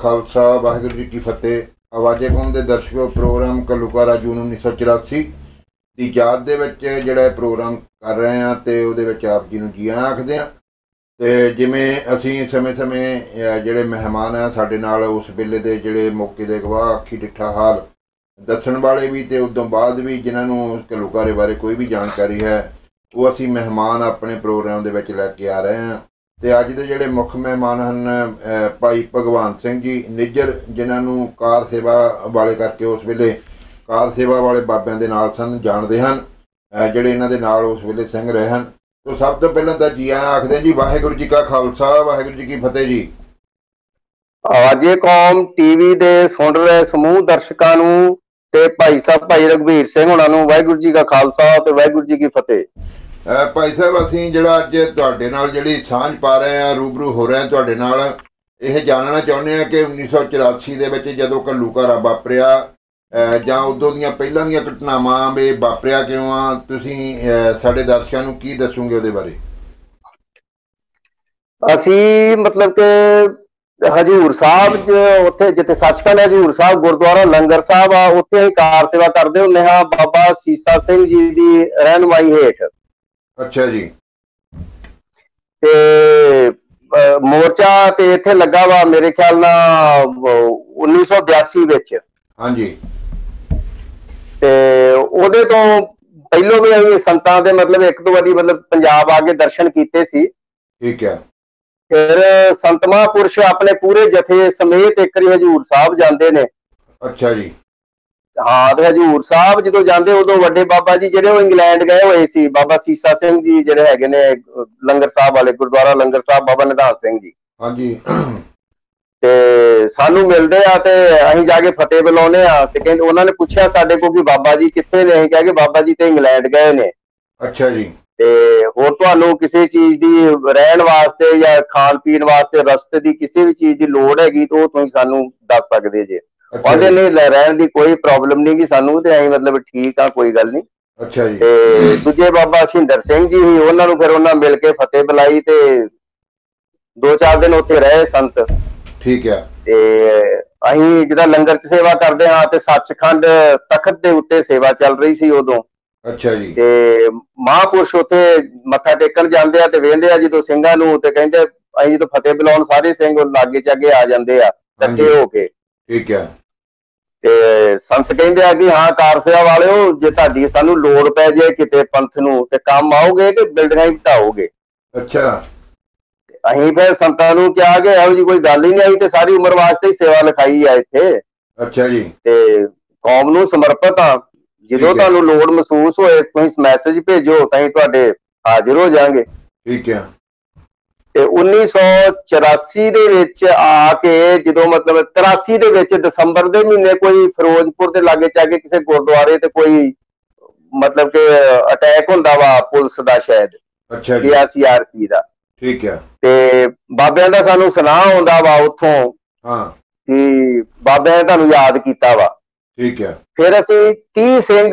ਖਾਲਸਾ, ਵਾਹਿਗੁਰੂ ਜੀ ਕੀ ਫਤਿਹ। ਆਵਾਜ਼ੇ ਕੌਮ ਦੇ ਦਰਸ਼ਕੋ, ਪ੍ਰੋਗਰਾਮ ਕਲੂਕਾਰਾ ਜੂਨ 1984 ਦੀ ਯਾਦ ਦੇ ਵਿੱਚ ਜਿਹੜਾ ਪ੍ਰੋਗਰਾਮ ਕਰ ਰਹੇ ਹਾਂ ਤੇ ਉਹਦੇ ਵਿੱਚ ਆਪ ਜੀ ਨੂੰ ਜੀ ਆਖਦੇ ਹਾਂ। ਤੇ ਜਿਵੇਂ ਅਸੀਂ ਸਮੇਂ-ਸਮੇਂ ਜਿਹੜੇ ਮਹਿਮਾਨ ਆ ਸਾਡੇ ਨਾਲ, ਉਸ ਵੇਲੇ ਦੇ ਜਿਹੜੇ ਮੌਕੇ ਦੇ ਗਵਾਹ ਅੱਖੀ ਡਿੱਠਾ ਹਾਲ ਦੱਸਣ ਵਾਲੇ ਵੀ ਤੇ ਉਦੋਂ ਬਾਅਦ ਵੀ ਜਿਨ੍ਹਾਂ ਨੂੰ ਕਲੂਕਾਰੇ ਬਾਰੇ ਕੋਈ ਵੀ ਜਾਣਕਾਰੀ ਹੈ, ਉਹ ਅਸੀਂ ਮਹਿਮਾਨ ਆਪਣੇ ਪ੍ਰੋਗਰਾਮ ਦੇ ਵਿੱਚ ਲੈ ਕੇ ਆ ਰਹੇ ਹਾਂ। ਤੇ ਅੱਜ ਦੇ ਜਿਹੜੇ ਮੁੱਖ ਮਹਿਮਾਨ ਹਨ ਭਾਈ ਭਗਵਾਨ ਸਿੰਘ ਜੀ, ਨਿੱਜਰ, ਜਿਨ੍ਹਾਂ ਨੂੰ ਕਾਰ ਸੇਵਾ ਵਾਲੇ ਕਰਕੇ ਉਸ ਵੇਲੇ ਕਾਰ ਸੇਵਾ ਵਾਲੇ ਬਾਬਿਆਂ ਦੇ ਨਾਲ ਸਨ, ਜਾਣਦੇ ਹਨ ਜਿਹੜੇ ਇਹਨਾਂ ਦੇ ਨਾਲ ਉਸ ਵੇਲੇ ਸਿੰਘ ਰਹੇ ਹਨ। ਤੋਂ ਸਭ ਤੋਂ ਪਹਿਲਾਂ ਤਾਂ ਜੀ ਆਇਆਂ ਆਖਦੇ ਜੀ, ਵਾਹਿਗੁਰੂ ਜੀ ਕਾ ਖਾਲਸਾ, ਵਾਹਿਗੁਰੂ ਜੀ ਕੀ ਫਤਿਹ ਜੀ। ਆਵਾਜ਼ੇ ਕੌਮ ਟੀਵੀ ਦੇ ਸੁਣ ਰਹੇ ਸਮੂਹ ਦਰਸ਼ਕਾਂ ਨੂੰ ਤੇ ਭਾਈ ਸਾਹਿਬ, ਭਾਈ ਰਗਵੀਰ ਸਿੰਘ ਉਹਨਾਂ ਨੂੰ ਵਾਹਿਗੁਰੂ ਜੀ ਕਾ ਖਾਲਸਾ ਤੇ ਵਾਹਿਗੁਰੂ ਜੀ ਕੀ ਫਤਿਹ। ਭਾਈ ਸਾਹਿਬ, ਅਸੀਂ ਜਿਹੜਾ ਅੱਜ ਤੁਹਾਡੇ ਨਾਲ ਜਿਹੜੀ ਸਾਂਝ ਪਾ ਰਹੇ ਹਾਂ, ਰੂਬਰੂ ਹੋ ਰਹੇ ਹਾਂ ਤੁਹਾਡੇ ਨਾਲ, ਇਹ ਜਾਣਨਾ ਚਾਹੁੰਦੇ ਹਾਂ ਕਿ 1984 ਦੇ ਵਿੱਚ ਜਦੋਂ ਘੱਲੂਘਾਰਾ ਵਾਪਰਿਆ ਜਾਂ ਉਦੋਂ ਦੀਆਂ ਪਹਿਲਾਂ ਦੀਆਂ ਘਟਨਾਵਾਂ ਵੀ ਵਾਪਰਿਆ ਕਿਉਂ ਆ? ਤੁਸੀਂ ਸਾਡੇ ਦਰਸ਼ਕਾਂ ਨੂੰ ਕੀ ਦੱਸੋਗੇ ਉਹਦੇ ਬਾਰੇ? ਅਸੀਂ ਮਤਲਬ ਕਿ ਹਜੂਰ ਸਾਹਿਬ ਚ ਉੱਥੇ, ਜਿੱਥੇ ਸੱਚਖੰਡ ਹਜੂਰ ਸਾਹਿਬ, ਗੁਰਦੁਆਰਾ ਲੰਗਰ ਸਾਹਿਬ ਆ, ਉੱਥੇ ਅਸੀਂ ਕਾਰ ਸੇਵਾ ਕਰਦੇ ਹੁੰਦੇ ਹਾਂ। ਬਾਬਾ ਸੀਸਾ ਸਿੰਘ ਜੀ ਦੀ ਰਹਿਨਮਾਈ ਹੇਠ। ਅੱਛਾ ਜੀ। ਤੇ ਮੋਰਚਾ ਤੇ ਇੱਥੇ ਲੱਗਾ ਵਾ ਮੇਰੇ ਖਿਆਲ ਨਾਲ ਅਹ, 1982 ਵਿੱਚ। ਹਾਂਜੀ। ਤੇ ਉਹਦੇ ਤੋਂ ਪਹਿਲੋਂ ਵੀ ਅਸੀਂ ਸੰਤਾਂ ਦੇ ਮਤਲਬ ਇੱਕ ਦੋ ਵਾਰੀ ਮਤਲਬ ਪੰਜਾਬ ਆ ਕੇ ਦਰਸ਼ਨ ਕੀਤੇ ਸੀ। ਠੀਕ ਹੈ। ਫਿਰ ਸੰਤ ਮਹਾਂਪੁਰਸ਼ ਆਪਣੇ ਪੂਰੇ ਜਥੇ ਸਮੇਤ ਇੱਕ ਵਾਰੀ ਹਜੂਰ ਸਾਹਿਬ ਜਾਂਦੇ ਨੇ। ਅੱਛਾ ਜੀ। ਹਾਂ ਤੇ ਹਜੂਰ ਸਾਹਿਬ ਜਦੋਂ ਜਾਂਦੇ ਉਦੋਂ ਵੱਡੇ ਬਾਬਾ ਜੀ ਜਿਹੜੇ ਉਹ ਇੰਗਲੈਂਡ ਗਏ ਹੋਏ ਸੀ ਬਾਬਾ ਸੀਸਾ ਸਿੰਘ ਜੀ ਜਿਹੜੇ ਹੈਗੇ ਨੇ ਲੰਗਰ ਸਾਹਿਬ ਵਾਲੇ ਗੁਰਦੁਆਰਾ ਲੰਗਰ ਸਾਹਿਬ ਬਾਬਾ ਨਿਧਾਨ ਸਿੰਘ ਜੀ। ਹਾਂਜੀ। ਤੇ ਸਾਨੂੰ ਮਿਲਦੇ ਆ ਤੇ ਅਸੀਂ ਜਾ ਕੇ ਫਤਿਹ ਬੁਲਾਉਨੇ ਆ ਤੇ ਕਹਿੰਦੇ ਉਹਨਾਂ ਨੇ ਪੁੱਛਿਆ ਸਾਡੇ ਕੋਲ ਕਿ ਬਾਬਾ ਜੀ ਕਿੱਥੇ ਨੇ? ਅਸੀਂ ਕਿਹਾ ਕਿ ਬਾਬਾ ਜੀ ਤੇ ਇੰਗਲੈਂਡ ਗਏ ਨੇ। ਅੱਛਾ ਜੀ। ਤੇ ਹੋਰ ਤੁਹਾਨੂੰ ਕਿਸੇ ਚੀਜ਼ ਦੀ ਰਹਿਣ ਵਾਸਤੇ ਜਾਂ ਖਾਣ ਪੀਣ ਵਾਸਤੇ ਰਸਤੇ ਦੀ ਕਿਸੇ ਵੀ ਚੀਜ਼ ਦੀ ਲੋੜ ਹੈਗੀ ਤਾਂ ਉਹ ਤੁਸੀਂ ਸਾਨੂੰ ਦੱਸ ਸਕਦੇ ਜੇ। ਅੱਛਾ ਕਹਿੰਦੇ ਜੀ। ਨਹੀਂ ਲੈ ਰਹਿਣ ਦੀ ਕੋਈ ਪ੍ਰੋਬਲਮ ਨਹੀਂ ਕਿ ਸਾਨੂੰ ਤੇ ਅਸੀਂ ਮਤਲਬ ਠੀਕ ਆ ਕੋਈ ਗੱਲ ਨਹੀਂ ਅੱਛਾ ਜੀ। ਤੇ ਦੂਜੇ ਬਾਬਾ ਸ਼ਿੰਦਰ ਸਿੰਘ ਜੀ ਸੀ ਉਹਨਾਂ ਨੂੰ ਫਿਰ ਉਹਨਾਂ ਮਿਲ ਕੇ ਫਤਿਹ ਬੁਲਾਈ ਤੇ ਦੋ ਚਾਰ ਦਿਨ ਉੱਥੇ ਰਹੇ ਸੰਤ। ਠੀਕ ਹੈ ਤੇ ਅਸੀਂ ਜਿਹਦਾ ਲੰਗਰ ਚ ਸੇਵਾ ਕਰਦੇ ਹਾਂ ਤੇ ਸੱਚਖੰਡ ਤਖਤ ਦੇ ਉੱਤੇ ਸੇਵਾ ਚੱਲ ਰਹੀ ਸੀ ਉਦੋਂ। ਅੱਛਾ ਜੀ। ਤੇ ਮਹਾਂਪੁਰਸ਼ ਉੱਥੇ ਮੱਥਾ ਟੇਕਣ ਜਾਂਦੇ ਆ ਤੇ ਵੇਂਦੇ ਆ ਜਦੋਂ ਸਿੰਘਾਂ ਨੂੰ ਤੇ ਕਹਿੰਦੇ ਅਸੀਂ ਜਦੋਂ ਫਤਿਹ ਬੁਲਾਉਣ ਸਾਰੇ ਸਿੰਘ ਲਾਗੇ ਚਾਗੇ ਆ ਜਾਂਦੇ ਆ ਇਕੱਠੇ। ਹੋ ਕੇ। ਠੀਕ ਹੈ। ਤੇ ਸੰਤ ਕਹਿੰਦੇ ਆ ਕਿ ਹਾਂ ਕਾਰਸਿਆ ਵਾਲਿਓ ਜੇ ਤੁਹਾਡੀ ਸਾਨੂੰ ਲੋੜ ਪੈ ਜੇ ਕਿਤੇ ਪੰਥ ਨੂੰ ਤੇ ਕੰਮ ਆਓਗੇ ਕਿ ਬਿਲਡਿੰਗਾਂ ਹੀ ਢਾਓਗੇ ਅੱਛਾ। ਅਸੀਂ ਫਿਰ ਸੰਤਾਂ ਨੂੰ ਕਿਹਾ ਕਿ ਇਹੋ ਜੀ ਕੋਈ ਗੱਲ ਹੀ ਨਹੀਂ ਆਈ ਤੇ ਸਾਰੀ ਉਮਰ ਵਾਸਤੇ ਹੀ ਸੇਵਾ ਲਿਖਾਈ ਆ ਇੱਥੇ। ਅੱਛਾ ਜੀ। ਤੇ ਕੌਮ ਨੂੰ ਸਮਰਪਿਤ ਆ। ਜਦੋਂ ਹੈ। ਤੁਹਾਨੂੰ ਲੋੜ ਮਹਿਸੂਸ ਹੋਏ ਤੁਸੀਂ ਮੈਸੇਜ ਭੇਜੋ ਤਾਂ ਅਸੀਂ ਤੁਹਾਡੇ ਹਾਜ਼ਰ ਹੋ ਜਾਾਂਗੇ। ਠੀਕ ਹੈ। ਤੇ 1984 ਦੇ ਵਿੱਚ ਆ ਕੇ ਜਦੋਂ ਮਤਲਬ 83 ਦੇ ਵਿੱਚ ਦਸੰਬਰ ਦੇ ਮਹੀਨੇ ਕੋਈ ਫਿਰੋਜ਼ਪੁਰ ਦੇ ਲਾਗੇ ਚਾਗੇ ਕਿਸੇ ਗੁਰਦੁਆਰੇ ਤੇ ਕੋਈ ਮਤਲਬ ਕਿ ਅਟੈਕ ਹੁੰਦਾ ਵਾ ਪੁਲਿਸ ਦਾ ਸ਼ਾਇਦ ਅੱਛਾ ਜੀ। ਗਿਆ ਸੀਆਰਪੀ ਦਾ। ਠੀਕ ਹੈ। ਤੇ ਬਾਬਿਆਂ ਦਾ ਸਾਨੂੰ ਸੁਨਾਹ ਆਉਂਦਾ ਵਾ ਉੱਥੋਂ ਹਾਂ। ਕਿ ਬਾਬਿਆਂ ਨੇ ਤੁਹਾਨੂੰ ਯਾਦ ਕੀਤਾ ਵਾ। ਠੀਕ ਹੈ। ਫਿਰ ਅਸੀਂ 30 ਸਿੰਘ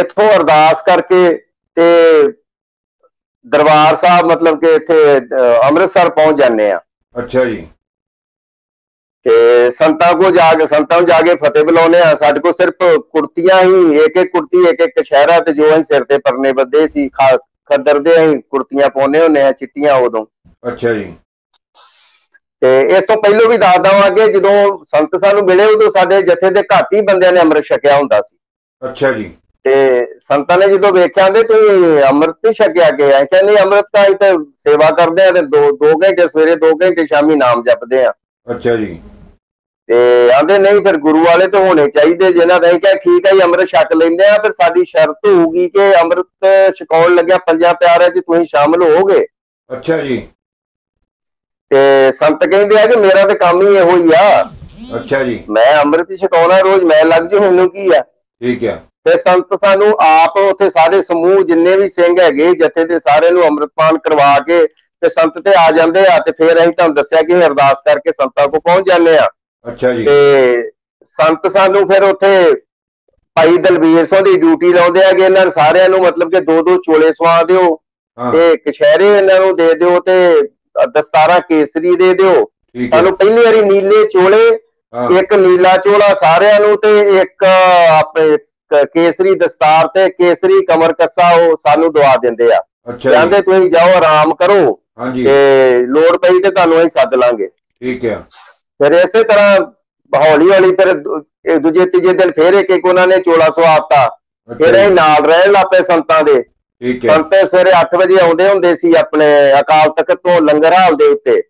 ਇੱਥੋਂ ਅਰਦਾਸ ਕਰਕੇ ਤੇ ਦਰਬਾਰ ਸਾਹਿਬ ਮਤਲਬ ਕਿ ਇੱਥੇ ਅੰਮ੍ਰਿਤਸਰ ਪਹੁੰਚ ਜਾਂਦੇ ਆ ਅੱਛਾ ਜੀ। ਤੇ ਸੰਤਾਂ ਕੋ ਜਾ ਕੇ ਸੰਤਾਂ ਨੂੰ ਜਾ ਕੇ ਫਤਿਹ ਬੁਲਾਉਨੇ ਆ ਸਾਡੇ ਕੋਲ ਸਿਰਫ ਕੁੜਤੀਆਂ ਹੀ ਇੱਕ ਇੱਕ ਕੁੜਤੀ ਇੱਕ ਇੱਕ ਕਸ਼ਹਿਰਾ ਤੇ ਜੋ ਅਸੀਂ ਸਿਰ ਤੇ ਪਰਨੇ ਬੱਦੇ ਸੀ ਖੱਦਰ ਦੇ ਅਸੀਂ ਕੁੜਤੀਆਂ ਪਾਉਨੇ ਹੁੰਨੇ ਆ ਚਿੱਟੀਆਂ ਉਦੋਂ। ਅੱਛਾ ਜੀ। ਤੇ ਇਸ ਤੋਂ ਪਹਿਲਾਂ ਵੀ ਦੱਸ ਦਵਾਂਗੇ ਜਦੋਂ ਸੰਤ ਸਾਨੂੰ ਮਿਲੇ ਉਦੋਂ ਸਾਡੇ ਜਥੇ ਦੇ ਘੱਟ ਬੰਦਿਆਂ ਨੇ ਅੰਮ੍ਰਿਤ ਛਕਿਆ ਹੁੰਦਾ ਸੀ। ਅੱਛਾ ਜੀ। ਤੇ ਸੰਤਾਂ ਨੇ ਜਦੋਂ ਵੇਖਿਆ ਤੇ ਤੁਸੀਂ ਅੰਮ੍ਰਿਤ ਨਹੀਂ ਛਕਿਆ ਗਿਆ ਹੈ ਕਹਿੰਦੇ ਅੰਮ੍ਰਿਤ ਤਾਂ ਤੇ ਸੇਵਾ ਕਰਦੇ ਆ ਤੇ 2 2 ਘੰਟੇ ਸਵੇਰੇ 2 ਘੰਟੇ ਸ਼ਾਮੀ ਨਾਮ ਜਪਦੇ ਆ। ਅੱਛਾ ਜੀ। ਤੇ ਆਂਦੇ ਨਹੀਂ ਫਿਰ ਗੁਰੂ ਵਾਲੇ ਤਾਂ ਹੋਣੇ ਚਾਹੀਦੇ ਜਿਨ੍ਹਾਂ ਦਾ ਕਿਹਾ ਠੀਕ ਹੈ ਜੀ ਅੰਮ੍ਰਿਤ ਛਕ ਲੈਂਦੇ ਆ ਫਿਰ ਸਾਡੀ ਸ਼ਰਤ ਹੋਊਗੀ ਕਿ ਅੰਮ੍ਰਿਤ ਛਕਾਉਣ ਲੱਗਿਆ ਪੰਜਾਂ ਪਿਆਰਿਆਂ 'ਚ ਤੁਸੀਂ ਸ਼ਾਮਲ ਹੋਵੋਗੇ। ਅੱਛਾ ਜੀ। ਤੇ ਸੰਤ ਕਹਿੰਦੇ ਆ ਕਿ ਮੇਰਾ ਤਾਂ ਕੰਮ ਹੀ ਇਹੋ ਹੀ ਆ। ਅੱਛਾ ਜੀ। ਮੈਂ ਅੰਮ੍ਰਿਤ ਹੀ ਛਕਾਉਣਾ ਰੋਜ਼ ਮੈਂ ਲੱਗ ਜੂ ਮੈਨੂੰ ਕੀ ਆ? ਠੀਕ ਹੈ ਤੇ ਸੰਤ ਸਾਨੂੰ ਆਪ ਉੱਥੇ ਸਾਰੇ ਸਮੂਹ ਜਿੰਨੇ ਵੀ ਸਿੰਘ ਹੈਗੇ ਜਥੇ ਦੇ ਸਾਰਿਆਂ ਨੂੰ ਅੰਮ੍ਰਿਤਪਾਨ ਕਰਵਾ ਕੇ ਤੇ ਸੰਤ ਤੇ ਆ ਜਾਂਦੇ ਆ ਤੇ ਫਿਰ ਅਸੀਂ ਤੁਹਾਨੂੰ ਦੱਸਿਆ ਕਿ ਅਰਦਾਸ ਕਰਕੇ ਸੰਤਾਂ ਕੋ ਪਹੁੰਚ ਜਾਂਦੇ ਆ। ਅੱਛਾ ਜੀ। ਤੇ ਸੰਤ ਸਾਨੂੰ ਫਿਰ ਉੱਥੇ ਭਾਈ ਦਲਬੀਰ ਸਿੰਘ ਦੀ ਡਿਊਟੀ ਲਾਉਂਦੇ ਆ ਕਿ ਇਹਨਾਂ ਸਾਰਿਆਂ ਨੂੰ ਮਤਲਬ ਕਿ ਦੋ ਦੋ ਚੋਲੇ ਸਵਾ ਦਿਓ ਤੇ ਕਸ਼ਹਿਰੇ ਇਹਨਾਂ ਨੂੰ ਦੇ ਦਿਓ ਤੇ ਦਸਤਾਰਾ ਕੇਸਰੀ ਦੇ ਦਿਓ। ਸਾਨੂੰ ਪਹਿਲੀ ਵਾਰੀ ਨੀਲੇ ਚੋਲੇ ਇੱਕ ਨੀਲਾ ਚੋਲਾ ਸਾਰਿਆਂ ਨੂੰ ਤੇ ਇੱਕ ਆਪਣੇ ਕੇਸਰੀ ਦਸਤਾਰ ਤੇ ਕੇਸਰੀ ਕਮਰ ਕੱਸਾ ਉਹ ਸਾਨੂੰ ਦਵਾ ਦਿੰਦੇ ਆ। ਕਹਿੰਦੇ ਤੁਸੀਂ ਜਾਓ ਆਰਾਮ ਕਰੋ ਤੇ ਲੋੜ ਪਈ ਤੇ ਤੁਹਾਨੂੰ ਅਸੀਂ ਸੱਦ ਲਾਂਗੇ। ਠੀਕ ਹੈ ਫਿਰ ਇਸੇ ਤਰ੍ਹਾਂ ਹੌਲੀ ਹੌਲੀ ਫਿਰ ਦੂਜੇ ਤੀਜੇ ਦਿਨ ਫੇਰ ਇੱਕ ਇੱਕ ਉਹਨਾਂ ਨੇ ਚੋਲਾ ਸਵਾਤਾ ਫਿਰ ਇਹ ਨਾਲ ਰਹਿਣ ਲੱਪੇ ਸੰਤਾਂ ਦੇ। ਠੀਕ ਹੈ ਸੰਤ ਸਵੇਰੇ 8 ਵਜੇ ਆਉਂਦੇ ਹੁੰਦੇ ਸੀ ਆਪਣੇ ਅਕਾਲ ਤਖਤ ਤੋਂ ਲੰਗਰ ਹਾਲ ਦੇ ਉੱਤੇ।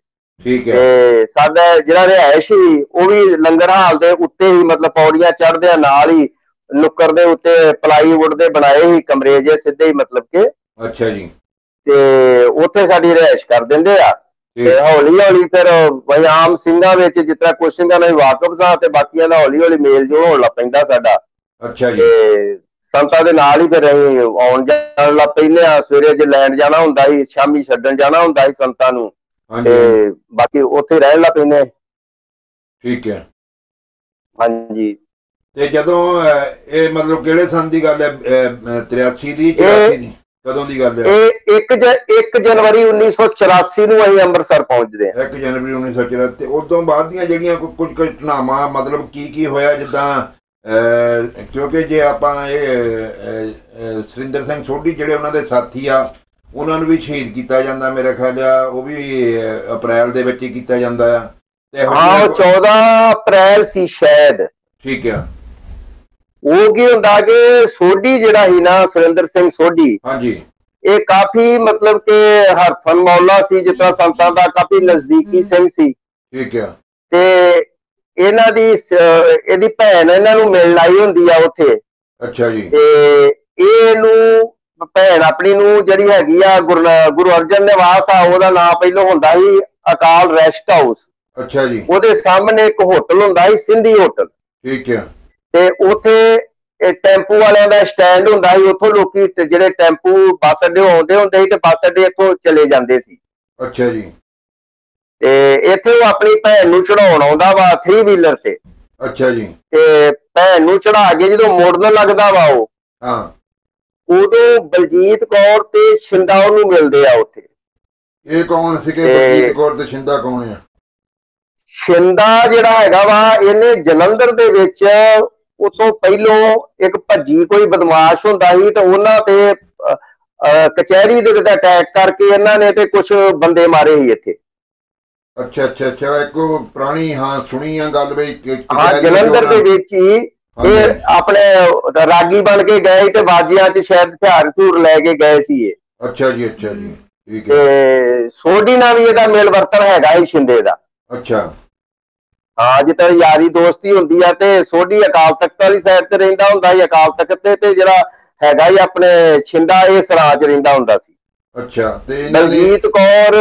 ਠੀਕ ਹੈ ਤੇ ਸਾਡਾ ਜਿਹੜਾ ਰਿਹਾਇਸ਼ ਸੀ ਉਹ ਵੀ ਲੰਗਰ ਹਾਲ ਦੇ ਉੱਤੇ ਹੀ ਮਤਲਬ ਪੌੜੀਆਂ ਚੜ੍ਹਦਿਆਂ ਨਾਲ ਹੀ ਨੁੱਕਰ ਦੇ ਉੱਤੇ ਪਲਾਈਵੁੱਡ ਦੇ ਬਣਾਏ ਹੀ ਕਮਰੇ ਜੇ ਸਿੱਧੇ ਹੀ ਮਤਲਬ ਕਿ। ਅੱਛਾ ਜੀ। ਤੇ ਉੱਥੇ ਸਾਡੀ ਰਿਹਾਇਸ਼ ਕਰ ਦਿੰਦੇ ਆ। ਤੇ ਹੌਲੀ ਹੌਲੀ ਫਿਰ ਬਈ ਆਮ ਸਿੰਘਾਂ ਵਿੱਚ ਤਰ੍ਹਾਂ ਕੁਝ ਸਿੰਘਾਂ ਨਾਲ ਵਾਕਫ ਸਾਂ ਤੇ ਬਾਕੀਆਂ ਦਾ ਹੌਲੀ ਹੌਲੀ ਮੇਲ ਜੋਲ ਹੋਣ ਲੱਗ ਪੈਂਦਾ ਸਾਡਾ। ਅੱਛਾ ਜੀ। ਤੇ ਸੰਤਾਂ ਦੇ ਨਾਲ ਹੀ ਫਿਰ ਅਸੀਂ ਆਉਣ ਜਾਣ ਲੱਗ ਪੈਂਦੇ ਆ। ਸਵੇਰੇ ਜੇ ਲੈਣ ਜਾਣਾ ਹੁੰਦਾ ਸੀ ਸ਼ਾਮੀ ਛੱਡਣ ਜਾਣਾ ਹੁੰਦਾ ਸੀ ਸੰਤਾਂ ਨੂੰ। ਤੇ ਬਾਕੀ ਉੱਥੇ ਰਹਿਣ ਲੱਗ ਪੈਂਦੇ। ਠੀਕ ਹੈ। ਹਾਂਜੀ। ਤੇ ਜਦੋਂ ਇਹ ਮਤਲਬ ਕਿਹੜੇ ਸਾਲ ਦੀ ਗੱਲ ਹੈ ਅਹ, ਅਹ, 83 ਦੀ 84 ਦੀ? ਕਦੋਂ ਦੀ ਗੱਲ ਹੈ? ਇਹ 1 1 ਜਨਵਰੀ 1984 ਨੂੰ ਅਸੀਂ ਅੰਮ੍ਰਿਤਸਰ ਪਹੁੰਚਦੇ ਆ 1 ਜਨਵਰੀ 1984 ਤੇ ਉਸ ਤੋਂ ਬਾਅਦ ਦੀਆਂ ਜਿਹੜੀਆਂ ਕੁਝ ਕੁ ਘਟਨਾਵਾਂ ਮਤਲਬ ਕੀ ਕੀ ਹੋਇਆ ਜਿੱਦਾਂ ਕਿਉਂਕਿ ਜੇ ਆਪਾਂ ਇਹ ਸੁਰਿੰਦਰ ਸਿੰਘ ਸੋਢੀ ਜਿਹੜੇ ਉਹਨਾਂ ਦੇ ਸਾਥੀ ਆ ਉਹਨਾਂ ਨੂੰ ਵੀ ਸ਼ਹੀਦ ਕੀਤਾ ਜਾਂਦਾ ਮੇਰੇ ਖਿਆਲ ਆ ਉਹ ਵੀ ਅਪ੍ਰੈਲ ਦੇ ਵਿੱਚ ਹੀ ਕੀਤਾ ਜਾਂਦਾ ਆ। ਤੇ ਹਾਂ ਜਿਹੀਆਂ ਉਹ 14 ਅਪ੍ਰੈਲ ਸੀ ਸ਼ਾਇਦ। ਠੀਕ ਆ। ਉਹ ਕੀ ਹੁੰਦਾ ਕਿ ਸੋਢੀ ਜਿਹੜਾ ਸੀ ਨਾ ਸੁਰਿੰਦਰ ਸਿੰਘ ਸੋਢੀ ਹਾਂਜੀ। ਇਹ ਕਾਫੀ ਮਤਲਬ ਕਿ ਹਰਫਨ ਮੌਲਾ ਸੀ ਤਰ੍ਹਾਂ ਸੰਤਾਂ ਦਾ ਕਾਫੀ ਨਜ਼ਦੀਕੀ ਸਿੰਘ ਸੀ। ਠੀਕ ਆ। ਤੇ ਇਹਨਾਂ ਦੀ ਇਹਦੀ ਭੈਣ ਇਹਨਾਂ ਨੂੰ ਮਿਲਣ ਆਈ ਹੁੰਦੀ ਆ ਉੱਥੇ। ਅੱਛਾ ਜੀ। ਤੇ ਇਹਨੂੰ ਭੈਣ ਆਪਣੀ ਨੂੰ ਜਿਹੜੀ ਹੈਗੀ ਆ ਗੁਰੂ ਗੁਰੂ ਅਰਜਨ ਨਿਵਾਸ ਆ ਉਹਦਾ ਨਾਮ ਪਹਿਲਾਂ ਹੁੰਦਾ ਸੀ ਅਕਾਲ ਰੈਸਟ ਹਾਊਸ। ਅੱਛਾ ਜੀ। ਉਹਦੇ ਸਾਹਮਣੇ ਇੱਕ ਹੋਟਲ ਹੁੰਦਾ ਸੀ ਸਿੰਧੀ ਹੋਟਲ। ਠੀਕ ਆ। ਤੇ ਉੱਥੇ ਇਹ ਟੈਂਪੂ ਵਾਲਿਆਂ ਦਾ ਸਟੈਂਡ ਹੁੰਦਾ ਸੀ ਉੱਥੋਂ ਲੋਕੀ ਤੇ ਜਿਹੜੇ ਟੈਂਪੂ ਬੱਸ ਅੱਡੇ ਆਉਂਦੇ ਹੁੰਦੇ ਸੀ ਤੇ ਬੱਸ ਅੱਡੇ ਇੱਥੋਂ ਚਲੇ ਜਾਂਦੇ ਸੀ। ਅੱਛਾ ਜੀ। ਤੇ ਇੱਥੇ ਉਹ ਆਪਣੀ ਭੈਣ ਨੂੰ ਚੜਾਉਣ ਆਉਂਦਾ ਵਾ 3 ਵੀਲਰ ਤੇ। ਅੱਛਾ ਜੀ। ਤੇ ਭੈਣ ਨੂੰ ਚੜਾ ਕੇ ਜਦੋਂ ਮੋੜਨ ਲੱਗਦਾ ਵਾ ਉਹ ਹਾਂ। ਉਦੋਂ ਬਲਜੀਤ ਕੌਰ ਤੇ ਸ਼ਿੰਦਾ ਉਹਨੂੰ ਮਿਲਦੇ ਆ ਉੱਥੇ। ਇਹ ਕੌਣ ਸੀਗੇ ਤੇ- ਬਲਜੀਤ ਕੌਰ ਤੇ ਸ਼ਿੰਦਾ ਕੌਣ ਆ? ਸ਼ਿੰਦਾ ਜਿਹੜਾ ਹੈਗਾ ਵਾ ਇਹਨੇ ਜਲੰਧਰ ਦੇ ਵਿੱਚ ਉਤੋਂ ਪਹਿਲੋਂ ਇੱਕ ਭੱਜੀ ਕੋਈ ਬਦਮਾਸ਼ ਹੁੰਦਾ ਸੀ ਤੇ ਉਹਨਾਂ ਤੇ ਕਚਹਿਰੀ ਦੇ ਵਿੱਚ ਅਟੈਕ ਕਰਕੇ ਇਹਨਾਂ ਨੇ ਤੇ ਕੁਝ ਬੰਦੇ ਮਾਰੇ ਸੀ ਇੱਥੇ। ਅੱਛਾ ਅੱਛਾ ਅੱਛਾ ਇੱਕ ਪੁਰਾਣੀ ਹਾਂ ਸੁਣੀ ਆ ਗੱਲ ਕਿ- ਹਾਂ ਜਲੰਧਰ ਦੇ ਵਿੱਚ ਹੀ ਇਹ ਆਪਣੇ ਰਾਗੀ ਬਣ ਕੇ ਗਏ ਤੇ ਬਾਜੀਆਂ 'ਚ ਸ਼ਾਇਦ ਹਥਿਆਰ ਹਥੂਰ ਲੈ ਕੇ ਗਏ ਸੀ ਇਹ। ਅੱਛਾ ਜੀ ਅੱਛਾ ਜੀ ਠੀਕ ਹੈ। ਤੇ ਸੋਢੀ ਨਾਲ ਵੀ ਇਹਦਾ ਮੇਲ ਵਰਤਨ ਹੈਗਾ ਹੀ ਸ਼ਿੰਦੇ ਦਾ। ਅੱਛਾ। ਹਾਂ ਜਿੱਦਾਂ ਯਾਰੀ ਦੋਸਤੀ ਹੁੰਦੀ ਆ ਤੇ ਸੋਢੀ ਅਕਾਲ ਤਖਤ ਵਾਲੀ ਸਾਈਡ ਤੇ ਰਹਿੰਦਾ ਹੁੰਦਾ ਸੀ ਅਕਾਲ ਤਖਤ ਤੇ ਤੇ ਜਿਹੜਾ ਹੈਗਾ ਹੀ ਆਪਣੇ ਛਿੰਦਾ ਇਹ ਸਰਾਂ 'ਚ ਰਹਿੰਦਾ ਹੁੰਦਾ ਸੀ। ਅੱਛਾ ਤੇ ਇਹਨਾਂ ਨੇ ਬਲਜੀਤ ਕੌਰ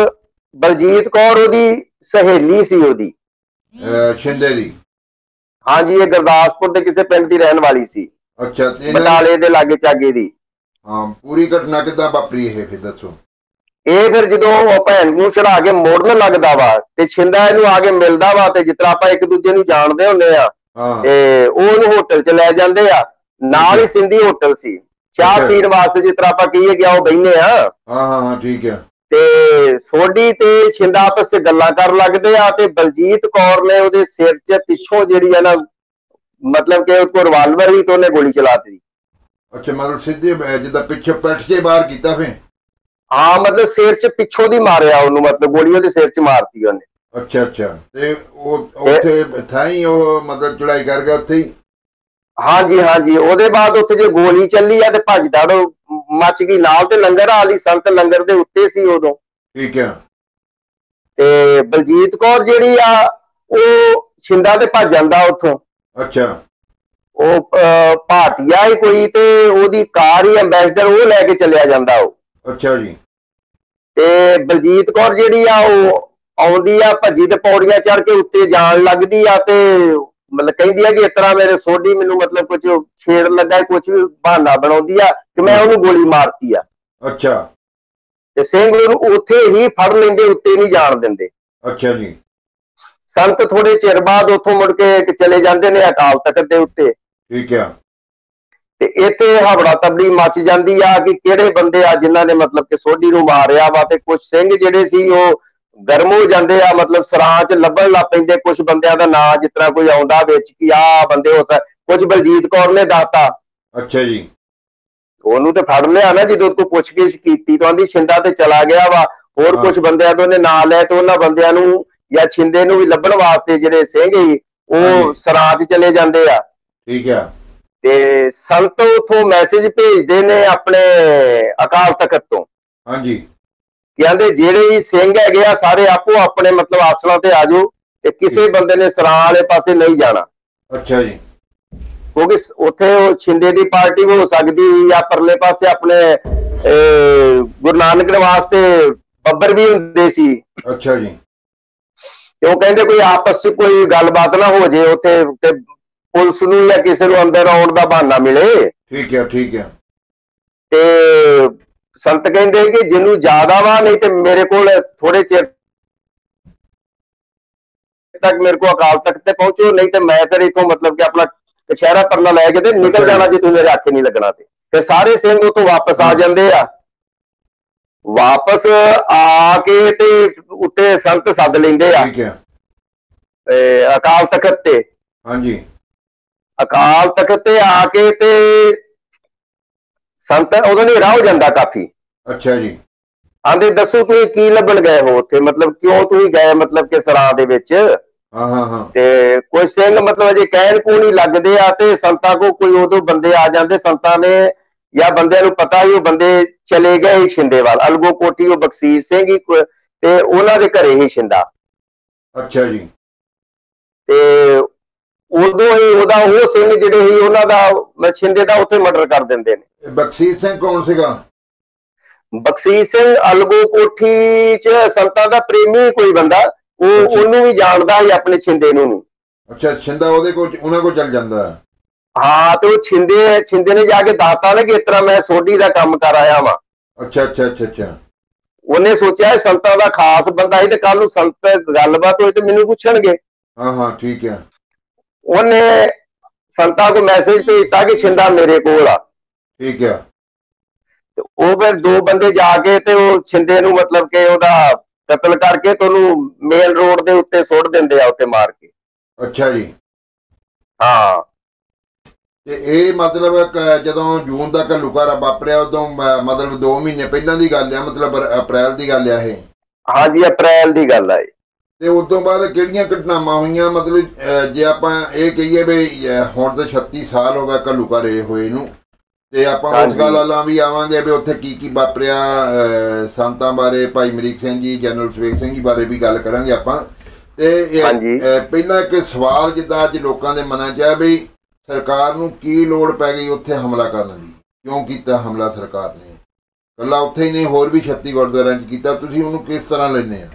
ਬਲਜੀਤ ਕੌਰ ਉਹਦੀ ਸਹੇਲੀ ਸੀ ਉਹਦੀ। ਸ਼ਿੰਦੇ ਦੀ। ਹਾਂਜੀ ਇਹ ਗੁਰਦਾਸਪੁਰ ਦੇ ਕਿਸੇ ਪਿੰਡ ਦੀ ਰਹਿਣ ਵਾਲੀ ਸੀ। ਅੱਛਾ ਤੇ ਇਹਨਾਂ ਬਟਾਲੇ ਦੇ ਲਾਗੇ ਚਾਗੇ ਦੀ। ਹਾਂ ਪੂਰੀ ਘਟਨਾ ਕਿੱਦਾਂ ਵਾਪਰੀ ਇਹ ਫਿਰ ਦੱਸੋ। ਇਹ ਫਿਰ ਜਦੋਂ ਉਹ ਭੈਣ ਨੂੰ ਚੜਾ ਕੇ ਮੋੜਨ ਲੱਗਦਾ ਵਾ ਤੇ ਛਿੰਦਾ ਇਹਨੂੰ ਆ ਕੇ ਮਿਲਦਾ ਵਾ ਤੇ ਤਰ੍ਹਾਂ ਆਪਾਂ ਇੱਕ ਦੂਜੇ ਨੂੰ ਜਾਣਦੇ ਹੁੰਦੇ ਆ ਤੇ ਉਹ ਉਹਨੂੰ ਹੋਟਲ 'ਚ ਲੈ ਜਾਂਦੇ ਆ। ਨਾਲ ਹੀ ਸਿੰਧੀ ਹੋਟਲ ਸੀ। ਚਾਹ। ਪੀਣ ਵਾਸਤੇ ਤਰ੍ਹਾਂ ਆਪਾਂ ਕਹੀਏ ਕਿ ਆਓ ਬੈਠਨੇ ਆ। ਹਾਂ ਹਾਂ ਹਾਂ ਠੀਕ ਹੈ। ਤੇ ਸੋਢੀ ਤੇ ਛਿੰਦਾ ਆਪਸ 'ਚ ਗੱਲਾਂ ਕਰਨ ਲੱਗਦੇ ਆ ਤੇ ਬਲਜੀਤ ਕੌਰ ਨੇ ਉਹਦੇ ਸਿਰ 'ਚ ਪਿੱਛੋਂ ਜਿਹੜੀ ਆ ਨਾ ਮਤਲਬ ਕਿ ਉਹ ਕੋਲ ਰਿਵਾਲਵਰ ਹੀ ਤੇ ਉਹਨੇ ਗੋਲੀ ਚਲਾ ਦਿੱਤੀ। ਅੱਛਾ ਮਤਲਬ ਸਿੱਧੇ ਜਿੱਦਾਂ ਪਿੱਛੇ ਪੈਠ ਕੇ ਬਾਹਰ ਕੀਤਾ ਫੇ ਹਾਂ ਮਤਲਬ ਸਿਰ 'ਚ ਪਿੱਛੋਂ ਦੀ ਮਾਰਿਆ ਉਹਨੂੰ ਮਤਲਬ ਗੋਲੀ ਉਹਦੇ ਸਿਰ 'ਚ ਮਾਰਤੀ ਉਹਨੇ। ਅੱਛਾ ਅੱਛਾ। ਤੇ ਉਹ ਉੱਥੇ ਥਾਂ ਹੀ ਉਹ ਮਤਲਬ ਚੜਾਈ ਕਰ ਗਿਆ ਉੱਥੇ ਹੀ? ਹਾਂਜੀ ਹਾਂਜੀ। ਉਹਦੇ ਬਾਅਦ ਉੱਥੇ ਜੇ ਗੋਲੀ ਚੱਲੀ ਆ ਤੇ ਭੱਜ ਦੜ ਮੱਚ ਗਈ ਨਾਲ ਤੇ ਲੰਗਰ ਵਾਲੀ ਸੰਤ ਲੰਗਰ ਦੇ ਉੱਤੇ ਸੀ ਉਦੋਂ। ਠੀਕ ਹੈ ਤੇ ਬਲਜੀਤ ਕੌਰ ਜਿਹੜੀ ਆ ਉਹ ਛਿੰਦਾ ਤੇ ਭੱਜ ਜਾਂਦਾ ਉੱਥੋਂ। ਅੱਛਾ। ਉਹ ਭਾਟੀਆ ਹੀ ਕੋਈ ਤੇ ਉਹਦੀ ਕਾਰ ਹੀ ਐਂਬੈਸਡਰ ਉਹ ਲੈ ਕੇ ਚੱਲਿਆ ਜਾਂਦਾ ਉਹ। ਅੱਛਾ ਜੀ। ਤੇ ਬਲਜੀਤ ਕੌਰ ਜਿਹੜੀ ਆ ਉਹ ਆਉਂਦੀ ਆ ਭੱਜੀ ਤੇ ਪੌੜੀਆਂ ਚੜ ਕੇ ਉੱਤੇ ਜਾਣ ਲੱਗਦੀ ਆ ਤੇ ਮਤਲਬ ਕਹਿੰਦੀ ਆ ਕਿ ਇਸ ਤਰ੍ਹਾਂ ਮੇਰੇ ਸੋਢੀ ਮੈਨੂੰ ਮਤਲਬ ਕੁਝ ਛੇੜ ਲੱਗਾ ਕੁਝ ਵੀ ਬਹਾਨਾ ਬਣਾਉਂਦੀ ਆ ਕਿ ਮੈਂ ਉਹਨੂੰ ਗੋਲੀ ਮਾਰਤੀ ਆ। ਅੱਛਾ। ਤੇ ਸਿੰਘ ਉਹਨੂੰ ਉੱਥੇ ਹੀ ਫੜ ਲੈਂਦੇ ਉੱਤੇ ਨਹੀਂ ਜਾਣ ਦਿੰਦੇ। ਅੱਛਾ ਜੀ। ਸੰਤ ਥੋੜੇ ਚਿਰ ਬਾਅਦ ਉੱਥੋਂ ਮੁੜ ਕੇ ਚਲੇ ਜਾਂਦੇ ਨੇ ਅਕਾਲ ਤਖਤ ਦੇ ਉੱਤੇ। ਠੀਕ ਹੈ ਤੇ ਇੱਥੇ ਹਵੜਾ ਤਬੜੀ ਮੱਚ ਜਾਂਦੀ ਆ ਕਿ ਕਿਹੜੇ ਬੰਦੇ ਆ ਜਿਨ੍ਹਾਂ ਨੇ ਮਤਲਬ ਕਿ ਸੋਢੀ ਨੂੰ ਮਾਰਿਆ ਵਾ ਤੇ ਕੁਝ ਸਿੰਘ ਜਿਹੜੇ ਸੀ ਉਹ ਗਰਮ ਹੋ ਜਾਂਦੇ ਆ ਮਤਲਬ ਸਰਾਂ ਚ ਲੱਭਣ ਲੱਗ ਪੈਂਦੇ ਕੁਝ ਬੰਦਿਆਂ ਦਾ ਨਾਂ ਜਿਸ ਤਰ੍ਹਾਂ ਕੋਈ ਆਉਂਦਾ ਵਿੱਚ ਕਿ ਆ ਬੰਦੇ ਹੋ ਕੁਝ ਬਲਜੀਤ ਕੌਰ ਨੇ ਦੱਸਤਾ। ਅੱਛਾ ਜੀ। ਉਹਨੂੰ ਤੇ ਫੜ ਲਿਆ ਨਾ ਜਦੋਂ ਤੂੰ ਪੁੱਛਗਿੱਛ ਕੀਤੀ ਤਾਂ ਆਂਦੀ ਛਿੰਦਾ ਤੇ ਚਲਾ ਗਿਆ ਵਾ। ਹੋਰ। ਕੁਝ ਬੰਦਿਆਂ ਤੋਂ ਉਹਨੇ ਨਾਂ ਲੈ ਤੇ ਉਹਨਾਂ ਬੰਦਿਆਂ ਨੂੰ ਜਾਂ ਛਿੰਦੇ ਨੂੰ ਵੀ ਲੱਭਣ ਵਾਸਤੇ ਜਿਹੜੇ ਸਿੰਘ ਸੀ ਉਹ। ਸਰਾਂ ਚ ਚਲੇ ਜਾਂਦੇ ਆ। ਠੀਕ ਆ। ਤੇ ਸੰਤ ਉਥੋਂ ਮੈਸੇਜ ਭੇਜਦੇ ਨੇ ਆਪਣੇ ਅਕਾਲ ਤਖਤ ਤੋਂ। ਹਾਂਜੀ। ਕਹਿੰਦੇ ਜਿਹੜੇ ਵੀ ਸਿੰਘ ਹੈਗੇ ਆ ਸਾਰੇ ਆਪੋ ਆਪਣੇ ਮਤਲਬ ਆਸਣਾ ਤੇ ਆਜੋ ਤੇ ਕਿਸੇ ਬੰਦੇ ਨੇ ਸਰਾਂ ਵਾਲੇ ਪਾਸੇ ਨਹੀਂ ਜਾਣਾ। ਅੱਛਾ ਜੀ। ਕਿਉਂਕਿ ਉੱਥੇ ਉਹ ਛਿੰਦੇ ਦੀ ਪਾਰਟੀ ਹੋ ਸਕਦੀ ਜਾਂ ਪਰਲੇ ਪਾਸੇ ਆਪਣੇ ਗੁਰੂ ਨਾਨਕ ਨਿਵਾਸ ਤੇ ਬੱਬਰ ਵੀ ਹੁੰਦੇ ਸੀ। ਅੱਛਾ ਜੀ। ਉਹ ਕਹਿੰਦੇ ਕੋਈ ਆਪਸ 'ਚ ਕੋਈ ਗੱਲਬਾਤ ਨਾ ਹੋ ਜੇ ਉੱਥੇ ਪੁਲਿਸ ਨੂੰ ਜਾਂ ਕਿਸੇ ਨੂੰ ਅੰਦਰ ਆਉਣ ਦਾ ਬਹਾਨਾ ਮਿਲੇ। ਠੀਕ ਆ ਠੀਕ ਆ ਤੇ ਸੰਤ ਕਹਿੰਦੇ ਕਿ ਜਿਹਨੂੰ ਜ਼ਿਆਦਾ ਵਾ ਨਹੀਂ ਤੇ ਮੇਰੇ ਕੋਲ ਥੋੜੇ ਚਿਰ ਤੱਕ ਮੇਰੇ ਕੋ ਅਕਾਲ ਤਖਤ ਤੇ ਪਹੁੰਚੋ ਨਹੀਂ ਤੇ ਮੈਂ ਫਿਰ ਇਥੋਂ ਮਤਲਬ ਕਿ ਆਪਣਾ ਕਛਹਿਰਾ ਪਰਨਾ ਲੈ ਕੇ ਤੇ ਨਿਕਲ। ਜਾਣਾ ਜੇ ਤੂੰ ਮੇਰੇ ਆਖੇ ਨਹੀਂ ਲੱਗਣਾ ਤੇ। ਤੇ ਸਾਰੇ ਸਿੰਘ ਉਥੋਂ ਵਾਪਸ ਆ ਜਾਂਦੇ ਆ। ਵਾਪਸ ਆ ਕੇ ਤੇ ਉੱਤੇ ਸੰਤ ਸੱਦ ਲੈਂਦੇ ਆ। ਠੀਕ ਆ ਤੇ ਅਕਾਲ ਤਖਤ ਤੇ। ਹਾਂਜੀ। ਅਕਾਲ ਤਖਤ ਤੇ ਆ ਕੇ ਤੇ ਸੰਤ ਉਦੋਂ ਹਨੇਰਾ ਹੋ ਜਾਂਦਾ ਕਾਫੀ। ਅੱਛਾ ਜੀ। ਆਂਦੇ ਦੱਸੋ ਤੁਸੀਂ ਕੀ ਲੱਭਣ ਗਏ ਹੋ ਉੱਥੇ? ਮਤਲਬ ਕਿਉਂ ਤੁਸੀਂ ਗਏ ਮਤਲਬ ਕਿ ਸਰਾਂ ਦੇ ਵਿੱਚ? ਹਾਂ ਹਾਂ ਹਾਂ। ਤੇ ਕੋਈ ਸਿੰਘ ਮਤਲਬ ਜੇ ਕਹਿਣ ਕੋ ਨਹੀਂ ਲੱਗਦੇ ਆ ਤੇ ਸੰਤਾਂ ਕੋ ਕੋਈ ਉਦੋਂ ਬੰਦੇ ਆ ਜਾਂਦੇ? ਸੰਤਾਂ ਨੇ ਜਾਂ ਬੰਦਿਆਂ ਨੂੰ ਪਤਾ ਹੀ ਉਹ ਬੰਦੇ ਚਲੇ ਗਏ ਹੀ ਛਿੰਦੇਵਾਲ। ਅਲਗੋ ਕੋਠੀ ਉਹ ਬਖਸ਼ੀਸ਼ ਸਿੰਘ ਹੀ ਤੇ ਉਹਨਾਂ ਦੇ ਘਰੇ ਹੀ ਛਿੰਦਾ। ਅੱਛਾ ਜੀ। ਤੇ ਉਦੋਂ ਹੀ ਉਹਦਾ ਉਹ ਸਿੰਘ ਜਿਹੜੇ ਸੀ ਉਹਨਾਂ ਦਾ ਛਿੰਦੇ ਦਾ ਉੱਥੇ ਮਰਡਰ ਕਰ ਦਿੰਦੇ ਨੇ ਬਖਸ਼ੀਸ਼ ਸਿੰਘ ਕੌਣ ਸੀਗਾ ਬਖਸ਼ੀਸ਼ ਸਿੰਘ ਅਲਗੋ ਕੋਠੀ ਚ ਸੰਤਾਂ ਦਾ ਪ੍ਰੇਮੀ ਕੋਈ ਬੰਦਾ ਉਹ। ਉਹਨੂੰ ਵੀ ਜਾਣਦਾ ਸੀ ਆਪਣੇ ਛਿੰਦੇ ਨੂੰ ਵੀ। ਅੱਛਾ ਛਿੰਦਾ ਉਹਦੇ ਕੋਲ ਉਹਨਾਂ ਕੋਲ ਚੱਲ ਜਾਂਦਾ ਹੈ। ਹਾਂ ਤੇ ਉਹ ਛਿੰਦੇ ਛਿੰਦੇ ਨੇ ਜਾ ਕੇ ਦੱਸਤਾ ਨਾ ਕਿ ਇਸ ਤਰ੍ਹਾਂ ਮੈਂ ਸੋਢੀ ਦਾ ਕੰਮ ਕਰ ਆਇਆ ਵਾਂ ਅੱਛਾ ਅੱਛਾ ਅੱਛਾ ਅੱਛਾ ਉਹਨੇ ਸੋਚਿਆ ਸੰਤਾਂ ਦਾ ਖਾਸ ਬੰਦਾ ਸੀ ਤੇ ਕੱਲ ਨੂੰ ਸੰਤ ਗੱਲਬਾਤ ਹੋਈ ਤੇ ਮੈਨੂੰ ਪੁੱਛਣਗੇ ਹਾਂ ਹਾਂ ਠੀਕ ਆ ਉਹਨੇ ਸੰਤਾਂ ਕੋ ਮੈਸੇਜ ਭੇਜਤਾ ਕਿ ਛਿੰਦਾ ਮੇਰੇ ਕੋਲ ਆ। ਠੀਕ ਆ ਤੇ ਉਹ ਫਿਰ ਦੋ ਬੰਦੇ ਜਾ ਕੇ ਤੇ ਉਹ ਛਿੰਦੇ ਨੂੰ ਮਤਲਬ ਕਿ ਉਹਦਾ ਕਤਲ ਕਰਕੇ ਤੇ ਉਹਨੂੰ ਮੇਨ ਰੋਡ ਦੇ ਉੱਤੇ ਸੁੱਟ ਦਿੰਦੇ ਆ ਉੱਤੇ ਮਾਰ ਕੇ। ਅੱਛਾ ਜੀ। ਹਾਂ। ਤੇ ਇਹ ਮਤਲਬ ਜਦੋਂ ਜੂਨ ਦਾ ਘੱਲੂਕਾਰਾ ਵਾਪਰਿਆ ਉਦੋਂ ਮਤਲਬ 2 ਮਹੀਨੇ ਪਹਿਲਾਂ ਦੀ ਗੱਲ ਆ ਮਤਲਬ ਅਪ੍ਰੈਲ ਦੀ ਗੱਲ ਆ ਇਹ? ਹਾਂਜੀ ਅਪ੍ਰੈਲ ਦੀ ਗੱਲ ਆ ਇਹ। ਤੇ ਉਸ ਤੋਂ ਬਾਅਦ ਕਿਹੜੀਆਂ ਘਟਨਾਵਾਂ ਹੋਈਆਂ? ਮਤਲਬ ਜੇ ਆਪਾਂ ਇਹ ਕਹੀਏ ਵੀ ਹੁਣ ਤਾਂ 36 ਸਾਲ ਹੋ ਗਏ ਘੱਲੂਕਾਰੇ ਹੋਏ ਨੂੰ। ਤੇ ਆਪਾਂ ਉਸ। ਗੱਲ ਵਾਲਾਂ ਵੀ ਆਵਾਂਗੇ ਵੀ ਉੱਥੇ ਕੀ ਕੀ ਵਾਪਰਿਆ। ਸੰਤਾਂ ਬਾਰੇ ਭਾਈ ਮਰੀਕ ਸਿੰਘ ਜੀ ਜਨਰਲ ਸਵੇਗ ਸਿੰਘ ਜੀ ਬਾਰੇ ਵੀ ਗੱਲ ਕਰਾਂਗੇ ਆਪਾਂ। ਤੇ ਪਹਿਲਾਂ ਇੱਕ ਸਵਾਲ ਜਿੱਦਾਂ ਅੱਜ ਲੋਕਾਂ ਦੇ ਮਨਾਂ 'ਚ ਹੈ ਵੀ ਸਰਕਾਰ ਨੂੰ ਕੀ ਲੋੜ ਪੈ ਗਈ ਉੱਥੇ ਹਮਲਾ ਕਰਨ ਦੀ? ਕਿਉਂ ਕੀਤਾ ਹਮਲਾ ਸਰਕਾਰ ਨੇ? ਕੱਲਾ ਉੱਥੇ ਹੀ ਨਹੀਂ ਹੋਰ ਵੀ 36 ਗੁਰਦੁਆਰਿਆਂ 'ਚ ਕੀਤਾ। ਤੁਸੀਂ ਉਹਨੂੰ ਕਿਸ ਤਰ੍ਹਾਂ ਲੈਂਦੇ ਆ?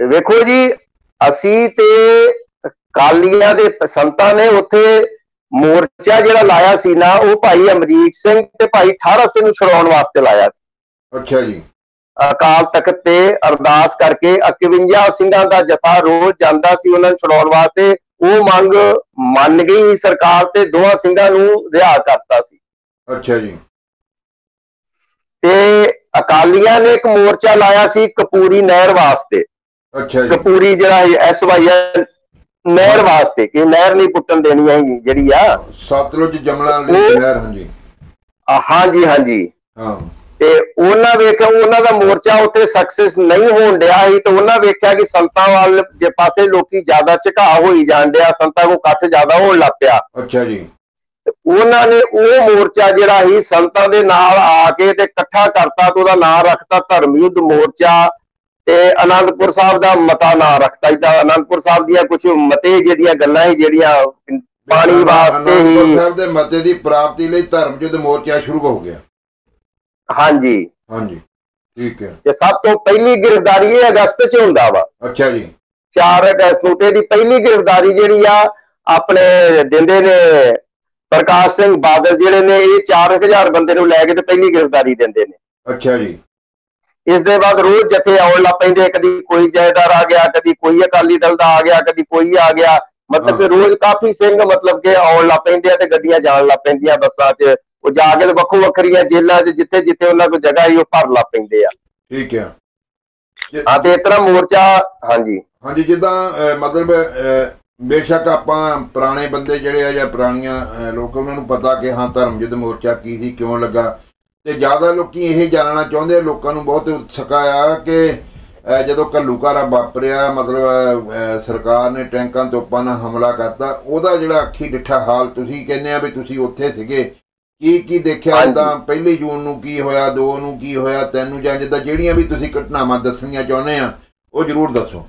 ਵੇਖੋ ਜੀ ਅਸੀਂ ਤੇ ਕਾਲੀਆਂ ਦੇ ਸੰਤਾਂ ਨੇ ਉੱਥੇ ਮੋਰਚਾ ਜਿਹੜਾ ਲਾਇਆ ਸੀ ਨਾ ਉਹ ਭਾਈ ਅਮਰੀਕ ਸਿੰਘ ਤੇ ਭਾਈ ਠਾਰਾ ਸਿੰਘ ਨੂੰ ਛੁਡਾਉਣ ਵਾਸਤੇ ਲਾਇਆ ਸੀ। ਅੱਛਾ ਜੀ। ਅਕਾਲ ਤਖਤ ਤੇ ਅਰਦਾਸ ਕਰਕੇ 51 ਸਿੰਘਾਂ ਦਾ ਜਥਾ ਰੋਜ਼ ਜਾਂਦਾ ਸੀ ਉਹਨਾਂ ਨੂੰ ਛੁਡਾਉਣ ਵਾਸਤੇ। ਉਹ ਮੰਗ ਮੰਨ ਗਈ ਸਰਕਾਰ ਤੇ ਦੋਹਾਂ ਸਿੰਘਾਂ ਨੂੰ ਰਿਹਾ ਕਰਤਾ ਸੀ। ਅੱਛਾ ਜੀ। ਤੇ ਅਕਾਲੀਆਂ ਨੇ ਇੱਕ ਮੋਰਚਾ ਲਾਇਆ ਸੀ ਕਪੂਰੀ ਨਹਿਰ ਵਾਸਤੇ। ਅੱਛਾ ਜੀ। ਕਪੂਰੀ ਜਿਹੜਾ ਐਸਵਾਈ ਨਹਿਰ ਵਾਸਤੇ ਕਿ ਨਹਿਰ ਨਹੀਂ ਪੁੱਟਣ ਦੇਣੀ ਹੈ ਜਿਹੜੀ ਆ। ਸਤਲੁਜ ਜਮਨਾ ਲਈ ਨਹਿਰ ਹਾਂਜੀ। ਆ, ਹਾਂਜੀ ਹਾਂਜੀ। ਹਾਂ। ਤੇ ਉਹਨਾਂ ਵੇਖਿਆ ਉਹਨਾਂ ਦਾ ਮੋਰਚਾ ਉੱਥੇ ਸਕਸੈਸ ਨਹੀਂ ਹੋਣ ਡਿਆ ਸੀ ਤੇ ਉਹਨਾਂ ਵੇਖਿਆ ਕਿ ਸੰਤਾਂ ਵੱਲ ਜੇ ਪਾਸੇ ਲੋਕੀ ਜ਼ਿਆਦਾ ਝੁਕਾ ਹੋਈ ਜਾਣ ਡਿਆ ਸੰਤਾਂ ਕੋ ਇਕੱਠ ਜ਼ਿਆਦਾ ਹੋਣ ਲੱਗ ਪਿਆ। ਅੱਛਾ ਜੀ। ਉਹਨਾਂ ਨੇ ਉਹ ਮੋਰਚਾ ਜਿਹੜਾ ਸੀ ਸੰਤਾਂ ਦੇ ਨਾਲ ਆ ਕੇ ਤੇ ਇਕੱਠਾ ਕਰਤਾ ਤੇ ਉਹਦਾ ਨਾਮ ਰੱਖਤਾ ਧਰਮ ਯੁੱਧ ਮੋਰਚਾ। ਤੇ ਅਨੰਦਪੁਰ ਸਾਹਿਬ ਦਾ ਮਤਾ ਨਾਂ ਰੱਖਤਾ ਇਹਦਾ ਅਨੰਦਪੁਰ ਸਾਹਿਬ ਦੀਆਂ ਕੁਝ ਮਤੇ ਜਿਹੜੀਆਂ ਗੱਲਾਂ ਸੀ ਜਿਹੜੀਆਂ ਪਾਣੀ ਵਾਸਤੇ ਅਨੰਦਪੁਰ ਹੀ ਸਾਹਿਬ ਦੇ ਮਤੇ ਦੀ ਪ੍ਰਾਪਤੀ ਲਈ ਧਰਮ ਯੁੱਧ ਮੋਰਚਾ ਸ਼ੁਰੂ ਹੋ ਗਿਆ। ਹਾਂਜੀ। ਹਾਂਜੀ ਠੀਕ ਹੈ। ਤੇ ਸਭ ਤੋਂ ਪਹਿਲੀ ਗ੍ਰਿਫਤਾਰੀ ਇਹ ਅਗਸਤ ਚ ਹੁੰਦਾ ਵਾ। ਅੱਛਾ ਜੀ। 4 ਅਗਸਤ ਨੂੰ ਤੇ ਇਹਦੀ ਪਹਿਲੀ ਗ੍ਰਿਫਤਾਰੀ ਜਿਹੜੀ ਆ ਆਪਣੇ ਦਿੰਦੇ ਨੇ ਪ੍ਰਕਾਸ਼ ਸਿੰਘ ਬਾਦਲ ਜਿਹੜੇ ਨੇ ਇਹ 4000 ਬੰਦੇ ਨੂੰ ਲੈ ਕੇ ਤੇ ਪਹਿਲੀ ਗ੍ਰਿਫਤਾਰੀ ਦਿੰਦੇ ਨੇ। ਅੱਛਾ ਜੀ। ਇਸ ਦੇ ਬਾਅਦ ਰੋਜ਼ ਜਥੇ ਆਉਣ ਲੱਗ ਪੈਂਦੇ ਕਦੀ ਕੋਈ ਜਥੇਦਾਰ ਆ ਗਿਆ ਕਦੀ ਕੋਈ ਅਕਾਲੀ ਦਲ ਦਾ ਆ ਗਿਆ ਕਦੀ ਕੋਈ ਆ ਗਿਆ। ਮਤਲਬ ਕਿ ਰੋਜ਼ ਕਾਫੀ ਸਿੰਘ ਮਤਲਬ ਕਿ ਆਉਣ ਲੱਗ ਪੈਂਦੇ ਆ ਤੇ ਗੱਡੀਆਂ ਜਾਣ ਲੱਗ ਪੈਂਦੀਆਂ ਬੱਸਾਂ 'ਚ। ਉਹ ਜਾ ਕੇ ਵੱਖੋ ਵੱਖਰੀਆਂ ਜੇਲ੍ਹਾਂ 'ਚ ਜਿੱਥੇ ਜਿੱਥੇ ਉਹਨਾਂ ਕੋਲ ਜਗ੍ਹਾ ਹੀ ਉਹ ਭਰ ਲੱਗ ਪੈਂਦੇ ਆ। ਠੀਕ ਜੇ- ਹਾਂ ਤੇ ਤਰ੍ਹਾਂ ਮੋਰਚਾ ਹਾਂਜੀ। ਹਾਂਜੀ ਜਿੱਦਾਂ ਮਤਲਬ ਬੇਸ਼ੱਕ ਆਪਾਂ ਪੁਰਾਣੇ ਬੰਦੇ ਜਿਹੜੇ ਆ ਜਾਂ ਪੁਰਾਣੀਆਂ ਲੋਕ ਉਹਨਾਂ ਨੂੰ ਪਤਾ ਕਿ ਹਾਂ ਧਰਮ ਯੁੱਧ ਮੋਰਚਾ ਕੀ ਸੀ ਕਿਉਂ ਲੱਗਾ? ਤੇ ਜ਼ਿਆਦਾ ਲੋਕੀ ਇਹ ਜਾਣਨਾ ਚਾਹੁੰਦੇ ਆ ਲੋਕਾਂ ਨੂੰ ਬਹੁਤ ਉਤਸੁਕ ਆ ਕਿ ਜਦੋਂ ਘੱਲੂਘਾਰਾ ਵਾਪਰਿਆ ਮਤਲਬ ਸਰਕਾਰ ਨੇ ਟੈਂਕਾਂ ਤੋਪਾਂ ਨਾਲ ਹਮਲਾ ਕਰਤਾ ਉਹਦਾ ਜਿਹੜਾ ਅੱਖੀ ਡਿੱਠਾ ਹਾਲ ਤੁਸੀਂ ਕਹਿੰਦੇ ਆ ਵੀ ਤੁਸੀਂ ਉੱਥੇ ਸੀਗੇ ਕੀ ਕੀ ਦੇਖਿਆ। ਜਿੱਦਾਂ ਪਹਿਲੀ ਜੂਨ ਨੂੰ ਕੀ ਹੋਇਆ 2 ਨੂੰ ਕੀ ਹੋਇਆ 3 ਨੂੰ ਜਾਂ ਜਿੱਦਾਂ ਜਿਹੜੀਆਂ ਵੀ ਤੁਸੀਂ ਘਟਨਾਵਾਂ ਦੱਸਣੀਆਂ ਚਾਹੁੰਦੇ ਆ ਉਹ ਜ਼ਰੂਰ ਦੱਸੋ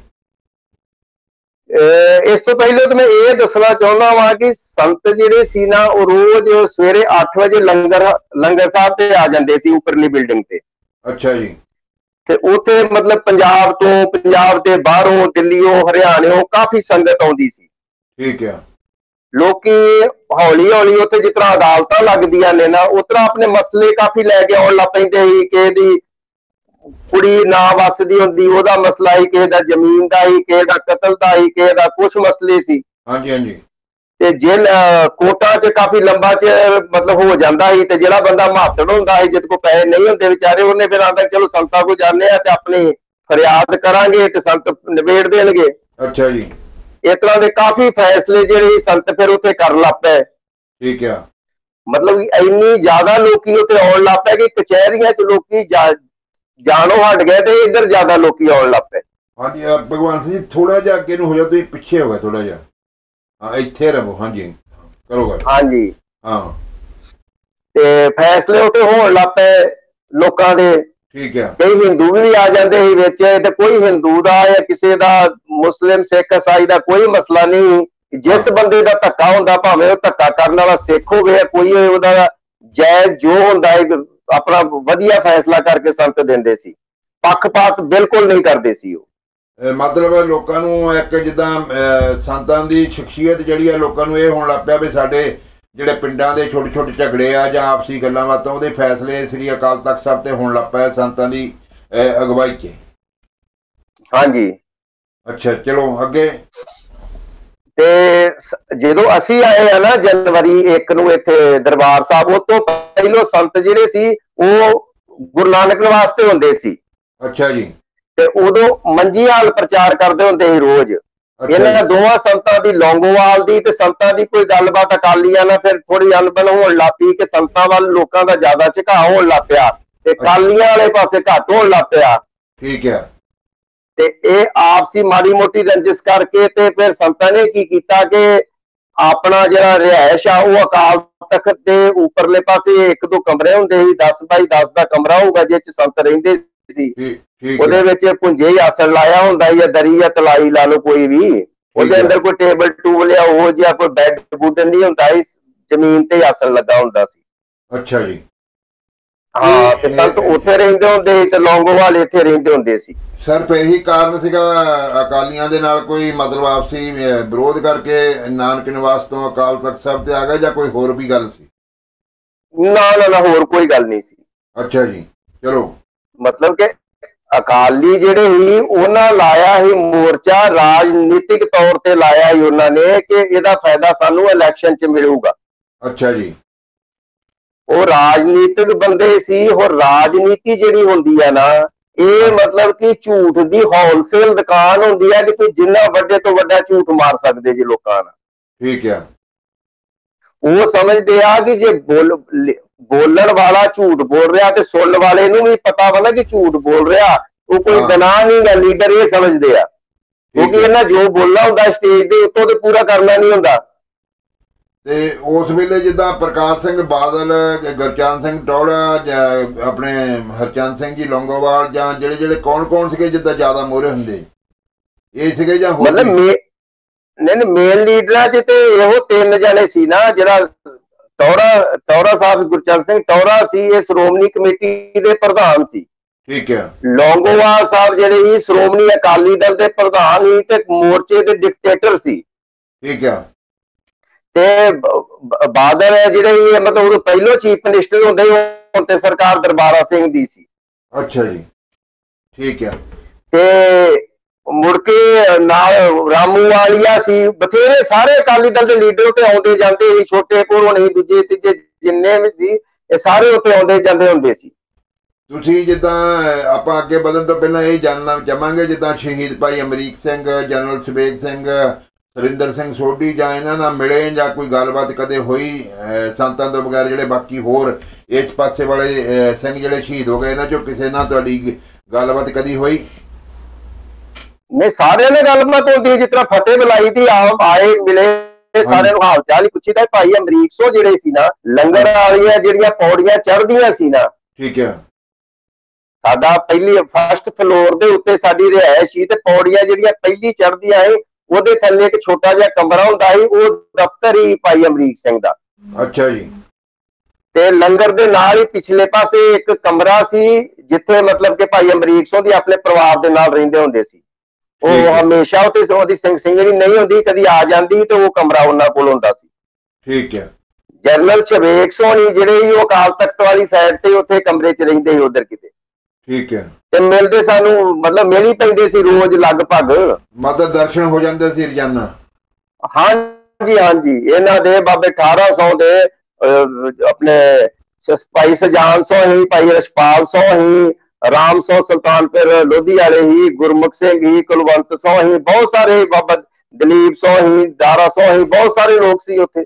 ਇਸ ਤੋਂ ਪਹਿਲਾਂ ਤਾਂ ਮੈਂ ਇਹ ਦੱਸਣਾ ਚਾਹੁੰਦਾ ਹਾਂ ਕਿ ਸੰਤ ਜਿਹੜੇ ਸੀ ਨਾ ਉਹ ਰੋਜ਼ ਸਵੇਰੇ 8 ਵਜੇ ਲੰਗਰ ਲੰਗਰ ਸਾਹਿਬ ਤੇ ਆ ਜਾਂਦੇ ਸੀ ਉੱਪਰਲੀ ਬਿਲਡਿੰਗ ਤੇ। ਅੱਛਾ ਜੀ। ਤੇ ਉੱਥੇ ਮਤਲਬ ਪੰਜਾਬ ਤੋਂ ਪੰਜਾਬ ਦੇ ਬਾਹਰੋਂ ਦਿੱਲੀੋਂ ਹਰਿਆਣਿਓਂ ਕਾਫੀ ਸੰਗਤ ਆਉਂਦੀ ਸੀ। ਠੀਕ ਆ। ਲੋਕੀ ਹੌਲੀ ਹੌਲੀ ਉੱਥੇ ਜਿਸ ਤਰ੍ਹਾਂ ਅਦਾਲਤਾਂ ਲੱਗਦੀਆਂ ਨੇ ਨਾ ਉਸ ਤਰ੍ਹਾਂ ਆਪਣੇ ਮਸਲੇ ਕਾਫੀ ਲੈ ਕੇ ਆਉਣ ਲੱਗ ਪੈਂਦੇ ਸੀ ਕਿ ਇਹਦੀ ਕੁੜੀ ਨਾ ਵਸਦੀ ਹੁੰਦੀ ਉਹਦਾ ਮਸਲਾ ਹੀ ਕਿਸੇ ਦਾ ਜ਼ਮੀਨ ਦਾ ਹੀ ਕਿਸੇ ਦਾ ਕਤਲ ਦਾ ਹੀ ਕਿਸੇ ਦਾ ਕੁਝ ਮਸਲੇ ਸੀ। ਹਾਂਜੀ ਹਾਂਜੀ। ਤੇ ਅਹ, ਕੋਟਾਂ 'ਚ ਕਾਫੀ ਲੰਬਾ ਚ ਮਤਲਬ ਹੋ ਜਾਂਦਾ ਸੀ ਤੇ ਜਿਹੜਾ ਬੰਦਾ ਮਾਤੜ ਹੁੰਦਾ ਸੀ ਜਿਹਦੇ ਕੋਲ ਪੈਸੇ ਨਹੀਂ ਹੁੰਦੇ ਵਿਚਾਰੇ ਉਹਨੇ ਫਿਰ ਆਂਦਾ ਚਲੋ ਸੰਤਾਂ ਕੋ ਜਾਂਦੇ ਆ ਤੇ ਆਪਣੀ ਫਰਿਆਦ ਕਰਾਂਗੇ ਤੇ ਸੰਤ ਨਿਬੇੜ ਦੇਣਗੇ। ਅੱਛਾ ਜੀ। ਇਸ ਤਰ੍ਹਾਂ ਦੇ ਕਾਫੀ ਫੈਸਲੇ ਜਿਹੜੇ ਸੰਤ ਫਿਰ ਉੱਥੇ ਕਰਨ ਲੱਗ ਪਏ। ਠੀਕ ਆ। ਮਤਲਬ ਕਿ ਇੰਨੀ ਜ਼ਿਆਦਾ ਲੋਕੀ ਉੱਥੇ ਆਉਣ ਲੱਗ ਪਏ ਕਿ ਕਚਹਿਰੀਆਂ 'ਚ ਲੋਕੀ ਜਾਣੋਂ ਹਟ ਗਏ ਤੇ ਇੱਧਰ ਜ਼ਿਆਦਾ ਲੋਕੀ ਆਉਣ ਲੱਗ ਪਏ। ਹਾਂਜੀ ਅਹ ਭਗਵਾਨ ਸਿੰਘ ਜੀ ਥੋੜਾ ਜਿਹਾ ਅੱਗੇ ਨੂੰ ਹੋ ਜਾ ਤੁਸੀਂ ਪਿੱਛੇ ਹੋ ਗਏ ਥੋੜਾ ਜਿਹਾ। ਹਾਂ ਇੱਥੇ ਰਹੋ ਹਾਂਜੀ। ਕਰੋ ਗੱਲ। ਹਾਂਜੀ। ਹਾਂ। ਤੇ ਫੈਸਲੇ ਉੱਥੇ ਹੋਣ ਲੱਗ ਪਏ ਲੋਕਾਂ ਦੇ। ਠੀਕ ਆ। ਕਈ ਹਿੰਦੂ ਵੀ ਆ ਜਾਂਦੇ ਸੀ ਵਿੱਚ ਤੇ ਕੋਈ ਹਿੰਦੂ ਦਾ ਜਾਂ ਕਿਸੇ ਦਾ ਮੁਸਲਿਮ ਸਿੱਖ ਈਸਾਈ ਦਾ ਕੋਈ ਮਸਲਾ ਨਹੀਂ ਜਿਸ ਬੰਦੇ ਦਾ ਧੱਕਾ ਹੁੰਦਾ ਭਾਵੇਂ ਉਹ ਧੱਕਾ ਕਰਨ ਵਾਲਾ ਸਿੱਖ ਹੋਵੇ ਜਾਂ ਕੋਈ ਉਹਦਾ ਜਾਇਜ਼ ਜੋ ਹੁੰਦਾ ਹੈ ਆਪਣਾ ਵਧੀਆ ਫੈਸਲਾ ਕਰਕੇ ਸੰਤ ਦਿੰਦੇ ਸੀ। ਪੱਖਪਾਤ ਬਿਲਕੁਲ ਨਹੀਂ ਕਰਦੇ ਸੀ ਉਹ। ਮਤਲਬ ਲੋਕਾਂ ਨੂੰ ਇੱਕ ਜਿੱਦਾਂ ਸੰਤਾਂ ਦੀ ਸ਼ਖਸੀਅਤ ਜਿਹੜੀ ਆ ਲੋਕਾਂ ਨੂੰ ਇਹ ਹੋਣ ਲੱਗ ਪਿਆ ਵੀ ਸਾਡੇ ਜਿਹੜੇ ਪਿੰਡਾਂ ਦੇ ਛੋਟੇ ਛੋਟੇ ਝਗੜੇ ਆ ਜਾਂ ਆਪਸੀ ਗੱਲਾਂ ਬਾਤਾਂ ਉਹਦੇ ਫੈਸਲੇ ਸ੍ਰੀ ਅਕਾਲ ਤਖਤ ਸਾਹਿਬ ਤੇ ਹੋਣ ਲੱਗ ਪਏ ਸੰਤਾਂ ਦੀ ਅਗਵਾਈ 'ਚ। ਹਾਂਜੀ। ਅੱਛਾ ਚਲੋ ਅੱਗੇ। ਤੇ ਜਦੋਂ ਅਸੀਂ ਆਏ ਆ ਨਾ ਜਨਵਰੀ 1 ਨੂੰ ਇੱਥੇ ਦਰਬਾਰ ਸਾਹਿਬ ਉਹ ਤੋਂ ਪਹਿਲੋਂ ਸੰਤ ਜਿਹੜੇ ਸੀ ਉਹ ਗੁਰੂ ਨਾਨਕ ਵਾਸਤੇ ਹੁੰਦੇ ਸੀ। ਅੱਛਾ ਜੀ। ਤੇ ਉਦੋਂ ਮੰਜੀ ਹਾਲ ਪ੍ਰਚਾਰ ਕਰਦੇ ਹੁੰਦੇ ਸੀ ਰੋਜ਼। ਇਹਨਾਂ ਦੋਵਾਂ ਸੰਤਾਂ ਦੀ ਲੌਂਗੋਵਾਲ ਦੀ ਤੇ ਸੰਤਾਂ ਦੀ ਕੋਈ ਗੱਲਬਾਤ ਅਕਾਲੀਆਂ ਨਾਲ ਫਿਰ ਥੋੜੀ ਅਨਬਨ ਹੋਣ ਲੱਗ ਪਈ ਕਿ ਸੰਤਾਂ ਵੱਲ ਲੋਕਾਂ ਦਾ ਜ਼ਿਆਦਾ ਝੁਕਾਅ ਹੋਣ ਲੱਗ ਪਿਆ। ਤੇ ਅਕਾਲੀਆਂ ਵਾਲੇ ਪਾਸੇ ਘੱਟ ਹੋਣ ਲੱਗ ਪਿਆ। ਠੀਕ ਆ ਤੇ ਇਹ ਆਪਸੀ ਮਾੜੀ ਮੋਟੀ ਰੰਜਿਸ਼ ਕਰਕੇ ਤੇ ਫਿਰ ਸੰਤਾਂ ਨੇ ਕੀ ਕੀਤਾ ਕਿ ਆਪਣਾ ਜਿਹੜਾ ਰਿਹਾਇਸ਼ ਆ ਉਹ ਅਕਾਲ ਤਖਤ ਦੇ ਉੱਪਰਲੇ ਪਾਸੇ ਇੱਕ ਦੋ ਕਮਰੇ ਹੁੰਦੇ ਸੀ 10 ਬਾਈ 10 ਦਾ ਕਮਰਾ ਹੋਊਗਾ ਜਿਹ ਚ ਸੰਤ ਰਹਿੰਦੇ ਸੀ। ਉਹਦੇ ਵਿੱਚ ਪੁੰਜੇ ਹੀ ਆਸਣ ਲਾਇਆ ਹੁੰਦਾ ਜਾਂ ਦਰੀ ਜਾਂ ਤਲਾਈ ਲਾ ਲਓ ਕੋਈ ਵੀ। ਉਹਦੇ। ਅੰਦਰ ਕੋਈ ਟੇਬਲ ਟੂਲ ਜਾਂ ਉਹ ਜਿਹਾ ਕੋਈ ਬੈੱਡ ਬੁੱਡ ਨਹੀਂ ਹੁੰਦਾ ਸੀ ਜ਼ਮੀਨ ਤੇ ਆਸਣ ਲੱਗਾ ਹੁੰਦਾ ਸੀ। ਅੱਛਾ ਜੀ। ਹਾਂ ਤੇ ਸੰਤ ਉੱਥੇ ਰਹਿੰਦੇ ਹੁੰਦੇ ਤੇ ਲੌਂਗੋਵਾਲ ਇੱਥੇ ਰਹਿੰਦੇ ਹੁੰਦੇ ਸੀ। ਸਿਰਫ ਇਹੀ ਕਾਰਨ ਸੀਗਾ ਅਕਾਲੀਆਂ ਦੇ ਨਾਲ ਕੋਈ ਮਤਲਬ ਆਪਸੀ ਅਹ, ਵਿਰੋਧ ਕਰਕੇ ਨਾਨਕ ਨਿਵਾਸ ਤੋਂ ਅਕਾਲ ਤਖਤ ਸਾਹਿਬ ਤੇ ਆ ਗਏ ਜਾਂ ਕੋਈ ਹੋਰ ਵੀ ਗੱਲ ਸੀ? ਨਾ ਨਾ ਨਾ ਹੋਰ ਕੋਈ ਗੱਲ ਨਹੀਂ ਸੀ। ਅੱਛਾ ਜੀ ਚਲੋ। ਮਤਲਬ ਕਿ ਅਕਾਲੀ ਜਿਹੜੇ ਸੀ ਉਹਨਾਂ ਲਾਇਆ ਸੀ ਮੋਰਚਾ ਰਾਜਨੀਤਿਕ ਤੌਰ ਤੇ ਲਾਇਆ ਸੀ ਉਹਨਾਂ ਨੇ ਕਿ ਇਹਦਾ ਫਾਇਦਾ ਸਾਨੂੰ ਇਲੈਕਸ਼ਨ 'ਚ ਮਿਲੂਗਾ। ਅੱਛਾ ਜੀ। ਉਹ ਰਾਜਨੀਤਿਕ ਬੰਦੇ ਸੀ ਹੋਰ ਰਾਜਨੀਤੀ ਜਿਹੜੀ ਹੁੰਦੀ ਆ ਨਾ ਇਹ ਮਤਲਬ ਕਿ ਝੂਠ ਦੀ ਹੋਲਸੇਲ ਦੁਕਾਨ ਹੁੰਦੀ ਹੈ ਕਿ ਤੁਸੀਂ ਜਿੰਨਾ ਵੱਡੇ ਤੋਂ ਵੱਡਾ ਝੂਠ ਮਾਰ ਸਕਦੇ ਜੀ ਲੋਕਾਂ ਨਾਲ ਠੀਕ ਆ ਉਹ ਸਮਝਦੇ ਆ ਕਿ ਜੇ ਬੋਲ ਬੋਲਣ ਵਾਲਾ ਝੂਠ ਬੋਲ ਰਿਹਾ ਤੇ ਸੁਣਨ ਵਾਲੇ ਨੂੰ ਵੀ ਪਤਾ ਵਾ ਨਾ ਕਿ ਝੂਠ ਬੋਲ ਰਿਹਾ ਉਹ ਕੋਈ ਹਾਂ। ਗੁਨਾਹ ਨਹੀਂ ਗਾ ਲੀਡਰ ਇਹ ਸਮਝਦੇ ਆ ਕਿਉਂਕਿ ਹੈ। ਇਹਨਾਂ ਜੋ ਬੋਲਣਾ ਹੁੰਦਾ ਸਟੇਜ ਦੇ ਉੱਤੋਂ ਤੇ ਪੂਰਾ ਕਰਨਾ ਨਹੀਂ ਹੁੰਦਾ ਤੇ ਉਸ ਵੇਲੇ ਜਿੱਦਾਂ ਪ੍ਰਕਾਸ਼ ਸਿੰਘ ਬਾਦਲ ਗੁਰਚਰਨ ਸਿੰਘ ਟੌੜਾ ਜਾਂ ਆਪਣੇ ਹਰਚੰਦ ਸਿੰਘ ਜੀ ਲੌਂਗੋਵਾਲ ਜਾਂ ਜਿਹੜੇ ਜਿਹੜੇ ਕੌਣ ਕੌਣ ਸੀਗੇ ਜਿੱਦਾਂ ਜ਼ਿਆਦਾ ਮੋਹਰੇ ਹੁੰਦੇ ਇਹ ਸੀਗੇ ਜਾਂ ਹੋਰ ਮਤਲਬ ਨਹੀਂ ਨਹੀਂ ਮੇਨ ਲੀਡਰਾਂ 'ਚ ਤੇ ਇਹੋ ਤਿੰਨ ਜਣੇ ਸੀ ਨਾ ਜਿਹੜਾ ਟੌਰਾ ਟੌਰਾ ਸਾਹਿਬ ਗੁਰਚਰਨ ਸਿੰਘ ਟੌਰਾ ਸੀ ਇਹ ਸ਼੍ਰੋਮਣੀ ਕਮੇਟੀ ਦੇ ਪ੍ਰਧਾਨ ਸੀ। ਠੀਕ ਹੈ। ਲੌਂਗੋਵਾਲ ਸਾਹਿਬ ਜਿਹੜੇ ਸੀ ਸ਼੍ਰੋਮਣੀ ਅਕਾਲੀ ਦਲ ਦੇ ਪ੍ਰਧਾਨ ਸੀ ਤੇ ਮੋਰਚੇ ਦੇ ਡਿਕਟੇਟਰ ਸੀ। ਠੀਕ ਹੈ। ਤੇ ਬਾਦਲ ਹੈ ਜਿਹੜੇ ਮਤਲਬ ਉਹ ਪਹਿਲੋ ਚੀਫ ਮਿਨਿਸਟਰ ਹੁੰਦੇ ਹੁਣ ਤੇ ਸਰਕਾਰ ਦਰਬਾਰਾ ਸਿੰਘ ਦੀ ਸੀ। ਅੱਛਾ ਜੀ। ਠੀਕ ਹੈ। ਤੇ ਮੁੜ ਕੇ ਨਾਲ ਰਾਮੂ ਵਾਲੀਆ ਸੀ ਬਥੇਰੇ ਸਾਰੇ ਅਕਾਲੀ ਦਲ ਦੇ ਲੀਡਰ ਉੱਤੇ ਆਉਂਦੇ ਜਾਂਦੇ ਸੀ ਛੋਟੇ ਕੋਲ ਹੋਣੀ ਦੂਜੇ ਤੀਜੇ ਜਿੰਨੇ ਵੀ ਸੀ ਇਹ ਸਾਰੇ ਉੱਤੇ ਆਉਂਦੇ ਜਾਂਦੇ ਹੁੰਦੇ ਸੀ। ਤੁਸੀਂ ਜਿੱਦਾਂ ਆਪਾਂ ਅੱਗੇ ਵਧਣ ਤੋਂ ਪਹਿਲਾਂ ਇਹ ਜਾਣਨਾ ਚਾਹਾਂਗੇ ਜਿੱਦਾਂ ਸ਼ਹੀਦ ਭਾਈ ਅਮਰੀਕ ਸਿੰਘ ਜਨਰਲ ਸਵੇਗ ਸਿੰਘ ਸੁਰਿੰਦਰ ਸਿੰਘ ਸੋਢੀ ਜਾਂ ਇਹਨਾਂ ਨਾਲ ਮਿਲੇ ਜਾਂ ਕੋਈ ਗੱਲਬਾਤ ਕਦੇ ਹੋਈ ਸੰਤਾਂ ਤੋਂ ਬਗੈਰ ਜਿਹੜੇ ਬਾਕੀ ਹੋਰ ਇਸ ਪਾਸੇ ਵਾਲੇ ਸਿੰਘ ਜਿਹੜੇ ਸ਼ਹੀਦ ਹੋ ਗਏ ਇਹਨਾਂ ਚੋਂ ਕਿਸੇ ਨਾਲ ਤੁਹਾਡੀ ਗੱਲਬਾਤ ਕਦੀ ਹੋਈ? ਨਹੀਂ ਸਾਰਿਆਂ ਨੇ ਗੱਲਬਾਤ ਹੁੰਦੀ ਜਿਸ ਤਰ੍ਹਾਂ ਫਤਿਹ ਬੁਲਾਈ ਦੀ ਆਪ ਆਏ ਮਿਲੇ ਸਾਰਿਆਂ ਨੂੰ ਹਾਲ ਚਾਲ ਹੀ ਪੁੱਛੀਦਾ ਭਾਈ ਅਮਰੀਕ ਸੋ ਜਿਹੜੇ ਸੀ ਨਾ ਲੰਗਰ ਵਾਲੀਆਂ ਜਿਹੜੀਆਂ ਪੌੜੀਆਂ ਚੜ੍ਹਦੀਆਂ ਸੀ ਨਾ। ਠੀਕ ਹੈ। ਸਾਡਾ ਪਹਿਲੀ ਫਸਟ ਫਲੋਰ ਦੇ ਉੱਤੇ ਸਾਡੀ ਰਿਹਾਇਸ਼ ਸੀ ਤੇ ਪੌੜੀਆਂ ਜਿਹੜੀਆਂ ਪਹਿਲੀ ਚੜ੍ਹਦੀਆਂ ਏ ਉਹਦੇ ਥੱਲੇ ਇੱਕ ਛੋਟਾ ਜਿਹਾ ਕਮਰਾ ਹੁੰਦਾ ਸੀ ਉਹ ਦਫ਼ਤਰ ਹੀ ਭਾਈ ਅਮਰੀਕ ਸਿੰਘ ਦਾ। ਅੱਛਾ ਜੀ। ਤੇ ਲੰਗਰ ਦੇ ਨਾਲ ਹੀ ਪਿਛਲੇ ਪਾਸੇ ਇੱਕ ਕਮਰਾ ਸੀ ਜਿੱਥੇ ਮਤਲਬ ਕਿ ਭਾਈ ਅਮਰੀਕ ਸਿੰਘ ਦੀ ਆਪਣੇ ਪਰਿਵਾਰ ਦੇ ਨਾਲ ਰਹਿੰਦੇ ਹੁੰਦੇ ਸੀ। ਉਹ। ਹਮੇਸ਼ਾ ਉੱਥੇ ਉਹਦੀ ਸਿੰਘ ਸਿੰਘਣੀ ਨਹੀਂ ਹੁੰਦੀ ਕਦੀ ਆ ਜਾਂਦੀ ਤੇ ਉਹ ਕਮਰਾ ਉਹਨਾਂ ਕੋਲ ਹੁੰਦਾ ਸੀ। ਠੀਕ ਹੈ। ਜਨਰਲ ਸ਼ਵੇਕ ਸੋਣੀ ਜਿਹੜੇ ਉਹ ਅਕਾਲ ਤਖਤ ਵਾਲੀ ਸਾਈਡ ਤੇ ਉੱਥੇ ਕਮਰੇ 'ਚ ਰਹਿੰਦੇ ਸੀ ਉਧਰ ਕਿਤੇ। ਠੀਕ ਹੈ। ਤੇ ਮਿਲਦੇ ਸਾਨੂੰ ਮਤਲਬ ਮਿਲ ਹੀ ਪੈਂਦੇ ਸੀ ਰੋਜ਼ ਲਗਭਗ। ਮਤਲਬ ਦਰਸ਼ਨ ਹੋ ਜਾਂਦੇ ਸੀ ਰੋਜ਼ਾਨਾ? ਹਾਂਜੀ ਹਾਂਜੀ। ਇਹਨਾਂ ਦੇ ਬਾਬੇ 1800 ਦੇ ਆਪਣੇ ਭਾਈ ਸਜਾਨ ਸੋ ਹੀ ਭਾਈ ਰਸ਼ਪਾਲ ਸੋ ਹੀ ਰਾਮ ਸੋ ਸੁਲਤਾਨਪੁਰ ਲੋਧੀ ਵਾਲੇ ਹੀ ਗੁਰਮੁਖ ਸਿੰਘ ਹੀ ਕੁਲਵੰਤ ਸੋ ਹੀ ਬਹੁਤ ਸਾਰੇ ਬਾਬਾ ਦਲੀਪ ਸੋ ਹੀ ਦਾਰਾ ਸੋ ਹੀ ਬਹੁਤ ਸਾਰੇ ਲੋਕ ਸੀ ਉੱਥੇ।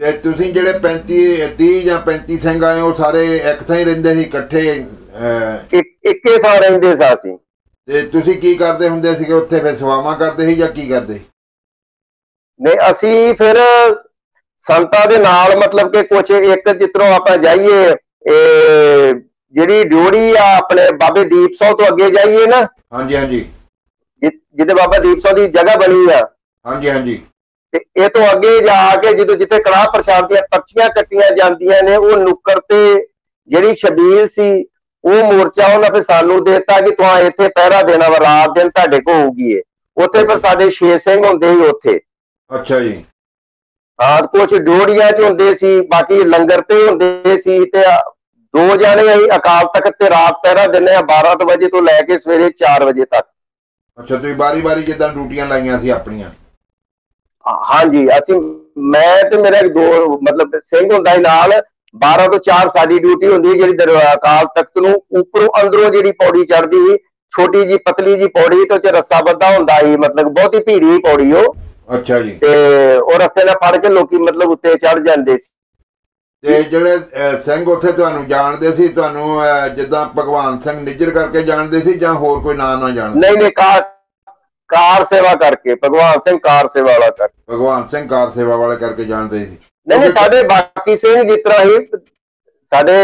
ਤੇ ਤੁਸੀਂ ਜਿਹੜੇ 35 30 ਜਾਂ 35 ਸਿੰਘ ਆਏ ਉਹ ਸਾਰੇ ਇੱਕ ਥਾਂ ਹੀ ਰਹਿੰਦੇ ਸੀ ਇਕੱਠੇ ਇੱਕ ਇੱਕੇ ਥਾਂ ਰਹਿੰਦੇ ਸਾਂ ਅਸੀਂ। ਤੇ ਤੁਸੀਂ ਕੀ ਕਰਦੇ ਹੁੰਦੇ ਸੀਗੇ? ਉੱਥੇ ਫਿਰ ਸੇਵਾਵਾਂ ਕਰਦੇ ਸੀ ਜਾਂ ਕੀ ਕਰਦੇ? ਨੇ ਅਸੀਂ ਫਿਰ ਸੰਤਾਂ ਦੇ ਨਾਲ ਮਤਲਬ ਕਿ ਕੁਝ ਇੱਕ ਜਿੱਧਰੋਂ ਆਪਾਂ ਜਾਈਏ ਇਹ ਜਿਹੜੀ ਡਿਊੜੀ ਆ ਆਪਣੇ ਬਾਬੇ ਦੀਪ ਸਿੰਘ ਤੋਂ ਅੱਗੇ ਜਾਈਏ ਨਾ ਹਾਂਜੀ ਹਾਂਜੀ। ਜਿ- ਜਿਹਦੇ ਬਾਬਾ ਦੀਪ ਸਿੰਘ ਦੀ ਜਗ੍ਹਾ ਬਣੀ ਆ। ਹਾਂਜੀ ਹਾਂਜੀ। ਤੇ ਇਹ ਤੋਂ ਅੱਗੇ ਜਾ ਕੇ ਜਦੋਂ ਜਿੱਥੇ ਕੜਾਹ ਪ੍ਰਸ਼ਾਦ ਦੀਆਂ ਪਰਚੀਆਂ ਕੱਟੀਆਂ ਜਾਂਦੀਆਂ ਨੇ ਉਹ ਨੁੱਕਰ ਤੇ ਜਿਹੜੀ ਸ਼ਬੀਲ ਸੀ ਉਹ ਮੋਰਚਾ ਉਹਨਾਂ ਫਿਰ ਸਾਨੂੰ ਦੇਤਾ ਕਿ ਤੁਹਾਂ ਇੱਥੇ ਪਹਿਰਾ ਦੇਣਾ ਵਾ ਰਾਤ ਦਿਨ ਤੁਹਾਡੇ ਕੋ ਹੋਊਗੀ ਇਹ। ਉੱਥੇ ਫਿਰ ਸਾਡੇ ਛੇ ਸਿੰਘ ਹੁੰਦੇ ਸੀ ਉੱਥੇ। ਅੱਛਾ ਜੀ। ਹਾਂ ਕੁਝ ਡੋੜੀਆਂ ਚ ਹੁੰਦੇ ਸੀ ਬਾਕੀ ਲੰਗਰ ਤੇ ਹੁੰਦੇ ਸੀ ਤੇ ਦੋ ਜਾਣੇ ਅਸੀਂ ਅਕਾਲ ਤਖਤ ਤੇ ਰਾਤ ਪਹਿਰਾ ਦਿੰਦੇ ਆ 12 ਤੋਂ ਵਜੇ ਤੋਂ ਲੈ ਕੇ ਸਵੇਰੇ 4 ਵਜੇ ਤੱਕ। ਅੱਛਾ ਤੁਸੀਂ ਬਾਰੀ ਬਾਰੀ ਜਿੱਦਾਂ ਡਿਊਟੀਆਂ ਲਾਈਆਂ ਸੀ ਆਪਣੀਆਂ? ਹਾਂਜੀ ਅਸੀਂ ਮੈਂ ਤੇ ਮੇਰਾ ਇੱਕ ਦੋ ਮਤਲਬ ਸਿੰਘ ਹੁੰਦਾ ਸੀ ਨਾਲ 12 ਤੋਂ 4 ਸਾਡੀ ਡਿਊਟੀ ਹੁੰਦੀ ਸੀ ਜਿਹੜੀ ਦਰ- ਅਕਾਲ ਤਖਤ ਨੂੰ ਉੱਪਰੋਂ ਅੰਦਰੋਂ ਜਿਹੜੀ ਪੌੜੀ ਚੜਦੀ ਸੀ ਛੋਟੀ ਜੀ ਪਤਲੀ ਜੀ ਪੌੜੀ ਤੇ ਚ ਰੱਸਾ ਬੱਧਾ ਹੁੰਦਾ ਸੀ ਮਤਲਬ ਬਹੁਤੀ ਭੀੜੀ ਪੌੜੀ ਉਹ। ਅੱਛਾ ਜੀ। ਤੇ ਉਹ ਰੱਸੇ ਨਾਲ ਫੜ ਕੇ ਲੋਕੀ ਮਤਲਬ ਉੱਤੇ ਚੜ ਜਾਂਦੇ ਸੀ। ਤੇ ਜਿਹੜੇ ਸਿੰਘ ਉੱਥੇ ਤੁਹਾਨੂੰ ਜਾਣਦੇ ਸੀ ਤੁਹਾਨੂੰ ਜਿੱਦਾਂ ਭਗਵਾਨ ਸਿੰਘ ਨਿੱਜਰ ਕਰਕੇ ਜਾਣਦੇ ਸੀ ਜਾਂ ਹੋਰ ਕੋਈ ਨਾਂ ਨਾ ਜਾਣਦੇ? ਨਹੀਂ ਨਹੀਂ ਕਾਰ ਕਾਰ ਸੇਵਾ ਕਰਕੇ ਭਗਵਾਨ ਸਿੰਘ ਕਾਰ ਸੇਵਾ ਵਾਲਾ ਕਰ ਭਗਵਾਨ ਸਿੰਘ ਕਾਰ ਸੇਵਾ ਵਾਲੇ ਕਰਕੇ ਜਾਣਦੇ ਸੀ। ਨਹੀਂ ਨਹੀਂ ਸਾਡੇ ਬਾਕੀ ਸਿੰਘ ਜਿਸ ਤਰ੍ਹਾਂ ਹੀ ਸਾਡੇ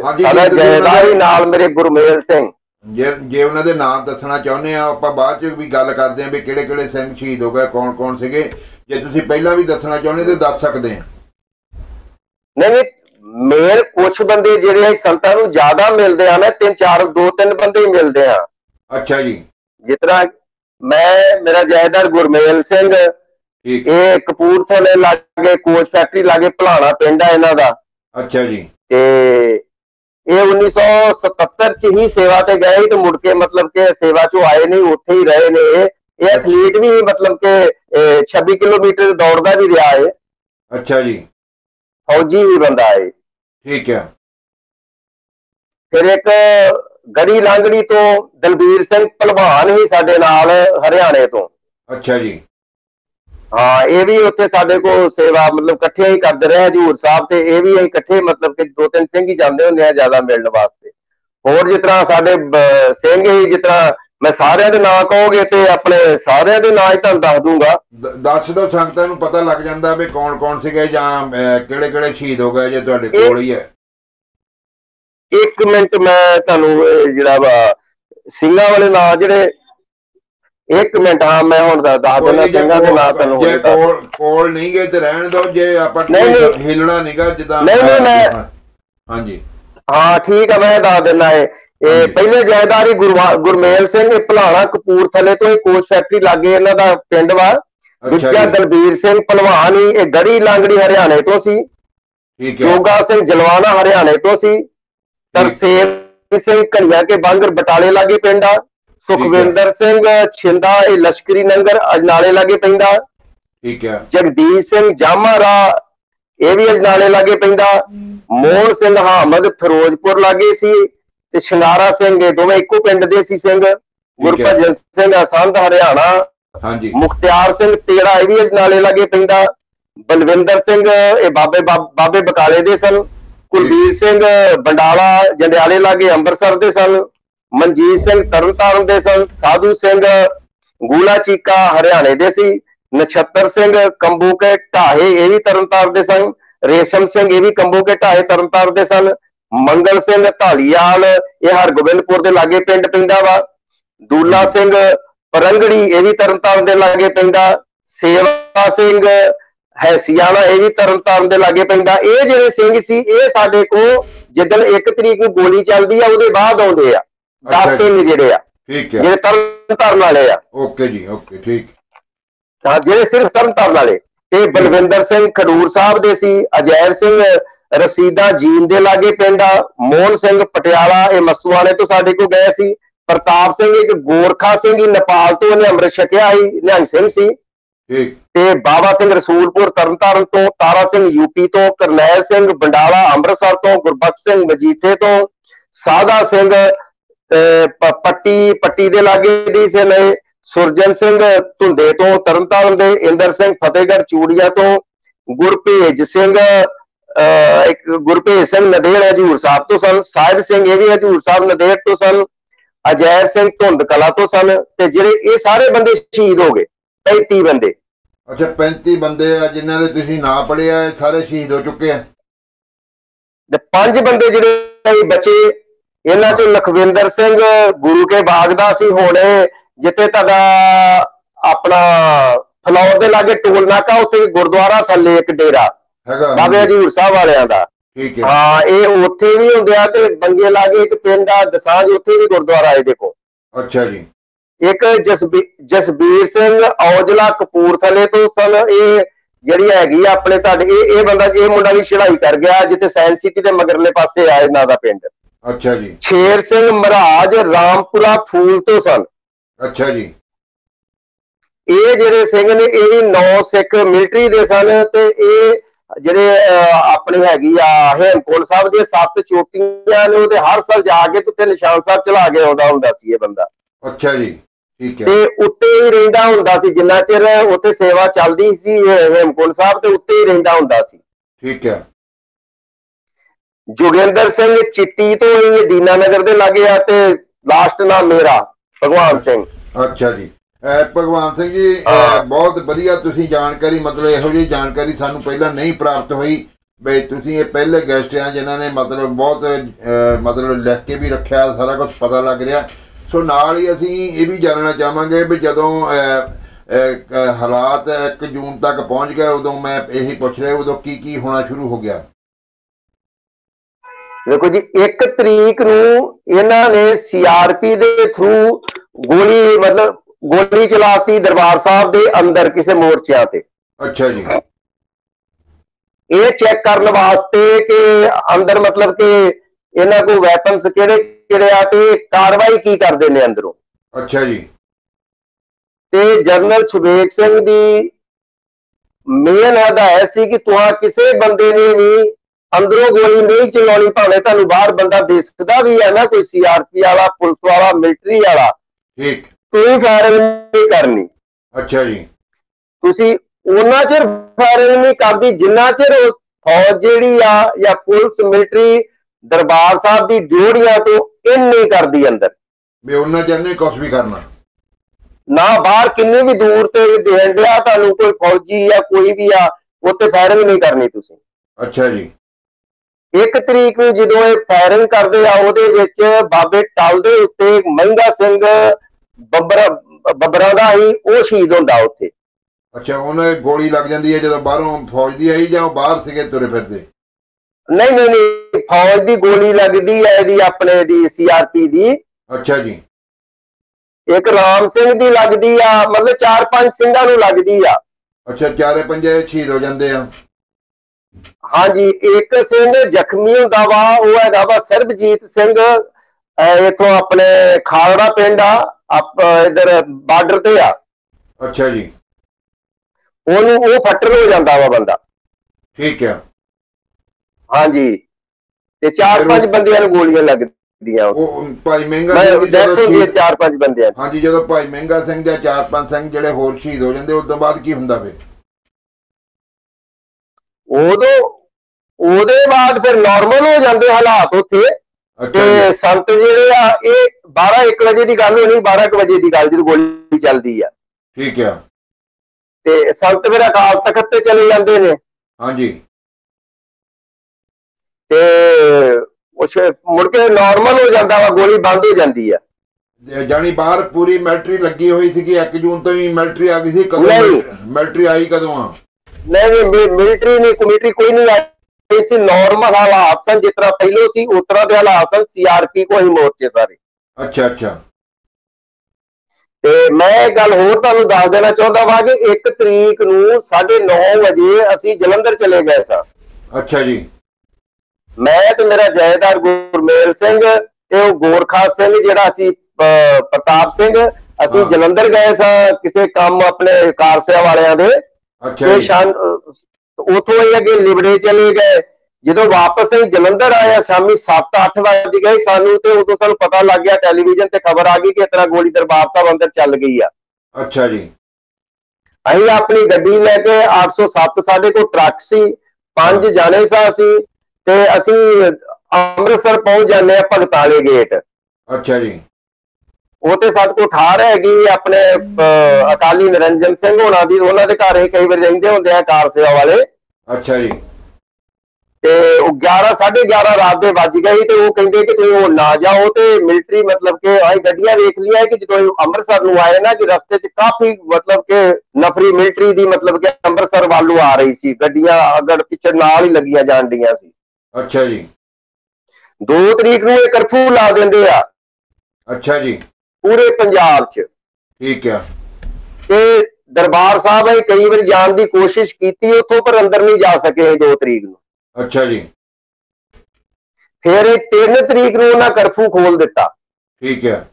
ਸਾਡਾ ਜੈਦਾਰ ਨਾਲ ਮੇਰੇ ਗੁਰਮੇਲ ਸਿੰਘ। ਜੇ ਜੇ ਉਹਨਾਂ ਦੇ ਨਾਮ ਦੱਸਣਾ ਚਾਹੁੰਦੇ ਆ ਆਪਾਂ ਬਾਅਦ ਚ ਵੀ ਗੱਲ ਕਰਦੇ ਆ ਵੀ ਕਿਹੜੇ ਕਿਹੜੇ ਸਿੰਘ ਸ਼ਹੀਦ ਹੋ ਗਏ ਕੌਣ ਕੌਣ ਸੀਗੇ। ਜੇ ਤੁਸੀਂ ਪਹਿਲਾਂ ਵੀ ਦੱਸਣਾ ਚਾਹੁੰਦੇ ਤੇ ਦੱਸ ਸਕਦੇ ਆ। ਨਹੀਂ ਨਹੀਂ ਮੇਰ ਕੁਝ ਬੰਦੇ ਜਿਹੜੇ ਆ ਸੰਤਾਂ ਨੂੰ ਜ਼ਿਆਦਾ ਮਿਲਦੇ ਆ ਨਾ ਤਿੰਨ ਚਾਰ ਦੋ ਤਿੰਨ ਬੰਦੇ ਹੀ ਮਿਲਦੇ ਆ। ਅੱਛਾ ਜੀ। ਜਿਸ ਤਰ੍ਹਾਂ ਮੈਂ ਮੇਰਾ ਜੈਦਾਰ ਗੁਰਮੇਲ ਸਿੰਘ ਇਹ ਕਪੂਰਥਲੇ ਲਾਗੇ ਕੋਚ ਫੈਕਟਰੀ ਲਾਗੇ ਭਲਾਣਾ ਪਿੰਡ ਆ ਇਹਨਾਂ ਦਾ। ਅੱਛਾ ਜੀ। ਤੇ ਇਹ 1977 ਚ ਹੀ ਸੇਵਾ ਤੇ ਗਏ ਤੇ ਮੁੜ ਕੇ ਮਤਲਬ ਕਿ ਸੇਵਾ ਚੋਂ ਆਏ ਨਹੀਂ ਉੱਥੇ ਹੀ ਰਹੇ ਨੇ ਇਹ। ਐਥਲੀਟ ਵੀ ਮਤਲਬ ਕਿ ਅਹ, 26 ਕਿਲੋਮੀਟਰ ਦੌੜਦਾ ਵੀ ਰਿਹਾ ਹੈ ਅੱਛਾ ਜੀ। ਫੌਜੀ ਵੀ ਬੰਦਾ ਹੈ ਠੀਕ ਹੈ। ਫਿਰ ਇੱਕ ਗੜੀ ਲਾਂਗੜੀ ਤੋਂ ਦਲਬੀਰ ਸਿੰਘ ਪਹਿਲਵਾਨ ਵੀ ਸਾਡੇ ਨਾਲ ਹਰਿਆਣੇ ਤੋਂ। ਅੱਛਾ ਜੀ। ਹਾਂ ਇਹ ਵੀ ਉੱਥੇ ਸਾਡੇ ਕੋਲ ਸੇਵਾ ਮਤਲਬ ਇਕੱਠੇ ਹੀ ਕਰਦੇ ਰਹੇ ਹਜੂਰ ਸਾਹਿਬ ਤੇ ਇਹ ਵੀ ਇਕੱਠੇ ਮਤਲਬ ਕਿ ਦੋ ਤਿੰਨ ਸਿੰਘ ਹੀ ਜਾਂਦੇ ਹੁੰਦੇ ਆ ਜ਼ਿਆਦਾ ਮਿਲਣ ਵਾਸਤੇ। ਹੋਰ ਜਿਸ ਤਰ੍ਹਾਂ ਸਾਡੇ ਸਿੰਘ ਹੀ ਜਿਸ ਤਰ੍ਹਾਂ ਮੈਂ ਸਾਰਿਆਂ ਦੇ ਨਾਂ ਕਹੋਗੇ ਤੇ ਆਪਣੇ ਸਾਰਿਆਂ ਦੇ ਨਾਂ ਹੀ ਤੁਹਾਨੂੰ ਦੱਸ ਦੂੰਗਾ। ਦੱਸ ਦੋ ਸੰਗਤਾਂ ਨੂੰ ਪਤਾ ਲੱਗ ਜਾਂਦਾ ਵੀ ਕੌਣ ਕੌਣ ਸੀਗੇ ਜਾਂ ਕਿਹੜੇ ਕਿਹੜੇ ਸ਼ਹੀਦ ਹੋ ਗਏ ਜੇ ਤੁਹਾਡੇ ਕੋਲ ਹੀ ਹੈ। ਇੱਕ ਮਿੰਟ ਮੈਂ ਤੁਹਾਨੂੰ ਜਿਹੜਾ ਵਾ ਸਿੰਘਾਂ ਵਾਲੇ ਨਾਂ ਜਿਹੜੇ ਇੱਕ ਮਿੰਟ ਹਾਂ ਮੈਂ ਹੁਣ ਦੱਸ ਦੱਸ ਕੋਈ ਦਿੰਦਾ ਨੀ, ਜੇ ਸਿੰਘਾਂ ਦੇ ਨਾਂ ਕੋਲ- ਤੁਹਾਨੂੰ ਜੇ ਕੋਲ ਕੋਲ ਨਹੀਂ ਗਏ ਤੇ ਰਹਿਣ ਦਿਓ ਜੇ ਆਪਾਂ। ਹਿੱਲਣਾ ਨਹੀਂਗਾ ਜਿੱਦਾਂ ਨਹੀਂ, ਨਹੀਂ, ਮੈਂ- ਹਾਂਜੀ। ਹਾਂ ਠੀਕ ਆ ਮੈਂ ਦੱਸ ਦਿੰਦਾ ਇਹ। ਇਹ। ਪਹਿਲੇ ਜਾਇਦਾਰੀ ਗੁਰਮੇਲ ਸਿੰਘ ਇਹ ਭਲਾਣਾ ਕਪੂਰਥਲੇ ਤੋਂ ਇਹ ਕੋਚ ਫੈਕਟਰੀ ਲਾਗੇ ਇਹਨਾਂ ਦਾ ਪਿੰਡ ਵਾ। ਦੂਜਾ ਦਲਬੀਰ ਸਿੰਘ ਪਹਿਲਵਾਨ ਹੀ ਇਹ ਗੜੀ ਲਾਂਗੜੀ ਹਰਿਆਣੇ ਤੋਂ ਸੀ। ਠੀਕ ਹੈ। ਜੋਗਾ ਸਿੰਘ ਜਲਵਾਨਾ ਹਰਿਆਣੇ ਤੋਂ ਸੀ। ਤਰਸੇਮ ਸਿੰਘ ਕਣੀਆਂ ਕੇ ਬਾਂਗਰ ਬਟਾਲੇ ਲਾਗੇ ਪਿੰਡ ਆ। ਸੁਖਵਿੰਦਰ ਸਿੰਘ ਛਿੰਦਾ ਇਹ ਲਸ਼ਕਰੀ ਨੰਗਰ ਅਜਨਾਲੇ ਲਾਗੇ ਪੈਂਦਾ। ਠੀਕ ਹੈ। ਜਗਦੀਸ਼ ਸਿੰਘ ਜਾਮਾਰਾ ਇਹ ਵੀ ਅਜਨਾਲੇ ਲਾਗੇ ਪੈਂਦਾ। ਮੋਹਨ ਸਿੰਘ ਹਾਮਦ ਫਿਰੋਜ਼ਪੁਰ ਲਾਗੇ ਸੀ ਤੇ ਸ਼ਿੰਗਾਰਾ ਸਿੰਘ ਇਹ ਦੋਵੇਂ ਇੱਕੋ ਪਿੰਡ ਦੇ ਸੀ ਸਿੰਘ। ਗੁਰਭਜਨ ਸਿੰਘ ਅਸੰਧ ਹਰਿਆਣਾ ਹਾਂਜੀ। ਮੁਖਤਿਆਰ ਸਿੰਘ ਤੇਰਾ ਇਹ ਵੀ ਇਸ ਨਾਲੇ ਲਾਗੇ ਪੈਂਦਾ। ਬਲਵਿੰਦਰ ਸਿੰਘ ਇਹ ਬਾਬੇ ਬਾਬ- ਬਾਬੇ ਬਕਾਲੇ ਦੇ ਸਨ। ਕੁਲਬੀਰ ਸਿੰਘ ਬੰਡਾਲਾ ਜੰਡਿਆਲੇ ਲਾਗੇ ਅੰਮ੍ਰਿਤਸਰ ਦੇ ਸਨ। ਮਨਜੀਤ ਸਿੰਘ ਤਰਨਤਾਰਨ ਦੇ ਸਨ, ਸਾਧੂ ਸਿੰਘ ਗੂਲਾ ਚੀਕਾ ਹਰਿਆਣੇ ਦੇ ਸੀ, ਨਛੱਤਰ ਸਿੰਘ ਕੰਬੂਕੇ ਢਾਹੇ ਇਹ ਵੀ ਤਰਨਤਾਰਨ ਦੇ ਸਨ, ਰੇਸ਼ਮ ਸਿੰਘ ਇਹ ਵੀ ਕੰਬੂਕੇ ਢਾਹੇ ਤਰਨਤਾਰਨ ਦੇ ਸਨ, ਮੰਗਲ ਸਿੰਘ ਢਾਲੀਵਾਲ ਇਹ ਹਰਗੋਬਿੰਦਪੁਰ ਦੇ ਲਾਗੇ ਪਿੰਡ ਪੈਂਦਾ ਵਾ, ਦੂਲਾ ਸਿੰਘ ਪਰੰਗੜੀ ਇਹ ਵੀ ਤਰਨਤਾਰਨ ਦੇ ਲਾਗੇ ਪੈਂਦਾ, ਸੇਵਾ ਸਿੰਘ ਹੈਸੀਆਣਾ ਇਹ ਵੀ ਤਰਨਤਾਰਨ ਦੇ ਲਾਗੇ ਪੈਂਦਾ, ਇਹ ਜਿਹੜੇ ਸਿੰਘ ਸੀ, ਇਹ ਸਾਡੇ ਕੋ ਜਿੱਦਣ 1 ਤਰੀਕ ਨੂੰ ਗੋਲੀ ਚੱਲਦੀ ਆ, ਉਹਦੇ ਬਾਅਦ ਆਉਂਦੇ ਆ। 10 ਜੀ। ਸਿੰਘ ਜਿਹੜੇ ਆ ਠੀਕ ਹੈ। ਜਿਹੜੇ ਤਰਨਤਾਰਨ ਵਾਲੇ ਆ। ਓਕੇ ਜੀ ਓਕੇ ਠੀਕ। ਹਾਂ ਜਿਹੜੇ ਸਿਰਫ ਤਰਨਤਾਰਨ ਵਾਲੇ ਤੇ ਬਲਵਿੰਦਰ ਸਿੰਘ ਖਡੂਰ ਸਾਹਿਬ ਦੇ ਸੀ ਅਜੈਬ ਸਿੰਘ ਰਸੀਦਾ ਜੀਨ ਦੇ ਲਾਗੇ ਪਿੰਡ ਆ ਮੋਹਨ ਸਿੰਘ ਪਟਿਆਲਾ ਇਹ ਮਸਤੂਆਣੇ ਤੋਂ ਸਾਡੇ ਕੋਲ ਗਏ ਸੀ। ਪ੍ਰਤਾਪ ਸਿੰਘ ਇੱਕ ਗੋਰਖਾ ਸਿੰਘ ਹੀ ਨੇਪਾਲ ਤੋਂ ਉਹਨੇ ਅੰਮ੍ਰਿਤ ਛਕਿਆ ਸੀ ਨਿਹੰਗ ਸਿੰਘ ਸੀ। ਤੇ ਬਾਬਾ ਸਿੰਘ ਰਸੂਲਪੁਰ ਤਰਨਤਾਰਨ ਤੋਂ ਤਾਰਾ ਸਿੰਘ ਯੂਪੀ ਤੋਂ ਕਰਨੈਲ ਸਿੰਘ ਬੰਡਾਲਾ ਅੰਮ੍ਰਿਤਸਰ ਤੋਂ ਗੁਰਬਖਸ਼ ਸਿੰਘ ਮਜੀਠੇ ਤੋਂ ਸਾਦਾ ਸਿੰਘ ਤੇ ਪੱਟੀ ਪੱਟੀ ਦੇ ਲਾਗੇ ਦੀ ਸੀ ਨੇ ਸੁਰਜਨ ਸਿੰਘ ਧੁੰਦੇ ਤੋਂ ਤਰਨਤਾਰਨ ਦੇ ਇੰਦਰ ਸਿੰਘ ਫਤਿਹਗੜ੍ਹ ਚੂੜੀਆ ਤੋਂ ਗੁਰਭੇਜ ਸਿੰਘ ਇੱਕ ਗੁਰਭੇਜ ਸਿੰਘ ਨਦੇੜ ਹਜੂਰ ਸਾਹਿਬ ਤੋਂ ਸਨ ਸਾਹਿਬ ਸਿੰਘ ਇਹ ਵੀ ਹਜੂਰ ਸਾਹਿਬ ਨਦੇੜ ਤੋਂ ਸਨ ਅਜੈਬ ਸਿੰਘ ਧੁੰਦ ਕਲਾ ਤੋਂ ਸਨ ਤੇ ਜਿਹੜੇ ਇਹ ਸਾਰੇ ਬੰਦੇ ਸ਼ਹੀਦ ਹੋ ਗਏ 35 ਬੰਦੇ। ਅੱਛਾ 35 ਬੰਦੇ ਆ ਜਿਨ੍ਹਾਂ ਦੇ ਤੁਸੀਂ ਨਾਂ ਪੜਿਆ ਇਹ ਸਾਰੇ ਸ਼ਹੀਦ ਹੋ ਚੁੱਕੇ ਆ। ਤੇ ਪੰਜ ਬੰਦੇ ਜਿਹੜੇ ਬਚੇ ਇਹਨਾਂ ਚੋਂ ਲਖਵਿੰਦਰ ਸਿੰਘ ਗੁਰੂ ਕੇ ਬਾਗ ਦਾ ਸੀ ਹੁਣ ਜਿੱਥੇ ਤੁਹਾਡਾ ਆਪਣਾ ਫਲੌਰ ਦੇ ਲਾਗੇ ਟੋਲ ਨਾਕਾ ਉੱਥੇ ਗੁਰਦੁਆਰਾ ਥੱਲੇ ਇੱਕ ਡੇਰਾ। ਹੈਗਾ। ਬਾਬੇ ਹਜੂਰ ਸਾਹਿਬ ਵਾਲਿਆਂ ਦਾ। ਠੀਕ ਹੈ। ਹਾਂ ਇਹ ਉੱਥੇ ਵੀ ਹੁੰਦੇ ਆ ਤੇ ਬੰਗੇ ਲਾਗੇ ਇੱਕ ਪਿੰਡ ਆ ਦਸਾਂਜ ਉੱਥੇ ਵੀ ਗੁਰਦੁਆਰਾ ਹੈ ਦੇਖੋ। ਅੱਛਾ ਜੀ। ਇੱਕ ਜਸਬੀ- ਜਸਬੀਰ ਸਿੰਘ ਔਜਲਾ ਕਪੂਰਥਲੇ ਤੋਂ ਸਨ ਇਹ ਜਿਹੜੀ ਹੈਗੀ ਆਪਣੇ ਤੁਹਾਡੇ ਇਹ ਇਹ ਬੰਦਾ ਇਹ ਮੁੰਡਾ ਵੀ ਚੜ੍ਹਾਈ ਕਰ ਗਿਆ ਜਿੱਥੇ ਸਾਇੰਸ ਸਿਟੀ ਦੇ ਮਗਰਲੇ ਪਾਸੇ ਆ ਇਹਨਾਂ ਦਾ ਪਿੰਡ। ਅੱਛਾ ਜੀ। ਸ਼ੇਰ ਸਿੰਘ ਮਹਾਰਾਜ ਰਾਮਪੁਰਾ ਫੂਲ ਤੋਂ ਸਨ। ਅੱਛਾ ਜੀ। ਇਹ ਜਿਹੜੇ ਸਿੰਘ ਨੇ ਇਹ ਵੀ ਨੌ ਸਿੱਖ ਮਿਲਟਰੀ ਦੇ ਸਨ ਤੇ ਇਹ ਜਿਹੜੇ ਆਪਣੀ ਹੈਗੀ ਆ ਹੇਮਕੋਟ ਸਾਹਿਬ ਦੀਆਂ ਸੱਤ ਚੋਟੀਆਂ ਨੇ ਉਹਦੇ ਹਰ ਸਾਲ ਜਾ ਕੇ ਤੇ ਉੱਥੇ ਨਿਸ਼ਾਨ ਸਾਹਿਬ ਚਲਾ ਕੇ ਆਉਂਦਾ ਹੁੰਦਾ ਸੀ ਇਹ ਬੰਦਾ। ਅੱਛਾ ਜੀ ਠੀਕ ਹੈ। ਤੇ ਉੱਤੇ ਹੀ ਰਹਿੰਦਾ ਹੁੰਦਾ ਸੀ ਜਿੰਨਾ ਚਿਰ ਉੱਥੇ ਸੇਵਾ ਚੱਲਦੀ ਸੀ ਇਹ ਹੇਮਕੁੰਟ ਸਾਹਿਬ ਤੇ ਉੱਤੇ ਹੀ ਰਹਿੰਦਾ ਹੁੰਦਾ ਸੀ। ਠੀਕ ਹੈ। ਜੋਗਿੰਦਰ ਸਿੰਘ ਚਿੱਟੀ ਤੋਂ ਇਹ ਦੀਨਾਨਗਰ ਦੇ ਲਾਗੇ ਆ ਤੇ ਲਾਸਟ ਨਾਮ ਮੇਰਾ ਭਗਵਾਨ ਸਿੰਘ। ਅੱਛਾ ਜੀ। ਭਗਵਾਨ ਸਿੰਘ ਜੀ। ਬਹੁਤ ਵਧੀਆ ਤੁਸੀਂ ਜਾਣਕਾਰੀ ਮਤਲਬ ਇਹੋ ਜਿਹੀ ਜਾਣਕਾਰੀ ਸਾਨੂੰ ਪਹਿਲਾਂ ਨਹੀਂ ਪ੍ਰਾਪਤ ਹੋਈ ਬਈ ਤੁਸੀਂ ਇਹ ਪਹਿਲੇ ਗੈਸਟ ਆ ਜਿਨ੍ਹਾਂ ਨੇ ਮਤਲਬ ਬਹੁਤ ਮਤਲਬ ਲਿਖ ਕੇ ਵੀ ਰੱਖਿਆ ਸਾਰਾ ਕੁਝ ਪਤਾ ਲੱਗ ਰਿਹਾ। ਸੋ ਨਾਲ ਹੀ ਅਸੀਂ ਇਹ ਵੀ ਜਾਣਨਾ ਚਾਹਾਂਗੇ ਵੀ ਜਦੋਂ ਹਾਲਾਤ 1 ਜੂਨ ਤੱਕ ਪਹੁੰਚ ਗਏ ਉਦੋਂ ਮੈਂ ਇਹੀ ਪੁੱਛ ਰਿਹਾ ਉਦੋਂ ਕੀ ਕੀ ਹੋਣਾ ਸ਼ੁਰੂ ਹੋ ਗਿਆ? ਦੇਖੋ ਜੀ 1 ਤਰੀਕ ਨੂੰ ਇਹਨਾਂ ਨੇ ਸੀਆਰਪੀ ਦੇ ਥਰੂ ਗੋਲੀ ਮਤਲਬ ਗੋਲੀ ਚਲਾਤੀ ਦਰਬਾਰ ਸਾਹਿਬ ਦੇ ਅੰਦਰ ਕਿਸੇ ਮੋਰਚਿਆਂ ਤੇ। ਅੱਛਾ ਜੀ। ਇਹ ਚੈੱਕ ਕਰਨ ਵਾਸਤੇ ਕਿ ਅੰਦਰ ਮਤਲਬ ਕਿ ਇਹਨਾਂ ਕੋਲ ਵੈਪਨਸ ਕਿਹੜੇ ਕਿਹੜੇ ਆ ਤੇ ਕਾਰਵਾਈ ਕੀ ਕਰਦੇ ਨੇ ਅੰਦਰੋਂ। ਅੱਛਾ ਜੀ। ਤੇ ਜਨਰਲ ਸੁਬੇਕ ਸਿੰਘ ਦੀ ਮੇਨ ਹਦਾਇਤ ਸੀ ਕਿ ਤੁਹਾਂ ਕਿਸੇ ਬੰਦੇ ਨੇ ਵੀ ਅੰਦਰੋਂ ਗੋਲੀ ਨਹੀਂ ਚਲਾਉਣੀ ਭਾਵੇਂ ਤੁਹਾਨੂੰ ਬਾਹਰ ਬੰਦਾ ਦਿਸਦਾ ਵੀ ਹੈ ਨਾ ਕੋਈ ਸੀਆਰਪੀ ਵਾਲਾ ਪੁਲਿਸ ਵਾਲਾ ਮਿਲਟਰੀ ਵਾਲਾ। ਠੀਕ। ਤੂੰ ਫਾਇਰਿੰਗ ਨਹੀਂ ਕਰਨੀ। ਅੱਛਾ ਜੀ। ਤੁਸੀਂ ਉਹਨਾਂ ਚਿਰ ਫਾਇਰਿੰਗ ਨਹੀਂ ਕਰਦੀ ਜਿੰਨਾ ਚਿਰ ਉਹ ਫੌਜ ਜਿਹੜੀ ਆ ਜਾਂ ਪੁਲਿਸ ਮਿਲਟਰੀ ਦਰਬਾਰ ਸਾਹਿਬ ਦੀ ਡਿਊਟੀਆਂ ਤੋਂ ਇਹ ਨਹੀਂ ਕਰਦੀ ਅੰਦਰ। ਵੀ ਉਹਨਾਂ ਜੰਨੇ ਕੁਝ ਵੀ ਕਰਨਾ। ਨਾ ਬਾਹਰ ਕਿੰਨੀ ਵੀ ਦੂਰ ਤੇ ਦੇਣ ਡਿਆ ਤੁਹਾਨੂੰ ਕੋਈ ਫੌਜੀ ਜਾਂ ਕੋਈ ਵੀ ਆ ਉੱਤੇ ਫਾਇਰਿੰਗ ਨਹੀਂ ਕਰਨੀ ਤੁਸੀਂ। ਅੱਛਾ ਜੀ। ਇੱਕ ਤਰੀਕ ਨੂੰ ਜਦੋਂ ਇਹ ਫਾਇਰਿੰਗ ਕਰਦੇ ਆ ਉਹਦੇ ਵਿੱਚ ਬਾਬੇ ਟਲ ਦੇ ਉੱਤੇ ਮਹਿੰਗਾ ਸਿੰਘ ਬੱਬਰ ਬੱਬਰਾਂ ਦਾ ਹੀ ਉਹ ਸ਼ਹੀਦ ਹੁੰਦਾ ਉੱਥੇ। ਅੱਛਾ ਉਹਨੇ ਗੋਲੀ ਲੱਗ ਜਾਂਦੀ ਹੈ ਜਦੋਂ ਬਾਹਰੋਂ ਫੌਜ ਦੀ ਆਈ ਜਾਂ ਉਹ ਬਾਹਰ ਸੀਗੇ ਤੁਰੇ ਫਿਰਦੇ? ਨਹੀਂ ਨਹੀਂ ਨਹੀਂ ਫੌਜ ਦੀ ਗੋਲੀ ਲੱਗਦੀ ਹੈ ਇਹਦੀ ਆਪਣੇ ਦੀ ਸੀਆਰਪੀ ਦੀ। ਅੱਛਾ ਜੀ। ਇੱਕ ਰਾਮ ਸਿੰਘ ਦੀ ਲੱਗਦੀ ਆ ਮਤਲਬ ਚਾਰ ਪੰਜ ਸਿੰਘਾਂ ਨੂੰ ਲੱਗਦੀ ਆ। ਅੱਛਾ ਚਾਰੇ ਪੰਜੇ ਸ਼ਹੀਦ ਹੋ ਜਾਂਦੇ ਆ। ਹਾਂਜੀ ਇੱਕ ਸਿੰਘ ਜ਼ਖਮੀ ਹੁੰਦਾ ਵਾ ਉਹ ਹੈਗਾ ਵਾ ਸਰਬਜੀਤ ਸਿੰਘ। ਇੱਥੋਂ ਆਪਣੇ ਖਾਲੜਾ ਪਿੰਡ ਆ ਆਪ ਇਧਰ ਬਾਰਡਰ ਤੇ ਆ। ਅੱਛਾ ਜੀ। ਉਹਨੂੰ ਉਹ ਫੱਟਰ ਹੋ ਜਾਂਦਾ ਵਾ ਬੰਦਾ। ਠੀਕ ਹੈ ਹਾਂਜੀ। ਤੇ ਚਾਰ ਪੰਜ ਬੰਦਿਆਂ ਨੂੰ ਗੋਲੀਆਂ ਲੱਗਦੀਆਂ। ਦੀਆਂ ਉਹ ਭਾਈ ਮਹਿੰਗਾ ਸਿੰਘ ਜਦੋਂ ਚਾਰ ਪੰਜ ਬੰਦਿਆਂ ਹਾਂਜੀ ਜਦੋਂ ਭਾਈ ਮਹਿੰਗਾ ਸਿੰਘ ਜਾਂ ਚਾਰ ਪੰਜ ਸਿੰਘ ਜਿਹੜੇ ਹੋਰ ਸ਼ਹੀਦ ਹੋ ਜਾਂਦੇ ਉਸ ਤੋਂ ਬਾਅਦ ਕੀ ਹੁੰਦਾ ਵੇ? ਉਦੋਂ ਉਹਦੇ ਬਾਅਦ ਫਿਰ ਨਾਰਮਲ ਹੋ ਜਾਂਦੇ ਹਾਲਾਤ ਉੱਥੇ। ਤੇ ਸੰਤ ਜਿਹੜੇ ਆ ਇਹ 12 1 ਵਜੇ ਦੀ ਗੱਲ ਹੋਣੀ 12 1 ਵਜੇ ਦੀ ਗੱਲ ਜਦੋਂ ਗੋਲੀ ਚੱਲਦੀ ਆ। ਠੀਕ ਆ। ਤੇ ਸੰਤ ਫਿਰ ਅਕਾਲ ਤਖਤ ਤੇ ਚਲੇ ਜਾਂਦੇ ਨੇ। ਹਾਂਜੀ। ਤੇ ਉਸ ਮੁੜ ਕੇ ਨਾਰਮਲ ਹੋ ਜਾਂਦਾ ਵਾ ਗੋਲੀ ਬੰਦ ਹੋ ਜਾਂਦੀ ਆ। ਜੇ ਜਾਣੀ ਬਾਹਰ ਪੂਰੀ ਮਿਲਟਰੀ ਲੱਗੀ ਹੋਈ ਸੀਗੀ 1 ਜੂਨ ਤੋਂ ਹੀ ਮਿਲਟਰੀ ਆ ਗਈ ਸੀ ਕਦੋਂ। ਮਿਲਟਰੀ ਆਈ ਕਦੋਂ ਆ? ਮਿਲਟਰੀ ਨਹੀਂ ਕਮੇਟੀ ਕੋਈ ਨਹੀਂ ਆਈ। ਸੀ ਨਾਰਮਲ ਹਾਲਾਤ ਸਨ ਜਿਸ ਤਰ੍ਹਾਂ ਪਹਿਲੋਂ ਸੀ ਉਸ ਤਰ੍ਹਾਂ ਦੇ ਹਾਲਾਤ ਸਨ ਸੀਆਰਪੀ ਕੋਈ ਮੋਰਚੇ ਸਾਰੇ। ਅੱਛਾ ਅੱਛਾ। ਤੇ ਮੈਂ ਗੱਲ ਹੋਰ ਤੁਹਾਨੂੰ ਦੱਸ ਦੇਣਾ ਚਾਹੁੰਦਾ ਵਾਂ ਕਿ 1 ਤਰੀਕ ਨੂੰ 9:30 ਵਜੇ ਅਸੀਂ ਜਲੰਧਰ ਚਲੇ ਗਏ ਸਾਂ। ਅੱਛਾ ਜੀ। ਮੈਂ ਤੇ ਮੇਰਾ ਜੈਦਾਰ ਗੁਰਮੇਲ ਸਿੰਘ ਤੇ ਉਹ ਗੋਰਖਾ ਸਿੰਘ ਜਿਹੜਾ ਸੀ ਪ- ਪ੍ਰਤਾਪ ਸਿੰਘ ਅਸੀਂ। ਜਲੰਧਰ ਗਏ ਸਾਂ ਕਿਸੇ ਕੰਮ ਆਪਣੇ ਕਾਰਸਿਆ ਵਾਲਿਆਂ ਦੇ। ਅੱਛਾ ਜੀ। ਸ਼ਾਨ ਉਥੋਂ ਹੀ ਅੱਗੇ ਲਿਬੜੇ ਚਲੇ ਗਏ। ਜਦੋਂ ਵਾਪਸ ਅਸੀਂ ਜਲੰਧਰ ਆਇਆ ਸ਼ਾਮੀ 7-8 ਵਜੇ ਗਏ ਸਾਨੂੰ ਤੇ ਉਦੋਂ ਸਾਨੂੰ ਪਤਾ ਲੱਗ ਗਿਆ ਟੈਲੀਵਿਜ਼ਨ ਤੇ ਖਬਰ ਆ ਗਈ ਕਿ ਇਸ ਤਰ੍ਹਾਂ ਗੋਲੀ ਦਰਬਾਰ ਸਾਹਿਬ ਅੰਦਰ ਚੱਲ ਗਈ ਆ। ਅੱਛਾ ਜੀ। ਅਸੀਂ ਆਪਣੀ ਗੱਡੀ ਲੈ ਕੇ 807 ਸਾਡੇ ਕੋਲ ਟਰੱਕ ਸੀ ਪੰਜ ਜਾਣੇ ਸਾਂ ਅਸੀਂ ਤੇ ਅਸੀਂ ਅੰਮ੍ਰਿਤਸਰ ਪਹੁੰਚ ਜਾਂਦੇ ਆ ਭਗਤਾਲੇ ਗੇਟ। ਅੱਛਾ ਜੀ। ਉਹ ਤੇ ਸਾਡੇ ਕੋਲ ਠਾਰ ਹੈਗੀ ਆਪਣੇ ਅਕਾਲੀ ਨਿਰੰਜਨ ਸਿੰਘ ਹੋਣਾ ਦੀ ਉਹਨਾਂ ਦੇ ਘਰ ਹੀ ਕਈ ਵਾਰ ਰਹਿੰਦੇ ਹੁੰਦੇ ਆ ਕਾਰ ਸੇਵਾ ਵਾਲੇ। ਅੱਛਾ ਜੀ। ਤੇ ਉਹ 11 11:30 ਰਾਤ ਦੇ ਵੱਜ ਗਏ ਤੇ ਉਹ ਕਹਿੰਦੇ ਕਿ ਤੁਸੀਂ ਉਹ ਨਾ ਜਾਓ ਤੇ ਮਿਲਟਰੀ ਮਤਲਬ ਕਿ ਆਈ ਗੱਡੀਆਂ ਵੇਖ ਲਿਆ ਕਿ ਜਦੋਂ ਅੰਮ੍ਰਿਤਸਰ ਨੂੰ ਆਏ ਨਾ ਕਿ ਰਸਤੇ 'ਚ ਕਾਫੀ ਮਤਲਬ ਕਿ ਨਫਰੀ ਮਿਲਟਰੀ ਦੀ ਮਤਲਬ ਕਿ ਅੰਮ੍ਰਿਤਸਰ ਵੱਲੋਂ ਆ ਰਹੀ ਸੀ ਗੱਡੀਆਂ ਅਗਰ ਪਿੱਛੇ ਨਾਲ ਹੀ ਲੱਗੀਆਂ ਜਾਣ ਡੀਆਂ ਸੀ। ਅੱਛਾ ਜੀ। 2 ਤਰੀਕ ਨੂੰ ਇਹ ਕਰਫਿਊ ਲਾ ਦਿੰਦੇ ਆ। ਅੱਛਾ ਜੀ। ਪੂਰੇ ਪੰਜਾਬ 'ਚ। ਠੀਕ ਆ ਤੇ ਦਰਬਾਰ ਸਾਹਿਬ ਅਸੀਂ ਕਈ ਵਾਰ ਜਾਣ ਦੀ ਕੋਸ਼ਿਸ਼ ਕੀਤੀ ਉੱਥੋਂ ਪਰ ਅੰਦਰ ਨਹੀਂ ਜਾ ਸਕੇ 2 ਤਰੀਕ ਨੂੰ। ਅੱਛਾ ਜੀ। ਫਿਰ ਇਹ 3 ਤਰੀਕ ਨੂੰ ਉਹਨਾਂ ਕਰਫਿਊ ਖੋਲ ਦਿੱਤਾ। ਠੀਕ ਆ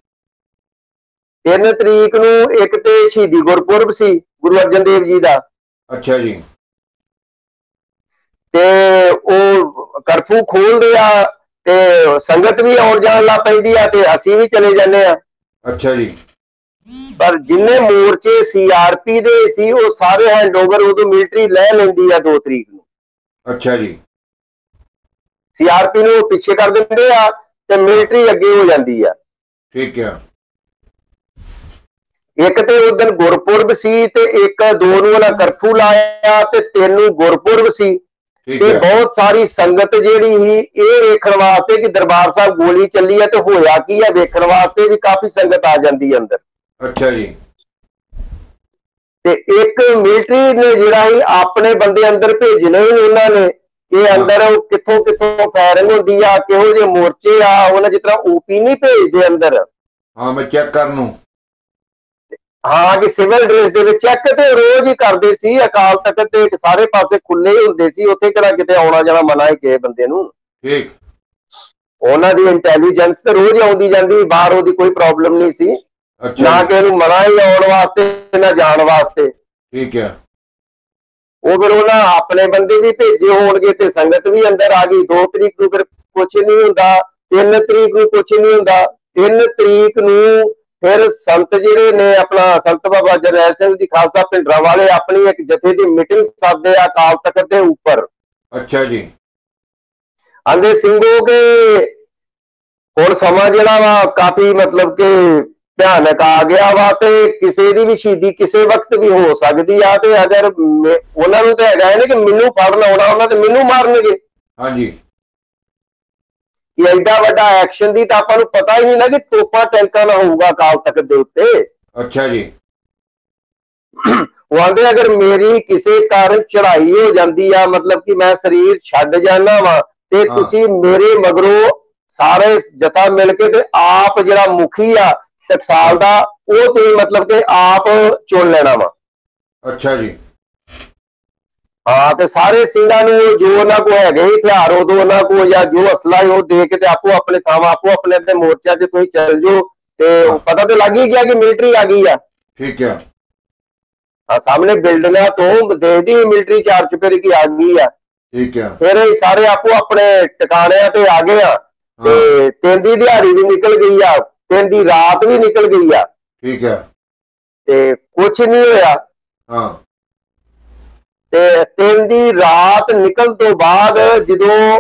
3 ਤਰੀਕ ਨੂੰ ਇੱਕ ਤੇ ਸ਼ਹੀਦੀ ਗੁਰਪੁਰਬ ਸੀ ਗੁਰੂ ਅਰਜਨ ਦੇਵ ਜੀ ਦਾ। ਅੱਛਾ ਜੀ। ਤੇ ਉਹ ਕਰਫਿਊ ਖੋਲਦੇ ਆ ਤੇ ਸੰਗਤ ਵੀ ਆਉਣ ਜਾਣ ਲੱਗ ਪੈਂਦੀ ਆ ਤੇ ਅਸੀਂ ਵੀ ਚਲੇ ਜਾਂਦੇ ਆ। ਅੱਛਾ ਜੀ। ਪਰ ਜਿੰਨੇ ਮੋਰਚੇ ਸੀਆਰਪੀ ਦੇ ਸੀ ਉਹ ਸਾਰੇ ਹੈਂਡਓਵਰ ਉਦੋਂ ਮਿਲਟਰੀ ਲੈ ਲੈਂਦੀ ਆ 2 ਤਰੀਕ ਨੂੰ। ਅੱਛਾ ਜੀ। ਸੀਆਰਪੀ ਨੂੰ ਪਿੱਛੇ ਕਰ ਦਿੰਦੇ ਆ ਤੇ ਮਿਲਟਰੀ ਅੱਗੇ ਹੋ ਜਾਂਦੀ ਆ। ਠੀਕ ਆ। ਇੱਕ ਤੇ ਉਸ ਦਿਨ ਗੁਰਪੁਰਬ ਸੀ ਤੇ ਇੱਕ ਦੋ ਨੂੰ ਉਹਨਾਂ ਕਰਫਿਊ ਲਾਇਆ ਤੇ ਤਿੰਨ ਨੂੰ ਗੁਰਪੁਰਬ ਸੀ। ਤੇ ਬਹੁਤ ਸਾਰੀ ਸੰਗਤ ਜਿਹੜੀ ਸੀ ਇਹ ਵੇਖਣ ਵਾਸਤੇ ਕਿ ਦਰਬਾਰ ਸਾਹਿਬ ਗੋਲੀ ਚੱਲੀ ਹੈ ਤੇ ਹੋਇਆ ਕੀ ਹੈ ਵੇਖਣ ਵਾਸਤੇ ਵੀ ਕਾਫੀ ਸੰਗਤ ਆ ਜਾਂਦੀ ਹੈ ਅੰਦਰ। ਅੱਛਾ ਜੀ। ਤੇ ਇੱਕ ਮਿਲਟਰੀ ਨੇ ਜਿਹੜਾ ਸੀ ਆਪਣੇ ਬੰਦੇ ਅੰਦਰ ਭੇਜਣੇ ਹੀ ਉਹਨਾਂ ਨੇ ਕਿ ਅੰਦਰ ਉਹ ਕਿੱਥੋਂ ਕਿੱਥੋਂ ਫਾਇਰਿੰਗ ਹੁੰਦੀ ਆ ਕਿਹੋ ਜਿਹੇ ਮੋਰਚੇ ਆ ਉਹਨਾਂ ਜਿਸ ਤਰ੍ਹਾਂ ਓਪੀ ਨਹੀਂ ਭੇਜਦੇ ਅੰਦਰ। ਹਾਂ ਮੈਂ ਚੈੱਕ ਕਰਨ ਨੂੰ। ਹਾਂ ਕਿ ਸਿਵਲ ਡਰੈਸ ਦੇ ਵਿੱਚ ਚੈੱਕ ਤੇ ਰੋਜ਼ ਹੀ ਕਰਦੇ ਸੀ ਅਕਾਲ ਤਖਤ ਤੇ ਸਾਰੇ ਪਾਸੇ ਖੁੱਲੇ ਹੀ ਹੁੰਦੇ ਸੀ ਉੱਥੇ ਕਿਹੜਾ ਕਿਤੇ ਆਉਣਾ ਜਾਣਾ ਮਨਾ ਹੈ ਕਿਸੇ ਬੰਦੇ ਨੂੰ। ਠੀਕ। ਉਹਨਾਂ ਦੀ ਇੰਟੈਲੀਜੈਂਸ ਤੇ ਰੋਜ਼ ਹੀ ਆਉਂਦੀ ਜਾਂਦੀ ਬਾਹਰ ਉਹਦੀ ਕੋਈ ਪ੍ਰੋਬਲਮ ਨਹੀਂ ਸੀ। ਨਾ ਕਿ ਇਹਨੂੰ ਮਨਾ ਹੀ ਆਉਣ ਵਾਸਤੇ ਨਾ ਜਾਣ ਵਾਸਤੇ। ਠੀਕ ਆ ਉਹ ਫਿਰ ਉਹਨਾਂ ਆਪਣੇ ਬੰਦੇ ਵੀ ਭੇਜੇ ਹੋਣਗੇ ਤੇ ਸੰਗਤ ਵੀ ਅੰਦਰ ਆ ਗਈ। 2 ਤਰੀਕ ਨੂੰ ਫਿਰ ਕੁਝ ਨਹੀਂ ਹੁੰਦਾ 3 ਤਰੀਕ ਨੂੰ ਕੁਝ ਨਹੀਂ ਹੁੰਦਾ। 3 ਤਰੀਕ ਨੂੰ ਫਿਰ ਸੰਤ ਜਿਹੜੇ ਨੇ ਆਪਣਾ ਸੰਤ ਬਾਬਾ ਜਰਨੈਲ ਸਿੰਘ ਜੀ ਖਾਲਸਾ ਪਿੰਡਰਾ ਵਾਲੇ ਆਪਣੀ ਇੱਕ ਜਥੇ ਦੀ ਮੀਟਿੰਗ ਸਾਦੇ ਆ ਅਕਾਲ ਤਖਤ ਦੇ ਉੱਪਰ। ਅੱਛਾ ਜੀ। ਆਂਦੇ ਸਿੰਘੋ ਕਿ ਹੁਣ ਸਮਾਂ ਜਿਹੜਾ ਵਾ ਕਾਫੀ ਮਤਲਬ ਕਿ ਭਿਆਨਕ ਆ ਗਿਆ ਵਾ ਤੇ ਕਿਸੇ ਦੀ ਵੀ ਸ਼ਹੀਦੀ ਕਿਸੇ ਵਕਤ ਵੀ ਹੋ ਸਕਦੀ ਆ ਤੇ ਅਗਰ ਉਹਨਾਂ ਨੂੰ ਤਾਂ ਹੈਗਾ ਨਾ ਕਿ ਮੈਨੂੰ ਫੜਨ ਆਉਣਾ ਉਹਨਾਂ ਤੇ ਮੈਨੂੰ ਮਾਰਨਗੇ। ਹਾਂਜੀ। ਕਿ ਐਡਾ ਵੱਡਾ ਐਕਸ਼ਨ ਦੀ ਤਾਂ ਆਪਾਂ ਨੂੰ ਪਤਾ ਹੀ ਨਹੀਂ ਨਾ ਕਿ ਤੋਪਾਂ ਟੈਂਕਾਂ ਹੋਊਗਾ ਅਕਾਲ ਤਖਤ ਦੇ ਉੱਤੇ। ਅੱਛਾ ਜੀ। ਉਹ ਆਂਦੇ ਅਗਰ ਮੇਰੀ ਕਿਸੇ ਕਾਰਨ ਚੜ੍ਹਾਈ ਹੋ ਜਾਂਦੀ ਆ ਮਤਲਬ ਕਿ ਮੈਂ ਸਰੀਰ ਛੱਡ ਜਾਣਾ ਵਾ ਤੇ। ਤੁਸੀਂ ਮੇਰੇ ਮਗਰੋਂ ਸਾਰੇ ਜਥਾ ਮਿਲ ਕੇ ਤੇ ਆਪ ਜਿਹੜਾ ਮੁਖੀ ਆ ਟਕਸਾਲ ਦਾ ਉਹ ਤੁਸੀਂ ਮਤਲਬ ਕਿ ਆਪ ਚੁਣ ਲੈਣਾ ਵਾ। ਅੱਛਾ ਜੀ। ਹਾਂ ਤੇ ਸਾਰੇ ਸਿੰਘਾਂ ਨੂੰ ਜੋ ਉਹਨਾਂ ਕੋ ਹੈਗੇ ਹਥਿਆਰ ਉਦੋਂ ਉਹਨਾਂ ਕੋ ਜਾਂ ਜੋ ਅਸਲਾ ਹੈ ਉਹ ਦੇ ਕੇ ਤੇ ਆਪੋ ਆਪਣੇ ਥਾਂ ਆਪੋ ਆਪਣੇ ਆਪਣੇ ਮੋਰਚਿਆਂ 'ਚ ਤੁਸੀਂ ਚੱਲ ਜਾਓ ਤੇ ਪਤਾ ਤੇ ਲੱਗ ਹੀ ਗਿਆ ਕਿ ਮਿਲਟਰੀ ਆ ਗਈ ਆ। ਠੀਕ ਆ। ਆ ਸਾਹਮਣੇ ਬਿਲਡਿੰਗਾਂ ਤੋਂ ਦੇਖਦੀ ਮਿਲਟਰੀ ਚਾਰ ਚਪੇਰੇ ਕੀ ਆ ਗਈ ਆ। ਠੀਕ ਆ। ਫਿਰ ਇਹ ਸਾਰੇ ਆਪੋ ਆਪਣੇ ਟਿਕਾਣਿਆਂ ਤੇ ਆ ਗਏ ਆ ਤੇ ਤਿੰਨ ਦੀ ਦਿਹਾੜੀ ਵੀ ਨਿਕਲ ਗਈ ਆ ਤਿੰਨ ਦੀ ਰਾਤ ਵੀ ਨਿਕਲ ਗਈ ਆ। ਠੀਕ ਹੈ ਤੇ ਕੁਝ ਨਹੀਂ ਹੋਇਆ। ਹਾਂ। ਤੇ ਤਿੰਨ ਦੀ ਰਾਤ ਨਿਕਲ ਤੋਂ ਬਾਅਦ ਜਦੋਂ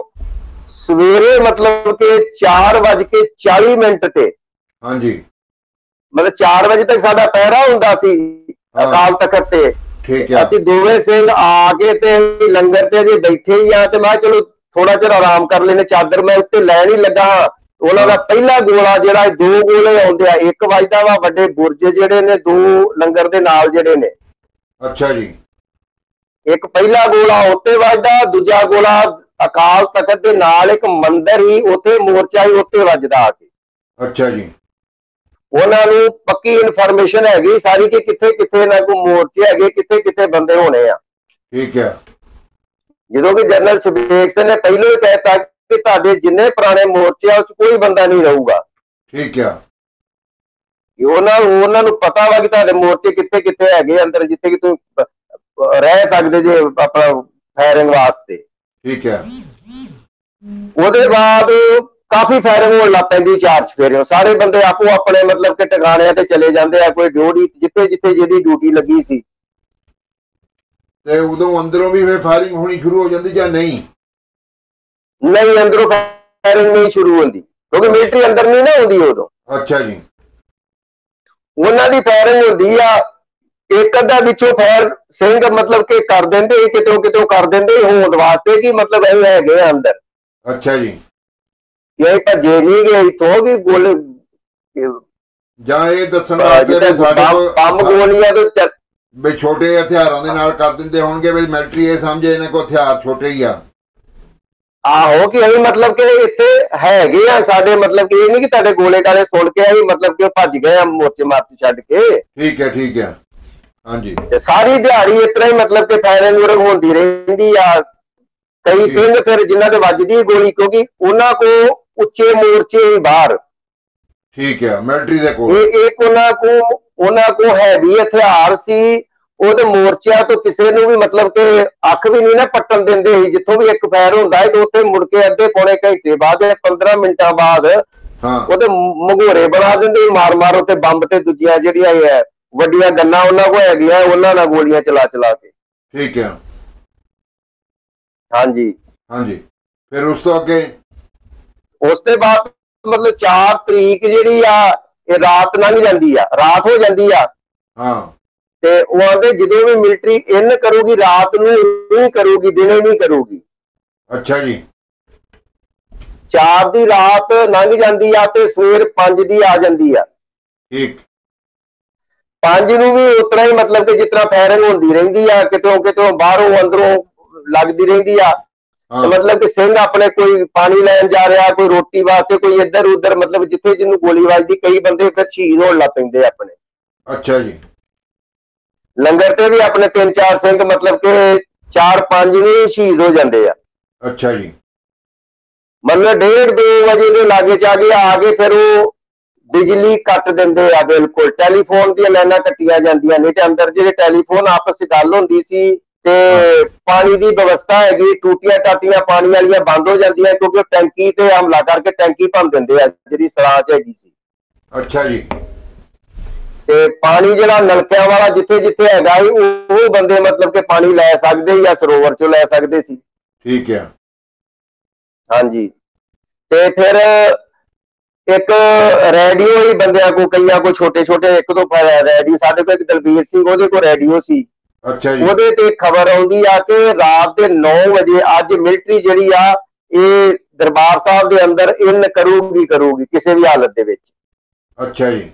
ਸਵੇਰੇ ਮਤਲਬ ਕਿ 4:40 ਮਿੰਟ ਤੇ ਹਾਂਜੀ। ਮਤਲਬ 4 ਵਜੇ ਤੱਕ ਸਾਡਾ ਪਹਿਰਾ ਹੁੰਦਾ ਸੀ। ਅਕਾਲ ਤਖਤ ਤੇ। ਠੀਕ ਹੈ ਅਸੀਂ ਦੋਵੇਂ ਸਿੰਘ ਆ ਕੇ ਤੇ ਲੰਗਰ ਤੇ ਜੇ ਬੈਠੇ ਹੀ ਆ ਤੇ ਮੈਂ ਚਲੋ ਥੋੜਾ ਚਿਰ ਆਰਾਮ ਕਰ ਲੈਨੇ ਚਾਦਰ ਮੈਂ ਉੱਤੇ ਲੈਣ ਹੀ ਲੱਗਾ। ਉਹਨਾਂ ਦਾ ਪਹਿਲਾ ਗੋਲਾ ਜਿਹੜਾ ਦੋ ਗੋਲੇ ਆਉਂਦੇ ਆ ਇੱਕ ਵੱਜਦਾ ਵਾ ਵੱਡੇ ਬੁਰਜ ਜਿਹੜੇ ਨੇ ਦੋ ਲੰਗਰ ਦੇ ਨਾਲ ਜਿਹੜੇ ਨੇ। ਅੱਛਾ ਜੀ। ਇੱਕ ਪਹਿਲਾ ਗੋਲਾ ਉੱਤੇ ਵੱਜਦਾ ਦੂਜਾ ਗੋਲਾ ਅਕਾਲ ਤਖਤ ਦੇ ਨਾਲ ਇੱਕ ਮੰਦਿਰ ਹੀ ਉੱਥੇ ਮੋਰਚਾ ਹੀ ਉੱਤੇ ਵੱਜਦਾ ਆ ਕੇ। ਅੱਛਾ ਜੀ। ਉਹਨਾਂ ਨੂੰ ਪੱਕੀ ਇਨਫੋਰਮੇਸ਼ਨ ਹੈਗੀ ਸਾਰੀ ਕਿ ਕਿੱਥੇ ਕਿੱਥੇ ਨਾ ਕੋ ਮੋਰਚੇ ਹੈਗੇ ਕਿੱਥੇ ਕਿੱਥੇ ਬੰਦੇ ਹੋਣੇ ਆ। ਠੀਕ ਹੈ। ਜਦੋਂ ਕਿ ਜਨਰਲ ਸੁਬੇਕ ਸਿੰਘ ਨੇ ਪਹਿਲਾਂ ਹੀ ਕਹਿਤਾ ਕਿ ਤੁਹਾਡੇ ਜਿੰਨੇ ਪੁਰਾਣੇ ਮੋਰਚੇ ਆ ਚ ਕੋਈ ਬੰਦਾ ਨਹੀਂ ਰਹੂਗਾ। ਠੀਕ ਹੈ। ਉਹਨਾਂ ਨੂੰ ਉਹਨਾਂ ਨੂੰ ਪਤਾ ਵਾ ਕਿ ਤੁਹਾਡੇ ਮੋਰਚੇ ਕਿੱਥੇ ਕਿੱਥੇ ਹੈਗੇ ਅੰਦਰ ਜਿੱਥੇ ਕਿ ਤੁਸੀਂ ਰਹਿ ਸਕਦੇ ਜੇ ਆਪਣਾ ਫਾਇਰਿੰਗ ਵਾਸਤੇ। ਠੀਕ ਹੈ। ਉਹਦੇ ਬਾਅਦ ਕਾਫੀ ਫਾਇਰਿੰਗ ਹੋਣ ਲੱਗ ਪੈਂਦੀ ਚਾਰ ਚਫੇਰਿਓ ਸਾਰੇ ਬੰਦੇ ਆਪੋ ਆਪਣੇ ਮਤਲਬ ਕਿ ਟਿਕਾਣਿਆਂ ਤੇ ਚਲੇ ਜਾਂਦੇ ਆ ਕੋਈ ਡਿਊਟੀ ਜਿੱਥੇ ਜਿੱਥੇ ਜਿਹਦੀ ਡਿਊਟੀ ਲੱਗੀ ਸੀ। ਤੇ ਉਦੋਂ ਅੰਦਰੋਂ ਵੀ ਫੇ ਫਾਇਰਿੰਗ ਹੋਣੀ ਸ਼ੁਰੂ ਹੋ ਜਾਂਦੀ ਜਾਂ ਨਹੀਂ? ਨਹੀਂ ਅੰਦਰੋਂ ਫਾਇਰਿੰਗ ਨਹੀਂ ਸ਼ੁਰੂ ਹੁੰਦੀ ਕਿਉਂਕਿ ਮਿਲਟਰੀ ਅੰਦਰ ਨਹੀਂ ਨਾ ਹੁੰਦੀ ਉਦੋਂ। ਅੱਛਾ ਜੀ। ਉਹਨਾਂ ਦੀ ਫਾਇਰਿੰਗ ਹੁੰਦੀ ਆ ਇੱਕ ਅੱਧਾ ਵਿੱਚੋਂ ਫਾਇਰ ਸਿੰਘ ਮਤਲਬ ਕਿ ਕਰ ਦਿੰਦੇ ਕਿਤੋਂ ਕਿਤੋਂ ਕਰ ਦਿੰਦੇ ਹੋਂਦ ਵਾਸਤੇ ਕਿ ਮਤਲਬ ਇਹ ਹੈਗੇ ਆ ਅੰਦਰ। ਅੱਛਾ ਜੀ। ਇਹ ਭੱਜੇ ਨਹੀਂ ਗਏ ਇਥੋਂ ਕਿ ਗੋਲ ਜਾਂ ਇਹ ਦੱਸਣ ਵਾਸਤੇ ਵੀ ਸਾਡੇ ਕੋਲ ਗੋਲੀਆਂ ਤੋਂ ਵੀ ਛੋਟੇ ਹਥਿਆਰਾਂ ਦੇ ਨਾਲ ਕਰ ਦਿੰਦੇ ਹੋਣਗੇ ਵੀ ਮਿਲਟਰੀ ਇਹ ਸਮਝੇ ਇਹਨਾਂ ਕੋ ਹਥਿਆਰ ਛੋਟੇ ਹੀ ਆ। ਆਹੋ ਕਿ ਅਸੀਂ ਮਤਲਬ ਕਿ ਇੱਥੇ ਹੈਗੇ ਆ ਸਾਡੇ ਮਤਲਬ ਕਿ ਇਹ ਨਹੀਂ ਕਿ ਤੁਹਾਡੇ ਗੋਲੇ ਕਾਲੇ ਸੁਣ ਕੇ ਅਸੀਂ ਮਤਲਬ ਕਿ ਭੱਜ ਗਏ ਆ ਮੋਰਚੇ ਮਾਰਚ ਛੱਡ ਕੇ। ਠੀਕ ਹੈ ਠੀਕ ਹੈ। ਹਾਂਜੀ। ਤੇ ਸਾਰੀ ਦਿਹਾੜੀ ਤਰ੍ਹਾਂ ਹੀ ਮਤਲਬ ਕਿ ਫਾਇਰਿੰਗ ਵਰਗ ਹੁੰਦੀ ਰਹਿੰਦੀ ਆ। ਕਈ ਸਿੰਘ ਫਿਰ ਜਿਨ੍ਹਾਂ ਤੇ ਵੱਜਦੀ ਗੋਲੀ ਕਿਉਂਕਿ ਉਹਨਾਂ ਕੋ ਉੱਚੇ ਮੋਰਚੇ ਹੀ ਬਾਹਰ। ਠੀਕ ਹੈ ਮਿਲਟਰੀ ਦੇ ਕੋਲ। ਇਹ ਇੱਕ ਉਹਨਾਂ ਕੋ ਉਹਨਾਂ ਕੋ ਹੈਵੀ ਹਥਿਆਰ ਸੀ। ਉਹਦੇ ਮੋਰਚਿਆਂ ਤੋਂ ਕਿਸੇ ਨੂੰ ਵੀ ਮਤਲਬ ਕਿ ਅੱਖ ਵੀ ਨਹੀਂ ਨਾ ਪੱਟਣ ਦਿੰਦੇ ਸੀ। ਜਿੱਥੋਂ ਵੀ ਇੱਕ ਫਾਇਰ ਹੁੰਦਾ ਹੈ ਤੇ ਉੱਥੇ ਮੁੜ ਕੇ ਅੱਧੇ ਪੌਣੇ ਘੰਟੇ ਬਾਅਦ ਜਾਂ 15 ਮਿੰਟਾਂ ਬਾਅਦ ਹਾਂ। ਉਹਦੇ ਮਘੋਰੇ ਬਣਾ ਦਿੰਦੇ ਮਾਰ ਮਾਰ ਉੱਤੇ ਬੰਬ ਤੇ ਦੂਜੀਆਂ ਜਿਹੜੀਆਂ ਇਹ ਹੈ। ਵੱਡੀਆਂ ਗੰਨਾਂ ਉਹਨਾਂ ਕੋ ਹੈਗੀਆਂ ਉਹਨਾਂ ਨਾਲ ਗੋਲੀਆਂ ਚਲਾ ਚਲਾ ਕੇ। ਠੀਕ ਹੈ। ਹਾਂਜੀ। ਹਾਂਜੀ। ਫਿਰ ਉਸ ਤੋਂ ਅੱਗੇ? ਉਸ ਤੋਂ ਬਾਅਦ ਮਤਲਬ 4 ਤਰੀਕ ਜਿਹੜੀ ਆ ਇਹ ਰਾਤ ਲੰਘ ਜਾਂਦੀ ਆ ਰਾਤ ਹੋ ਜਾਂਦੀ ਆ। ਹਾਂ। ਤੇ ਉਹ ਆਂਦੇ ਜਦੋਂ ਵੀ ਮਿਲਟਰੀ ਇਨ ਕਰੂਗੀ ਰਾਤ ਨੂੰ ਨਹੀਂ ਕਰੂਗੀ ਦਿਨੇ ਨਹੀਂ ਕਰੂਗੀ। ਅੱਛਾ ਜੀ। 4 ਦੀ ਰਾਤ ਲੰਘ ਜਾਂਦੀ ਆ ਤੇ ਸਵੇਰ 5 ਦੀ ਆ ਜਾਂਦੀ ਆ। ਠੀਕ। 5 ਨੂੰ ਵੀ ਉਤਰਾ ਹੀ ਮਤਲਬ ਕਿ ਤਰ੍ਹਾਂ ਫਾਇਰਿੰਗ ਹੁੰਦੀ ਰਹਿੰਦੀ ਆ ਕਿਤੋਂ ਕਿਤੋਂ ਬਾਹਰੋਂ ਅੰਦਰੋਂ ਲੱਗਦੀ ਰਹਿੰਦੀ ਆ। ਮਤਲਬ ਕਿ ਸਿੰਘ ਆਪਣੇ ਕੋਈ ਪਾਣੀ ਲੈਣ ਜਾ ਰਿਹਾ ਕੋਈ ਰੋਟੀ ਵਾਸਤੇ ਕੋਈ ਇੱਧਰ ਉੱਧਰ ਮਤਲਬ ਜਿੱਥੇ ਜਿਹਨੂੰ ਗੋਲੀ ਵੱਜਦੀ ਕਈ ਬੰਦੇ ਫਿਰ ਸ਼ਹੀਦ ਹੋਣ ਲੱਗ ਪੈਂਦੇ ਆਪਣੇ। ਅੱਛਾ ਜੀ। ਲੰਗਰ ਤੇ ਵੀ ਆਪਣੇ ਤਿੰਨ ਚਾਰ ਸਿੰਘ ਮਤਲਬ ਕਿ 4-5 ਵੀ ਸ਼ਹੀਦ ਹੋ ਜਾਂਦੇ ਆ। ਅੱਛਾ ਜੀ। ਮਤਲਬ ਡੇਢ ਦੋ ਵਜੇ ਦੇ ਲਾਗੇ ਚ ਆ ਕੇ ਆ ਕੇ ਫਿਰ ਉਹ ਬਿਜਲੀ ਕੱਟ ਦਿੰਦੇ ਆ ਬਿਲਕੁਲ। ਟੈਲੀਫੋਨ ਦੀਆਂ ਲਾਈਨਾਂ ਕੱਟੀਆਂ ਜਾਂਦੀਆਂ ਨੇ ਤੇ ਅੰਦਰ ਜਿਹੜੇ ਟੈਲੀਫੋਨ ਆਪਸ ਵਿੱਚ ਗੱਲ ਹੁੰਦੀ ਸੀ ਤੇ ਪਾਣੀ ਦੀ ਵਿਵਸਥਾ ਹੈਗੀ ਟੂਟੀਆਂ ਟਾਟੀਆਂ ਪਾਣੀ ਵਾਲੀਆਂ ਬੰਦ ਹੋ ਜਾਂਦੀਆਂ ਕਿਉਂਕਿ ਟੈਂਕੀ ਤੇ ਹਮਲਾ ਕਰਕੇ ਟੈਂਕੀ ਭੰਨ ਦਿੰਦੇ ਆ ਜਿਹੜੀ ਸਰਾਂ ਚ ਹੈਗੀ ਸੀ। ਅੱਛਾ ਜੀ। ਤੇ ਪਾਣੀ ਜਿਹੜਾ ਨਲਕਿਆਂ ਵਾਲਾ ਜਿੱਥੇ ਜਿੱਥੇ ਹੈਗਾ ਸੀ ਉਹ ਉਹ ਬੰਦੇ ਮਤਲਬ ਕਿ ਪਾਣੀ ਲੈ ਸਕਦੇ ਜਾਂ ਸਰੋਵਰ ਚੋਂ ਲੈ ਸਕਦੇ ਸੀ। ਠੀਕ ਹੈ ਹਾਂਜੀ। ਤੇ ਫਿਰ ਇੱਕ ਰੇਡੀਓ ਹੀ ਬੰਦਿਆਂ ਕੋ ਕਈਆਂ ਕੋ ਛੋਟੇ ਛੋਟੇ ਇੱਕ ਦੋ ਰੇਡੀਓ। ਸਾਡੇ ਕੋਲ ਇੱਕ ਦਲਬੀਰ ਸਿੰਘ ਉਹਦੇ ਕੋਲ ਰੇਡੀਓ ਸੀ। ਅੱਛਾ ਜੀ। ਉਹਦੇ ਤੇ ਖਬਰ ਆਉਂਦੀ ਆ ਕਿ ਰਾਤ ਦੇ 9 ਵਜੇ ਅੱਜ ਮਿਲਟਰੀ ਜਿਹੜੀ ਆ ਇਹ ਦਰਬਾਰ ਸਾਹਿਬ ਦੇ ਅੰਦਰ ਇਨ ਕਰੂਗੀ ਕਰੂਗੀ ਕਿਸੇ ਵੀ ਹਾਲਤ ਦੇ ਵਿੱਚ। ਅੱਛਾ ਜੀ।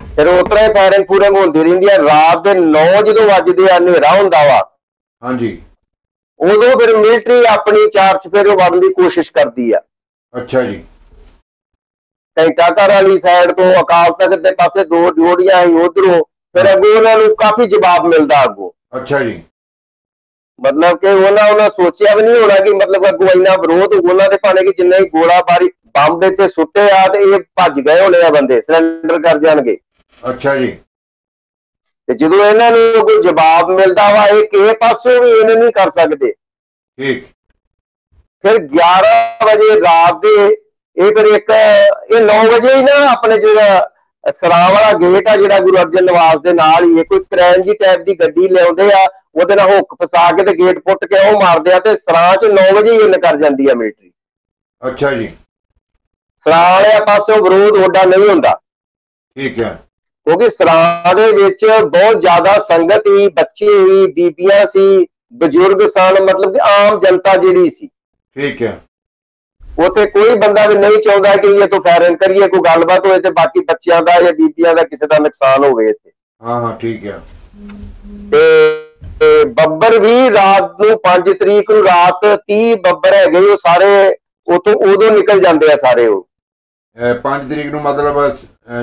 ਫਿਰ ਉਤਰਾ ਹੀ ਫਾਇਰਿੰਗ ਫੂਰਿੰਗ ਹੁੰਦੀ ਰਹਿੰਦੀ ਆ। ਰਾਤ ਦੇ 9 ਜਦੋਂ ਵੱਜਦੇ ਆ ਹਨੇਰਾ ਹੁੰਦਾ ਵਾ। ਹਾਂਜੀ। ਉਦੋਂ ਫਿਰ ਮਿਲਟਰੀ ਆਪਣੀ ਚਾਰ ਚਫੇਰੇ ਵੜਨ ਦੀ ਕੋਸ਼ਿਸ਼ ਕਰਦੀ ਆ। ਅੱਛਾ ਜੀ। ਘੰਟਾ ਘਰ ਵਾਲੀ ਸਾਈਡ ਤੋਂ ਅਕਾਲ ਤਖਤ ਦੇ ਪਾਸੇ ਦੋ ਜੋੜੀਆਂ ਸੀ ਉਧਰੋਂ ਫਿਰ ਅੱਗੋਂ ਉਹਨਾਂ ਨੂੰ ਕਾਫੀ ਜਵਾਬ ਮਿਲਦਾ ਅੱਗੋਂ। ਅੱਛਾ ਜੀ। ਮਤਲਬ ਕਿ ਉਹਨਾਂ ਉਹਨਾਂ ਸੋਚਿਆ ਵੀ ਨਹੀਂ ਹੋਣਾ ਕਿ ਮਤਲਬ ਅੱਗੋਂ ਇੰਨਾ ਵਿਰੋਧ ਉਹਨਾਂ ਦੇ ਭਾਣੇ ਕਿ ਜਿੰਨਾ ਹੀ ਗੋਲਾ ਬਾਰੀ ਬੰਬ ਦੇ ਤੇ ਸੁੱਟੇ ਆ ਤੇ ਇਹ ਭੱਜ ਗਏ ਹੋਣੇ ਆ ਬੰਦੇ ਸਰੈਂਡਰ ਕਰ ਜਾਣਗੇ। ਅੱਛਾ ਜੀ। ਤੇ ਜਦੋਂ ਇਹਨਾਂ ਨੂੰ ਕੋਈ ਜਵਾਬ ਮਿਲਦਾ ਵਾ ਇਹ ਕਿਸੇ ਪਾਸੋਂ ਵੀ ਇਹਨੇ ਨਹੀਂ ਕਰ ਸਕਦੇ। ਠੀਕ। ਫਿਰ 11 ਵਜੇ ਰਾਤ ਦੇ ਇਹ ਫਿਰ ਇੱਕ ਇਹ 9 ਵਜੇ ਹੀ ਨਾ ਆਪਣੇ ਜਿਹੜਾ ਸਰਾਂ ਵਾਲਾ ਗੇਟ ਆ ਜਿਹੜਾ ਗੁਰੂ ਅਰਜਨ ਨਿਵਾਸ ਦੇ ਨਾਲ ਹੀ ਹੈ ਕੋਈ ਕਰੈਨ ਜੀ ਟਾਈਪ ਦੀ ਗੱਡੀ ਲਿਆਉਂਦੇ ਆ ਉਹਦੇ ਨਾਲ ਹੁੱਕ ਫਸਾ ਕੇ ਤੇ ਗੇਟ ਪੁੱਟ ਕੇ ਉਹ ਮਾਰਦੇ ਆ ਤੇ ਸਰਾਂ 'ਚ 9 ਵਜੇ ਹੀ ਇਨ ਕਰ ਜਾਂਦੀ ਆ ਮਿਲਟਰੀ ਅੱਛਾ ਜੀ। ਸਰਾਂ ਵਾਲੇ ਪਾਸੋਂ ਵਿਰੋਧ ਓਡਾ ਨਹੀਂ ਹੁੰਦਾ। ਠੀਕ ਹੈ। ਕਿਉਂਕਿ ਸਰਾਂ ਦੇ ਵਿੱਚ ਬਹੁਤ ਜ਼ਿਆਦਾ ਸੰਗਤ ਹੀ ਬੱਚੇ ਹੀ ਬੀਬੀਆਂ ਸੀ ਬਜ਼ੁਰਗ ਸਨ ਮਤਲਬ ਕਿ ਆਮ ਜਨਤਾ ਜਿਹੜੀ ਸੀ। ਠੀਕ ਹੈ। ਉਥੇ ਕੋਈ ਬੰਦਾ ਵੀ ਨਹੀਂ ਚਾਹੁੰਦਾ ਕਿ ਇਹ ਤੋਂ ਫਾਇਰਿੰਗ ਕਰੀਏ ਕੋਈ ਗੱਲਬਾਤ ਹੋਏ ਤੇ ਬਾਕੀ ਬੱਚਿਆਂ ਦਾ ਜਾਂ ਬੀਬੀਆਂ ਦਾ ਕਿਸੇ ਦਾ ਨੁਕਸਾਨ ਹੋਵੇ ਇੱਥੇ। ਹਾਂ ਹਾਂ ਠੀਕ ਹੈ ਤੇ ਬੱਬਰ ਵੀ ਰਾਤ ਨੂੰ 5 ਤਰੀਕ ਨੂੰ ਰਾਤ 30 ਬੱਬਰ ਹੈਗੇ ਉਹ ਸਾਰੇ ਉਤੋਂ ਉਦੋਂ ਨਿਕਲ ਜਾਂਦੇ ਆ ਸਾਰੇ ਉਹ। 5 ਤਰੀਕ ਨੂੰ ਮਤਲਬ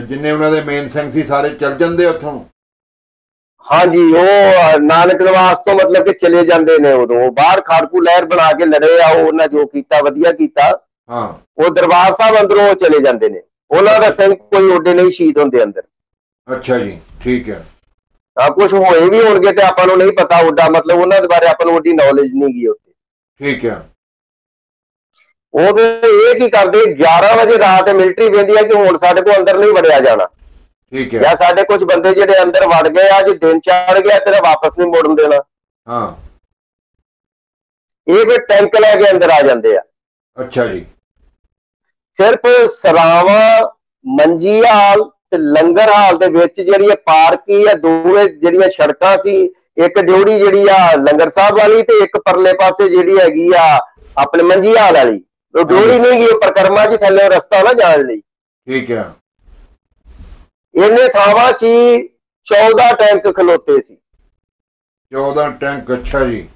ਜਿੰਨੇ ਉਹਨਾਂ ਦੇ ਮੇਨ ਸਿੰਘ ਸੀ ਸਾਰੇ ਚੱਲ ਜਾਂਦੇ ਉੱਥੋਂ? ਹਾਂਜੀ ਉਹ ਨਾਨਕ ਨਿਵਾਸ ਤੋਂ ਮਤਲਬ ਕਿ ਚਲੇ ਜਾਂਦੇ ਨੇ ਉਦੋਂ। ਬਾਹਰ ਖਾੜਕੂ ਲਹਿਰ ਬਣਾ ਕੇ ਲੜੇ ਆ ਉਹ ਉਹਨਾਂ ਜੋ ਕੀਤਾ ਵਧੀਆ ਕੀਤਾ। ਹਾਂ। ਉਹ ਦਰਬਾਰ ਸਾਹਿਬ ਅੰਦਰੋਂ ਚਲੇ ਜਾਂਦੇ ਨੇ। ਉਹਨਾਂ ਦਾ ਸਿੰਘ ਕੋਈ ਓਡੇ ਨਹੀਂ ਸ਼ਹੀਦ ਹੁੰਦੇ ਅੰਦਰ। ਅੱਛਾ ਜੀ ਠੀਕ ਹੈ। ਆ ਕੁਝ ਹੋਏ ਵੀ ਹੋਣਗੇ ਤੇ ਆਪਾਂ ਨੂੰ ਨਹੀਂ ਪਤਾ ਓਡਾ ਮਤਲਬ ਉਹਨਾਂ ਦੇ ਬਾਰੇ ਆਪਾਂ ਨੂੰ ਓਡੀ ਨੌਲੇਜ ਨਹੀਂ ਗਈ ਉੱਥੇ। ਠੀਕ ਹੈ। ਉਹ ਤੇ ਇਹ ਕੀ ਕਰਦੇ 11 ਵਜੇ ਰਾਤ ਮਿਲਟਰੀ ਵੇਂਦੀ ਆ ਕਿ ਹੁਣ ਸਾਡੇ ਕੋਲ ਅੰਦਰ ਨਹੀਂ ਵੜਿਆ ਜਾਣਾ। ਠੀਕ ਹੈ। ਜਾਂ ਸਾਡੇ ਕੁਝ ਬੰਦੇ ਜਿਹੜੇ ਅੰਦਰ ਵੜ ਗਏ ਆ ਜੇ ਦਿਨ ਚੜ ਗਿਆ ਤੇਰਾ ਵਾਪਸ ਨਹੀਂ ਮੋੜਨ ਦੇਣਾ। ਹਾਂ। ਇਹ ਫਿਰ ਟੈਂਕ ਲੈ ਕੇ ਅੰਦਰ ਆ ਜਾਂਦੇ ਆ। ਅੱਛਾ ਜੀ। ਸਿਰਫ ਸਰਾਵਾਂ ਮੰਜੀ ਹਾਲ ਤੇ ਲੰਗਰ ਹਾਲ ਦੇ ਵਿੱਚ ਜਿਹੜੀ ਇਹ ਪਾਰਕੀ ਆ ਦੋਵੇਂ ਜਿਹੜੀਆਂ ਸੜਕਾਂ ਸੀ ਇੱਕ ਡਿਉੜੀ ਜਿਹੜੀ ਆ ਲੰਗਰ ਸਾਹਿਬ ਵਾਲੀ ਤੇ ਇੱਕ ਪਰਲੇ ਪਾਸੇ ਜਿਹੜੀ ਹੈਗੀ ਆ ਆਪਣੇ ਮੰਜੀ ਹਾਲ ਵਾਲੀ। ਉਹ ਡਿਉੜੀ ਨਹੀਂ ਗਈ ਉਹ ਪਰਕਰਮਾ ਜੀ ਥੱਲੇ ਰਸਤਾ ਨਾ ਜਾਣ ਲਈ। ਠੀਕ ਹੈ। ਇਹਨੇ ਥਾਵਾਂ 'ਚ ਹੀ 14 ਟੈਂਕ ਖਲੋਤੇ ਸੀ। 14 ਟੈਂਕ ਅੱਛਾ ਜੀ।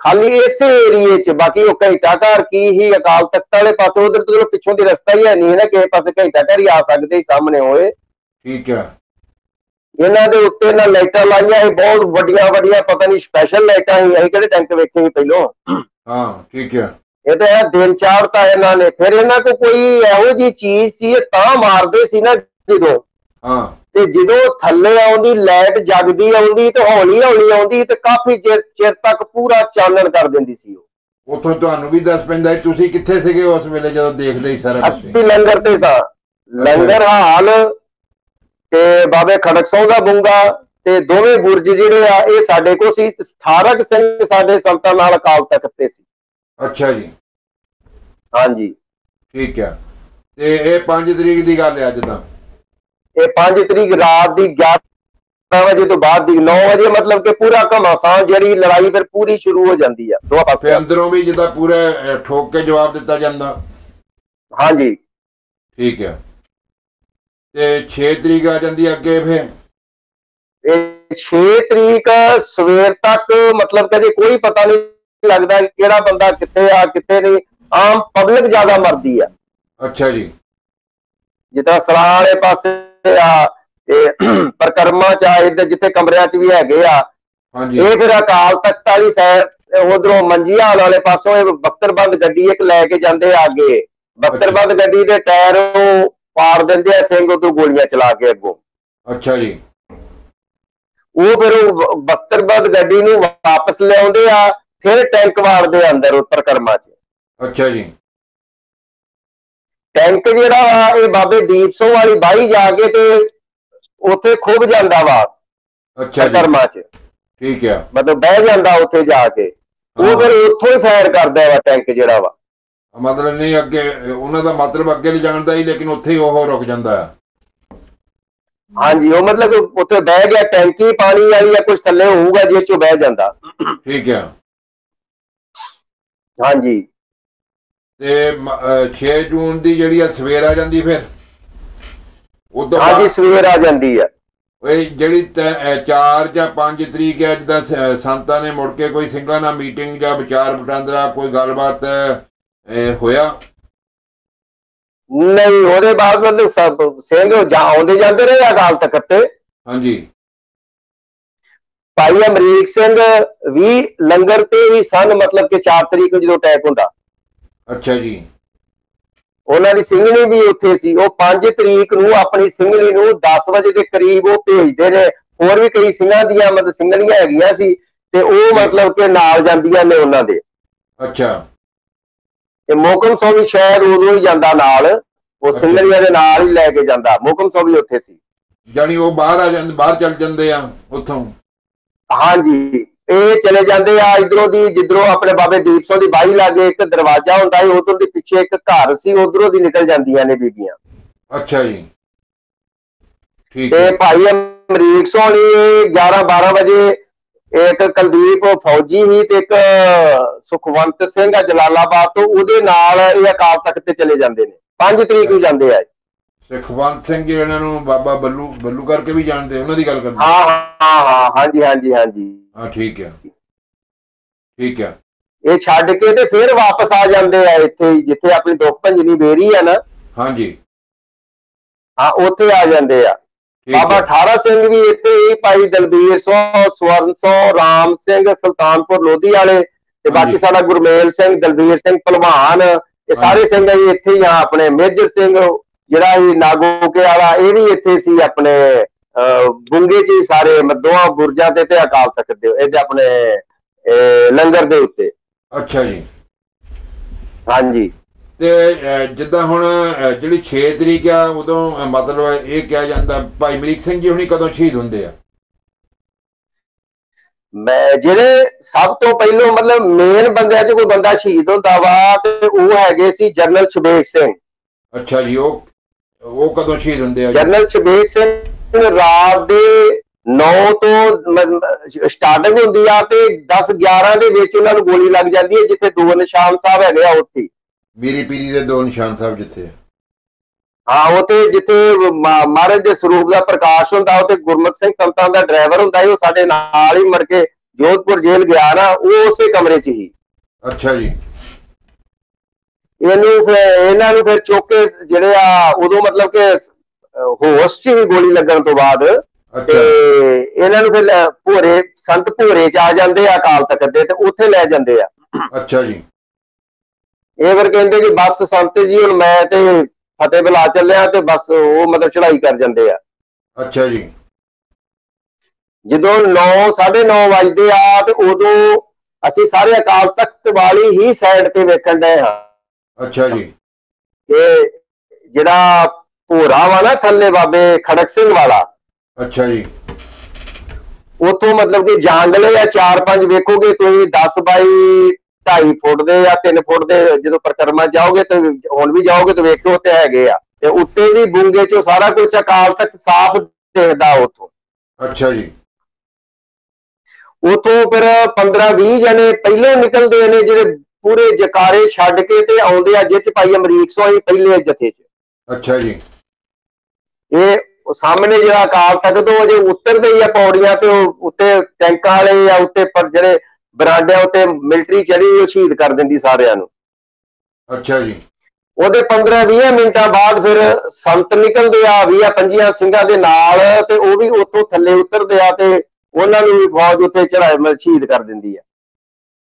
ਖਾਲੀ ਇਸੇ ਏਰੀਏ 'ਚ ਬਾਕੀ ਉਹ ਘੰਟਾ ਘਰ ਕੀ ਹੀ ਅਕਾਲ ਤਖਤ ਵਾਲੇ ਪਾਸੇ ਉਧਰ ਤੋਂ ਪਿੱਛੋਂ ਦੀ ਰਸਤਾ ਹੀ ਹੈ ਨਹੀਂ ਨਾ ਕਿਸੇ ਪਾਸੇ ਘੰਟਾ ਘਰ ਹੀ ਆ ਸਕਦੇ ਸੀ ਸਾਹਮਣੇ ਹੋਏ। ਠੀਕ ਹੈ। ਇਹਨਾਂ ਦੇ ਉੱਤੇ ਨਾ ਲਾਈਟਾਂ ਲਾਈਆਂ ਸੀ ਬਹੁਤ ਵੱਡੀਆਂ ਵੱਡੀਆਂ ਪਤਾ ਨਹੀਂ ਸਪੈਸ਼ਲ ਲਾਈਟਾਂ ਸੀ ਅਸੀਂ ਕਿਹੜੇ ਟੈਂਕ ਵੇਖੇ ਸੀ ਪਹਿਲੋਂ। ਹਾਂ ਠੀਕ ਹੈ। ਇਹ ਤਾਂ ਇਹ ਦਿਨ ਚਾੜਤਾ ਇਹਨਾਂ ਨੇ ਫਿਰ ਇਹਨਾਂ ਕੋ ਕੋਈ ਇਹੋ ਜੀ ਚੀਜ਼ ਸੀ ਇਹ ਤਾਂ ਮਾਰਦੇ ਸੀ ਨਾ ਜਦੋਂ। ਹਾਂ। ਤੇ ਜਦੋਂ ਥੱਲੇ ਆਉਂਦੀ ਲਾਈਟ ਜਗਦੀ ਆਉਂਦੀ ਤੇ ਹੌਲੀ ਹੌਲੀ ਆਉਂਦੀ ਤੇ ਕਾਫੀ ਚਿਰ ਚਿਰ ਤੱਕ ਪੂਰਾ ਚਾਨਣ ਕਰ ਦਿੰਦੀ ਸੀ ਉਹ। ਉੱਥੋਂ ਤੁਹਾਨੂੰ ਵੀ ਦੱਸ ਪੈਂਦਾ ਤੁਸੀਂ ਕਿੱਥੇ ਸੀਗੇ ਉਸ ਵੇਲੇ ਜਦੋਂ ਦੇਖਦੇ ਸਾਰਾ ਕੁਝ ਅਸੀਂ ਲੰਗਰ ਤੇ ਸਾਂ। ਲੰਗਰ ਹਾਲ ਤੇ ਬਾਬੇ ਖੜਕ ਸਿੰਘ ਦਾ ਬੁੰਗਾ ਤੇ ਦੋਵੇਂ ਬੁਰਜ ਜਿਹੜੇ ਆ ਇਹ ਸਾਡੇ ਕੋਲ ਸੀ। ਤੇ 18 ਕੁ ਸਿੰਘ ਸਾਡੇ ਸੰਤਾਂ ਨਾਲ ਅਕਾਲ ਤਖਤ ਤੇ ਸੀ। ਅੱਛਾ ਜੀ। ਹਾਂਜੀ। ਠੀਕ ਹੈ ਤੇ ਇਹ 5 ਤਰੀਕ ਦੀ ਗੱਲ ਹੈ ਅੱਜ ਦਾ ਇਹ 5 ਤਰੀਕ ਰਾਤ ਦੀ 11 ਵਜੇ ਤੋਂ ਬਾਅਦ ਦੀ 9 ਵਜੇ ਮਤਲਬ ਕਿ ਪੂਰਾ ਘਮਾਸਾਨ ਜਿਹੜੀ ਲੜਾਈ ਫਿਰ ਪੂਰੀ ਸ਼ੁਰੂ ਹੋ ਜਾਂਦੀ ਆ। ਦੋਹਾਂ ਪਾਸੇ ਅੰਦਰੋਂ ਵੀ ਜਿੱਦਾਂ ਪੂਰਾ ਠੋਕ ਕੇ ਜਵਾਬ ਦਿੱਤਾ ਜਾਂਦਾ। ਹਾਂਜੀ। ਠੀਕ ਹੈ ਤੇ 6 ਤਰੀਕ ਆ ਜਾਂਦੀ ਅੱਗੇ ਫੇ ਇਹ 6 ਤਰੀਕ ਸਵੇਰ ਤੱਕ ਮਤਲਬ ਕਦੇ ਕੋਈ ਪਤਾ ਨਹੀਂ ਲੱਗਦਾ ਕਿ ਕਿਹੜਾ ਬੰਦਾ ਕਿੱਥੇ ਆ ਕਿੱਥੇ ਨਹੀਂ। ਆਮ ਪਬਲਿਕ ਜ਼ਿਆਦਾ ਮਰਦੀ ਆ। ਅੱਛਾ ਜੀ। ਜਿੱਦਾਂ ਸਰਾਂ ਵਾਲੇ ਪਾਸੇ ਆ ਤੇ ਪਰਕਰਮਾ ਚ ਆ ਇੱਧਰ ਜਿੱਥੇ ਕਮਰਿਆਂ ਚ ਵੀ ਹੈਗੇ ਆ। ਹਾਂਜੀ। ਇਹ ਫਿਰ ਅਕਾਲ ਤਖਤ ਵਾਲੀ ਸਾਈਡ ਉਧਰੋਂ ਮੰਜੀਹਾਲ ਵਾਲੇ ਪਾਸੋਂ ਇਹ ਬਖਤਰਬੰਦ ਗੱਡੀ ਇੱਕ ਲੈ ਕੇ ਜਾਂਦੇ ਆ ਅੱਗੇ। ਬਖਤਰਬੰਦ ਗੱਡੀ ਦੇ ਟਾਇਰ ਉਹ ਪਾੜ ਦਿੰਦੇ ਆ ਸਿੰਘ ਉਧਰ ਗੋਲੀਆਂ ਚਲਾ ਕੇ ਅੱਗੋਂ। ਅੱਛਾ ਜੀ। ਉਹ ਫਿਰ ਉਹ ਬਖਤਰਬੰਦ ਗੱਡੀ ਨੂੰ ਵਾਪਸ ਲਿਆਉਂਦੇ ਆ ਫਿਰ ਟੈਂਕ ਵਾੜਦੇ ਆ ਅੰਦਰ ਉੱਤਰ ਕਰਮਾ ਚ। ਅੱਛਾ ਜੀ। ਟੈਂਕ ਜਿਹੜਾ ਵਾ ਇਹ ਬਾਬੇ ਦੀਪ ਸਿੰਘ ਵਾਲੀ ਬਾਈ ਜਾ ਕੇ ਤੇ ਉੱਥੇ ਖੁੱਭ ਜਾਂਦਾ ਵਾ ਅੱਛਾ ਜੀ। ਕਰਮਾ ਚ। ਠੀਕ ਹੈ ਮਤਲਬ ਬਹਿ ਜਾਂਦਾ ਉੱਥੇ ਜਾ ਕੇ। ਉਹ ਫਿਰ ਉੱਥੋਂ ਹੀ ਫਾਇਰ ਕਰਦਾ ਵਾ ਟੈਂਕ ਜਿਹੜਾ ਵਾ। ਮਤਲਬ ਨਹੀਂ ਅੱਗੇ ਉਹਨਾਂ ਦਾ ਮਤਲਬ ਅੱਗੇ ਲਿਜਾਣ ਦਾ ਹੀ ਲੇਕਿਨ ਉੱਥੇ ਹੀ ਉਹ ਰੁਕ ਜਾਂਦਾ ਹੈ ਹਾਂਜੀ ਉਹ ਮਤਲਬ ਉੱਥੇ ਬਹਿ ਗਿਆ ਟੈਂਕੀ ਪਾਣੀ ਵਾਲੀ ਜਾਂ ਕੁਝ ਥੱਲੇ ਹੋਊਗਾ ਜੇ ਚੋਂ ਬਹਿ ਜਾਂਦਾ। ਠੀਕ ਹੈ ਹਾਂਜੀ। ਤੇ 6 ਜੂਨ ਦੀ ਜਿਹੜੀ ਆ ਸਵੇਰ ਆ ਜਾਂਦੀ ਫਿਰ। ਉਦੋਂ ਹਾਂਜੀ ਸਵੇਰ ਆ ਜਾਂਦੀ ਆ। ਇਹ ਜਿਹੜੀ 4 ਜਾਂ 5 ਤਰੀਕ ਹੈ ਜਿੱਦਾਂ ਸੰਤਾਂ ਨੇ ਮੁੜ ਕੇ ਕੋਈ ਸਿੰਘਾਂ ਨਾਲ ਮੀਟਿੰਗ ਜਾਂ ਵਿਚਾਰ ਵਟਾਂਦਰਾ ਕੋਈ ਗੱਲਬਾਤ ਹੋਇਆ? ਨਹੀਂ ਉਹਦੇ ਬਾਅਦ ਮਤਲਬ ਸਭ ਸਿੰਘ ਜਾਂ ਆਉਂਦੇ ਜਾਂਦੇ ਰਹੇ ਅਕਾਲ ਤਖਤ ਤੇ ਹਾਂਜੀ। ਭਾਈ ਅਮਰੀਕ ਸਿੰਘ ਵੀ ਲੰਗਰ ਤੇ ਵੀ ਸਨ ਮਤਲਬ ਕਿ 4 ਤਰੀਕ ਨੂੰ ਜਦੋਂ ਅਟੈਕ ਹੁੰਦਾ। ਅੱਛਾ ਜੀ। ਉਹਨਾਂ ਦੀ ਸਿੰਘਣੀ ਵੀ ਉੱਥੇ ਸੀ। ਉਹ 5 ਤਰੀਕ ਨੂੰ ਆਪਣੀ ਸਿੰਘਣੀ ਨੂੰ 10 ਵਜੇ ਦੇ ਕਰੀਬ ਉਹ ਭੇਜਦੇ ਨੇ। ਹੋਰ ਵੀ ਕਈ ਸਿੰਘਾਂ ਦੀਆਂ ਮਤਲਬ ਸਿੰਘਣੀਆਂ ਹੈਗੀਆਂ ਸੀ ਤੇ ਉਹ ਮਤਲਬ ਕਿ ਨਾਲ ਜਾਂਦੀਆਂ ਨੇ ਉਹਨਾਂ ਦੇ। ਅੱਛਾ। ਤੇ ਮੋਕਮ ਸੋ ਵੀ ਸ਼ਾਇਦ ਉਦੋਂ ਹੀ ਜਾਂਦਾ ਨਾਲ। ਉਹ ਅੱਛਾ। ਸਿੰਘਲੀਆਂ ਦੇ ਨਾਲ ਹੀ ਲੈ ਕੇ ਜਾਂਦਾ। ਮੋਕਮ ਸੋ ਵੀ ਉੱਥੇ ਸੀ। ਜਾਣੀ ਉਹ ਬਾਹਰ ਆ ਜਾਂਦੇ ਬਾਹਰ ਚੱਲ ਜਾਂਦੇ ਆ ਉੱਥੋਂ। ਹਾਂਜੀ। ਇਹ ਚਲੇ ਜਾਂਦੇ ਆ ਇਧਰੋਂ ਦੀ ਜਿੱਧਰੋਂ ਆਪਣੇ ਬਾਬੇ ਦੀਪ ਸਿੰਘ ਦੀ ਬਾਈ ਲਾਗੇ ਇੱਕ ਦਰਵਾਜ਼ਾ ਹੁੰਦਾ ਹੈ ਉਧਰ ਦੇ ਪਿੱਛੇ ਇੱਕ ਘਰ ਸੀ ਉਧਰੋਂ ਦੀ ਨਿਕਲ ਜਾਂਦੀਆਂ ਨੇ ਬੀਬੀਆਂ। ਅੱਛਾ ਜੀ। ਠੀਕ ਤੇ ਭਾਈ ਅਮਰੀਕ ਸੋਹਣੀ 11 12 ਵਜੇ ਇੱਕ ਕੁਲਦੀਪ ਫੌਜੀ ਹੀ ਤੇ ਇੱਕ ਸੁਖਵੰਤ ਸਿੰਘ ਆ ਜਲਾਲਾਬਾਦ ਤੋਂ ਉਹਦੇ ਨਾਲ ਇਹ ਅਕਾਲ ਤਖਤ ਤੇ ਚਲੇ ਜਾਂਦੇ ਨੇ। 5 ਤਰੀਕ ਨੂੰ ਜਾਂਦੇ ਆ ਸੁਖਵੰਤ ਸਿੰਘ ਇਹਨਾਂ ਨੂੰ ਬਾਬਾ ਬੱਲੂ ਬੱਲੂ ਕਰਕੇ ਵੀ ਜਾਣਦੇ ਉਹਨਾਂ ਦੀ ਗੱਲ ਕਰਦੇ ਹਾਂ ਹਾਂ ਹਾਂ ਹਾਂਜੀ ਹਾਂਜੀ ਹਾਂਜੀ। ਹਾਂ ਠੀਕ ਹੈ। ਠੀਕ ਹੈ। ਇਹ ਛੱਡ ਕੇ ਤੇ ਫਿਰ ਵਾਪਸ ਆ ਜਾਂਦੇ ਆ ਇੱਥੇ ਜਿੱਥੇ ਆਪਣੀ ਦੁੱਖ ਭੰਜਨੀ ਬੇਰੀ ਆ ਨਾ। ਹਾਂਜੀ। ਹਾਂ ਉੱਥੇ ਆ ਜਾਂਦੇ ਆ। ਬਾਬਾ ਹੈ। ਠਾਰਾ ਸਿੰਘ ਵੀ ਇੱਥੇ ਹੀ ਭਾਈ ਦਲਬੀਰ ਸੋ ਸਵਰਨ ਸੋ ਰਾਮ ਸਿੰਘ ਸੁਲਤਾਨਪੁਰ ਲੋਧੀ ਵਾਲੇ ਤੇ ਬਾਕੀ। ਸਾਡਾ ਗੁਰਮੇਲ ਸਿੰਘ ਦਲਬੀਰ ਸਿੰਘ ਭਲਵਾਨ ਇਹ ਸਾਰੇ ਸਿੰਘ ਜੀ ਇੱਥੇ ਹੀ ਆ ਆਪਣੇ ਮੇਜਰ ਸਿੰਘ ਜਿਹੜਾ ਇਹ ਨਾਗੋਕੇ ਵਾਲਾ ਇਹ ਵੀ ਇੱਥੇ ਸੀ ਆਪਣੇ ਬੁੰਗੇ ਚ ਸਾਰੇ ਮਦੋਆ ਬੁਰਜਾਂ ਤੇ ਤੇ ਅਕਾਲ ਤਖਤ ਦੇ ਇਹਦੇ ਆਪਣੇ ਲੰਗਰ ਦੇ ਉੱਤੇ। ਅੱਛਾ ਜੀ। ਹਾਂਜੀ। ਤੇ ਜਿੱਦਾਂ ਹੁਣ ਜਿਹੜੀ 6 ਤਰੀਕ ਆ ਉਦੋਂ ਮਤਲਬ ਇਹ ਕਿਹਾ ਜਾਂਦਾ ਭਾਈ ਮਲੀਕ ਸਿੰਘ ਜੀ ਹੁਣੀ ਕਦੋਂ ਸ਼ਹੀਦ ਹੁੰਦੇ ਆ? ਮੈਂ ਜਿਹੜੇ ਸਭ ਤੋਂ ਪਹਿਲੋਂ ਮਤਲਬ ਮੇਨ ਬੰਦਿਆਂ 'ਚ ਕੋਈ ਬੰਦਾ ਸ਼ਹੀਦ ਹੁੰਦਾ ਵਾ ਤੇ ਉਹ ਹੈਗੇ ਸੀ ਜਨਰਲ ਸ਼ਬੇਕ ਸਿੰਘ। ਅੱਛਾ ਜੀ ਉਹ ਉਹ ਕਦੋਂ ਸ਼ਹੀਦ ਹੁੰਦੇ ਆ? ਜਨਰਲ ਸ਼ਬੇਕ ਸਿੰਘ ਰਾਤ ਦੇ 9 ਤੋਂ ਸਟਾਰਟਿੰਗ ਹੁੰਦੀ ਆ ਤੇ 10 11 ਦੇ ਵਿੱਚ ਉਹਨਾਂ ਨੂੰ ਗੋਲੀ ਲੱਗ ਜਾਂਦੀ ਹੈ ਜਿੱਥੇ ਦੋ ਨਿਸ਼ਾਨ ਸਾਹਿਬ ਹੈਗੇ ਆ ਉੱਥੇ। ਮੀਰੀ ਪੀਰੀ ਦੇ ਦੋ ਨਿਸ਼ਾਨ ਸਾਹਿਬ ਜਿੱਥੇ ਆ। ਹਾਂ ਉੱਥੇ ਜਿੱਥੇ ਮਾ- ਮਹਾਰਾਜ ਦੇ ਸਰੂਪ ਦਾ ਪ੍ਰਕਾਸ਼ ਹੁੰਦਾ ਉੱਥੇ ਗੁਰਮੁਖ ਸਿੰਘ ਸੰਤਾਂ ਦਾ ਡਰਾਈਵਰ ਹੁੰਦਾ ਉਹ ਸਾਡੇ ਨਾਲ ਹੀ ਮੜ ਕੇ ਜੋਧਪੁਰ ਜੇਲ੍ਹ ਗਿਆ ਨਾ ਉਹ ਉਸੇ ਕਮਰੇ 'ਚ ਹੀ ਅੱਛਾ ਜੀ ਇਹਨੂੰ ਫਿਰ ਇਹਨਾਂ ਨੂੰ ਫਿਰ ਚੁੱਕ ਕੇ ਜਿਹੜੇ ਆ ਉਦੋਂ ਮਤਲਬ ਕਿ ਹੋਸ਼ 'ਚ ਹੀ ਗੋਲੀ ਲੱਗਣ ਤੋਂ ਬਾਅਦ ਤੇ ਇਹਨਾਂ ਨੂੰ ਫਿਰ ਭੋਰੇ ਸੰਤ ਭੋਰੇ 'ਚ ਆ ਜਾਂਦੇ ਆ ਅਕਾਲ ਤਖਤ ਦੇ ਤੇ ਉੱਥੇ ਲੈ ਜਾਂਦੇ ਆ। ਅੱਛਾ ਜੀ। ਇਹ ਫਿਰ ਕਹਿੰਦੇ ਕਿ ਬਸ ਸੰਤ ਜੀ ਹੁਣ ਮੈਂ ਤੇ ਫਤਿਹ ਬੁਲਾ ਚੱਲਿਆ ਤੇ ਬਸ ਉਹ ਮਤਲਬ ਚੜ੍ਹਾਈ ਕਰ ਜਾਂਦੇ ਆ। ਅੱਛਾ ਜੀ। ਜਦੋਂ 9 9:30 ਵਜਦੇ ਆ ਤੇ ਉਦੋਂ ਅਸੀਂ ਸਾਰੇ ਅਕਾਲ ਤਖਤ ਵਾਲੀ ਹੀ ਸਾਈਡ ਤੇ ਵੇਖਣ ਡਏ ਹਾਂ। ਅੱਛਾ ਜੀ। ਕਿ ਜਿਹੜਾ ਭੋਰਾ ਵਾ ਨਾ ਥੱਲੇ ਬਾਬੇ ਖੜਕ ਸਿੰਘ ਵਾਲਾ। ਅੱਛਾ ਜੀ। ਉਥੋਂ ਮਤਲਬ ਕਿ ਜਾਂਗਲੇ ਆ 4-5 ਵੇਖੋਗੇ ਤੁਸੀਂ 10 ਬਾਈ 2.5 ਫੁੱਟ ਦੇ ਜਾਂ 3 ਫੁੱਟ ਦੇ ਜਦੋਂ ਪ੍ਰਕਰਮਾ ਜਾਓਗੇ ਤੇ ਹੁਣ ਵੀ ਜਾਓਗੇ ਤਾਂ ਵੇਖੋ ਉੱਤੇ ਹੈਗੇ ਆ। ਤੇ ਉੱਤੇ ਵੀ ਬੁੰਗੇ ਚੋਂ ਸਾਰਾ ਕੁਝ ਅਕਾਲ ਤੱਕ ਸਾਫ਼ ਦਿਖਦਾ ਉਥੋਂ। ਅੱਛਾ ਜੀ। ਉਥੋਂ ਫਿਰ 15-20 ਜਣੇ ਪਹਿਲਾਂ ਨਿਕਲਦੇ ਨੇ ਜਿਹੜੇ ਪੂਰੇ ਜਕਾਰੇ ਛੱਡ ਕੇ ਤੇ ਆਉਂਦੇ ਆ ਜਿਹ ਚ ਭਾਈ ਅਮਰੀਕ ਸੋਹੀ ਪਹਿਲੇ ਜਥੇ ਚ। ਅੱਛਾ ਜੀ। ਇਹ ਉਹ ਸਾਹਮਣੇ ਜਿਹੜਾ ਅਕਾਲ ਤਖਤ ਤੋਂ ਜੇ ਉਤਰਦੇ ਹੀ ਆ ਪੌੜੀਆਂ ਤੇ ਉਹ ਉੱਤੇ ਟੈਂਕਾਂ ਵਾਲੇ ਆ ਉੱਤੇ ਪਰ ਜਿਹੜੇ ਬਰਾਂਡਿਆਂ ਉੱਤੇ ਮਿਲਟਰੀ ਚੜੀ ਉਹ ਸ਼ਹੀਦ ਕਰ ਦਿੰਦੀ ਸਾਰਿਆਂ ਨੂੰ। ਅੱਛਾ ਜੀ। ਉਹਦੇ 15-20 ਮਿੰਟਾਂ ਬਾਅਦ ਫਿਰ ਸੰਤ ਨਿਕਲਦੇ ਆ 20-25 ਸਿੰਘਾਂ ਦੇ ਨਾਲ ਤੇ ਉਹ ਵੀ ਉੱਥੋਂ ਥੱਲੇ ਉਤਰਦੇ ਆ ਤੇ ਉਹਨਾਂ ਨੂੰ ਵੀ ਫੌਜ ਉੱਤੇ ਚੜਾਏ ਮਤਲਬ ਸ਼ਹੀਦ ਕਰ ਦਿੰਦੀ ਆ।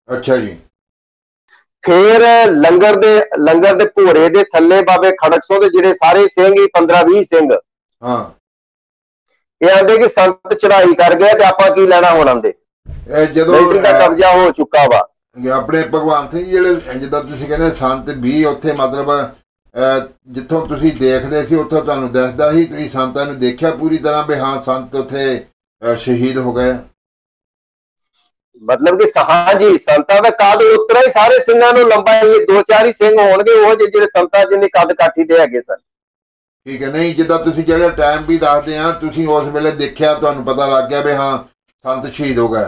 ਅੱਛਾ ਜੀ। ਫੇਰ ਲੰਗਰ ਦੇ ਲੰਗਰ ਦੇ ਭੋਰੇ ਦੇ ਥੱਲੇ ਬਾਬੇ ਖੜਕ ਸਿੰਘ ਦੇ ਜਿਹੜੇ ਸਾਰੇ ਸਿੰਘ ਹੀ 15-20 ਸਿੰਘ ਹਾਂ। ਇਹ ਆਂਦੇ ਕਿ ਸੰਤ ਚੜਾਈ ਕਰ ਗਏ ਤੇ ਆਪਾਂ ਕੀ ਲੈਣਾ ਹੁਣ ਆਂਦੇ? ਇਹ ਜਦੋਂ ਮਿਲਟਰੀ ਦਾ ਕਬਜ਼ਾ ਹੋ ਚੁੱਕਾ ਵਾ। ਆਪਣੇ ਭਗਵਾਨ ਸਿੰਘ ਜਿਹੜੇ ਜਿੱਦਾਂ ਤੁਸੀਂ ਕਹਿੰਦੇ ਸੰਤ ਵੀ ਉੱਥੇ ਮਤਲਬ ਜਿੱਥੋਂ ਤੁਸੀਂ ਦੇਖਦੇ ਸੀ ਉੱਥੋਂ ਤੁਹਾਨੂੰ ਦਿਸਦਾ ਸੀ ਤੁਸੀਂ ਸੰਤਾਂ ਨੂੰ ਦੇਖਿਆ ਪੂਰੀ ਤਰ੍ਹਾਂ ਵੀ ਹਾਂ ਸੰਤ ਉੱਥੇ ਸ਼ਹੀਦ ਹੋ ਗਏ? ਮਤਲਬ ਕਿ ਹਾਂ ਜੀ ਸੰਤਾਂ ਦਾ ਕੱਦ ਉਤਰਾ ਹੀ ਸਾਰੇ ਸਿੰਘਾਂ ਨੂੰ ਲੰਬਾ ਹੀ ਦੋ ਚਾਰ ਹੀ ਸਿੰਘ ਹੋਣਗੇ ਉਹ ਜਿਹੇ ਜਿਹੜੇ ਸੰਤਾਂ ਜਿੰਨੇ ਕੱਦ ਕਾਠੀ ਦੇ ਹੈਗੇ ਸਨ। ਠੀਕ ਹੈ ਨਹੀਂ ਜਿੱਦਾਂ ਤੁਸੀਂ ਜਿਹੜੇ ਟਾਈਮ ਵੀ ਦੱਸਦੇ ਆ ਤੁਸੀਂ ਉਸ ਵੇਲੇ ਦੇਖਿਆ ਤੁਹਾਨੂੰ ਪਤਾ ਲੱਗ ਗਿਆ ਵੀ ਹਾਂ ਸੰਤ ਸ਼ਹੀਦ ਹੋ ਗਏ।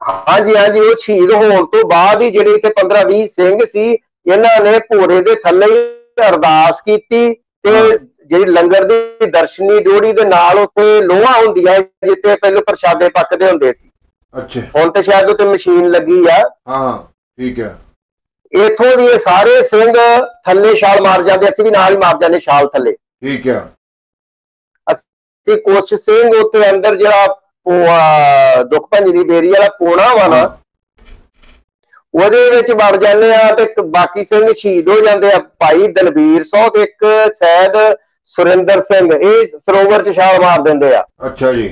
ਹਾਂਜੀ ਹਾਂਜੀ ਉਹ ਸ਼ਹੀਦ ਹੋਣ ਤੋਂ ਬਾਅਦ ਹੀ ਜਿਹੜੇ ਇੱਥੇ 15 20 ਸਿੰਘ ਸੀ ਇਹਨਾਂ ਨੇ ਭੋਰੇ ਦੇ ਥੱਲੇ ਹੀ ਅਰਦਾਸ ਕੀਤੀ ਤੇ ਹਾਂ। ਜਿਹੜੀ ਲੰਗਰ ਦੀ ਦਰਸ਼ਨੀ ਡੋੜੀ ਦੇ ਨਾਲ ਉੱਥੇ ਲੋਹਾ ਹੁੰਦੀਆਂ ਜਿੱਥੇ ਪਹਿਲਾਂ ਪ੍ਰਸ਼ਾਦੇ ਪੱਕਦੇ ਹੁੰਦੇ ਸੀ। ਅੱਛਾ। ਹੁਣ ਤੇ ਸ਼ਾਇਦ ਉੱਤੇ ਮਸ਼ੀਨ ਲੱਗੀ ਆ। ਹਾਂ ਹਾਂ ਠੀਕ ਹੈ। ਇਥੋਂ ਦੀ ਸਾਰੇ ਸਿੰਘ ਥੱਲੇ ਛਾਲ ਮਾਰ ਜਾਂਦੇ ਅਸੀਂ ਵੀ ਨਾਲ ਹੀ ਮਾਰ ਜਾਂਦੇ ਛਾਲ ਥੱਲੇ। ਠੀਕ ਹੈ ਤੇ ਕੁਛ ਸਿੰਘ ਉੱਤੇ ਅੰਦਰ ਜਿਹੜਾ ਉਹ, ਆ, ਦੁੱਖ ਭੰਜੀ ਦੀ ਬੇਰੀ ਵਾਲਾ ਪੋਣਾ ਵਾ ਨਾ ਉਹਦੇ ਵਿੱਚ ਵੜ ਜਾਂਦੇ ਆ ਤੇ ਬਾਕੀ ਸਿੰਘ ਸ਼ਹੀਦ ਹੋ ਜਾਂਦੇ ਆ ਭਾਈ ਦਲਬੀਰ ਸਿੰਘ ਤੇ ਇੱਕ ਸ਼ਾਇਦ ਸੁਰਿੰਦਰ ਸਿੰਘ ਇਹ ਸਰੋਵਰ 'ਚ ਛਾਲ ਮਾਰ ਦਿੰਦੇ ਆ। ਅੱਛਾ ਜੀ।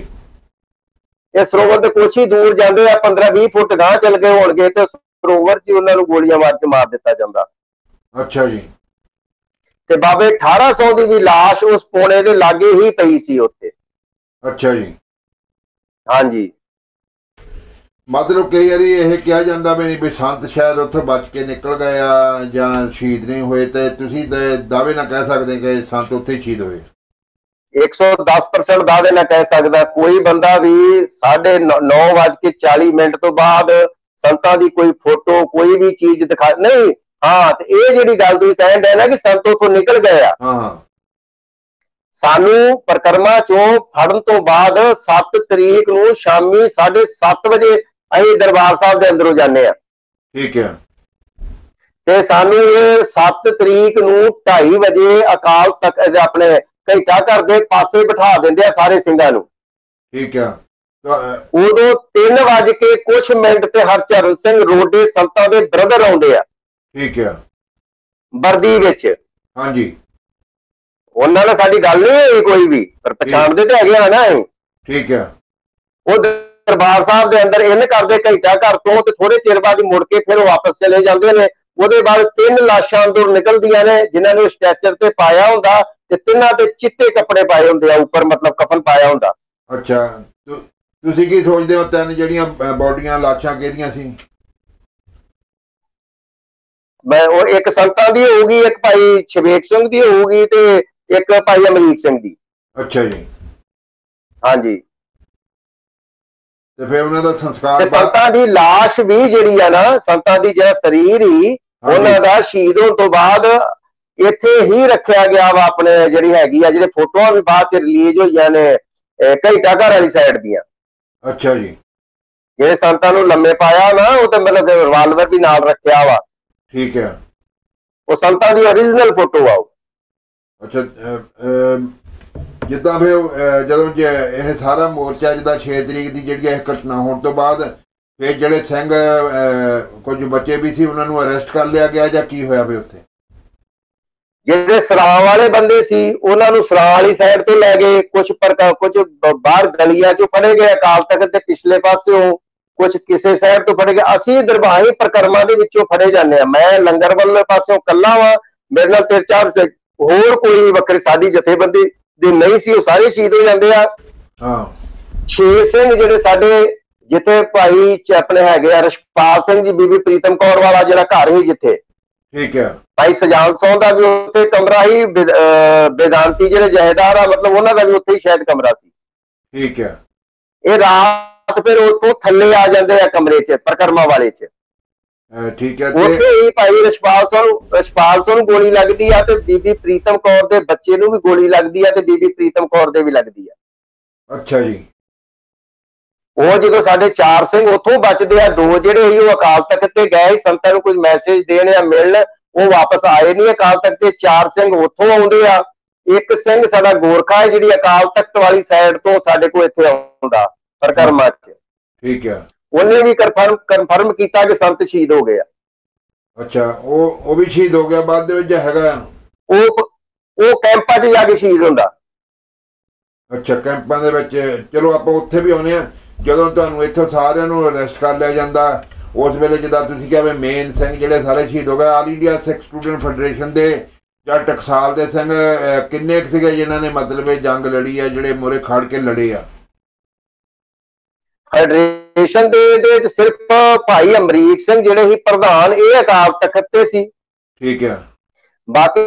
ਇਹ ਸਰੋਵਰ ਦੇ ਕੁਛ ਹੀ ਦੂਰ ਜਾਂਦੇ ਆ 15 20 ਫੁੱਟ ਗਾਂਹ ਚੱਲ ਗਏ ਹੋਣਗੇ ਤੇ ਸਰੋਵਰ 'ਚ ਹੀ ਉਹਨਾਂ ਨੂੰ ਗੋਲੀਆਂ ਮਾਰ ਕੇ ਮਾਰ ਦਿੱਤਾ ਜਾਂਦਾ। ਅੱਛਾ ਜੀ। ਤੇ ਬਾਬੇ 1800 ਦੀ ਵੀ ਲਾਸ਼ ਉਸ ਪੋਣੇ ਦੇ ਲਾਗੇ ਹੀ ਪਈ ਸੀ ਉੱਥੇ। ਅੱਛਾ ਜੀ। ਹਾਂਜੀ। ਮਤਲਬ ਕਈ ਵਾਰੀ ਇਹ ਕਿਹਾ ਜਾਂਦਾ ਵੀ ਵੀ ਸੰਤ ਸ਼ਾਇਦ ਉੱਥੋਂ ਬਚ ਕੇ ਨਿਕਲ ਗਏ ਆ ਜਾਂ ਸ਼ਹੀਦ ਨਹੀਂ ਹੋਏ ਤੇ ਤੁਸੀਂ ਤੇ ਦਾਅਵੇ ਨਾਲ ਕਹਿ ਸਕਦੇ ਕਿ ਸੰਤ ਉੱਥੇ ਹੀ ਸ਼ਹੀਦ ਹੋਏ। 110% ਦਾਅਵੇ ਨਾਲ ਕਹਿ ਸਕਦਾ। ਕੋਈ ਬੰਦਾ ਵੀ 9:40 ਮਿੰਟ ਤੋਂ ਬਾਅਦ ਸੰਤਾਂ ਦੀ ਕੋਈ ਫੋਟੋ ਕੋਈ ਵੀ ਚੀਜ਼ ਦਿਖਾ ਨਹੀਂ ਹਾਂ ਤੇ ਇਹ ਜਿਹੜੀ ਗੱਲ ਤੁਸੀਂ ਕਹਿਣ ਦੇ ਨਾ ਕਿ ਸੰਤ ਉੱਥੋਂ ਨਿਕਲ ਗਏ ਆ। ਹਾਂ। ਸਾਨੂੰ ਪ੍ਰਕਰਮਾ ਚੋਂ ਫੜਨ ਤੋਂ ਬਾਅਦ 7 ਤਰੀਕ ਨੂੰ ਸ਼ਾਮੀ 7:30 ਵਜੇ ਅਸੀਂ ਦਰਬਾਰ ਸਾਹਿਬ ਦੇ ਅੰਦਰੋਂ ਜਾਂਦੇ ਆ। ਠੀਕ ਹੈ। ਤੇ ਸਾਨੂੰ ਇਹ 7 ਤਰੀਕ ਨੂੰ 2:30 ਵਜੇ ਅਕਾਲ ਤਖਤ ਆਪਣੇ ਘੰਟਾ ਘਰ ਦੇ ਪਾਸੇ ਬਿਠਾ ਦਿੰਦੇ ਆ ਸਾਰੇ ਸਿੰਘਾਂ ਨੂੰ। ਠੀਕ ਹੈ। ਤਾਂ, ਉਦੋਂ 3 ਵਜੇ ਕੇ ਕੁਝ ਮਿੰਟ ਤੇ ਹਰਚਰਨ ਸਿੰਘ ਰੋਡੇ ਸੰਤਾਂ ਦੇ ਬ੍ਰਦਰ ਆਉਂਦੇ ਆ। ਠੀਕ ਹੈ ਵਰਦੀ ਵਿੱਚ। ਹਾਂਜੀ। ਉਹਨਾਂ ਨਾਲ ਸਾਡੀ ਗੱਲ ਨਹੀਂ ਹੋਈ ਕੋਈ ਵੀ ਪਰ ਪਛਾਣਦੇ ਤੇ ਹੈਗੇ ਆ ਨਾ ਠੀਕ ਹੈ ਉਹ ਦਰਬਾਰ ਸਾਹਿਬ ਦੇ ਅੰਦਰ ਇਨ ਕਰਦੇ ਘੰਟਾ ਘਰ ਤੋਂ ਤੇ ਥੋੜੇ ਚਿਰ ਬਾਅਦ ਮੁੜ ਕੇ ਫਿਰ ਵਾਪਸ ਚਲੇ ਜਾਂਦੇ ਨੇ। ਉਹਦੇ ਬਾਅਦ ਤਿੰਨ ਲਾਸ਼ਾਂ ਅੰਦਰ ਨਿਕਲਦੀਆਂ ਨੇ ਜਿਨ੍ਹਾਂ ਨੂੰ ਸਟ੍ਰੈਚਰ ਤੇ ਪਾਇਆ ਹੁੰਦਾ ਤੇ ਤਿੰਨਾਂ ਤੇ ਚਿੱਟੇ ਕੱਪੜੇ ਪਾਏ ਹੁੰਦੇ ਆ ਉੱਪਰ ਮਤਲਬ ਕਫਨ ਪਾਇਆ ਹੁੰਦਾ। ਅੱਛਾ। ਤੁਸੀਂ ਕੀ ਸੋਚਦੇ ਹੋ ਤਿੰਨ ਜਿਹੜੀਆਂ ਬੋਡੀਆਂ ਲਾਸ਼ਾਂ ਕਿਹਦੀਆਂ ਸੀ? ਮੈਂ ਉਹ ਇੱਕ ਸੰਤਾਂ ਦੀ ਹੋਊਗੀ ਇੱਕ ਭਾਈ ਸ਼ਵੇਕ ਸਿੰਘ ਦੀ ਹੋਊਗੀ ਤੇ ਇੱਕ ਭਾਈ ਅਮਰੀਕ ਸਿੰਘ ਦੀ। ਅੱਛਾ ਜੀ। ਹਾਂਜੀ। ਤੇ ਫਿਰ ਉਹਨਾਂ ਦਾ ਤੇ ਸੰਸਕਾਰ ਸੰਤਾਂ ਦੀ লাশ ਵੀ ਜਿਹੜੀ ਆ ਨਾ ਸੰਤਾਂ ਦੀ ਜਿਹੜਾ ਸਰੀਰ ਹੀ ਉਹਨਾਂ ਦਾ ਸ਼ਹੀਦ ਹੋਣ ਤੋਂ ਬਾਅਦ ਇੱਥੇ ਹੀ ਰੱਖਿਆ ਗਿਆ ਵਾ ਆਪਣੇ ਜਿਹੜੀ ਹੈਗੀ ਆ ਜਿਹੜੇ ਫੋਟੋਆਂ ਵੀ ਬਾਅਦ ਚ ਰਿਲੀਜ਼ ਹੋਈਆਂ ਨੇ ਘੰਟਾ ਘਰ ਵਾਲੀ ਸਾਈਡ ਦੀਆਂ। ਅੱਛਾ ਜੀ। ਜਿਹੜੇ ਸੰਤਾਂ ਨੂੰ ਲੰਮੇ ਪਾਇਆ ਨਾ ਉਹ ਤੇ ਮਤਲਬ ਰਿਵਾਲਵਰ ਵੀ ਨਾਲ ਰੱਖਿਆ ਵਾ। ਠੀਕ ਹੈ। ਉਹ ਸੰਤਾਂ ਦੀ origignal ਫੋਟੋ ਆ ਉਹ। ਅੱਛਾ ਜਿੱਦਾਂ ਅਹ, ਜਦੋਂ ਜੇ ਇਹ ਸਾਰਾ ਮੋਰਚਾ ਜਿੱਦਾਂ 6 ਤਰੀਕ ਦੀ ਜਿਹੜੀ ਇਹ ਘਟਨਾ ਹੋਣ ਤੋਂ ਬਾਅਦ ਫਿਰ ਜਿਹੜੇ ਸਿੰਘ ਕੁਝ ਬੱਚੇ ਵੀ ਸੀ ਉਹਨਾਂ ਨੂੰ ਅਰੈਸਟ ਕਰ ਲਿਆ ਗਿਆ ਜਾਂ ਕੀ ਹੋਇਆ ਫਿਰ ਉੱਥੇ? ਜਿਹੜੇ ਸਰਾਂ ਵਾਲੇ ਬੰਦੇ ਸੀ ਉਹਨਾਂ ਨੂੰ ਸਰਾਂ ਵਾਲੀ ਸਾਈਡ ਤੋਂ ਲੈ ਗਏ ਕੁਝ ਪ੍ਰਕਾਰ ਕੁਝ ਬਾਹਰ ਗਲੀਆਂ ਚੋਂ ਫੜੇ ਗਏ ਅਕਾਲ ਤਖਤ ਦੇ ਪਿਛਲੇ ਪਾਸਿਓਂ ਕੁਝ ਕਿਸੇ ਸਾਈਡ ਤੋਂ ਫੜੇ ਗਏ। ਅਸੀਂ ਦਰਬਾਰੀ ਪ੍ਰਕਰਮਾਂ ਦੇ ਵਿੱਚੋਂ ਫੜੇ ਜਾਂਦੇ ਆ ਮੈਂ ਲੰਗਰ ਵਾਲੇ ਪਾਸਿਓਂ ਕੱਲਾ ਵਾਂ ਮੇਰੇ ਨਾਲ ਤਿੰਨ ਚਾਰ ਸ- ਹੋਰ ਕੋਈ ਵੱਖਰੀ ਸਾਡੀ ਜਥੇਬੰਦੀ ਦੇ ਨਹੀਂ ਸੀ ਉਹ ਸਾਰੇ ਸ਼ਹੀਦ ਹੋ ਜਾਂਦੇ ਆ। ਹਾਂ। ਛੇ ਸਿੰਘ ਜਿਹੜੇ ਸਾਡੇ ਜਿੱਥੇ ਭਾਈ ਆਪਣੇ ਹੈਗੇ ਆ ਰਸ਼ਪਾਲ ਸਿੰਘ ਜੀ ਬੀਬੀ ਪ੍ਰੀਤਮ ਕੌਰ ਵਾਲਾ ਜਿਹੜਾ ਘਰ ਹੀ ਜਿੱਥੇ। ਠੀਕ ਹੈ। ਭਾਈ ਸਜਾਨ ਸੌ ਦਾ ਵੀ ਉੱਥੇ ਕਮਰਾ ਹੀ ਬੇਦਾਂਤੀ ਜਿਹੜੇ ਜਹੇਦਾਰ ਆ ਮਤਲਬ ਉਹਨਾਂ ਦਾ ਵੀ ਉੱਥੇ ਹੀ ਸ਼ਾਇਦ ਕਮਰਾ ਸੀ। ਠੀਕ ਹੈ। ਇਹ ਰਾਤ ਫਿਰ ਉੱਥੋਂ ਥੱਲੇ ਆ ਜਾਂਦੇ ਆ ਕਮਰੇ 'ਚ ਪ੍ਰਕਰਮਾ ਵਾਲੇ 'ਚ। ਠੀਕ ਹੈ ਤੇ ਉੱਥੇ ਹੀ ਭਾਈ ਰਸ਼ਪਾਲ ਸਿੰਘ ਰਸ਼ਪਾਲ ਸਿੰਘ ਨੂੰ ਗੋਲੀ ਲੱਗਦੀ ਆ ਤੇ ਬੀਬੀ ਪ੍ਰੀਤਮ ਕੌਰ ਦੇ ਬੱਚੇ ਨੂੰ ਵੀ ਗੋਲੀ ਲੱਗਦੀ ਆ ਤੇ ਬੀਬੀ ਪ੍ਰੀਤਮ ਕੌਰ ਦੇ ਵੀ ਲੱਗਦੀ ਆ। ਅੱਛਾ ਜੀ। ਉਹ ਜਦੋਂ ਸਾਡੇ ਚਾਰ ਸਿੰਘ ਉੱਥੋਂ ਬਚਦੇ ਆ ਦੋ ਜਿਹੜੇ ਸੀ ਉਹ ਅਕਾਲ ਤਖਤ ਤੇ ਗਏ ਸੰਤਾਂ ਨੂੰ ਕੋਈ ਮੈਸੇਜ ਦੇਣ ਜਾਂ ਮਿਲਣ ਉਹ ਵਾਪਸ ਆਏ ਨਹੀਂ ਅਕਾਲ ਤਖਤ ਤੇ ਚਾਰ ਸਿੰਘ ਉੱਥੋਂ ਆਉਂਦੇ ਆ। ਇੱਕ ਸਿੰਘ ਸਾਡਾ ਗੋਰਖਾ ਹੈ ਜਿਹੜੀ ਅਕਾਲ ਤਖਤ ਵਾਲੀ ਸਾਈਡ ਤੋਂ ਸਾਡੇ ਕੋਲ ਇੱਥੇ ਆਉਂਦਾ ਪ੍ਰਕਰਮਾ ਚ। ਠੀਕ ਹੈ ਉਹਨੇ ਵੀ ਕਨਫਰਮ ਕਨਫਰਮ ਕੀਤਾ ਕਿ ਸੰਤ ਸ਼ਹੀਦ ਹੋ ਗਏ ਆ। ਅੱਛਾ ਉਹ ਉਹ ਵੀ ਸ਼ਹੀਦ ਹੋ ਗਿਆ ਬਾਅਦ ਦੇ ਵਿੱਚ ਹੈਗਾ ਉਹ ਉਹ ਕੈਂਪਾਂ 'ਚ ਜਾ ਕੇ ਸ਼ਹੀਦ ਹੁੰਦਾ। ਅੱਛਾ ਕੈਂਪਾਂ ਦੇ ਵਿੱਚ ਚਲੋ ਆਪਾਂ ਉੱਥੇ ਵੀ ਆਉਨੇ ਆ। ਜਦੋਂ ਤੁਹਾਨੂੰ ਇੱਥੋਂ ਸਾਰਿਆਂ ਨੂੰ ਅਰੈਸਟ ਕਰ ਲਿਆ ਜਾਂਦਾ ਉਸ ਵੇਲੇ ਜਿੱਦਾਂ ਤੁਸੀਂ ਕਿਹਾ ਮੇਨ ਸਿੰਘ ਜਿਹੜੇ ਸਾਰੇ ਸ਼ਹੀਦ ਹੋ ਗਏ All India Sikh Student Federation ਦੇ ਜਾਂ ਟਕਸਾਲ ਦੇ ਸਿੰਘ ਕਿੰਨੇ ਕੁ ਸੀਗੇ ਜਿਨ੍ਹਾਂ ਨੇ ਮਤਲਬ ਇਹ ਜੰਗ ਲੜੀ ਆ ਜਿਹੜੇ ਮੋਰੇ ਖੜ ਕੇ ਲੜੇ ਆ? ਫੈਡਰੇਸ਼ਨ ਦੇ ਦੇ ਸਿਰਫ ਭਾਈ ਅਮਰੀਕ ਸਿੰਘ ਜਿਹੜੇ ਸੀ ਪ੍ਰਧਾਨ ਇਹ ਅਕਾਲ ਤਖਤ ਤੇ ਸੀ। ਠੀਕ ਹੈ ਬਾਕੀ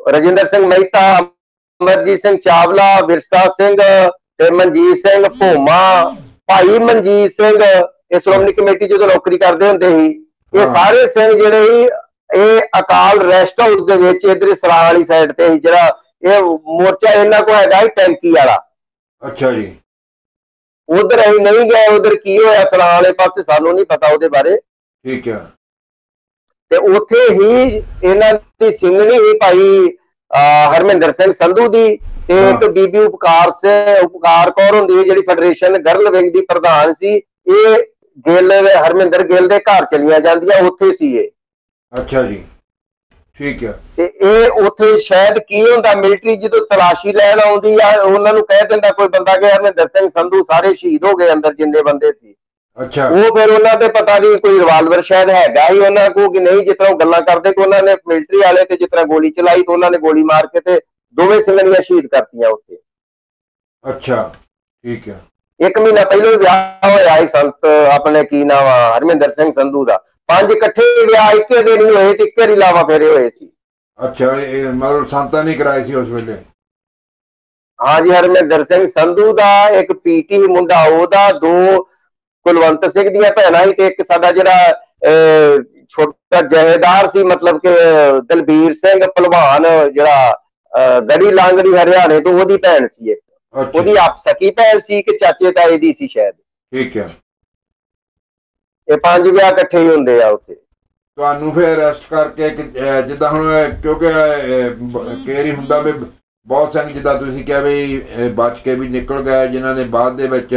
ਰਜਿੰਦਰ ਸਿੰਘ ਮਹਿਤਾ ਅਮਰਜੀਤ ਸਿੰਘ ਚਾਵਲਾ ਵਿਰਸਾ ਸਿੰਘ ਤੇ ਮਨਜੀਤ ਸਿੰਘ ਭੋਮਾ ਭਾਈ ਮਨਜੀਤ ਸਿੰਘ ਇਹ ਸ਼੍ਰੋਮਣੀ ਕਮੇਟੀ ਜਦੋਂ ਨੌਕਰੀ ਕਰਦੇ ਹੁੰਦੇ ਸੀ ਇਹ ਹਾਂ। ਸਾਰੇ ਸਿੰਘ ਜਿਹੜੇ ਸੀ ਇਹ ਅਕਾਲ ਰੈਸਟ ਹਾਊਸ ਦੇ ਵਿੱਚ ਇਧਰ ਸਰਾਂ ਵਾਲੀ ਸਾਈਡ ਤੇ ਸੀ ਜਿਹੜਾ ਇਹ ਮੋਰਚਾ ਇਹਨਾਂ ਕੋਲ ਹੈਗਾ ਸੀ ਟੈਂਕੀ ਵਾਲਾ। ਅੱਛਾ ਜੀ। ਉਧਰ ਅਸੀਂ ਨਹੀਂ ਗਏ ਉਧਰ ਕੀ ਹੋਇਆ ਸਰਾਂ ਵਾਲੇ ਪਾਸੇ ਸਾਨੂੰ ਨਹੀਂ ਪਤਾ ਉਹਦੇ ਬਾਰੇ। ਠੀਕ ਹੈ ਤੇ ਉੱਥੇ ਹੀ ਇਹਨਾਂ ਦੀ ਸਿੰਘਣੀ ਹੀ ਭਾਈ ਹਰਮਿੰਦਰ ਸਿੰਘ ਸੰਧੂ ਦੀ ਤੇ ਇੱਕ ਬੀਬੀ ਉਪਕਾਰ ਸੇ ਉਪਕਾਰ ਕੌਰ ਹੁੰਦੀ ਜਿਹੜੀ ਫੈਡਰੇਸ਼ਨ ਗਰਲ ਵਿੰਗ ਦੀ ਪ੍ਰਧਾਨ ਸੀ ਇਹ ਗਿੱਲ ਹਰਮਿੰਦਰ ਗਿੱਲ ਦੇ ਘਰ ਚਲੀਆਂ ਜਾਂਦੀਆਂ ਉੱਥੇ ਸੀ ਇਹ। ਅੱਛਾ ਜੀ। ਠੀਕ ਹੈ ਤੇ ਇਹ ਉੱਥੇ ਸ਼ਾਇਦ ਕੀ ਹੁੰਦਾ ਮਿਲਟਰੀ ਜਦੋਂ ਤਲਾਸ਼ੀ ਲੈਣ ਆਉਂਦੀ ਆ ਉਹਨਾਂ ਨੂੰ ਕਹਿ ਦਿੰਦਾ ਕੋਈ ਬੰਦਾ ਕਿ ਹਰਮਿੰਦਰ ਸਿੰਘ ਸੰਧੂ ਸਾਰੇ ਸ਼ਹੀਦ ਹੋ ਗਏ ਅੰਦਰ ਜਿੰਨੇ ਬੰਦੇ ਸੀ। ਅੱਛਾ। ਉਹ ਫਿਰ ਉਹਨਾਂ ਦੇ ਪਤਾ ਨਹੀਂ ਕੋਈ ਰਿਵਾਲਵਰ ਸ਼ਾਇਦ ਹੈਗਾ ਹੀ ਉਹਨਾਂ ਕੋਲ ਕਿ ਨਹੀਂ ਜਿਸ ਤਰ੍ਹਾਂ ਗੱਲਾਂ ਕਰਦੇ ਕਿ ਉਹਨਾਂ ਨੇ ਮਿਲਟਰੀ ਵਾਲੇ ਤੇ ਜਿਸ ਤਰ੍ਹਾਂ ਗੋਲੀ ਚਲਾਈ ਤੇ ਉਹਨਾਂ ਨੇ ਗੋਲੀ ਮਾਰ ਕੇ ਤੇ ਦੋਵੇਂ ਸਿੰਘਣੀਆਂ ਸ਼ਹੀਦ ਕਰਤੀਆਂ ਉੱਥੇ। ਅੱਛਾ। ਠੀਕ ਹੈ ਇੱਕ ਮਹੀਨਾ ਪਹਿਲਾਂ ਹੀ ਵਿਆਹ ਹੋਇਆ ਸੀ ਸੰਤ ਆਪਣੇ ਕੀ ਨਾਮ ਆ ਹਰਮਿੰਦਰ ਸਿੰਘ ਸੰਧੂ ਦਾ। ਪੰਜ ਇਕੱਠੇ ਵਿਆਹ ਇੱਕੇ ਦਿਨ ਹੀ ਹੋਏ ਤੇ ਇੱਕੇ ਹੀ ਲਾਵਾ ਫੇਰੇ ਹੋਏ ਸੀ। ਅੱਛਾ ਇਹ ਮਤਲਬ ਸੰਤਾਂ ਨੇ ਕਰਾਏ ਸੀ ਉਸ ਵੇਲੇ? ਹਾਂਜੀ ਹਰਮਿੰਦਰ ਸਿੰਘ ਸੰਧੂ ਦਾ ਇੱਕ ਪੀਟੀ ਮੁੰਡਾ ਉਹਦਾ ਦੋ ਕੁਲਵੰਤ ਸਿੰਘ ਦੀਆਂ ਭੈਣਾਂ ਸੀ ਤੇ ਇੱਕ ਸਾਡਾ ਜਿਹੜਾ ਛੋਟਾ ਜਹੇਦਾਰ ਸੀ ਮਤਲਬ ਕਿ ਦਲਬੀਰ ਸਿੰਘ ਪਹਿਲਵਾਨ ਜਿਹੜਾ ਗੜੀ ਲਾਂਗੜੀ ਹਰਿਆਣੇ ਤੋਂ ਉਹਦੀ ਭੈਣ ਸੀ ਇੱਕ ਉਹਦੀ ਆਪ ਸਕੀ ਭੈਣ ਸੀ ਕਿ ਚਾਚੇ ਤਾਏ ਦੀ ਸੀ ਸ਼ਾਇਦ? ਠੀਕ ਹੈ। ਇਹ ਪੰਜ ਵਿਆਹ ਇਕੱਠੇ ਹੀ ਹੁੰਦੇ ਆ ਉੱਥੇ। ਤੁਹਾਨੂੰ ਫਿਰ ਅਰੈਸਟ ਕਰਕੇ ਜਿੱਦਾਂ ਹੁਣ ਕਿਉਂਕਿ ਕੇਰੀ ਹੁੰਦਾ ਵੀ ਬਹੁਤ ਸਿੰਘ ਜਿੱਦਾਂ ਤੁਸੀਂ ਕਿਹਾ ਵੀ ਬਚ ਕੇ ਵੀ ਨਿਕਲ ਗਏ ਜਿਨ੍ਹਾਂ ਨੇ ਬਾਅਦ ਦੇ ਵਿੱਚ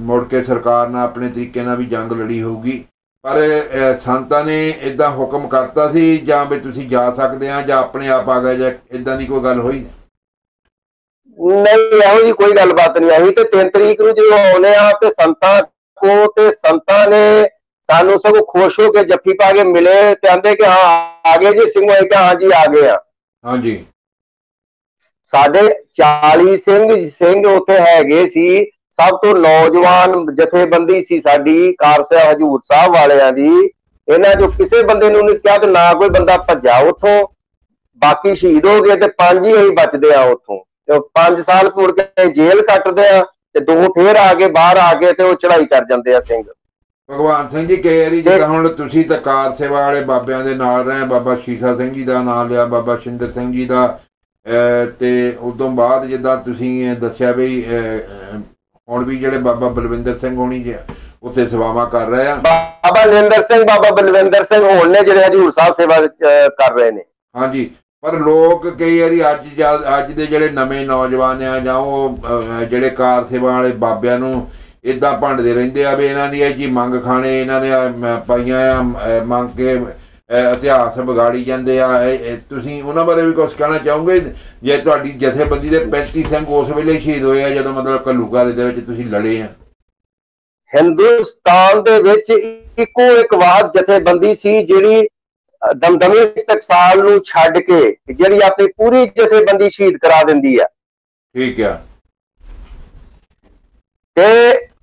ਮੁੜ ਕੇ ਸਰਕਾਰ ਨਾਲ ਆਪਣੇ ਤਰੀਕੇ ਨਾਲ ਵੀ ਜੰਗ ਲੜੀ ਹੋਊਗੀ। ਪਰ ਸੰਤਾਂ ਨੇ ਇਦਾਂ ਹੁਕਮ ਕਰਤਾ ਸੀ ਜਾਂ ਵੀ ਤੁਸੀਂ ਜਾ ਸਕਦੇ ਆ ਜਾਂ ਆਪਣੇ ਆਪ ਆ ਗਏ ਜਾਂ ਇਦਾਂ ਦੀ ਕੋਈ ਗੱਲ ਹੋਈ? ਨਹੀਂ ਇਹੋ ਜੀ ਕੋਈ ਗੱਲਬਾਤ ਨਹੀਂ। ਆਈ ਤੇ 3 ਤਰੀਕ ਨੂੰ ਜਦੋਂ ਆਉਨੇ ਆ ਤੇ ਸੰਤਾਂ ਕੋ ਤੇ ਸੰਤਾਂ ਨੇ ਸਾਨੂੰ ਸਗੋਂ ਖੁਸ਼ ਹੋ ਕੇ ਜੱਫੀ ਪਾ ਕੇ ਮਿਲੇ ਤੇ ਆਂਦੇ ਕਿ ਹਾਂ ਆ ਗਏ ਜੀ ਸਿੰਘ ਹੋਏ ਕਿ ਹਾਂ ਜੀ ਆ ਗਏ ਆ ਹਾਂਜੀ। ਸਾਡੇ 40 ਸਿੰਘ ਸਿੰਘ ਉੱਥੇ ਹੈਗੇ ਸੀ ਸਭ ਤੋਂ ਨੌਜਵਾਨ ਜਥੇਬੰਦੀ ਸੀ ਸਾਡੀ ਕਾਰਸਾ ਹਜੂਰ ਸਾਹਿਬ ਵਾਲਿਆਂ ਦੀ। ਇਹਨਾਂ ਜੋ ਕਿਸੇ ਬੰਦੇ ਨੂੰ ਨਹੀਂ ਕਿਹਾ ਤੇ ਨਾ ਕੋਈ ਬੰਦਾ ਭੱਜਾ ਉੱਥੋਂ। ਬਾਕੀ ਸ਼ਹੀਦ ਹੋ ਗਏ ਤੇ ਪੰਜ ਹੀ ਅਸੀਂ ਬਚਦੇ ਆ ਉੱਥੋਂ। 5 ਸਾਲ ਮੁੜ ਕੇ ਜੇਲ੍ਹ ਕੱਟਦੇ ਆ ਤੇ ਦੋ ਫੇਰ ਆ ਕੇ ਬਾਹਰ ਆ ਕੇ ਤੇ ਉਹ ਚੜਾਈ ਕਰ ਜਾਂਦੇ ਆ ਸਿੰਘ। ਭਗਵਾਨ ਸਿੰਘ ਜੀ ਕਈ ਵਾਰੀ ਜਿੱਦਾਂ ਹੁਣ ਤੁਸੀਂ ਤਾਂ ਕਾਰ ਸੇਵਾ ਵਾਲੇ ਬਾਬਿਆਂ ਦੇ ਨਾਲ ਰਹੇ ਬਾਬਾ ਸ਼ੀਸਾ ਸਿੰਘ ਜੀ ਦਾ ਨਾਮ ਲਿਆ ਬਾਬਾ ਸ਼ਿੰਦਰ ਸਿੰਘ ਜੀ ਦਾ। ਤੇ ਉਦੋਂ ਬਾਅਦ ਜਿੱਦਾਂ ਤੁਸੀਂ ਇਹ ਦੱਸਿਆ ਵੀ ਹੁਣ ਵੀ ਜਿਹੜੇ ਬਾਬਾ ਬਲਵਿੰਦਰ ਸਿੰਘ ਹੋਣੀ ਜੀ ਉੱਥੇ ਸੇਵਾਵਾਂ ਕਰ ਰਹੇ ਆ। ਬਾਬਾ ਨਿੰਦਰ ਸਿੰਘ ਬਾਬਾ ਬਲਵਿੰਦਰ ਸਿੰਘ ਹੋਣ ਨੇ ਜਿਹੜੇ ਹਜੂਰ ਸਾਹਿਬ ਸੇਵਾ ਕਰ ਰਹੇ ਨੇ। ਹਾਂਜੀ ਪਰ ਲੋਕ ਕਈ ਵਾਰੀ ਅੱਜ ਅੱਜ ਦੇ ਜਿਹੜੇ ਨਵੇਂ ਨੌਜਵਾਨ ਆ ਜਾਂ ਉਹ ਜਿਹੜੇ ਕਾਰ ਸੇਵਾ ਵਾਲੇ ਬਾਬਿਆਂ ਨੂੰ ਇਦਾਂ ਭੰਡਦੇ ਰਹਿੰਦੇ ਆ ਵੀ ਇਹਨਾਂ ਦੀ ਇਹ ਜੀ ਮੰਗ ਖਾਣੇ, ਇਹਨਾਂ ਨੇ ਪਾਈਆਂ ਆ ਮੰਗ ਕੇ ਇਤਿਹਾਸ ਵਿਗਾੜੀ ਜਾਂਦੇ ਆ। ਤੁਸੀਂ ਉਹਨਾਂ ਬਾਰੇ ਵੀ ਕੁਝ ਕਹਿਣਾ ਚਾਹੋਗੇ? ਜੇ ਤੁਹਾਡੀ ਜਥੇਬੰਦੀ ਦੇ 35 ਸਿੰਘ ਉਸ ਵੇਲੇ ਸ਼ਹੀਦ ਹੋਏ ਆ, ਜਦੋਂ ਮਤਲਬ ਕੱਲੂਕਾਰੇ ਦੇ ਵਿੱਚ ਤੁਸੀਂ ਲੜੇ ਆ। ਹਿੰਦੁਸਤਾਨ ਦੇ ਵਿੱਚ ਇੱਕੋ ਇੱਕ ਵਾਦ ਜਥੇਬੰਦੀ ਸੀ, ਜਿਹੜੀ ਦਮਦਮੀ ਇਸਤਕਸਾਲ ਨੂੰ ਛੱਡ ਕੇ ਜਿਹੜੀ ਆਪਣੀ ਪੂਰੀ ਜਥੇਬੰਦੀ ਸ਼ਹੀਦ ਕਰਾ ਦਿੰਦੀ ਆ ਠੀਕ ਆ ਤੇ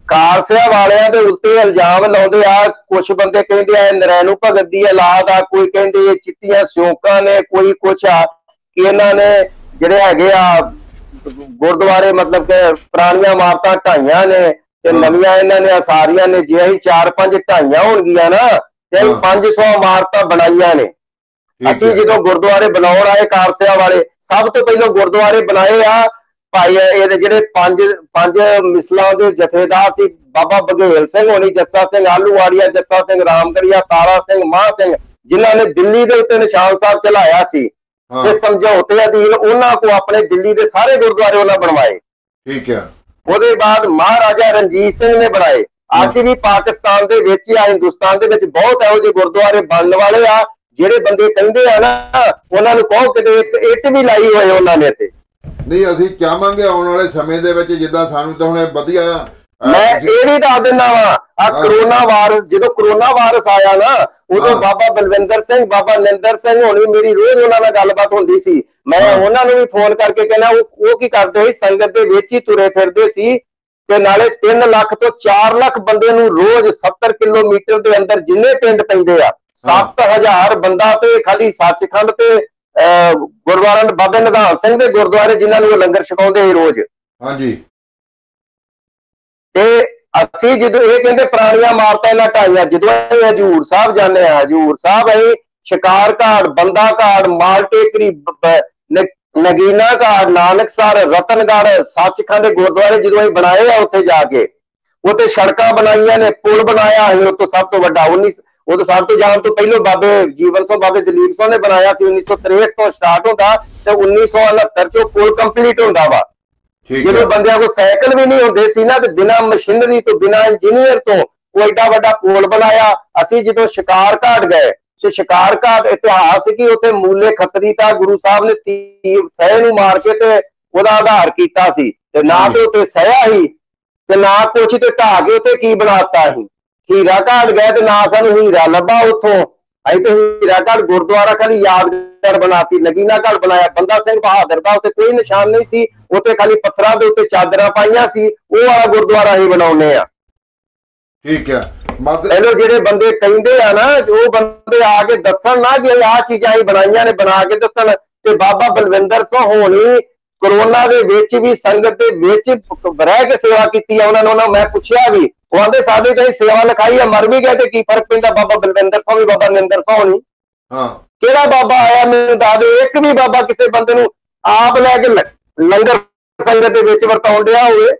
ਕਾਰਸਿਆ ਵਾਲਿਆਂ ਦੇ ਉੱਤੇ ਇਲਜ਼ਾਮ ਲਾਉਂਦੇ ਆ ਕੁਝ ਬੰਦੇ ਕਹਿੰਦੇ ਆ ਨਰੈਣੂ ਭਗਤ ਦੀ ਔਲਾਦ ਆ ਕੋਈ ਕਹਿੰਦੇ ਇਹ ਚਿੱਟੀਆਂ ਸਿਉਂਕਾਂ ਨੇ ਕੋਈ ਕੁਛ ਆ ਕਿ ਇਹਨਾਂ ਨੇ ਜਿਹੜੇ ਹੈਗੇ ਆ ਗੁਰਦੁਆਰੇ ਮਤਲਬ ਕਿ ਪੁਰਾਣੀਆਂ ਇਮਾਰਤਾਂ ਢਾਈਆਂ ਨੇ ਤੇ। ਨਵੀਆਂ ਇਹਨਾਂ ਨੇ ਅਸਾਰੀਆਂ ਨੇ ਜੇ ਅਸੀਂ 4-5 ਢਾਈਆਂ ਹੋਣਗੀਆਂ ਨਾ ਹਾਂ। 500 ਇਮਾਰਤਾਂ ਬਣਾਈਆਂ ਨੇ। ਅਸੀਂ ਹੈ। ਜਦੋਂ ਗੁਰਦੁਆਰੇ ਬਣਾਉਣ ਆਏ ਕਾਰਸਿਆ ਵਾਲੇ ਸਭ ਤੋਂ ਪਹਿਲਾਂ ਗੁਰਦੁਆਰੇ ਬਣਾਏ ਆ। ਭਾਈ ਇਹਦੇ ਜਿਹੜੇ ਪੰਜ ਪੰਜ ਮਿਸਲਾਂ ਦੇ ਜਥੇਦਾਰ ਸੀ ਬਾਬਾ ਬਘੇਲ ਸਿੰਘ ਹੋਣੀ ਜੱਸਾ ਸਿੰਘ ਆਲੂਵਾੜੀਆ ਜੱਸਾ ਸਿੰਘ ਰਾਮਗੜੀਆ ਤਾਰਾ ਸਿੰਘ ਮਾਹ ਸਿੰਘ ਜਿਨ੍ਹਾਂ ਨੇ ਦਿੱਲੀ ਦੇ ਉੱਤੇ ਨਿਸ਼ਾਨ ਸਾਹਿਬ ਚਲਾਇਆ ਸੀ ਹਾਂ। ਤੇ ਸਮਝੌਤੇ ਅਧੀਨ ਉਹਨਾਂ ਕੋ ਆਪਣੇ ਦਿੱਲੀ ਦੇ ਸਾਰੇ ਗੁਰਦੁਆਰੇ ਉਹਨਾਂ ਬਣਵਾਏ। ਠੀਕ ਆ ਉਹਦੇ ਬਾਅਦ ਮਹਾਰਾਜਾ ਰਣਜੀਤ ਸਿੰਘ ਨੇ ਬਣਾਏ। ਅੱਜ ਵੀ ਪਾਕਿਸਤਾਨ ਦੇ ਵਿੱਚ ਜਾਂ ਹਿੰਦੁਸਤਾਨ ਦੇ ਵਿੱਚ ਬਹੁਤ ਇਹੋ ਜਿਹੇ ਗੁਰਦੁਆਰੇ ਬਣਨ ਵਾਲੇ ਆ ਜਿਹੜੇ ਬੰਦੇ ਕਹਿੰਦੇ ਆ ਨਾ ਉਹਨਾਂ ਨੂੰ ਕਹੋ ਕਿਤੇ ਇੱਕ ਇੱਟ ਵੀ ਲਾਈ ਹੋਏ ਉਹਨਾਂ ਨੇ ਤੇ ਨਹੀਂ ਅਸੀਂ ਚਾਹਾਂਗੇ ਆਉਣ ਵਾਲੇ ਸਮੇਂ ਦੇ ਵਿੱਚ ਜਿੱਦਾਂ ਸਾਨੂੰ ਤਾਂ ਹੁਣ ਵਧੀਆ ਮੈਂ ਇਹ ਵੀ ਦੱਸ ਦਿੰਦਾ ਵਾਂ ਆ। ਕਰੋਨਾ ਵਾਇਰਸ ਜਦੋਂ ਕਰੋਨਾ ਵਾਇਰਸ ਆਇਆ ਨਾ ਉਦੋਂ। ਬਾਬਾ ਬਲਵਿੰਦਰ ਸਿੰਘ ਬਾਬਾ ਨਿੰਦਰ ਸਿੰਘ ਹੋਣੀ ਮੇਰੀ ਰੋਜ਼ ਉਹਨਾਂ ਨਾਲ ਗੱਲਬਾਤ ਹੁੰਦੀ ਸੀ ਮੈਂ। ਉਹਨਾਂ ਨੂੰ ਵੀ ਫੋਨ ਕਰਕੇ ਕਹਿੰਦਾ ਉਹ ਉਹ ਕੀ ਕਰਦੇ ਸੀ ਸੰਗਤ ਦੇ ਵਿੱਚ ਹੀ ਤੁਰੇ ਫਿਰਦੇ ਸੀ ਤੇ ਨਾਲੇ 3 ਲੱਖ ਤੋਂ 4 ਲੱਖ ਬੰਦੇ ਨੂੰ ਰੋਜ਼ 70 ਕਿਲੋਮੀਟਰ ਦੇ ਅੰਦਰ ਜਿੰਨੇ ਪਿੰਡ ਪੈਂਦੇ ਆ 7000 ਬੰਦਾ ਤੇ ਖਾਲੀ ਸੱਚਖੰਡ ਤੇ ਗੁਰਦੁਆਰਾ ਬਾਬੇ ਨਿਧਾਨ ਸਿੰਘ ਦੇ ਗੁਰਦੁਆਰੇ ਜਿਨ੍ਹਾਂ ਨੂੰ ਲੰਗਰ ਛਕਾਉਂਦੇ ਸੀ ਰੋਜ਼। ਹਾਂਜੀ। ਤੇ ਅਸੀਂ ਜਦੋਂ ਇਹ ਕਹਿੰਦੇ ਪੁਰਾਣੀਆਂ ਇਮਾਰਤਾਂ ਇਹਨਾਂ ਢਾਈਆਂ ਜਦੋਂ ਅਸੀਂ ਹਜੂਰ ਸਾਹਿਬ ਜਾਂਦੇ ਆ ਹਜੂਰ ਸਾਹਿਬ ਅਸੀਂ ਸ਼ਿਕਾਰ ਘਾਟ ਬੰਦਾ ਘਾਟ ਮਾਲ ਟੇਕਰੀ ਬ- ਬ- ਨ- ਨਗੀਨਾ ਘਾਟ ਨਾਨਕਸਰ ਰਤਨਗੜ੍ਹ ਸੱਚਖੰਡ ਦੇ ਗੁਰਦੁਆਰੇ ਜਦੋਂ ਅਸੀਂ ਬਣਾਏ ਆ ਉੱਥੇ ਜਾ ਕੇ ਉੱਥੇ ਸੜਕਾਂ ਬਣਾਈਆਂ ਨੇ ਪੁਲ ਬਣਾਇਆ ਹੈ ਉਹ ਤੋਂ ਸਭ ਤੋਂ ਵੱਡਾ 19 ਉਹ ਤੋਂ ਸਭ ਤੋਂ ਜਾਣ ਤੋਂ ਪਹਿਲਾਂ ਬਾਬੇ ਜੀਵਨ ਸਿੰਘ ਬਾਬੇ ਦਲੀਪ ਸਿੰਘ ਨੇ ਬਣਾਇਆ ਸੀ 1963 ਤੋਂ ਸਟਾਰਟ ਹੁੰਦਾ ਤੇ 1969 ਚੋਂ ਪੁਲ ਕੰਪਲੀਟ ਹੁੰਦਾ ਵਾ। ਜਦੋਂ ਬੰਦਿਆਂ ਕੋਲ ਸਾਈਕਲ ਵੀ ਨਹੀਂ ਹੁੰਦੇ ਸੀ ਨਾ ਤੇ ਬਿਨਾ ਮਸ਼ੀਨਰੀ ਤੋਂ ਬਿਨਾ ਇੰਜੀਨੀਅਰ ਤੋਂ ਉਹ ਐਡਾ ਵੱਡਾ ਪੁਲ ਬਣਾਇਆ ਅਸੀਂ ਜਦੋਂ ਸ਼ਿਕਾਰ ਘਾਟ ਗਏ ਤੇ ਸ਼ਿਕਾਰ ਘਾਟ ਇਤਿਹਾਸ ਕੀ ਉੱਥੇ ਮੂਲੇ ਖੱਤਰੀ ਤਾਂ ਗੁਰੂ ਸਾਹਿਬ ਨੇ ਤੀਰ ਸਹਿ ਨੂੰ ਮਾਰ ਕੇ ਤੇ ਉਹਦਾ ਆਧਾਰ ਕੀਤਾ ਸੀ। ਤੇ ਨਾ ਤੇ ਉੱਤੇ ਸਹਿਆ ਹੀ ਤੇ ਨਾ ਕੁਛ ਤੇ ਕੇ ਉੱਥੇ ਕੀ ਬਣਾਤਾ ਸੀ। ਹੀਰਾ ਘਾਟ ਗਏ ਤੇ ਨਾ ਸਾਨੂੰ ਹੀਰਾ ਲੱਭਾ ਉੱਥੋਂ। ਅਸੀਂ ਤੇ ਹੀਰਾ ਘਾਟ ਗੁਰਦੁਆਰਾ ਖਾਲੀ ਯਾਦਗਾਰ ਬਣਾਤੀ ਨਗੀਨਾ ਘਾਟ ਬਣਾਇਆ। ਬੰਦਾ ਸਿੰਘ ਬਹਾਦਰ ਦਾ ਉੱਤੇ ਕੋਈ ਨਿਸ਼ਾਨ ਨਹੀਂ ਸੀ। ਉੱਤੇ ਖਾਲੀ ਪੱਥਰਾਂ ਦੇ ਉੱਤੇ ਚਾਦਰਾਂ ਪਾਈਆਂ ਸੀ। ਉਹ ਵਾਲਾ ਗੁਰਦੁਆਰਾ ਹੀ ਬਣਾਉਨੇ ਆ ਠੀਕ ਹੈ। ਇਹਨੂੰ ਜਿਹੜੇ ਬੰਦੇ ਕਹਿੰਦੇ ਆ ਨਾ ਉਹ ਬੰਦੇ ਆ ਕੇ ਦੱਸਣ ਨਾ ਕਿ ਆਹ ਚੀਜ਼ਾਂ ਹੀ ਬਣਾਈਆਂ ਨੇ ਬਣਾ ਕੇ ਦੱਸਣ। ਤੇ ਬਾਬਾ ਬਲਵਿੰਦਰ ਸਿੰਘ ਹੋਣੀ ਕਰੋਨਾ ਦੇ ਵਿੱਚ ਵੀ ਸੰਗਤ ਦੇ ਵਿੱਚ ਰਹਿ ਕੇ ਸੇਵਾ ਕੀਤੀ ਆ ਉਹਨਾਂ ਨੂੰ ਉਹਨਾਂ ਮੈਂ ਪੁੱਛਿਆ ਵੀ ਉਹ ਆਂਦੇ ਸਾਡੇ ਤੇ ਸੇਵਾ ਲਿਖਾਈ ਆ ਮਰ ਵੀ ਗਏ ਤੇ ਕੀ ਫ਼ਰਕ ਪੈਂਦਾ? ਬਾਬਾ ਬਲਵਿੰਦਰ ਸਿੰਘ ਵੀ ਬਾਬਾ ਨਿੰਦਰ ਸਿੰਘ ਹੋਣੀ। ਹਾਂ। ਕਿਹੜਾ ਬਾਬਾ ਆਇਆ ਮੈਨੂੰ ਦੱਸ ਦਿਓ? ਇੱਕ ਵੀ ਬਾਬਾ ਕਿਸੇ ਬੰਦੇ ਨੂੰ ਆਪ ਲੈ ਕੇ ਲੰਗਰ ਸੰਗਤ ਦੇ ਵਿੱਚ ਵਰਤਾਉਣ ਡਿਆ ਹੋਵੇ।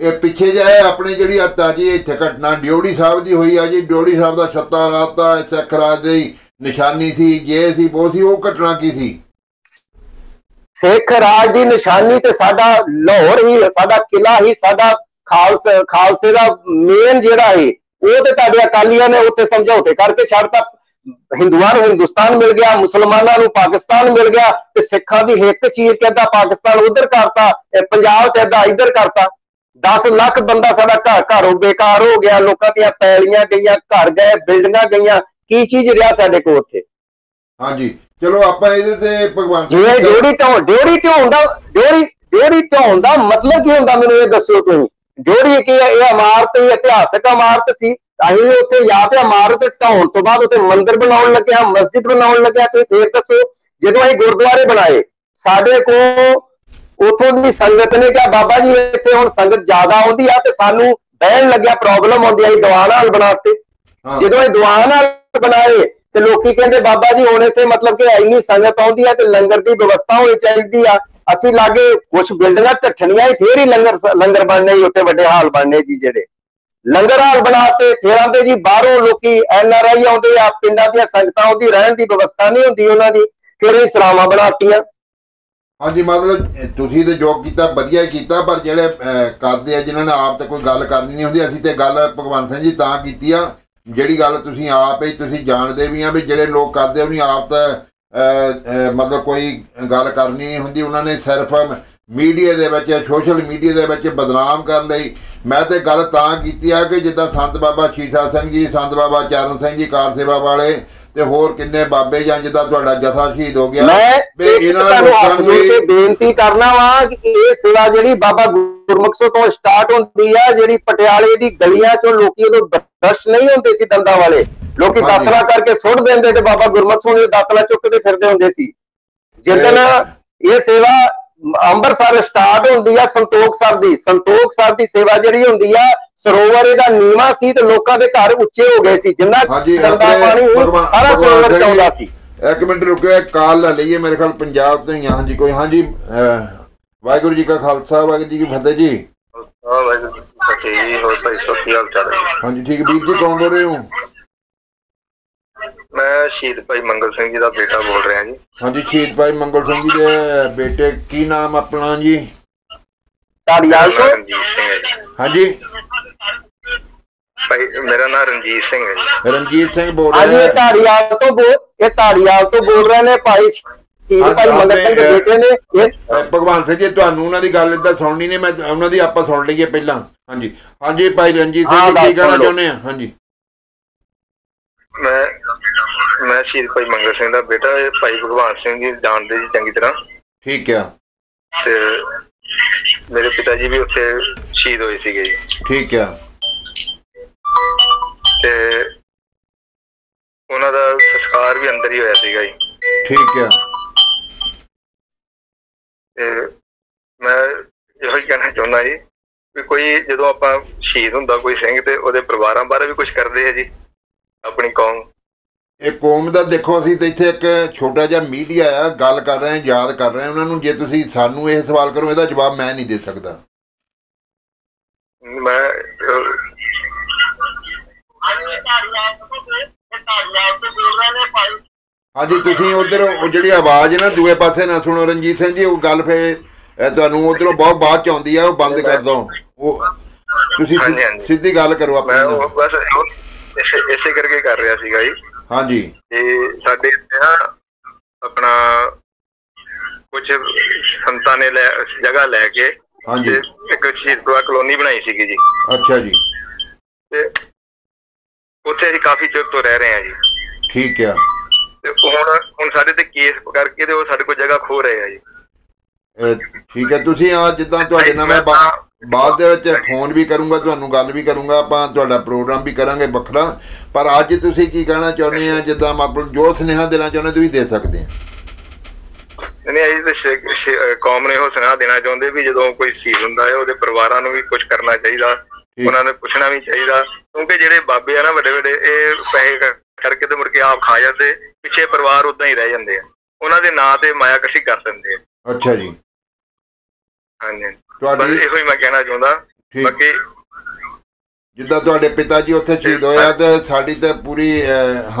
ਇਹ ਪਿੱਛੇ ਜਾਏ ਆਪਣੇ ਜਿਹੜੀ ਆ ਤਾਜੀ ਇੱਥੇ ਘਟਨਾ ਡਿਉੜੀ ਸਾਹਿਬ ਦੀ ਹੋਈ ਆ ਜੀ। ਡਿਉੜੀ ਸਾਹਿਬ ਦਾ ਛੱਤਾ ਰਾਤਾ ਸਿੱਖ ਰਾਜ ਦੀ ਨਿਸ਼ਾਨੀ ਸੀ, ਜੇ ਸੀ ਉਹ ਸੀ, ਉਹ ਘਟਨਾ ਕੀ ਸੀ? ਸਿੱਖ ਰਾਜ ਦੀ ਨਿਸ਼ਾਨੀ ਤੇ ਸਾਡਾ ਲਾਹੌਰ ਹੀ, ਸਾਡਾ ਕਿਲਾ ਹੀ, ਸਾਡਾ ਖਾਲਸਾ, ਖਾਲਸੇ ਦਾ ਮੇਨ ਜਿਹੜਾ ਹੈ ਉਹ ਤੇ ਤੁਹਾਡੇ ਅਕਾਲੀਆਂ ਨੇ ਉੱਤੇ ਸਮਝੌਤੇ ਕਰਕੇ ਛੱਡਤਾ ਹਿੰਦੂਆਂ ਨੂੰ ਹਿੰਦੁਸਤਾਨ ਮਿਲ ਗਿਆ, ਮੁਸਲਮਾਨਾਂ ਨੂੰ ਪਾਕਿਸਤਾਨ ਮਿਲ ਗਿਆ ਤੇ ਸਿੱਖਾਂ ਦੀ ਹਿੱਕ ਚੀਰ ਕੇ ਅੱਧਾ ਪਾਕਿਸਤਾਨ ਉਧਰ ਕਰਤਾ, ਇਹ ਪੰਜਾਬ ਤੇ ਅੱਧਾ ਇੱਧਰ ਕਰਤਾ। 10 ਲੱਖ ਬੰਦਾ ਸਾਡਾ ਘਰ ਘਰੋਂ ਬੇਕਾਰ ਹੋ ਗਿਆ ਲੋਕਾਂ ਦੀਆਂ ਪੈਲੀਆਂ ਗਈਆਂ ਘਰ ਗਏ ਬਿਲਡਿੰਗਾਂ ਗਈਆਂ ਕੀ ਚੀਜ਼ ਰਿਹਾ ਸਾਡੇ ਕੋਲ ਉੱਥੇ? ਹਾਂਜੀ ਚਲੋ ਆਪਾਂ ਇਹਦੇ ਤੇ ਭਗਵਾਨ ਜਿਵੇਂ ਡਿਊਰੀ ਢਾਉਣ ਡਿਊਰੀ ਢਾਉਣ ਦਾ ਡਿਊਰੀ ਡਿਊਰੀ ਢਾਉਣ ਦਾ ਮਤਲਬ ਕੀ ਹੁੰਦਾ ਮੈਨੂੰ ਇਹ ਦੱਸੋ ਤੁਸੀਂ? ਡਿਊਰੀ ਕੀ ਹੈ ਇਹ ਇਮਾਰਤ ਹੀ ਇਤਿਹਾਸਕ ਇਮਾਰਤ ਸੀ ਅਸੀਂ ਉੱਥੇ ਜਾਂ ਤੇ ਇਮਾਰਤ ਢਾਉਣ ਤੋਂ ਬਾਅਦ ਉੱਥੇ ਮੰਦਿਰ ਬਣਾਉਣ ਲੱਗਿਆ ਮਸਜਿਦ ਬਣਾਉਣ ਲੱਗਿਆ ਤੁਸੀਂ ਫੇਰ ਦੱਸੋ ਜਦੋਂ ਅਸੀਂ ਗੁਰਦੁਆਰੇ ਬਣਾਏ ਸਾਡੇ ਕੋਲ ਉਥੋਂ ਦੀ ਸੰਗਤ ਨੇ ਕਿਹਾ ਬਾਬਾ ਜੀ ਇੱਥੇ ਹੁਣ ਸੰਗਤ ਜ਼ਿਆਦਾ ਆਉਂਦੀ ਆ ਤੇ ਸਾਨੂੰ ਬਹਿਣ ਲੱਗਿਆ ਪ੍ਰੋਬਲਮ ਆਉਂਦੀ ਆ ਅਸੀਂ ਦੀਵਾਨ ਹਾਲ ਬਣਾਤੇ। ਜਦੋਂ ਇਹ ਦੀਵਾਨ ਹਾਲ ਬਣਾਏ ਤੇ ਲੋਕੀ ਕਹਿੰਦੇ ਬਾਬਾ ਜੀ ਹੁਣ ਇੱਥੇ ਮਤਲਬ ਕਿ ਇੰਨੀ ਸੰਗਤ ਆਉਂਦੀ ਆ ਤੇ ਲੰਗਰ ਦੀ ਵਿਵਸਥਾ ਹੋਣੀ ਚਾਹੀਦੀ ਆ। ਅਸੀਂ ਲਾਗੇ ਕੁਝ ਬਿਲਡਿੰਗਾਂ ਢੱਠਣੀਆਂ ਹੀ ਫੇਰ ਹੀ ਲੰਗਰ ਲੰਗਰ ਬਣਨੇ ਹੀ ਉੱਥੇ ਵੱਡੇ ਹਾਲ ਬਣਨੇ ਜੀ ਜਿਹੜੇ। ਲੰਗਰ ਹਾਲ ਬਣਾਤੇ ਫੇਰ ਆਂਦੇ ਜੀ ਬਾਹਰੋਂ ਲੋਕੀ ਐਨ ਆਰ ਆਈ ਆਉਂਦੇ ਆ ਪਿੰਡਾਂ ਦੀਆਂ ਸੰਗਤਾਂ ਉਹਦੀ ਰਹਿਣ ਦੀ ਵਿਵਸਥਾ ਨਹੀਂ ਹੁੰਦੀ ਉਹਨਾਂ ਦੀ ਫਿਰ ਇਹ ਸਰਾਵਾਂ ਬਣਾਤੀਆਂ। ਹਾਂਜੀ, ਮਤਲਬ ਤੁਸੀਂ ਤੇ ਜੋ ਕੀਤਾ, ਵਧੀਆ ਹੀ ਕੀਤਾ, ਪਰ ਜਿਹੜੇ ਕਰਦੇ ਆ, ਜਿਨ੍ਹਾਂ ਨੇ ਆਪ ਤੇ ਕੋਈ ਗੱਲ ਕਰਨੀ ਨਹੀਂ ਹੁੰਦੀ, ਅਸੀਂ ਤੇ ਗੱਲ ਭਗਵੰਤ ਸਿੰਘ ਜੀ ਤਾਂ ਕੀਤੀ ਆ, ਜਿਹੜੀ ਗੱਲ ਤੁਸੀਂ ਆਪ ਹੀ ਤੁਸੀਂ ਜਾਣਦੇ ਵੀ ਆ ਵੀ ਜਿਹੜੇ ਲੋਕ ਕਰਦੇ ਉਹਨੀ ਆਪ ਤਾਂ ਮਤਲਬ ਕੋਈ ਗੱਲ ਕਰਨੀ ਨਹੀਂ ਹੁੰਦੀ, ਉਹਨਾਂ ਨੇ ਸਿਰਫ ਮੀਡੀਆ ਦੇ ਵਿੱਚ, ਸੋਸ਼ਲ ਮੀਡੀਆ ਦੇ ਵਿੱਚ ਬਦਨਾਮ ਕਰਨ ਲਈ, ਮੈਂ ਤੇ ਗੱਲ ਤਾਂ ਕੀਤੀ ਆ ਕਿ ਜਿੱਦਾਂ ਸੰਤ ਬਾਬਾ ਸ਼ੀਸ਼ਾ ਸਿੰਘ ਜੀ, ਸੰਤ ਬਾਬਾ ਚਰਨ ਸਿੰਘ ਜੀ, ਕਾਰ ਸੇਵਾ ਵਾਲੇ ਤੇ ਹੋਰ ਕਿੰਨੇ ਬਾਬੇ ਜਾਂ ਜਿੱਦਾਂ ਤੁਹਾਡਾ ਜਥਾ ਸ਼ਹੀਦ ਹੋ ਗਿਆ? ਮੈਂ ਇਹਨਾਂ ਲੋਕਾਂ ਨੂੰ ਵੀ ਬੇਨਤੀ ਕਰਨਾ ਵਾ ਕਿ ਇਹ ਸੇਵਾ ਜਿਹੜੀ ਬਾਬਾ ਗੁਰਮੁਖਸੋ ਤੋਂ ਸਟਾਰਟ ਹੁੰਦੀ ਆ ਜਿਹੜੀ ਪਟਿਆਲੇ ਦੀ ਗਲੀਆਂ ਚੋਂ ਲੋਕੀ ਉਦੋਂ ਬਰਸ਼ ਨਹੀਂ ਹੁੰਦੇ ਸੀ ਦੰਦਾਂ ਵਾਲੇ। ਲੋਕੀ। ਦਾਤਲਾ ਕਰਕੇ ਸੁੱਟ ਦਿੰਦੇ ਤੇ ਬਾਬਾ ਗੁਰਮੁਖਸੋ ਨੇ ਦਾਤਲਾ ਚੁੱਕ ਕੇ ਫਿਰਦੇ ਹੁੰਦੇ ਸੀ। ਜਿੱਦਣ ਇਹ ਸੇਵਾ ਅੰਮ੍ਰਿਤਸਰ ਸਟਾਰਟ ਹੁੰਦੀ ਆ ਸੰਤੋਖ ਸਰ ਦੀ। ਸੰਤੋਖ ਸਰ ਦੀ ਸੇਵਾ ਜਿਹੜੀ ਹੁੰਦੀ ਆ ਸਰੋਵਰ ਇਹਦਾ ਨੀਵਾ ਸੀ ਤੇ ਲੋਕਾਂ ਦੇ ਘਰ ਉੱਚੇ ਹੋ ਗਏ ਸੀ। ਜਿੰਨਾ ਹਾਂਜੀ ਗੰਦਾ ਪਾਣੀ ਸਾਰਾ ਸਰੋਵਰ ਚਾਉਂਦਾ ਸੀ। ਇੱਕ ਮਿੰਟ ਰੁਕਿਓ ਇੱਕ ਕਾਲ ਲੈ ਲਈਏ ਮੇਰੇ ਖਿਆਲ ਪੰਜਾਬ ਤੋਂ ਹੀ ਆ। ਹਾਂਜੀ ਕੋਈ ਹਾਂਜੀ ਵਾਹਿਗੁਰੂ ਜੀ ਕਾ ਖਾਲਸਾ ਵਾਹਿਗੁਰੂ ਜੀ ਕੀ ਫਤਿਹ ਜੀ। ਹਾਂ ਵਾਹਿਗੁਰੂ ਜੀ ਕੀ ਫਤਿਹ। ਜੀ ਹੋਰ ਭਾਈ ਸਾਹਿਬ ਕੀ ਹਾਲ ਚਾਲ ਹੈ ਹਾਂਜੀ ਠੀਕ ਵੀਰ ਜੀ ਕੌਣ ਬੋਲ ਰਹੇ ਹੋ? ਮੈਂ ਸ਼ਹੀਦ ਭਾਈ ਮੰਗਲ ਸਿੰਘ ਜੀ ਦਾ ਬੇਟਾ ਬੋਲ ਰਿਹਾ ਜੀ। ਹਾਂਜੀ ਸ਼ਹੀਦ ਭਾਈ ਮੰਗਲ ਸਿੰਘ ਜੀ ਦੇ ਬੇਟੇ ਕੀ ਨਾਮ ਆਪਣਾ ਜੀ? ਧਾਰੀਵਾਲ ਤੋਂ ਹਾਂਜੀ। ਭਾਈ ਮੇਰਾ ਨਾਮ ਰਣਜੀਤ ਸਿੰਘ ਹੈ ਜੀ। ਰਣਜੀਤ ਸਿੰਘ ਬੋਲ ਰਹੇ ਇਹ ਧਾਰੀਵਾਲ ਤੋਂ ਬੋਲ ਇਹ ਧਾਰੀਵਾਲ ਤੋਂ ਬੋਲ ਰਹੇ ਨੇ ਭਾਈ ਸ਼ਹੀਦ ਹਾਂਜੀ, ਭਾਈ ਮੰਗਲ ਸਿੰਘ ਦੇ ਆਪਣੇ, ਬੇਟੇ ਨੇ। ਇਹ ਅਹ, ਭਗਵਾਨ ਸਿੰਘ ਜੀ ਤੁਹਾਨੂੰ ਉਹਨਾਂ ਦੀ ਗੱਲ ਇਦਾਂ ਸੁਣਨੀ ਨਹੀਂ ਮੈਂ ਉਹਨਾਂ ਦੀ ਆਪਾਂ ਸੁਣ ਲਈਏ ਪਹਿਲਾਂ। ਹਾਂਜੀ। ਹਾਂਜੀ ਭਾਈ ਰਣਜੀਤ ਸਿੰਘ ਹਾਂ, ਜੀ ਕੀ ਕਹਿਣਾ ਸੁਣ ਲਓ। ਚਾਹੁੰਦੇ ਆ? ਹਾਂਜੀ। ਮੈਂ ਮੈਂ ਸ਼ਹੀਦ ਭਾਈ ਮੰਗਲ ਸਿੰਘ ਦਾ ਬੇਟਾ ਇਹ ਭਾਈ ਭਗਵਾਨ ਸਿੰਘ ਜੀ ਜਾਣਦੇ ਜੀ ਚੰਗੀ ਤਰ੍ਹਾਂ। ਠੀਕ ਆ। ਤੇ ਮੇਰੇ ਪਿਤਾ ਜੀ ਵੀ ਉੱਥੇ ਸ਼ਹੀਦ ਹੋਏ ਸੀਗੇ ਜੀ। ਠੀਕ ਆ। ਤੇ ਉਹਨਾਂ ਦਾ ਸੰਸਕਾਰ ਵੀ ਅੰਦਰ ਹੀ ਹੋਇਆ ਸੀਗਾ ਜੀ। ਠੀਕ ਆ ਤੇ ਮੈਂ ਇਹੋ ਹੀ ਕਹਿਣਾ ਚਾਹੁੰਦਾ ਜੀ ਵੀ ਕੋਈ ਜਦੋਂ ਆਪਾਂ ਸ਼ਹੀਦ ਹੁੰਦਾ ਕੋਈ ਸਿੰਘ ਤੇ ਉਹਦੇ ਪਰਿਵਾਰਾਂ ਬਾਰੇ ਵੀ ਕੁਝ ਕਰਦੇ ਆ ਜੀ ਆਪਣੀ ਕੌਮ। ਇਹ ਕੌਮ ਦਾ ਦੇਖੋ ਅਸੀਂ ਤੇ ਇੱਥੇ ਇੱਕ ਛੋਟਾ ਜਿਹਾ ਮੀਡੀਆ ਆ ਗੱਲ ਕਰ ਰਹੇ ਹਾਂ ਯਾਦ ਕਰ ਰਹੇ ਹਾਂ ਉਹਨਾਂ ਨੂੰ। ਜੇ ਤੁਸੀਂ ਸਾਨੂੰ ਇਹ ਸਵਾਲ ਕਰੋ ਇਹਦਾ ਜਵਾਬ ਮੈਂ ਨਹੀਂ ਦੇ ਸਕਦਾ। ਮੈਂ ਹਾਂਜੀ ਤੁਸੀਂ ਉਧਰ ਉਹ ਜਿਹੜੀ ਆਵਾਜ਼ ਹੈ ਨਾ ਦੂਏ ਪਾਸੇ ਨਾ ਸੁਣੋ ਰਣਜੀਤ ਸਿੰਘ ਜੀ ਉਹ ਗੱਲ ਫੇ ਤੁਹਾਨੂੰ ਉਧਰੋਂ ਬਹੁਤ ਬਾਅਦ ਚ ਆਉਂਦੀ ਆ ਉਹ ਬੰਦ ਕਰ ਦੋ। ਉਹ ਤੁਸੀਂ ਸਿੱਧ- ਗੱਲ ਕਰੋ ਆਪਣੀ। ਬਸ ਇਸੇ ਇਸੇ ਕਰਕੇ ਕਰ ਰਿਹਾ ਸੀਗਾ ਜੀ। ਹਾਂਜੀ। ਤੇ ਸਾਡੇ ਨਾ ਆਪਣਾ ਕੁਝ ਸੰਤਾਂ ਨੇ ਲੈ ਜਗ੍ਹਾ ਲੈ ਕੇ ਹਾਂਜੀ। ਇੱਕ ਸ਼ਹੀਦ ਕਲੋਨੀ ਬਣਾਈ ਸੀਗੀ ਜੀ। ਅੱਛਾ ਜੀ। ਤੇ ਉੱਥੇ ਅਸੀਂ ਕਾਫੀ ਚਿਰ ਤੋਂ ਰਹਿ ਰਹੇ ਹਾਂ ਜੀ। ਠੀਕ ਆ। ਤੇ ਹੁਣ ਹੁਣ ਸਾਡੇ ਤੇ ਕੇਸ ਕਰਕੇ ਤੇ ਉਹ ਸਾਡੇ ਕੋਲ ਜਗ੍ਹਾ ਖੋ ਰਹੇ ਆ ਜੀ। ਇਹ ਠੀਕ ਹੈ ਤੁਸੀਂ ਆ ਜਿੱਦਾਂ ਤੁਹਾਡੇ ਨਾਲ ਮੈਂ ਬਾਅਦ ਦੇ ਵਿੱਚ ਫੋਨ ਵੀ ਕਰੂੰਗਾ ਤੁਹਾਨੂੰ ਗੱਲ ਵੀ ਕਰੂੰਗਾ ਆਪਾਂ ਤੁਹਾਡਾ ਪ੍ਰੋਗਰਾਮ ਵੀ ਕਰਾਂਗੇ ਵੱਖਰਾ। ਪਰ ਅੱਜ ਤੁਸੀਂ ਕੀ ਕਹਿਣਾ ਚਾਹੁੰਦੇ ਆ ਜਿੱਦਾਂ ਮਤਲਬ ਜੋ ਸੁਨੇਹਾ ਦੇਣਾ ਚਾਹੁੰਦੇ ਤੁਸੀਂ ਦੇ ਸਕਦੇ ਆ। ਨਹੀਂ ਅਸੀਂ ਤੇ ਕੌਮ ਨੇ ਉਹ ਸੁਣਾ ਦੇਣਾ ਚਾਹੁੰਦੇ ਵੀ ਜਦੋਂ ਕੋਈ ਸ਼ਹੀਦ ਹੁੰਦਾ ਹੈ ਉਹਦੇ ਪਰਿਵਾਰਾਂ ਨੂੰ ਵੀ ਕੁਝ ਕਰਨਾ ਚਾਹੀਦਾ। ਉਹਨਾਂ ਨੇ ਪੁੱਛਣਾ ਵੀ ਚਾਹੀਦਾ ਕਿਉਂਕਿ ਜਿਹੜੇ ਬਾਬੇ ਆ ਨਾ ਵੱਡੇ ਵੱਡੇ ਇਹ ਪੈਸੇ ਕਰ- ਕਰਕੇ ਤੇ ਮੁੜ ਕੇ ਆਪ ਖਾ ਜਾਂਦੇ ਪਿੱਛੇ ਪਰਿਵਾਰ ਉਦਾਂ ਹੀ ਰਹਿ ਜਾਂਦੇ ਆ। ਉਹਨਾਂ ਦੇ ਨਾਂ ਤੇ ਮਾਇਆ ਕਸ਼ੀ ਕਰ ਦਿੰਦੇ ਆ। ਅੱਛਾ ਜੀ। ਹਾਂਜੀ। ਤੁਹਾਡੀ ਇਹੋ ਹੀ ਮੈਂ ਕਹਿਣਾ ਚਾਹੁੰਦਾ। ਬਾਕੀ ਜਿੱਦਾਂ ਤੁਹਾਡੇ ਪਿਤਾ ਜੀ ਉੱਥੇ ਸ਼ਹੀਦ ਹੋਇਆ ਤੇ ਸਾਡੀ ਤੇ ਪੂਰੀ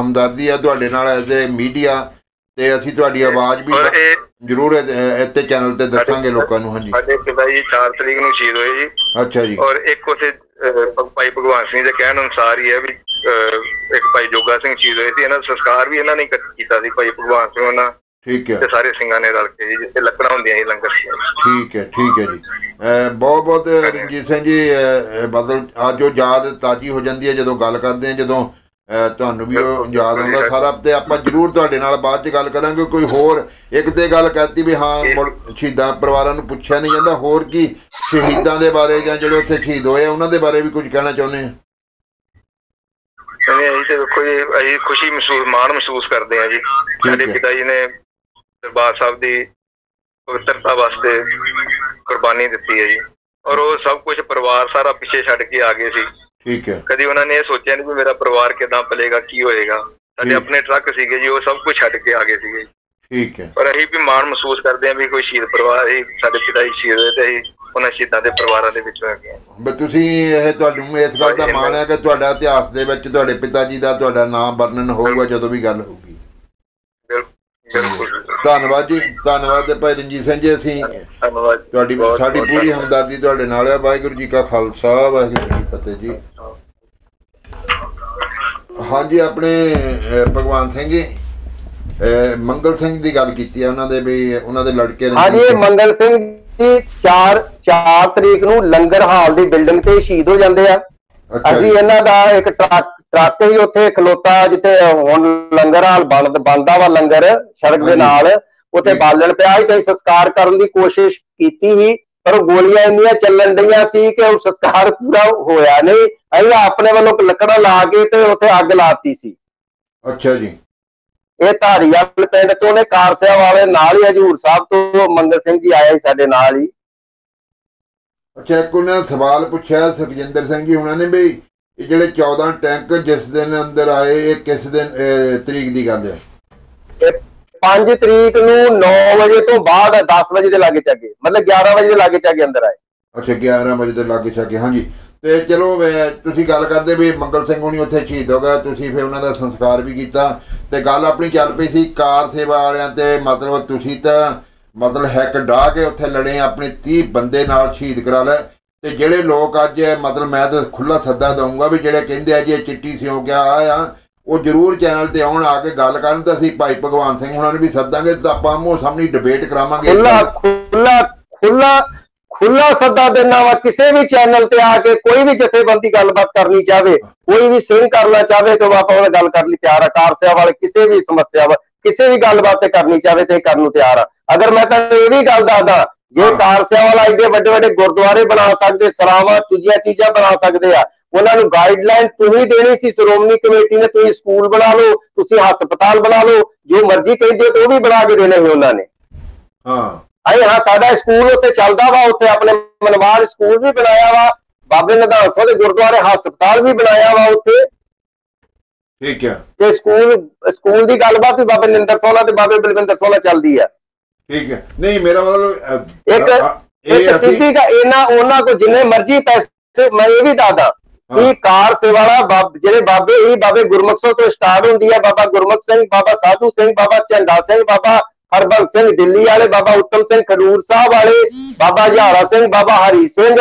ਹਮਦਰਦੀ ਹੈ ਤੁਹਾਡੇ ਨਾਲ ਐਜ਼ ਮੀਡੀਆ। ਤੇ ਅਸੀਂ ਤੁਹਾਡੀ ਆਵਾਜ਼ ਵੀ ਔਰ ਇਹ ਜ਼ਰੂਰ ਇਹ- ਇੱਥੇ ਚੈਨਲ ਤੇ ਦੱਸਾਂਗੇ ਲੋਕਾਂ ਨੂੰ ਹਾਂਜੀ। ਸਾਡੇ ਪਿਤਾ ਜੀ 4 ਤਰੀਕ ਨੂੰ ਸ਼ਹੀਦ ਹੋਏ ਜੀ। ਅੱਛਾ ਜੀ। ਔਰ ਇੱਕ ਉਥੇ ਭਾਈ ਭਗਵਾਨ ਸਿੰਘ ਦੇ ਕਹਿਣ ਅਨੁਸਾਰ ਹੀ ਹੈ ਵੀ ਅਹ, ਇੱਕ ਭਾਈ ਜੋਗਾ ਸਿੰਘ ਸ਼ਹੀਦ ਹੋਏ ਸੀ। ਇਹਨਾਂ ਦਾ ਸੰਸਕਾਰ ਵੀ ਇਹਨਾਂ ਨੇ ਕ- ਕੀਤਾ ਸੀ ਭਾਈ ਭਗਵਾਨ ਸਿੰਘ ਉਹਨਾਂ ਠੀਕ ਹੈ। ਤੇ ਸਾਰੇ ਸਿੰਘਾਂ ਨੇ ਰਲ ਕੇ ਜੀ ਜਿੱਥੇ ਲੱਕੜਾਂ ਹੁੰਦੀਆਂ ਸੀ ਲੰਗਰ ਦੀਆਂ। ਠੀਕ ਹੈ ਠੀਕ ਹੈ ਜੀ। ਬਹੁਤ ਬਹੁਤ ਰਣਜੀਤ ਸਿੰਘ ਜੀ ਅਹ, ਅਹ, ਮਤਲਬ ਅੱਜ ਉਹ ਯਾਦ ਤਾਜੀ ਹੋ ਜਾਂਦੀ ਹੈ ਜਦੋਂ ਗੱਲ ਕਰਦੇ ਆ ਜਦੋਂ ਤੁਹਾਨੂੰ ਵੀ ਉਹ ਯਾਦ ਆਉਂਦਾ ਸਾਰਾ ਤੇ ਆਪਾਂ ਜ਼ਰੂਰ ਤੁਹਾਡੇ ਨਾਲ ਬਾਅਦ ਚ ਗੱਲ ਕਰਾਂਗੇ ਕੋਈ ਹੋਰ ਇੱਕ ਤੇ ਗੱਲ ਕਹਿਤੀ ਵੀ ਹਾਂ ਸ਼ਹੀਦਾਂ ਪਰਿਵਾਰਾਂ ਨੂੰ ਪੁੱਛਿਆ ਨਹੀਂ ਜਾਂਦਾ ਹੋਰ ਕੀ ਸ਼ਹੀਦਾਂ ਦੇ ਬਾਰੇ ਜਾਂ ਜਿਹੜੇ ਉੱਥੇ ਸ਼ਹੀਦ ਹੋਏ ਆ ਉਹਨਾਂ ਦੇ ਬਾਰੇ ਵੀ ਕੁਝ ਕਹਿਣਾ ਚਾਹੁੰਦੇ ਆ ਤੇ ਅਸੀਂ ਖੁਸ਼ੀ ਮਹਿਸੂਸ ਮਾਣ ਮਹਿਸੂਸ ਕਰਦੇ ਹਾਂ ਜੀ। ਸਾਡੇ। ਪਿਤਾ ਜੀ ਨੇ ਦਰਬਾਰ ਸਾਹਿਬ ਦੀ ਪਵਿੱਤਰਤਾ ਵਾਸਤੇ ਕੁਰਬਾਨੀ ਦਿੱਤੀ ਹੈ ਜੀ। ਔਰ ਉਹ ਸਭ ਕੁਝ ਪਰਿਵਾਰ ਸਾਰਾ ਪਿੱਛੇ ਛੱਡ ਕੇ ਆ ਗਏ ਸੀ। ਠੀਕ ਹੈ। ਕਦੀ ਉਹਨਾਂ ਨੇ ਇਹ ਸੋਚਿਆ ਨਹੀਂ ਵੀ ਮੇਰਾ ਪਰਿਵਾਰ ਕਿਦਾਂ ਪਲੇਗਾ ਕੀ ਹੋਏਗਾ? ਸਾਡੇ। ਆਪਣੇ ਟਰੱਕ ਸੀਗੇ ਜੀ ਉਹ ਸਭ ਕੁਝ ਛੱਡ ਕੇ ਆ ਗਏ ਸੀਗੇ। ਠੀਕ ਹੈ। ਪਰ ਅਸੀਂ ਵੀ ਮਾਣ ਮਹਿਸੂਸ ਕਰਦੇ ਹਾਂ ਵੀ ਕੋਈ ਸ਼ਹੀਦ ਪਰਿਵਾਰ ਹੀ ਸਾਡੇ ਪਿਤਾ ਜੀ ਸ਼ਹੀਦ ਹੋਏ ਤੇ ਅਸੀਂ ਉਹਨਾਂ ਸ਼ਹੀਦਾਂ ਦੇ ਪਰਿਵਾਰਾਂ ਦੇ ਵਿੱਚੋਂ ਹੈਗੇ ਹਾਂ। ਬਈ ਤੁਸੀਂ ਇਹ ਤੁਹਾਨੂੰ ਇਸ ਗੱਲ ਦਾ ਮਾਣ ਹੈ ਕਿ ਤੁਹਾਡਾ ਇਤਿਹਾਸ ਦੇ ਵਿੱਚ ਤੁਹਾਡੇ ਪਿਤਾ ਜੀ ਦਾ ਤੁਹਾਡਾ ਨਾਮ ਵਰਣਨ ਹੋਊਗਾ ਜਦੋਂ ਵੀ ਗੱਲ ਹੋਊਗੀ। ਧੰਨਵਾਦ ਜੀ ਧੰਨਵਾਦ ਤੇ ਭਾਈ ਰਣਜੀਤ ਸਿੰਘ ਜੀ ਅਸੀਂ ਧੰਨਵਾਦ ਤੁਹਾਡੀ ਸਾਡੀ ਪੂਰੀ। ਹਮਦਰਦੀ ਤੁਹਾਡੇ ਨਾਲ ਹੈ ਵਾਹਿਗੁਰੂ ਜੀ ਕਾ ਖਾਲਸਾ ਵਾਹਿਗੁਰੂ ਜੀ ਫਤਿਹ ਜੀ। ਹਾਂਜੀ ਆਪਣੇ ਭਗਵਾਨ ਸਿੰਘ ਜੀ ਮੰਗਲ ਸਿੰਘ ਦੀ ਗੱਲ ਕੀਤੀ ਹੈ ਉਹਨਾਂ ਦੇ ਵੀ ਉਹਨਾਂ ਦੇ ਲੜਕੇ ਹਾਂਜੀ ਇਹ ਮੰਗਲ ਸਿੰਘ ਜੀ 4 4 ਤਰੀਕ ਨੂੰ ਲੰਗਰ ਹਾਲ ਦੀ ਬਿਲਡਿੰਗ ਤੇ ਸ਼ਹੀਦ ਹੋ ਜਾਂਦੇ ਆ। ਅਸੀਂ ਇਹਨਾਂ ਦਾ ਇੱਕ ਟਰੱਕ ਟਰੱਕ ਵੀ ਉੱਥੇ ਖਲੋਤਾ ਜਿੱਥੇ ਹੁਣ ਲੰਗਰ ਹਾਲ ਬਣ ਬਣਦਾ ਵਾ ਲੰਗਰ ਸੜਕ ਦੇ। ਨਾਲ। ਉੱਥੇ। ਬਾਲਣ ਪਿਆ ਸੀ ਤੇ ਸੰਸਕਾਰ ਕਰਨ ਦੀ ਕੋਸ਼ਿਸ਼ ਕੀਤੀ ਸੀ ਪਰ ਗੋਲੀਆਂ ਇੰਨੀਆਂ ਚੱਲਣ ਡਈਆਂ ਸੀ ਕਿ ਉਹ ਸੰਸਕਾਰ ਪੂਰਾ ਹੋਇਆ ਨਹੀਂ। ਅਸੀਂ ਆਪਣੇ ਵੱਲੋਂ ਲੱਕੜਾਂ ਲਾ ਕੇ ਤੇ ਉੱਥੇ ਅੱਗ ਲਾਤੀ ਸੀ। ਅੱਛਾ ਜੀ। ਇਹ ਧਾਰੀਵਾਲ ਪਿੰਡ ਤੋਂ ਨੇ ਕਾਰਸਿਆ ਵਾਲੇ ਨਾਲ ਹੀ ਹਜੂਰ ਸਾਹਿਬ ਤੋਂ ਮੰਗਲ ਸਿੰਘ ਜੀ ਆਏ ਸੀ ਸਾਡੇ ਨਾਲ ਹੀ। ਅੱਛਾ ਇੱਕ ਉਹਨਾਂ ਸਵਾਲ ਪੁੱਛਿਆ ਸੁਖਜਿੰਦਰ ਸਿੰਘ ਜੀ ਉਹਨਾਂ ਨੇ ਵੀ ਇਹ ਜਿਹੜੇ 14 ਟੈਂਕ ਜਿਸ ਦਿਨ ਅੰਦਰ ਆਏ ਇਹ ਕਿਸ ਦਿਨ ਤਰੀਕ ਦੀ ਗੱਲ ਹੈ? ਇਹ 5 ਤਰੀਕ ਨੂੰ 9 ਵਜੇ ਤੋਂ ਬਾਅਦ 10 ਵਜੇ ਦੇ ਲਾਗੇ ਚਾਗੇ ਮਤਲਬ 11 ਵਜੇ ਦੇ ਲਾਗੇ ਚਾਗੇ ਅੰਦਰ ਆਏ। ਅੱਛਾ 11 ਵਜੇ ਦੇ ਲਾਗੇ ਛਾਗੇ ਹਾਂਜੀ। ਤੇ ਚਲੋ ਤੁਸੀਂ ਗੱਲ ਕਰਦੇ ਵੀ ਮੰਗਲ ਸਿੰਘ ਹੁਣੀ ਉੱਥੇ ਸ਼ਹੀਦ ਹੋ ਗਿਆ ਤੁਸੀਂ ਫਿਰ ਉਹਨਾਂ ਦਾ ਸੰਸਕਾਰ ਵੀ ਕੀਤਾ। ਤੇ ਗੱਲ ਆਪਣੀ ਚੱਲ ਪਈ ਸੀ ਕਾਰ ਸੇਵਾ ਵਾਲਿਆਂ ਤੇ ਮਤਲਬ ਤੁਸੀਂ ਤਾਂ ਮਤਲਬ ਹੈਕ ਡਾ ਕੇ ਉੱਥੇ ਲੜੇ ਆਪਣੇ 30 ਬੰਦੇ ਨਾਲ ਸ਼ਹੀਦ ਕਰਾ ਲਏ। ਤੇ ਜਿਹੜੇ ਲੋਕ ਅੱਜ ਮਤਲਬ ਮੈਂ ਤਾਂ ਖੁੱਲਾ ਸੱਦਾ ਦਊਂਗਾ ਵੀ ਜਿਹੜੇ ਕਹਿੰਦੇ ਆ ਜੀ ਇਹ ਚਿੱਟੀ ਸਿਉਂ ਗਿਆ ਆ ਉਹ ਜਰੂਰ ਚੈਨਲ ਤੇ ਆਉਣ, ਆ ਕੇ ਗੱਲ ਕਰਨ ਤਾਂ ਅਸੀਂ ਭਾਈ ਭਗਵਾਨ ਸਿੰਘ ਉਹਨਾਂ ਨੂੰ ਵੀ ਸੱਦਾਂਗੇ ਤੇ ਆਪਾਂ ਆਮੋ ਸਾਹਮਣੇ ਡਿਬੇਟ ਕਰਾਵਾਂਗੇ। ਖੁੱਲਾ ਖੁੱਲਾ ਖੁੱਲਾ ਖੁੱਲਾ ਸੱਦਾ ਦੇਣਾ ਵਾ, ਕਿਸੇ ਵੀ ਚੈਨਲ ਤੇ ਆ ਕੇ ਕੋਈ ਵੀ ਜਥੇਬੰਦੀ ਗੱਲਬਾਤ ਕਰਨੀ ਚਾਹਵੇ ਕੋਈ ਵੀ ਸਿੰਘ ਕਰਨਾ ਚਾਹਵੇ ਤਾਂ ਆਪਾਂ ਉਹਨਾਲ ਗੱਲ ਕਰਨ ਲਈ ਤਿਆਰ ਆ ਕਾਰਸਿਆ ਵਾਲੇ ਕਿਸੇ ਵੀ ਸਮੱਸਿਆ ਵਾ, ਕਿਸੇ ਵੀ ਗੱਲਬਾਤ ਤੇ ਕਰਨੀ ਚਾਹਵੇ ਤੇ ਕਰਨ ਨੂੰ ਤਿਆਰ ਆ। ਅਗਰ ਮੈਂ ਤਾਂ ਇਹ ਵੀ ਗੱਲ ਦੱਸਦਾ ਜੇ। ਕਾਰਸਿਆ ਵਾਲਾ ਐਡੇ ਵੱਡੇ ਵੱਡੇ ਗੁਰਦੁਆਰੇ ਬਣਾ ਸਕਦੇ ਸਰਾਵਾਂ ਦੂਜੀਆਂ ਚੀਜ਼ਾਂ ਬਣਾ ਸਕਦੇ ਆ ਉਹਨਾਂ ਨੂੰ ਗਾਈਡਲਾਈਨ ਤੁਸੀਂ ਦੇਣੀ ਸੀ ਸ਼੍ਰੋਮਣੀ ਕਮੇਟੀ ਨੇ ਤੁਸੀਂ ਸਕੂਲ ਬਣਾ ਲਓ ਤੁਸੀਂ ਹਸਪਤਾਲ ਬਣਾ ਲਓ ਜੋ ਮਰਜ਼ੀ ਕਹਿੰਦੇ ਹੋ ਤੇ ਉਹ ਵੀ ਬਣਾ ਕੇ ਦੇਣੇ ਸੀ ਉਹਨਾਂ ਨੇ। ਹਾਂ। ਅਈ ਹਾਂ ਸਾਡਾ ਸਕੂਲ ਉੱਥੇ ਚੱਲਦਾ ਵਾ ਉੱਥੇ ਆਪਣੇ ਮਨਵਾਰ ਸਕੂਲ ਵੀ ਬਣਾਇਆ ਵਾ ਬਾਬੇ ਨਿਧਾਨ ਸਿੰਘ ਦੇ ਗੁਰਦੁਆਰੇ ਹਸਪਤਾਲ ਵੀ ਬਣਾਇਆ ਵਾ ਉੱਥੇ। ਠੀਕ ਹੈ ਤੇ ਸਕੂਲ ਸਕੂਲ ਦੀ ਗੱਲਬਾਤ ਵੀ ਬਾਬੇ ਨਿੰਦਰ ਸੋਨਾ ਤੇ ਬਾਬੇ ਬਲਵਿੰਦਰ ਸੋਨਾ ਚੱਲਦੀ ਆ। ਠੀਕ ਹੈ। ਨਹੀਂ ਮੇਰਾ ਮਤਲਬ ਇੱਕ ਇਹ ਅਸੀਂ ਦਾ ਇਹਨਾਂ ਉਹਨਾਂ ਕੋ ਜਿੰਨੇ ਮਰਜ਼ੀ ਪੈਸੇ ਮੈਂ ਇਹ ਵੀ ਦੱਸਦਾ ਕਿ ਕਾਰ ਬਾਬ ਜਿਹੜੇ ਬਾਬੇ ਹੀ ਬਾਬੇ ਗੁਰਮੁਖ ਸਿੰਘ ਤੋਂ ਸਟਾਰਟ ਹੁੰਦੀ ਹੈ ਬਾਬਾ ਗੁਰਮੁਖ ਸਿੰਘ ਬਾਬਾ ਸਾਧੂ ਸਿੰਘ ਬਾਬਾ ਝੰਡਾ ਸਿੰਘ ਬਾਬਾ ਹਰਬੰਸ ਸਿੰਘ ਦਿੱਲੀ ਵਾਲੇ ਬਾਬਾ ਉੱਤਮ ਸਿੰਘ ਖਡੂਰ ਸਾਹਿਬ ਵਾਲੇ ਬਾਬਾ ਜਹਾਰਾ ਸਿੰਘ ਬਾਬਾ ਹਰੀ ਸਿੰਘ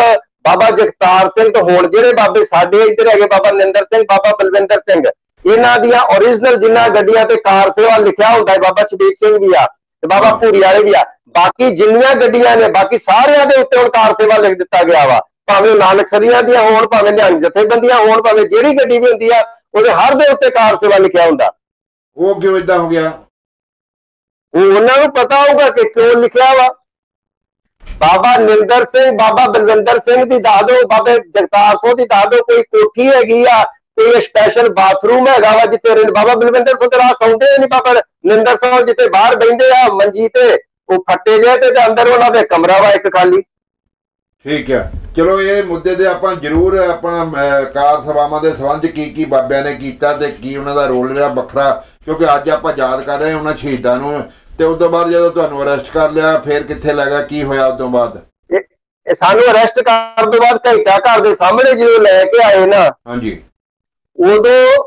ਬਾਬਾ ਜਗਤਾਰ ਸਿੰਘ ਤੇ ਹੁਣ ਜਿਹੜੇ ਬਾਬੇ ਸਾਡੇ ਇੱਧਰ ਹੈਗੇ ਬਾਬਾ ਨਿੰਦਰ ਸਿੰਘ ਬਾਬਾ ਬਲਵਿੰਦਰ ਸਿੰਘ। ਇਹਨਾਂ ਦੀਆਂ origignal ਜਿੰਨਾ ਗੱਡੀਆਂ ਤੇ ਕਾਰ ਸੇਵਾ ਲਿਖਿਆ ਹੁੰਦਾ ਹੈ ਬਾਬਾ ਸ਼ਬੀਕ ਸਿੰਘ ਵੀ ਆ। ਤੇ ਬਾਬਾ ਭੂਰੀ ਵਾਲੇ ਵੀ ਆ। ਬਾਕੀ ਜਿੰਨੀਆਂ ਗੱਡੀਆਂ ਨੇ ਬਾਕੀ ਸਾਰਿਆਂ ਦੇ ਉੱਤੇ ਹੁਣ ਕਾਰ ਸੇਵਾ ਲਿਖ ਦਿੱਤਾ ਗਿਆ ਵਾ। ਭਾਵੇਂ ਨਾਨਕ ਸਰੀਆਂ ਦੀਆਂ ਹੋਣ ਭਾਵੇਂ ਨਿਹੰਗ ਜਥੇਬੰਦੀਆਂ ਹੋਣ ਭਾਵੇਂ ਜਿਹੜੀ ਗੱਡੀ ਵੀ ਹੁੰਦੀ ਆ ਉਹਦੇ ਹਰ ਦੇ ਉੱਤੇ ਕਾਰ ਸੇਵਾ ਲਿਖਿਆ ਹੁੰਦਾ। ਉਹ ਕਿਉਂ ਇਦਾਂ ਹੋ ਗਿਆ। ਉਹ ਉਹਨਾਂ ਨੂੰ ਪਤਾ ਹੋਊਗਾ ਕਿ ਕਿਉਂ ਲਿਖਿਆ ਵਾ। ਬਾਬਾ ਨਿੰਦਰ ਸਿੰਘ ਬਾਬਾ ਬਲਵਿੰਦਰ ਸਿੰਘ ਦੀ ਦੱਸ ਦਿਓ ਬਾਬੇ ਜਗਤਾਰ ਸਿੰਘ ਦੀ ਦੱਸ ਦਿਓ ਕੋਈ ਕੋਠੀ ਹੈਗੀ ਆ ਕੋਈ ਸਪੈਸ਼ਲ ਬਾਥਰੂਮ ਹੈਗਾ ਵਾ ਜਿੱਥੇ ਬਾਬਾ ਬਲਵਿੰਦਰ ਸਿੰਘ ਤੇ ਰਾਤ ਸੌਂਦੇ ਨਹੀਂ ਬਾਬਾ ਨਿੰਦਰ ਸਿੰਘ ਜਿੱਥੇ ਬਾਹਰ ਬੈਠੇ ਆ ਮੰਜੀ ਤੇ ਉਹ ਫੱਟੇ ਜੇ ਤੇ ਅੰਦਰ ਉਹਨਾਂ ਦੇ ਕਮਰਾ ਵਾ ਇੱਕ ਖਾਲੀ। ਠੀਕ ਹੈ। ਚਲੋ ਇਹ ਮੁੱਦੇ ਤੇ ਆਪਾਂ ਜ਼ਰੂਰ ਆਪਣਾ ਕਾਰ ਸਭਾਵਾਂ ਦੇ ਸੰਬੰਧ ਕੀ ਕੀ ਬਾਬਿਆਂ ਨੇ ਕੀਤਾ ਤੇ ਕੀ ਉਹਨਾਂ ਦਾ ਰੋਲ ਰਿਹਾ ਵੱਖਰਾ ਕਿਉਂਕਿ ਅੱਜ ਆਪਾਂ ਯਾਦ ਕਰ ਰਹੇ ਹਾਂ ਉਹਨਾਂ ਸ਼ਹੀਦਾਂ ਨੂੰ ਤੇ ਉਸ ਤੋਂ ਬਾਅਦ ਜਦੋਂ ਤੁਹਾਨੂੰ ਅਰੈਸਟ ਕਰ ਲਿਆ ਫਿਰ ਕਿੱਥੇ ਲੱਗਾ ਕੀ ਹੋਇਆ ਉਸ ਤੋਂ ਬਾਅਦ? ਇਹ ਇਹ ਸਾਨੂੰ ਅਰੈਸਟ ਕਰਨ ਤੋਂ ਬਾਅਦ ਘੰਟਾ ਘਰ ਦੇ ਸਾਹਮਣੇ ਜਦੋਂ ਲੈ ਕੇ ਆਏ ਨਾ ਹਾਂਜੀ। ਉਦੋਂ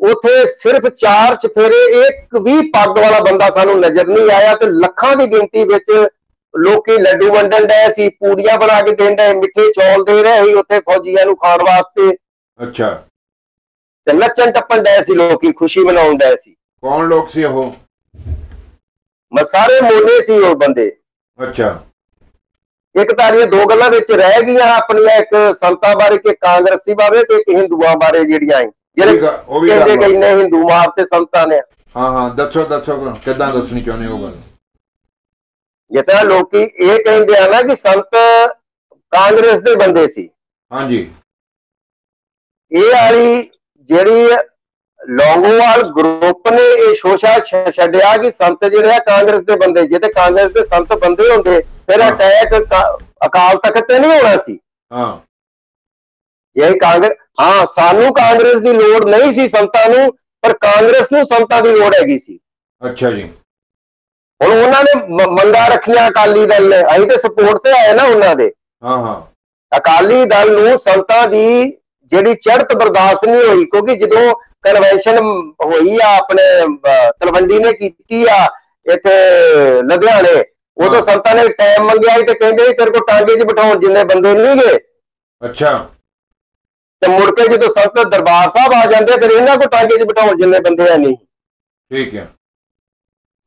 ਉਥੇ ਸਿਰਫ ਚਾਰ ਚਫੇਰੇ ਇੱਕ ਵੀ ਪੱਗ ਵਾਲਾ ਬੰਦਾ ਸਾਨੂੰ ਨਜ਼ਰ ਨਹੀਂ ਆਇਆ ਤੇ ਲੱਖਾਂ ਦੀ ਗਿਣਤੀ ਵਿੱਚ ਲੋਕੀ ਲੱਡੂ ਵੰਡਣ ਡਏ ਸੀ ਪੂੜੀਆਂ ਬਣਾ ਕੇ ਦੇਣ ਡਏ ਮਿੱਠੇ ਚੌਲ ਦੇ ਰਹੇ ਸੀ ਉੱਥੇ ਫੌਜੀਆਂ ਨੂੰ ਖਾਣ ਵਾਸਤੇ। ਅੱਛਾ। ਤੇ ਨੱਚਣ ਟੱਪਣ ਡਏ ਸੀ ਲੋਕੀ ਖੁਸ਼ੀ ਮਨਾਉਣ ਡਏ ਸੀ। ਕੌਣ ਲੋਕ ਸੀ ਉਹ? ਮੈਂ ਸਾਰੇ ਮੋਨੇ ਸੀ ਉਹ ਬੰਦੇ। ਅੱਛਾ। ਇੱਕ ਤਾਂ ਇਹ ਦੋ ਗੱਲਾਂ ਵਿੱਚ ਰਹਿ ਗਈਆਂ ਆਪਣੀਆਂ ਇੱਕ ਸੰਤਾਂ ਬਾਰੇ ਕਿ ਕਾਂਗਰਸੀ ਬਾਰੇ ਤੇ ਇੱਕ ਹਿੰਦੂਆਂ ਬਾਰੇ ਜਿਹੜੀਆਂ ਜਿਹੜੇ ਗ- ਉਹ ਵੀ ਕਹਿੰਦੇ ਕਿ ਇੰਨੇ ਹਿੰਦੂ ਮਾਰਤੇ ਸੰਤਾਂ ਨੇ। ਹਾਂ ਹਾਂ ਦੱਸੋ ਦੱਸੋ ਕਿੱਦਾਂ ਦੱਸਣੀ ਚਾਹੁੰਦੇ ਹੋ ਗੱਲ? ਜਿੱਦਾਂ ਲੋਕੀ ਇਹ ਕਹਿੰਦੇ ਆ ਨਾ ਕਿ ਸੰਤ ਕਾਂਗਰਸ ਦੇ ਬੰਦੇ ਸੀ। ਹਾਂਜੀ। ਇਹ ਵਾਲੀ ਜਿਹੜੀ ਲੌਂਗੋਵਾਲ ਗਰੁੱਪ ਨੇ ਇਹ ਸ਼ੋਸ਼ਾ ਛੱਡਿਆ ਕਿ ਸੰਤ ਜਿਹੜੇ ਆ ਕਾਂਗਰਸ ਦੇ ਬੰਦੇ ਜੇ ਤੇ ਕਾਂਗਰਸ ਦੇ ਸੰਤ ਬੰਦੇ ਹੁੰਦੇ ਫਿਰ। ਅਟੈਕ ਅਕਾਲ ਤਖਤ ਤੇ ਨਹੀਂ ਹੋਣਾ ਸੀ। ਹਾਂ। ਜੇ ਕਾਂਗਰਸ ਹਾਂ ਸਾਨੂੰ ਕਾਂਗਰਸ ਦੀ ਲੋੜ ਨਹੀਂ ਸੀ ਸੰਤਾਂ ਨੂੰ ਪਰ ਕਾਂਗਰਸ ਨੂੰ ਸੰਤਾਂ ਦੀ ਲੋੜ ਹੈਗੀ ਸੀ। ਅੱਛਾ ਜੀ। ਹੁਣ ਉਹਨਾਂ ਨੇ ਮੰਗਾਂ ਰੱਖੀਆਂ ਅਕਾਲੀ ਦਲ ਨੇ। ਅਸੀਂ ਤੇ ਸਪੋਰਟ ਤੇ ਆਏ ਨਾ ਉਹਨਾਂ ਦੇ। ਹਾਂ ਹਾਂ। ਅਕਾਲੀ ਦਲ ਨੂੰ ਸੰਤਾਂ ਦੀ ਜਿਹੜੀ ਚੜ੍ਹਤ ਬਰਦਾਸ਼ਤ ਨਹੀਂ ਹੋਈ ਕਿਉਂਕਿ ਜਦੋਂ ਕਨਵੈਨਸ਼ਨ ਹੋਈ ਆ ਆਪਣੇ ਤਲਵੰਡੀ ਨੇ ਕੀਤੀ ਆ ਇੱਥੇ ਲੁਧਿਆਣੇ ਉਦੋਂ। ਸੰਤਾਂ ਨੇ ਟਾਈਮ ਮੰਗਿਆ ਸੀ ਤੇ ਕਹਿੰਦੇ ਸੀ ਤੇਰੇ ਕੋਲ ਟਾਂਗੇ 'ਚ ਬਿਠਾਉਣ ਜਿੰਨੇ ਬੰਦੇ ਨਹੀਂ ਗਏ ਅੱਛਾ। ਤੇ ਮੁੜ ਕੇ ਜਦੋਂ ਸੰਤ ਦਰਬਾਰ ਸਾਹਿਬ ਆ ਜਾਂਦੇ ਫਿਰ ਇਹਨਾਂ ਕੋਲ ਟਾਂਗੇ 'ਚ ਬਿਠਾਉਣ ਜਿੰਨੇ ਬੰਦੇ ਆ ਨਹੀਂ। ਠੀਕ ਹੈ।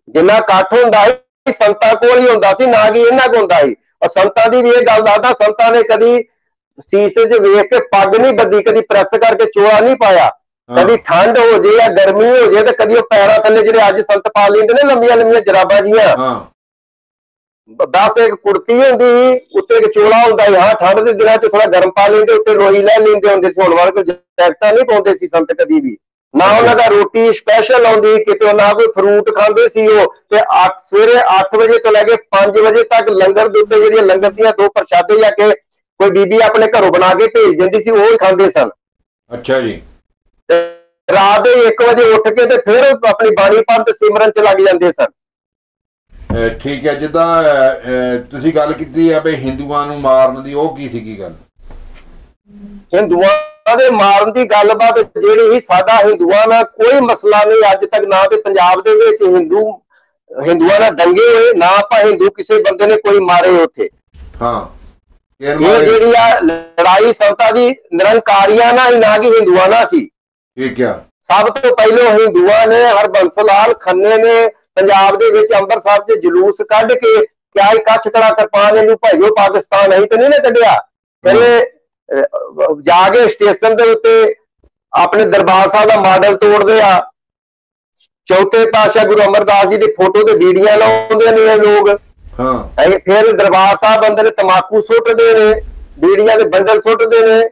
ਜਿੰਨਾ ਇਕੱਠ ਹੁੰਦਾ ਸੀ ਸੰਤਾਂ ਕੋਲ ਹੀ ਹੁੰਦਾ ਸੀ ਨਾ ਕਿ ਇਹਨਾਂ ਕੋਲ ਹੁੰਦਾ ਸੀ। ਔਰ ਸੰਤਾਂ ਦੀ ਵੀ ਇਹ ਗੱਲ ਦੱਸਦਾ ਸੰਤਾਂ ਨੇ ਕਦੀ ਸੀਸੇ 'ਚ ਵੇਖ ਕੇ ਪੱਗ ਨਹੀਂ ਬੱਦੀ ਕਦੀ ਪ੍ਰੈਸ ਕਰਕੇ ਚੋਲਾ ਨਹੀਂ ਪਾਇਆ। ਕਦੀ ਠੰਡ ਹੋ ਜੇ ਜਾਂ ਗਰਮੀ ਹੋ ਜੇ ਤੇ ਕਦੀ ਉਹ ਪੈਰਾਂ ਥੱਲੇ ਜਿਹੜੇ ਅੱਜ ਸੰਤ ਪਾ ਲੈਂਦੇ ਨੇ ਲੰਮੀਆਂ ਲੰਮੀਆਂ ਜਰਾਬਾਂ ਜੀਆਂ। ਹਾਂ। ਬਸ ਇੱਕ ਕੁੜਤੀ ਹੁੰਦੀ ਸੀ ਉੱਤੇ ਇੱਕ ਚੋਲਾ ਹੁੰਦਾ ਸੀ ਹਾਂ ਠੰਡ ਦੇ ਦਿਨਾਂ 'ਚ ਥੋੜਾ ਗਰਮ ਪਾ ਲੈਂਦੇ ਉੱਤੇ ਲੋਈ ਲੈ ਲੈਂਦੇ ਹੁੰਦੇ ਸੀ ਹੁਣ ਵਾਰ ਕੋਈ ਜੈਕਟਾਂ ਨਹੀਂ ਪਾਉਂਦੇ ਸੀ ਸੰਤ ਕਦੀ ਵੀ। ਨਾ ਉਹਨਾਂ ਦਾ ਰੋਟੀ ਸਪੈਸ਼ਲ ਆਉਂਦੀ ਕਿਤੇ ਨਾ ਕੋਈ ਫਰੂਟ ਖਾਂਦੇ ਸੀ ਉਹ ਤੇ 8 ਸਵੇਰੇ 8 ਵਜੇ ਤੋਂ ਲੈ ਕੇ 5 ਵਜੇ ਤੱਕ ਲੰਗਰ ਦੇ ਉੱਤੇ ਜਿਹੜੀਆਂ ਲੰਗਰ ਦੀਆਂ ਦੋ ਪ੍ਰਸ਼ਾਦੇ ਜਾ ਕੇ ਕੋਈ ਬੀਬੀ ਆਪਣੇ ਘਰੋਂ ਬਣਾ ਕੇ ਭੇਜ ਦਿੰਦੀ ਸੀ ਉਹ ਹੀ ਖਾਂਦੇ ਸਨ। ਅੱਛਾ ਜੀ। ਰਾਤ ਦੇ 1 ਵਜੇ ਉੱਠ ਕੇ ਤੇ ਫਿਰ ਆਪਣੀ ਬਾਣੀ ਪੜ੍ਹਨ ਤੇ ਸਿਮਰਨ ਚ ਲੱਗ ਜਾਂਦੇ ਸਨ। ਠੀਕ ਹੈ ਜਿੱਦਾਂ ਤੁਸੀਂ ਗੱਲ ਕੀਤੀ ਹੈ ਵੀ ਹਿੰਦੂਆਂ ਨੂੰ ਮਾਰਨ ਦੀ ਉਹ ਕੀ ਸੀਗੀ ਗੱਲ? ਹਿੰਦੂਆਂ ਦੇ ਮਾਰਨ ਦੀ ਗੱਲਬਾਤ ਜਿਹੜੀ ਸੀ ਸਾਡਾ ਹਿੰਦੂਆਂ ਨਾਲ ਕੋਈ ਮਸਲਾ ਨਹੀਂ ਅੱਜ ਤੱਕ ਨਾ ਤੇ ਪੰਜਾਬ ਦੇ ਵਿੱਚ ਹਿੰਦੂ ਹਿੰਦੂਆਂ ਨਾਲ ਦੰਗੇ ਹੋਏ ਨਾ ਆਪਾਂ ਹਿੰਦੂ ਕਿਸੇ ਬੰਦੇ ਨੇ ਕੋਈ ਮਾਰੇ ਉੱਥੇ। ਹਾਂ ਇਹ ਜਿਹੜੀ ਆ ਲੜਾਈ ਸੰਤਾਂ ਦੀ ਨਿਰੰਕਾਰੀਆਂ ਨਾਲ ਹੀ ਨਾ ਕਿ ਹਿੰਦੂਆਂ ਨਾਲ ਸੀ। ਠੀਕ ਹੈ ਸਭ ਤੋਂ ਪਹਿਲਾਂ ਹਿੰਦੂਆਂ ਨੇ ਹਰਬੰਸ ਲਾਲ ਖੰਨੇ ਨੇ ਪੰਜਾਬ ਦੇ ਵਿੱਚ ਅੰਮ੍ਰਿਤਸਰ 'ਚ ਜਲੂਸ ਕੱਢ ਕੇ ਕਿਆ ਕੱਛ ਕੜਾ ਕਿਰਪਾਨ ਇਹਨੂੰ ਭਾਈਓ ਪਾਕਿਸਤਾਨ ਅਸੀਂ ਤੇ ਨਹੀਂ ਨਾ ਕੱਢਿਆ। ਅਹ, ਜਾ ਕੇ ਸਟੇਸ਼ਨ ਦੇ ਉੱਤੇ ਆਪਣੇ ਦਰਬਾਰ ਸਾਹਿਬ ਦਾ ਮਾਡਲ ਤੋੜਦੇ ਆ। ਚੌਥੇ ਪਾਤਸ਼ਾਹ ਗੁਰੂ ਅਮਰਦਾਸ ਜੀ ਦੀ ਫੋਟੋ ਤੇ ਵੀਡੀਆਂ ਲਾਉਂਦੇ ਨੇ ਇਹ ਲੋਕ। ਹਾਂ। ਇਹ ਫਿਰ ਦਰਬਾਰ ਸਾਹਿਬ ਅੰਦਰ ਤਮਾਕੂ ਸੁੱਟਦੇ ਨੇ ਬੀੜੀਆਂ ਦੇ ਬੰਡਲ ਸੁੱਟਦੇ ਨੇ।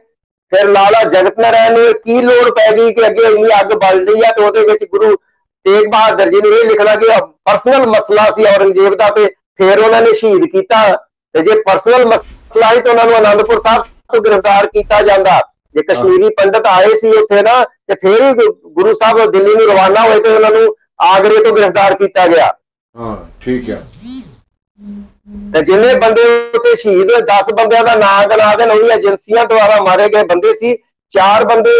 ਫਿਰ ਲਾਲਾ ਜਗਤ ਨਾਰਾਇਣ ਨੂੰ ਕੀ ਲੋੜ ਪੈ ਗਈ ਕਿ ਅੱਗੇ ਇੰਨੀ ਅੱਗ ਬਲ ਰਹੀ ਆ ਤੇ ਉਹਦੇ ਵਿੱਚ ਗੁਰੂ ਤੇਗ ਬਹਾਦਰ ਜੀ ਨੇ ਇਹ ਲਿਖਣਾ ਕਿ ਪਰਸਨਲ ਮਸਲਾ ਸੀ ਔਰੰਗਜ਼ੇਬ ਦਾ ਤੇ ਫਿਰ ਉਹਨਾਂ ਨੇ ਸ਼ਹੀਦ ਕੀਤਾ। ਤੇ ਜੇ ਪਰਸਨਲ ਮਸਲਾ ਸੀ ਤਾਂ ਉਹਨਾਂ ਨੂੰ ਆਨੰਦਪੁਰ ਸਾਹਿਬ ਤੋਂ ਗ੍ਰਿਫਤਾਰ ਕੀਤਾ ਜਾਂਦਾ। ਜੇ ਕਸ਼ਮੀਰੀ ਪੰਡਤ ਆਏ ਸੀ ਉੱਥੇ ਨਾ ਤੇ ਫਿਰ ਹੀ ਗੁਰੂ ਸਾਹਿਬ ਦਿੱਲੀ ਨੂੰ ਰਵਾਨਾ ਹੋਏ ਤੇ ਉਹਨਾਂ ਨੂੰ ਆਗਰੇ ਤੋਂ ਗ੍ਰਿਫਤਾਰ ਕੀਤਾ ਗਿਆ। ਹਾਂ ਠੀਕ ਹੈ ਤੇ ਜਿੰਨੇ ਬੰਦੇ ਉੱਤੇ ਸ਼ਹੀਦ ਹੋਏ 10 ਬੰਦਿਆਂ ਦਾ ਨਾਂ ਗਣਾ ਦੇਣ ਉਹਦੀ ਏਜੰਸੀਆਂ ਦੁਆਰਾ ਮਾਰੇ ਗਏ ਬੰਦੇ ਸੀ। ਚਾਰ ਬੰਦੇ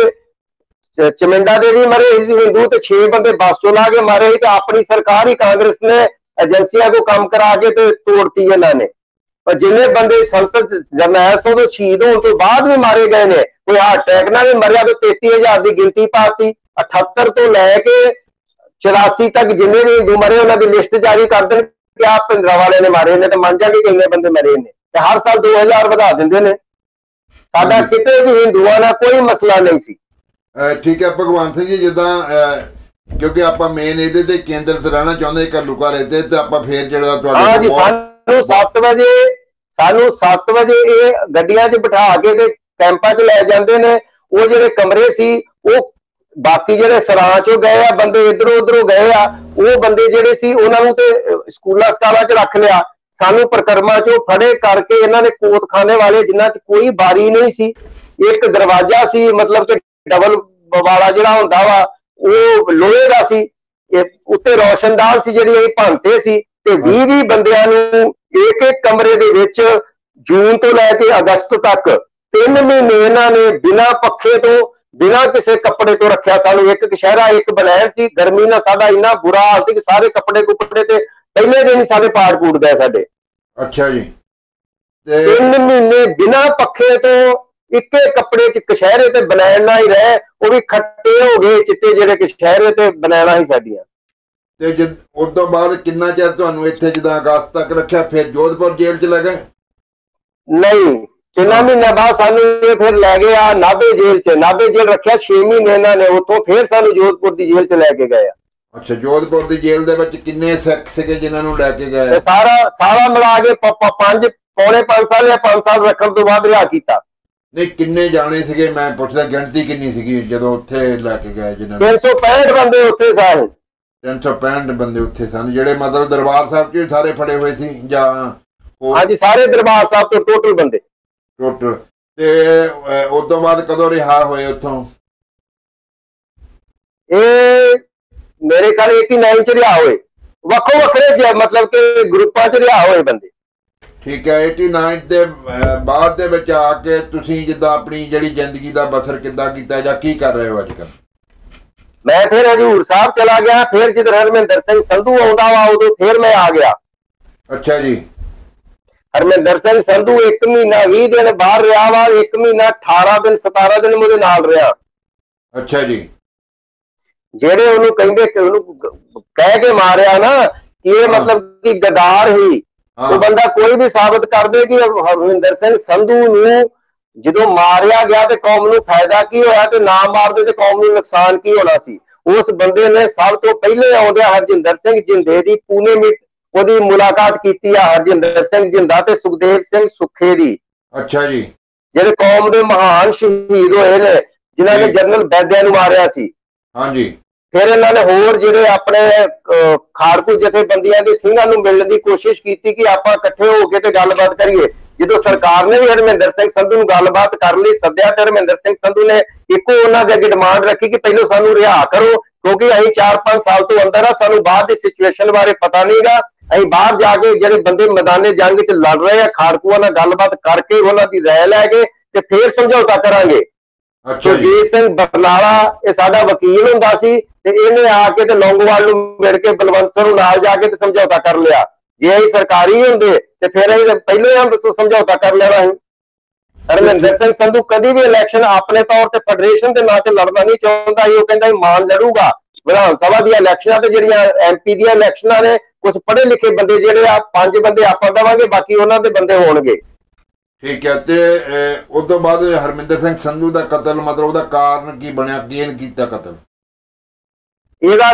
ਚਮਿੰਡਾ ਦੇ ਵੀ ਮਰੇ ਸੀ ਹਿੰਦੂ ਤੇ 6 ਬੰਦੇ ਬੱਸ ਚੋਂ ਲਾ ਕੇ ਮਾਰੇ ਸੀ ਤੇ ਆਪਣੀ ਸਰਕਾਰ ਹੀ ਕਾਂਗਰਸ ਨੇ ਏਜੰਸੀਆਂ ਕੋ ਕੰਮ ਕਰਾ ਕੇ ਤੇ ਤੋੜਤੀ ਇਹਨਾਂ ਨੇ। ਪਰ ਜਿੰਨੇ ਬੰਦੇ ਸੰਤ ਜਰਨੈਲ ਸਿੰਘ ਦੇ ਸ਼ਹੀਦ ਹੋਣ ਤੋਂ ਬਾਅਦ ਵੀ ਮਾਰੇ ਗਏ ਨੇ ਕੋਈ ਹਾਰਟ ਅਟੈਕ ਨਾਲ ਵੀ ਮਰਿਆ ਤੇ 33000 ਦੀ ਗਿਣਤੀ ਪਾਤੀ। 78 ਤੋਂ ਲੈ ਕੇ 84 ਤੱਕ ਜਿੰਨੇ ਵੀ ਹਿੰਦੂ ਮਰੇ ਉਹਨਾਂ ਦੀ ਲਿਸਟ ਜਾਰੀ ਕਰ ਦੇਣ ਕਿ ਆ ਪਿੰਡਰਾ ਵਾਲੇ ਨੇ ਮਾਰੇ ਨੇ ਤੇ ਮੰਨ ਜਾ ਕਿ ਕਿੰਨੇ ਬੰਦੇ ਮਰੇ ਨੇ ਤੇ ਹਰ ਸਾਲ 2000 ਵਧਾ ਦਿੰਦੇ ਨੇ। ਸਾਡਾ। ਕਿਤੇ ਵੀ ਹਿੰਦੂਆਂ ਨਾਲ ਕੋਈ ਮਸਲਾ ਨਹੀਂ ਸੀ। ਠੀਕ ਹੈ ਭਗਵਾਨ ਸਿੰਘ ਜੀ ਜਿੱਦਾਂ ਕਿਉਂਕਿ ਆਪਾਂ ਮੇਨ ਇਹਦੇ ਤੇ ਕੇਂਦਰ ਤੇ ਰਹਿਣਾ ਚਾਹੁੰਦੇ ਘੱਲੂ ਘਾਰੇ ਤੇ ਤੇ ਆਪਾਂ ਫੇਰ ਜਿਹੜਾ ਤੁਹਾਡੇ ਹਾਂ ਜੀ ਸਾਨੂੰ 7 ਵਜੇ ਸਾਨੂੰ 7 ਵਜੇ ਇਹ ਗੱਡੀਆਂ 'ਚ ਬਿਠਾ ਕੇ ਤੇ ਕੈਂਪਾਂ 'ਚ ਲੈ ਜਾਂਦੇ ਨੇ। ਉਹ ਜਿਹੜੇ ਕਮਰੇ ਸੀ ਉਹ ਬਾਕੀ ਜਿਹੜੇ ਸਰਾਂ 'ਚੋਂ ਗਏ ਆ ਬੰਦੇ ਇਧਰੋਂ ਉਧਰੋਂ ਗਏ ਆ ਉਹ ਬੰਦੇ ਜਿਹੜੇ ਸੀ ਉਹਨਾਂ ਨੂੰ ਤੇ ਸਕੂਲਾਂ ਸਕਾਲਾਂ 'ਚ ਰੱਖ ਲਿਆ। ਸਾਨੂੰ ਪ੍ਰਕਰਮਾਂ 'ਚੋਂ ਫੜੇ ਕਰਕੇ ਇਹਨਾਂ ਨੇ ਕੋਤਖਾਨੇ ਵਾਲੇ ਜਿਨ੍ਹਾਂ 'ਚ ਕੋਈ ਬਾਰੀ ਨਹੀਂ ਸੀ। ਇੱਕ ਦਰਵਾਜ਼ਾ ਸੀ ਮਤਲਬ ਕਿ ਡਬਲ ਵਾਲਾ ਜਿਹੜਾ ਹੁੰਦਾ ਵਾ ਉਹ ਲੋਹੇ ਦਾ ਸੀ ਇਹ ਉੱਤੇ ਰੋਸ਼ਨਦਾਨ ਸੀ ਜਿਹੜੀ ਇਹ ਭੰਤੇ ਸੀ ਤੇ 20 20 ਬੰਦਿਆਂ ਨੂੰ ਇੱਕ ਇੱਕ ਕਮਰੇ ਦੇ ਵਿੱਚ ਜੂਨ ਤੋਂ ਲੈ ਕੇ ਅਗਸਤ ਤੱਕ ਤਿੰਨ ਮਹੀਨੇ ਇਹਨਾਂ ਨੇ ਬਿਨਾਂ ਪੱਖੇ ਤੋਂ ਬਿਨਾਂ ਕਿਸੇ ਕੱਪੜੇ ਤੋਂ ਰੱਖਿਆ ਸਾਨੂੰ। ਇੱਕ ਕਸ਼ਹਿਰਾ ਇੱਕ ਬਲੈਨ ਸੀ। ਗਰਮੀ ਨਾਲ ਸਾਡਾ ਇੰਨਾ ਬੁਰਾ ਹਾਲ ਸੀ ਕਿ ਸਾਰੇ ਕੱਪੜੇ ਕੁੱਪੜੇ ਤੇ ਪਹਿਲੇ ਦਿਨ ਹੀ ਸਾਡੇ ਪਾੜ ਪੂੜ ਗਏ ਸਾਡੇ। ਅੱਛਾ ਜੀ। ਤੇ ਤਿੰਨ ਮਹੀਨੇ ਬਿਨਾਂ ਪੱਖੇ ਤੋਂ ਇੱਕੇ ਕੱਪੜੇ 'ਚ ਕਸ਼ਹਿਰੇ ਤੇ ਬਨੈਣਾ ਹੀ ਰਹੇ ਉਹ ਵੀ ਖੱਟੇ ਹੋ ਗਏ ਚਿੱਟੇ ਜਿਹੜੇ ਕਸ਼ਹਿਰੇ ਤੇ ਬਨੈਣਾ ਹੀ ਸਾਡੀਆਂ। ਤੇ ਜਦ ਉਸ ਤੋਂ ਬਾਅਦ ਕਿੰਨਾ ਚਿਰ ਤੁਹਾਨੂੰ ਇੱਥੇ ਜਿੱਦਾਂ ਅਗਸਤ ਤੱਕ ਰੱਖਿਆ ਫਿਰ ਜੋਧਪੁਰ ਜੇਲ੍ਹ ਚ ਲੈ ਗਏ? ਨਹੀਂ ਤਿੰਨਾਂ ਮਹੀਨਿਆਂ ਬਾਅਦ ਸਾਨੂੰ ਇਹ ਫਿਰ ਲੈ ਗਏ ਆ ਨਾਭੇ ਜੇਲ੍ਹ 'ਚ। ਨਾਭੇ ਜੇਲ੍ਹ ਰੱਖਿਆ 6 ਮਹੀਨੇ ਇਹਨਾਂ ਨੇ ਉੱਥੋਂ ਫਿਰ ਸਾਨੂੰ ਜੋਧਪੁਰ ਦੀ ਜੇਲ੍ਹ 'ਚ ਲੈ ਕੇ ਗਏ ਆ। ਅੱਛਾ ਜੋਧਪੁਰ ਦੀ ਜੇਲ੍ਹ ਦੇ ਵਿੱਚ ਕਿੰਨੇ ਸਿੱਖ ਸੀਗੇ ਜਿਨ੍ਹਾਂ ਨੂੰ ਲੈ ਕੇ ਗਏ? ਸਾਰਾ ਸਾਰਾ ਮਿਲਾ ਕੇ ਪੰਜ ਪੌਣੇ 5 ਸਾਲ ਜਾਂ 5 ਸਾਲ ਰੱਖਣ ਤੋਂ ਬਾਅਦ ਰਿਹਾ ਕੀਤਾ। ਨਹੀਂ ਕਿੰਨੇ ਜਾਣੇ ਸੀਗੇ? ਮੈਂ ਪੁੱਛਦਾ ਗਿਣਤੀ ਕਿੰਨੀ ਸੀਗੀ ਜਦੋਂ ਉੱਥੇ ਲੈ ਕੇ ਗਏ ਜਿਨ੍ਹਾਂ ਨੂੰ? 365 ਬੰਦੇ ਉੱਥੇ ਸਨ। 365 ਬੰਦੇ ਉੱਥੇ ਸਨ। ਜਿਹੜੇ ਮਤਲਬ ਦਰਬਾਰ ਸਾਹਿਬ 'ਚ ਸਾਰੇ ਫੜੇ ਹੋਏ ਸੀ ਜਾਂ ਹਾਂਜੀ ਸਾਰੇ ਦਰਬਾਰ ਸਾਹਿਬ ਤੋਂ ਟੋਟਲ ਬੰਦੇ। ਟੋਟਲ ਤੇ ਉਸ ਤੋਂ ਬਾਅਦ ਕਦੋਂ ਰਿਹਾ ਹੋਏ ਉੱਥੋਂ? ਇਹ ਮੇਰੇ ਖਿਆਲ 89 ਚ ਰਿਹਾ ਹੋਏ। ਵੱਖੋ ਵੱਖਰੇ ਮਤਲਬ ਕਿ ਗਰੁੱਪਾਂ ਚ ਰਿਹਾ ਹੋਏ ਬੰਦੇ। ਠੀਕ ਹੈ 89 ਦੇ ਬਾਅਦ ਦੇ ਵਿੱਚ ਆ ਕੇ ਤੁਸੀਂ ਜਿੱਦਾਂ ਆਪਣੀ ਜਿਹੜੀ ਜ਼ਿੰਦਗੀ ਦਾ ਬਸਰ ਕਿੱਦਾਂ ਕੀਤਾ ਜਾਂ ਕੀ ਕਰ ਰਹੇ ਹੋ ਅੱਜ ਕੱਲ੍ਹ ਮੈਂ ਫਿਰ ਹਜੂਰ ਸਾਹਿਬ ਚਲਾ ਗਿਆ ਫਿਰ ਜਦੋਂ ਹਰਮਿੰਦਰ ਸਿੰਘ ਸੰਧੂ ਆਉਂਦਾ ਵਾ ਉਦੋਂ ਫਿਰ ਮੈਂ ਆ ਗਿਆ। ਅੱਛਾ ਜੀ। ਹਰਮਿੰਦਰ ਸਿੰਘ ਸੰਧੂ 1 ਮਹੀਨਾ 20 ਦਿਨ ਬਾਹਰ ਰਿਹਾ ਵਾ 1 ਮਹੀਨਾ 18 ਦਿਨ 17 ਦਿਨ ਉਹਦੇ ਨਾਲ ਰਿਹਾ। ਅੱਛਾ ਜੀ। ਜਿਹੜੇ ਉਹਨੂੰ ਕਹਿੰਦੇ ਕਿ ਉਹਨੂੰ ਕਹਿ ਕੇ ਮਾਰਿਆ ਨਾ ਕਿ ਇਹ। ਮਤਲਬ ਕਿ ਗਦਾਰ ਹਾਂ। ਉਹ ਬੰਦਾ ਕੋਈ ਵੀ ਸਾਬਤ ਕਰ ਦੇ ਕਿ ਹਰਮਿੰਦਰ ਸਿੰਘ ਸੰਧੂ ਨੂੰ ਜਦੋਂ ਮਾਰਿਆ ਗਿਆ ਤੇ ਕੌਮ ਨੂੰ ਫਾਇਦਾ ਕੀ ਹੋਇਆ ਤੇ ਨਾ ਮਾਰਦੇ ਤੇ ਕੌਮ ਨੂੰ ਨੁਕਸਾਨ ਕੀ ਹੋਣਾ ਸੀ? ਉਸ ਬੰਦੇ ਨੇ ਸਭ ਤੋਂ ਪਹਿਲੇ ਆਉਂਦਿਆਂ ਹਰਜਿੰਦਰ ਸਿੰਘ ਜਿੰਦੇ ਦੀ ਪੂਨੇ ਵਿੱਚ ਉਹਦੀ ਮੁਲਾਕਾਤ ਕੀਤੀ ਆ ਹਰਜਿੰਦਰ ਸਿੰਘ ਜਿੰਦਾ ਤੇ ਸੁਖਦੇਵ ਸਿੰਘ ਸੁਖੇ ਦੀ। ਅੱਛਾ ਜੀ। ਜਿਹੜੇ ਕੌਮ ਦੇ ਮਹਾਨ ਸ਼ਹੀਦ ਹੋਏ ਨੇ ਜਿਨ੍ਹਾਂ ਨੇ। ਜਨਰਲ ਬੈਦਿਆ ਨੂੰ ਮਾਰਿਆ ਸੀ। ਹਾਂਜੀ। ਫਿਰ ਇਹਨਾਂ ਨੇ ਹੋਰ ਜਿਹੜੇ ਆਪਣੇ ਖਾੜਕੂ ਜਥੇਬੰਦੀਆਂ ਦੇ ਸਿੰਘਾਂ ਨੂੰ ਮਿਲਣ ਦੀ ਕੋਸ਼ਿਸ਼ ਕੀਤੀ ਕਿ ਆਪਾਂ ਇਕੱਠੇ ਹੋ ਕੇ ਤੇ ਗੱਲਬਾਤ ਕਰੀਏ। ਜਦੋਂ ਸਰਕਾਰ ਨੇ ਵੀ ਹਰਮਿੰਦਰ ਸਿੰਘ ਸੰਧੂ ਨੂੰ ਗੱਲਬਾਤ ਕਰ ਲਈ, ਸੱਦਿਆ ਤੇ ਹਰਮਿੰਦਰ ਸਿੰਘ ਸੰਧੂ ਨੇ ਇੱਕੋ ਉਹਨਾਂ ਦੇ ਅੱਗੇ ਡਿਮਾਂਡ ਰੱਖੀ ਕਿ ਪਹਿਲਾਂ ਸਾਨੂੰ ਰਿਹਾ ਕਰੋ, ਕਿਉਂਕਿ ਅਸੀਂ 4-5 ਸਾਲ ਤੋਂ ਅੰਦਰ ਆ, ਸਾਨੂੰ ਬਾਅਦ ਦੀ ਸਿਚੁਏਸ਼ਨ ਬਾਰੇ ਪਤਾ ਨਹੀਂਗਾ। ਅਸੀਂ ਬਾਹਰ ਜਾ ਕੇ ਜਿਹੜੇ ਬੰਦੇ ਮੈਦਾਨੇ ਜੰਗ 'ਚ ਲੜ ਰਹੇ ਆ ਖਾੜਕੂਆਂ ਨਾਲ ਗੱਲਬਾਤ ਕਰਕੇ ਉਹਨਾਂ ਦੀ ਰਾਏ ਲੈ ਕੇ ਤੇ ਫੇਰ ਸਮਝੌਤਾ ਕਰਾਂਗੇ। ਅੱਛਾ ਜੀ। ਸੁਰਜੀਤ ਸਿੰਘ ਬਰਨਾਲਾ ਇਹ ਸਾਡਾ ਵਕੀਲ ਹੁੰਦਾ ਸੀ ਤੇ ਇਹਨੇ ਆ ਕੇ ਤੇ ਲੌਂਗੋਵਾਲ ਨੂੰ ਮਿਲ ਕੇ ਬਲਵੰਤ ਸਿੰਘ ਨੂੰ ਨਾਲ ਜਾ ਕੇ ਤੇ ਸਮਝੌਤਾ ਕਰ ਲਿਆ। ਜੇ ਅਸੀਂ ਸਰਕਾਰੀ ਹੁੰਦੇ ਤੇ ਫਿਰ ਅਸੀਂ ਪਹਿਲਾਂ ਹੀ ਹਮ ਸਮਝੌਤਾ ਕਰ ਲੈਣਾ ਸੀ। ਹਰਮਿੰਦਰ ਸਿੰਘ ਸੰਧੂ ਕਦੀ ਵੀ ਇਲੈਕਸ਼ਨ ਆਪਣੇ ਤੌਰ ਤੇ ਫੈਡਰੇਸ਼ਨ ਦੇ ਨਾਂ ਤੇ ਲੜਨਾ ਨਹੀਂ ਚਾਹੁੰਦਾ ਸੀ ਉਹ ਕਹਿੰਦਾ ਮਾਨ ਲੜੂਗਾ। ਵਿਧਾਨ ਸਭਾ ਦੀਆਂ ਇਲੈਕਸ਼ਨਾਂ ਤੇ ਜਿਹੜੀਆਂ ਐਮਪੀ ਦੀਆਂ ਇਲੈਕਸ਼ਨਾਂ ਨੇ ਕੁਝ ਪੜ੍ਹੇ ਲਿਖੇ ਬੰਦੇ ਜਿਹੜੇ ਆ ਪੰਜ ਬੰਦੇ ਆਪਾਂ ਦੇਵਾਂਗੇ ਬਾਕੀ ਉਹਨਾਂ ਦੇ ਬੰਦੇ ਹੋਣਗੇ। ਠੀਕ ਹੈ ਤੇ ਅਹ, ਉਸ ਤੋਂ ਬਾਅਦ ਹਰਮਿੰਦਰ ਸਿੰਘ ਸੰਧੂ ਦਾ ਕਤਲ ਮਤਲਬ ਉਹਦਾ ਕਾਰਨ ਕੀ ਬਣਿਆ ਕਿਹਨ ਕੀਤਾ ਕਤਲ? ਇਹਦਾ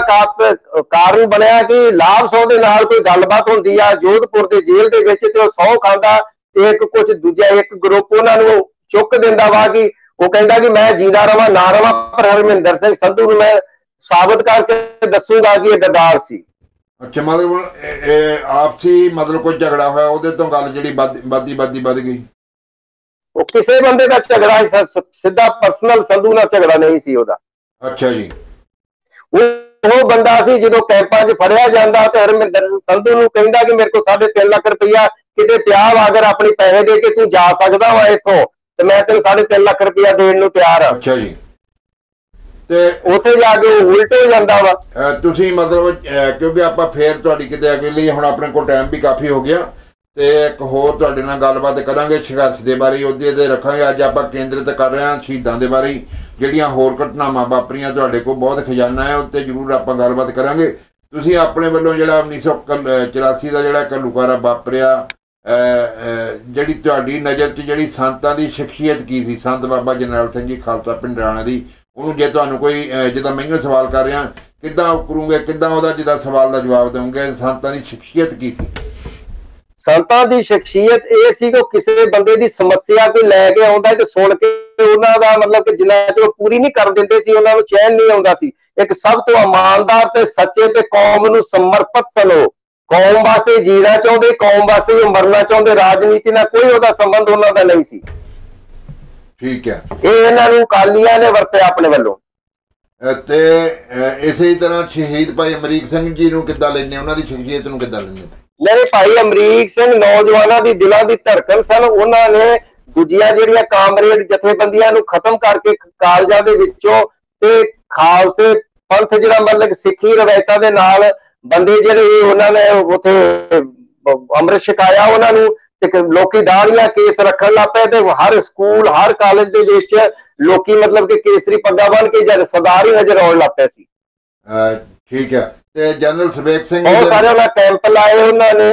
ਕਾਰਨ ਬਣਿਆ ਕਿ ਲਾਭ ਸੌ ਦੇ ਨਾਲ ਕੋਈ ਗੱਲਬਾਤ ਹੁੰਦੀ ਆ ਜੋਧਪੁਰ ਦੇ ਜੇਲ੍ਹ ਦੇ ਵਿੱਚ ਤੇ ਉਹ ਸੌ ਖਾਂਦਾ ਤੇ ਇੱਕ ਕੁਝ ਦੂਜਾ ਇੱਕ ਗਰੁੱਪ ਉਹਨਾਂ ਨੂੰ ਚੁੱਕ ਦਿੰਦਾ ਵਾ ਕਿ ਉਹ ਕਹਿੰਦਾ ਕਿ ਮੈਂ ਜੀਦਾ ਰਵਾਂ ਨਾ ਰਵਾਂ ਪਰ ਹਰਮਿੰਦਰ ਸਿੰਘ ਸੰਧੂ ਨੂੰ ਮੈਂ ਸਾਬਤ ਕਰਕੇ ਦੱਸੂਗਾ ਕਿ ਇਹ ਗਦਾਰ ਸੀ। ਅੱਛਾ ਮਤਲਬ ਇਹ- ਆਪਸੀ ਮਤਲਬ ਕੋਈ ਝਗੜਾ ਹੋਇਆ ਉਹਦੇ ਤੋਂ ਗੱਲ ਜਿਹੜੀ ਵੱਧਦੀ ਵੱਧਦੀ ਵੱਧ ਗਈ? ਉਹ ਕਿਸੇ ਬੰਦੇ ਦਾ ਝਗੜਾ ਸੀ, ਸਿੱਧਾ ਪਰਸਨਲ ਸੰਧੂ ਨਾਲ ਝਗੜਾ ਨਹੀਂ ਸੀ ਉਹਦਾ। ਅੱਛਾ ਜੀ। ਉਹ ਬੰਦਾ ਸੀ ਜਦੋਂ ਕੈਂਪਾਂ 'ਚ ਫੜਿਆ ਜਾਂਦਾ ਤੇ ਹਰਮਿੰਦਰ ਸੰਧੂ ਨੂੰ ਕਹਿੰਦਾ ਕਿ ਮੇਰੇ ਕੋਲ 3.5 ਲੱਖ ਰੁਪਈਆ ਕਿਤੇ ਪਿਆ ਵਾ ਅਗਰ ਆਪਣੀ ਪੈਸੇ ਦੇ ਕੇ ਤੂੰ ਜਾ ਸਕਦਾ ਵਾ ਇੱਥੋਂ ਤੇ ਮੈਂ ਤੈਨੂੰ 3.5 ਲੱਖ ਰੁਪਈਆ ਦੇਣ ਨੂੰ ਤਿਆਰ ਆ। ਅੱਛਾ ਜੀ। ਤੇ ਉੱਥੇ ਜਾ ਕੇ ਉਲਟ ਹੋ ਜਾਂਦਾ ਵਾ। ਤੁਸੀਂ ਮਤਲਬ ਕਿਉਂਕਿ ਆਪਾਂ ਫੇਰ ਤੁਹਾਡੀ ਕਿਤੇ ਅੱਗੇ ਹੁਣ ਆਪਣੇ ਕੋਲ ਟਾਈਮ ਵੀ ਕਾਫੀ ਹੋ ਗਿਆ। ਤੇ ਇੱਕ ਹੋਰ ਤੁਹਾਡੇ ਨਾਲ ਗੱਲਬਾਤ ਕਰਾਂਗੇ ਸੰਘਰਸ਼ ਦੇ ਬਾਰੇ, ਉਹਦੇ ਤੇ ਰੱਖਾਂਗੇ। ਅੱਜ ਆਪਾਂ ਕੇਂਦਰਿਤ ਕਰ ਰਹੇ ਹਾਂ ਸ਼ਹੀਦਾਂ ਦੇ ਬਾਰੇ। ਜਿਹੜੀਆਂ ਹੋਰ ਘਟਨਾਵਾਂ ਵਾਪਰੀਆਂ ਤੁਹਾਡੇ ਕੋਲ, ਬਹੁਤ ਖਜ਼ਾਨਾ ਹੈ, ਉੱਤੇ ਜ਼ਰੂਰ ਆਪਾਂ ਗੱਲਬਾਤ ਕਰਾਂਗੇ। ਤੁਸੀਂ ਆਪਣੇ ਵੱਲੋਂ ਜਿਹੜਾ 1984 ਦਾ ਜਿਹੜਾ ਘੱਲੂਕਾਰਾ ਵਾਪਰਿਆ ਜਿਹੜੀ ਤੁਹਾਡੀ ਨਜ਼ਰ 'ਚ ਜਿਹੜੀ ਸੰਤਾਂ ਦੀ ਸ਼ਖਸੀਅਤ ਕੀ ਸੀ? ਸੰਤ ਬਾਬਾ ਜਰਨੈਲ ਸਿੰਘ ਜੀ, ਖਾਲਸਾ ਪਿੰਡਰਾਣਾ ਦੀ। ਉਹਨੂੰ ਜੇ ਤੁਹਾਨੂੰ ਕੋਈ ਅਹ, ਮੈਨੂੰ ਸਵਾਲ ਕਰ ਰਿਹਾ ਕਿੱਦਾਂ ਕਰੂੰਗੇ ਕਿੱਦਾਂ ਉਹਦਾ ਜਿੱਦਾਂ ਸਵਾਲ ਦਾ ਜਵਾਬ ਦੇਵੋਗੇ? ਸੰਤਾਂ ਦੀ ਸ਼ਖਸੀਅਤ ਕੀ ਸੀ? ਸੰਤਾਂ ਦੀ ਸ਼ਖਸੀਅਤ ਇਹ ਸੀ ਕਿ ਕਿਸੇ ਬੰਦੇ ਦੀ ਸਮੱਸਿਆ ਕੋਈ ਲੈ ਕੇ ਆਉਂਦਾ ਤੇ ਸੁਣ ਕੇ ਉਹਨਾਂ ਦਾ ਮਤਲਬ ਕਿ ਜਿੰਨਾ ਚਿਰ ਉਹ ਪੂਰੀ ਨਹੀਂ ਕਰ ਦਿੰਦੇ ਸੀ ਉਹਨਾਂ ਨੂੰ ਚੈਨ ਨਹੀਂ ਆਉਂਦਾ ਸੀ। ਇੱਕ ਸਭ ਤੋਂ ਇਮਾਨਦਾਰ ਤੇ ਸੱਚੇ ਤੇ ਕੌਮ ਨੂੰ ਸਮਰਪਿਤ ਸਲੋ। ਕੌਮ ਵਾਸਤੇ ਜੀਣਾ ਚਾਹੁੰਦੇ ਕੌਮ ਵਾਸਤੇ ਮਰਨਾ ਚਾਹੁੰਦੇ ਰਾਜਨੀਤੀ ਨਾਲ ਕੋਈ ਉਹਦਾ ਸੰਬੰਧ ਉਹਨਾਂ ਦਾ ਨਹੀਂ ਸੀ। ਠੀਕ ਹੈ। ਇਹ ਇਹਨਾਂ ਨੂੰ ਕਾਲੀਆਂ ਨੇ ਵਰਤਿਆ ਆਪਣੇ ਵੱਲੋਂ। ਤੇ ਇਸੇ ਤਰ੍ਹਾਂ ਸ਼ਹੀਦ ਭਾਈ ਅਮਰੀਕ ਸਿੰਘ ਜੀ ਨੂੰ ਕਿੱਦਾਂ ਲੈਣੇ ਉਹਨਾਂ ਦੀ ਸ਼ਖਸੀਅਤ ਨੂੰ ਕਿੱਦਾਂ ਲੈਣੇ ਮੇਰੇ ਭਾਈ ਅਮਰੀਕ ਸਿੰਘ ਨੌਜਵਾਨਾਂ ਦੀ ਦਿਲਾਂ ਦੀ ਧੜਕਣ ਸਨ। ਉਹਨਾਂ ਨੇ ਦੂਜੀਆਂ ਜਿਹੜੀਆਂ ਕਾਮਰੇਡ ਜਥੇਬੰਦੀਆਂ ਨੂੰ ਖਤਮ ਕਰਕੇ ਕਾਲਜਾਂ ਦੇ ਵਿੱਚੋਂ ਤੇ ਖਾਲਸੇ ਪੰਥ ਜਿਹੜਾ ਮਤਲਬ ਸਿੱਖੀ ਰਵਾਇਤਾਂ ਦੇ ਨਾਲ ਬੰਦੇ ਜਿਹੜੇ ਉਹਨਾਂ ਨੇ ਉਥੇ ਅੰਮ੍ਰਿਤ ਛਕਾਇਆ ਉਹਨਾਂ ਨੂੰ ਤੇ ਲੋਕੀ ਦਾੜੀਆਂ ਕੇਸ ਰੱਖਣ ਲੱਗ ਪਏ ਤੇ ਹਰ ਸਕੂਲ ਹਰ ਕਾਲਜ ਦੇ ਵਿੱਚ ਲੋਕੀ ਮਤਲਬ ਕਿ ਕੇਸਰੀ ਪੱਗਾਂ ਬੰਨ ਕੇ ਜਦ ਸਰਦਾਰ ਹੀ ਨਜ਼ਰ ਆਉਣ ਲੱਗ ਪਏ ਸੀ। ਠੀਕ ਹੈ। ਤੇ ਜਨਰਲ ਸਵੇਕ ਸਿੰਘ ਜੀ ਬਹੁਤ ਸਾਰੇ ਉਹਨਾਂ ਕੈਂਪ ਲਾਏ ਉਹਨਾਂ ਨੇ।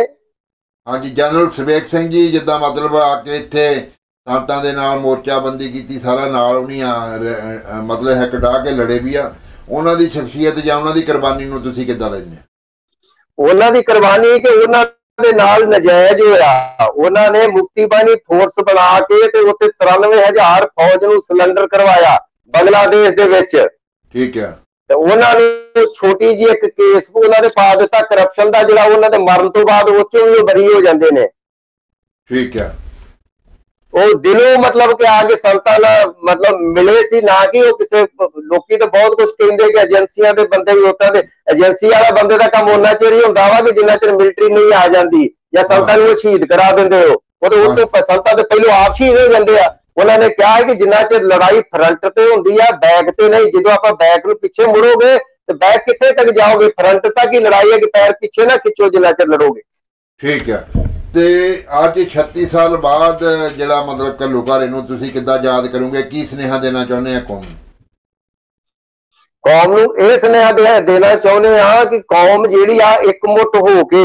ਹਾਂਜੀ ਜਨਰਲ ਸਵੇਕ ਸਿੰਘ ਜੀ ਜਿੱਦਾਂ ਮਤਲਬ ਆ ਕੇ ਇੱਥੇ ਸੰਤਾਂ ਦੇ ਨਾਲ ਮੋਰਚਾਬੰਦੀ ਕੀਤੀ ਸਾਰਾ ਨਾਲ ਉਹਨੀ ਮਤਲਬ ਹੈ ਕਢਾ ਕੇ ਲੜੇ ਵੀ ਆ। ਉਹਨਾਂ ਦੀ ਸ਼ਖਸੀਅਤ ਜਾਂ ਉਹਨਾਂ ਦੀ ਕੁਰਬਾਨੀ ਨੂੰ ਤੁਸੀਂ ਕਿੱਦਾਂ ਲੈਂਦੇ ਉਹਨਾਂ ਦੀ ਕੁਰਬਾਨੀ ਕਿ ਉਹਨਾਂ ਦੇ ਨਾਲ ਨਜਾਇਜ਼ ਹੋਇਆ। ਉਹਨਾਂ ਨੇ ਮੁਕਤੀ ਬਾਣੀ ਫੋਰਸ ਬਣਾ ਕੇ ਤੇ ਉੱਤੇ 93000 ਫੌਜ ਨੂੰ ਸਿਲੰਡਰ ਕਰਵਾਇਆ ਬੰਗਲਾਦੇਸ਼ ਦੇ ਵਿੱਚ। ਠੀਕ ਹੈ। ਤੇ ਉਹਨਾਂ ਨੂੰ ਛੋਟੀ ਜਿਹੀ ਇੱਕ ਕੇਸ ਉਹਨਾਂ ਨੇ ਪਾ ਦਿੱਤਾ। ਕਰਪਸ਼ਨ ਦਾ ਜਿਹੜਾ ਉਹਨਾਂ ਦੇ ਮਰਨ ਤੋਂ ਬਾਅਦ ਉਹ ਚੋਂ ਵੀ ਬਰੀ ਹੋ ਜਾਂਦੇ ਨੇ। ਠੀਕ ਹੈ। ਉਹ ਦਿਲੋਂ ਮਤਲਬ ਕਿ ਆ ਕੇ ਸੰਤਾਂ ਨਾਲ ਮਤਲਬ ਮਿਲੇ ਸੀ ਨਾ ਕਿ ਉਹ ਕਿਸੇ ਲੋਕੀ ਤਾਂ ਬਹੁਤ ਕੁਝ ਕਹਿੰਦੇ ਕਿ ਏਜੰਸੀਆਂ ਦੇ ਬੰਦੇ ਵੀ ਉਤਾਂ ਦੇ ਏਜੰਸੀ ਵਾਲਾ ਬੰਦੇ ਦਾ ਕੰਮ ਉਹਨਾਂ ਚਿਰ ਹੀ ਹੁੰਦਾ ਵਾ ਕਿ ਜਿੰਨਾ ਚਿਰ ਮਿਲਟਰੀ ਨਹੀਂ ਆ ਜਾਂਦੀ ਜਾਂ ਸੰਤਾਂ ਨੂੰ ਸ਼ਹੀਦ ਕਰਾ ਦਿੰਦੇ ਹੋ। ਉਹ ਤਾਂ ਉਹ ਤੋਂ ਸੰਤਾਂ ਦੇ ਪਹਿਲੋਂ ਆਪ ਸ਼ਹੀਦ ਹੋ ਜਾਂਦੇ ਆ। ਉਹਨਾਂ ਨੇ ਕਿਹਾ ਹੈ ਕਿ ਜਿੰਨਾ ਚਿਰ ਲੜਾਈ ਫਰੰਟ ਤੇ ਹੁੰਦੀ ਆ ਬੈਕ ਤੇ ਨਹੀਂ ਜਦੋਂ ਆਪਾਂ ਬੈਕ ਨੂੰ ਪਿੱਛੇ ਮੁੜੋਗੇ ਤੇ ਬੈਕ ਕਿੱਥੇ ਤੱਕ ਜਾਓਗੇ? ਫਰੰਟ ਤੱਕ ਹੀ ਲੜਾਈ ਹੈ ਕਿ ਪੈਰ ਪਿੱਛੇ ਨਾ ਖਿੱਚੋ ਜਿੰਨਾ ਚਿਰ ਲੜੋਗੇ। ਠੀਕ ਹੈ। ਤੇ ਅੱਜ 36 ਸਾਲ ਬਾਅਦ ਜਿਹੜਾ ਮਤਲਬ ਘੱਲੂਘਾਰੇ ਨੂੰ ਤੁਸੀਂ ਕਿੱਦਾਂ ਯਾਦ ਕਰੋਗੇ? ਕੀ ਸੁਨੇਹਾ ਦੇਣਾ ਚਾਹੁੰਦੇ ਆ ਕੌਮ ਨੂੰ? ਕੌਮ ਨੂੰ ਇਹ ਸੁਨੇਹਾ ਦੇਣਾ ਚਾਹੁੰਦੇ ਆ ਕਿ ਕੌਮ ਜਿਹੜੀ ਆ ਇਕਮੁੱਠ ਹੋ ਕੇ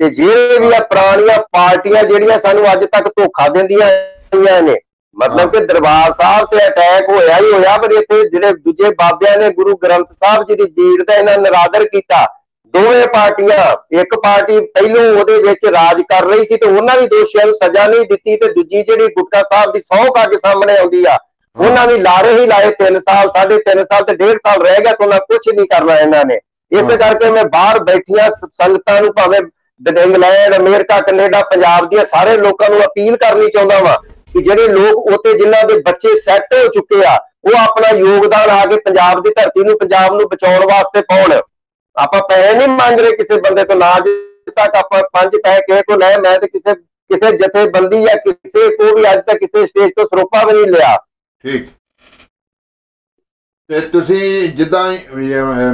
ਤੇ ਜਿਹੜੇ ਵੀ ਆ ਪੁਰਾਣੀਆਂ ਪਾਰਟੀਆਂ ਜਿਹੜੀਆਂ ਸਾਨੂੰ ਅੱਜ ਤੱਕ ਧੋਖਾ ਦਿੰਦੀਆਂ ਆਈਆਂ ਨੇ ਮਤਲਬ ਕਿ ਦਰਬਾਰ ਸਾਹਿਬ ਤੇ ਅਟੈਕ ਹੋਇਆ ਹੀ ਹੋਇਆ ਪਰ ਇੱਥੇ ਜਿਹੜੇ ਦੂਜੇ ਬਾਬਿਆਂ ਨੇ ਗੁਰੂ ਗ੍ਰੰਥ ਸਾਹਿਬ ਜੀ ਦੀ ਜੀੜ ਦਾ ਇਹਨਾਂ ਨਿਰਾਦਰ ਕੀਤਾ ਦੋਵੇਂ ਪਾਰਟੀਆਂ ਇੱਕ ਪਾਰਟੀ ਪਹਿਲੋਂ ਉਹਦੇ ਵਿੱਚ ਰਾਜ ਕਰ ਰਹੀ ਸੀ ਤੇ ਉਹਨਾਂ ਵੀ ਦੋਸ਼ੀਆਂ ਨੂੰ ਸਜ਼ਾ ਨਹੀਂ ਦਿੱਤੀ ਤੇ ਦੂਜੀ ਜਿਹੜੀ ਗੁਟਕਾ ਸਾਹਿਬ ਦੀ ਸਹੁੰ ਕਾ ਕੇ ਸਾਹਮਣੇ ਆਉਂਦੀ ਆ ਉਹਨਾਂ ਵੀ ਲਾਰੇ ਹੀ ਲਾਏ 3 ਸਾਲ ਸਾਢੇ 3 ਸਾਲ ਤੇ 1.5 ਸਾਲ ਰਹਿ ਗਿਆ ਤੇ ਉਹਨਾਂ ਕੁਝ ਨਹੀਂ ਕਰਨਾ ਇਹਨਾਂ ਨੇ ਇਸ। ਕਰਕੇ ਮੈਂ ਬਾਹਰ ਬੈਠੀਆਂ ਸ- ਸੰਗਤਾਂ ਨੂੰ ਭਾਵੇਂ ਇੰਗਲੈਂਡ ਅਮਰੀਕਾ ਕੈਨੇਡਾ ਪੰਜਾਬ ਦੀਆਂ ਸਾਰੇ ਲੋਕਾਂ ਨੂੰ ਅਪੀਲ ਕਰਨੀ ਚਾਹੁੰਦਾ ਵਾਂ ਕਿ ਜਿਹੜੇ ਲੋਕ ਉੱਥੇ ਜਿਨ੍ਹਾਂ ਦੇ ਬੱਚੇ ਸੈੱਟ ਹੋ ਚੁੱਕੇ ਆ ਉਹ ਆਪਣਾ ਯੋਗਦਾਨ ਆ ਕੇ ਪੰਜਾਬ ਦੀ ਧਰਤੀ ਨੂੰ ਪੰਜਾਬ ਨੂੰ ਬਚਾਉਣ ਵਾਸਤੇ ਪਾਉਣ ਆਪਾਂ ਪੈਸੇ ਨਹੀਂ ਮੰਗ ਰਹੇ ਕਿਸੇ ਬੰਦੇ ਤੋਂ, ਨਾ ਤੱਕ ਆਪਾਂ ਪੰਜ ਪੈਸੇ ਕਿਸੇ ਕੋ ਲਏ, ਮੈਂ ਤੇ ਕਿਸੇ ਕਿਸੇ ਜਥੇਬੰਦੀ ਜਾਂ ਕਿਸੇ ਕੋ ਵੀ ਅੱਜ ਤੱਕ ਕਿਸੇ ਸਟੇਜ ਤੋਂ ਸਰੋਪਾ ਵੀ ਨਹੀਂ ਲਿਆ। ਠੀਕ। ਤੇ ਤੁਸੀਂ ਜਿੱਦਾਂ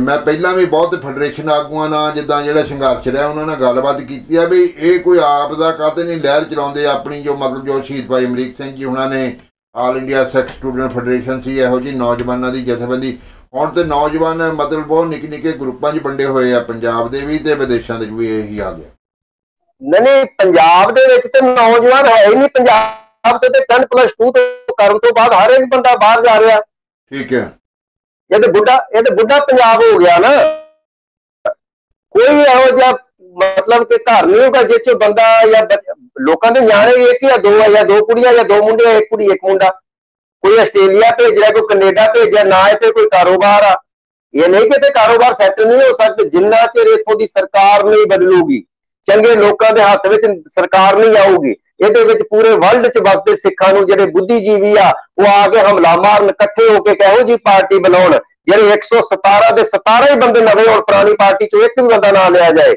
ਮੈਂ ਪਹਿਲਾਂ ਵੀ ਬਹੁਤ ਫੈਡਰੇਸ਼ਨ ਆਗੂਆਂ ਨਾਲ ਜਿੱਦਾਂ ਜਿਹੜਾ ਸੰਘਰਸ਼ ਰਿਹਾ, ਉਹਨਾਂ ਨਾਲ ਗੱਲਬਾਤ ਕੀਤੀ ਆ ਵੀ ਇਹ ਕੋਈ ਆਪ ਦਾ ਕਾਤੇ ਨਹੀਂ, ਲਹਿਰ ਚਲਾਉਂਦੇ ਆਪਣੀ ਜੋ ਮਤਲਬ ਜੋ ਸ਼ਹੀਦ ਭਾਈ ਅਮਰੀਕ ਸਿੰਘ ਜੀ, ਉਹਨਾਂ ਨੇ All India Sikh Student Federation ਸੀ, ਇਹੋ ਜੀ ਨੌਜਵਾਨਾਂ ਦੀ ਜਥੇਬੰਦੀ। ਹੁਣ ਤੇ ਨੌਜਵਾਨ ਮਤਲਬ ਬਹੁਤ ਨਿੱਕੇ ਨਿੱਕੇ ਗਰੁੱਪਾਂ 'ਚ ਵੰਡੇ ਹੋਏ ਆ ਪੰਜਾਬ ਦੇ ਵੀ ਤੇ ਵਿਦੇਸ਼ਾਂ ਦੇ ਵੀ ਇਹੀ ਹਾਲ ਹੈ। ਨਹੀਂ ਨਹੀਂ ਪੰਜਾਬ ਦੇ ਵਿੱਚ ਤੇ ਨੌਜਵਾਨ ਹੈ ਹੀ ਨਹੀਂ। ਪੰਜਾਬ ਤੇ ਤੇ 10 ਪਲੱਸ 2 ਤੋਂ ਕਰਨ ਤੋਂ ਬਾਅਦ ਹਰ ਇੱਕ ਬੰਦਾ ਬਾਹਰ ਜਾ ਰਿਹਾ। ਠੀਕ ਹੈ। ਇਹ ਤੇ ਬੁੱਢਾ ਇਹ ਤੇ ਬੁੱਢਾ ਪੰਜਾਬ ਹੋ ਗਿਆ ਨਾ। ਕੋਈ ਇਹੋ ਜਿਹਾ ਮਤਲਬ ਕਿ ਘਰ ਨਹੀਂ ਹੋਗਾ ਜਿਸ ਚ ਬੰਦਾ ਜਾਂ ਲੋਕਾਂ ਦੇ ਨਿਆਣੇ ਇੱਕ ਜਾਂ ਦੋ ਆ ਜਾਂ ਦੋ ਕੁੜੀਆਂ ਜਾਂ ਦੋ ਮੁੰਡੇ ਇੱਕ ਕੁੜੀ ਇੱਕ ਮੁੰਡਾ। ਕੋਈ ਆਸਟ੍ਰੇਲੀਆ ਭੇਜ ਰਿਹਾ ਕੋਈ ਕੈਨੇਡਾ ਭੇਜ ਰਿਹਾ ਨਾ ਇੱਥੇ ਕੋਈ ਕਾਰੋਬਾਰ ਆ। ਇਹ ਨਹੀਂ ਕਿ ਤੇ ਕਾਰੋਬਾਰ ਸੈੱਟ ਨਹੀਂ ਹੋ ਸਕਦਾ, ਜਿੰਨਾ ਚਿਰ ਇੱਥੋਂ ਦੀ ਸਰਕਾਰ ਨਹੀਂ ਬਦਲੂਗੀ। ਚੰਗੇ ਲੋਕਾਂ ਦੇ ਹੱਥ ਵਿੱਚ ਸਰਕਾਰ ਨਹੀਂ ਆਊਗੀ। ਇਹਦੇ ਵਿੱਚ ਪੂਰੇ ਵਰਲਡ 'ਚ ਵਸਦੇ ਸਿੱਖਾਂ ਨੂੰ ਜਿਹੜੇ ਬੁੱਧੀਜੀਵੀ ਆ, ਉਹ ਆ ਕੇ ਹਮਲਾ ਮਾਰਨ, ਇਕੱਠੇ ਹੋ ਕੇ ਕਿਹੋ ਜੀ ਪਾਰਟੀ ਬਣਾਉਣ, ਜਿਹੜੇ 117 ਦੇ 17 ਹੀ ਬੰਦੇ ਨਵੇਂ ਹੋਣ, ਪੁਰਾਣੀ ਪਾਰਟੀ 'ਚੋਂ ਇੱਕ ਵੀ ਬੰਦਾ ਨਾ ਲਿਆ ਜਾਏ।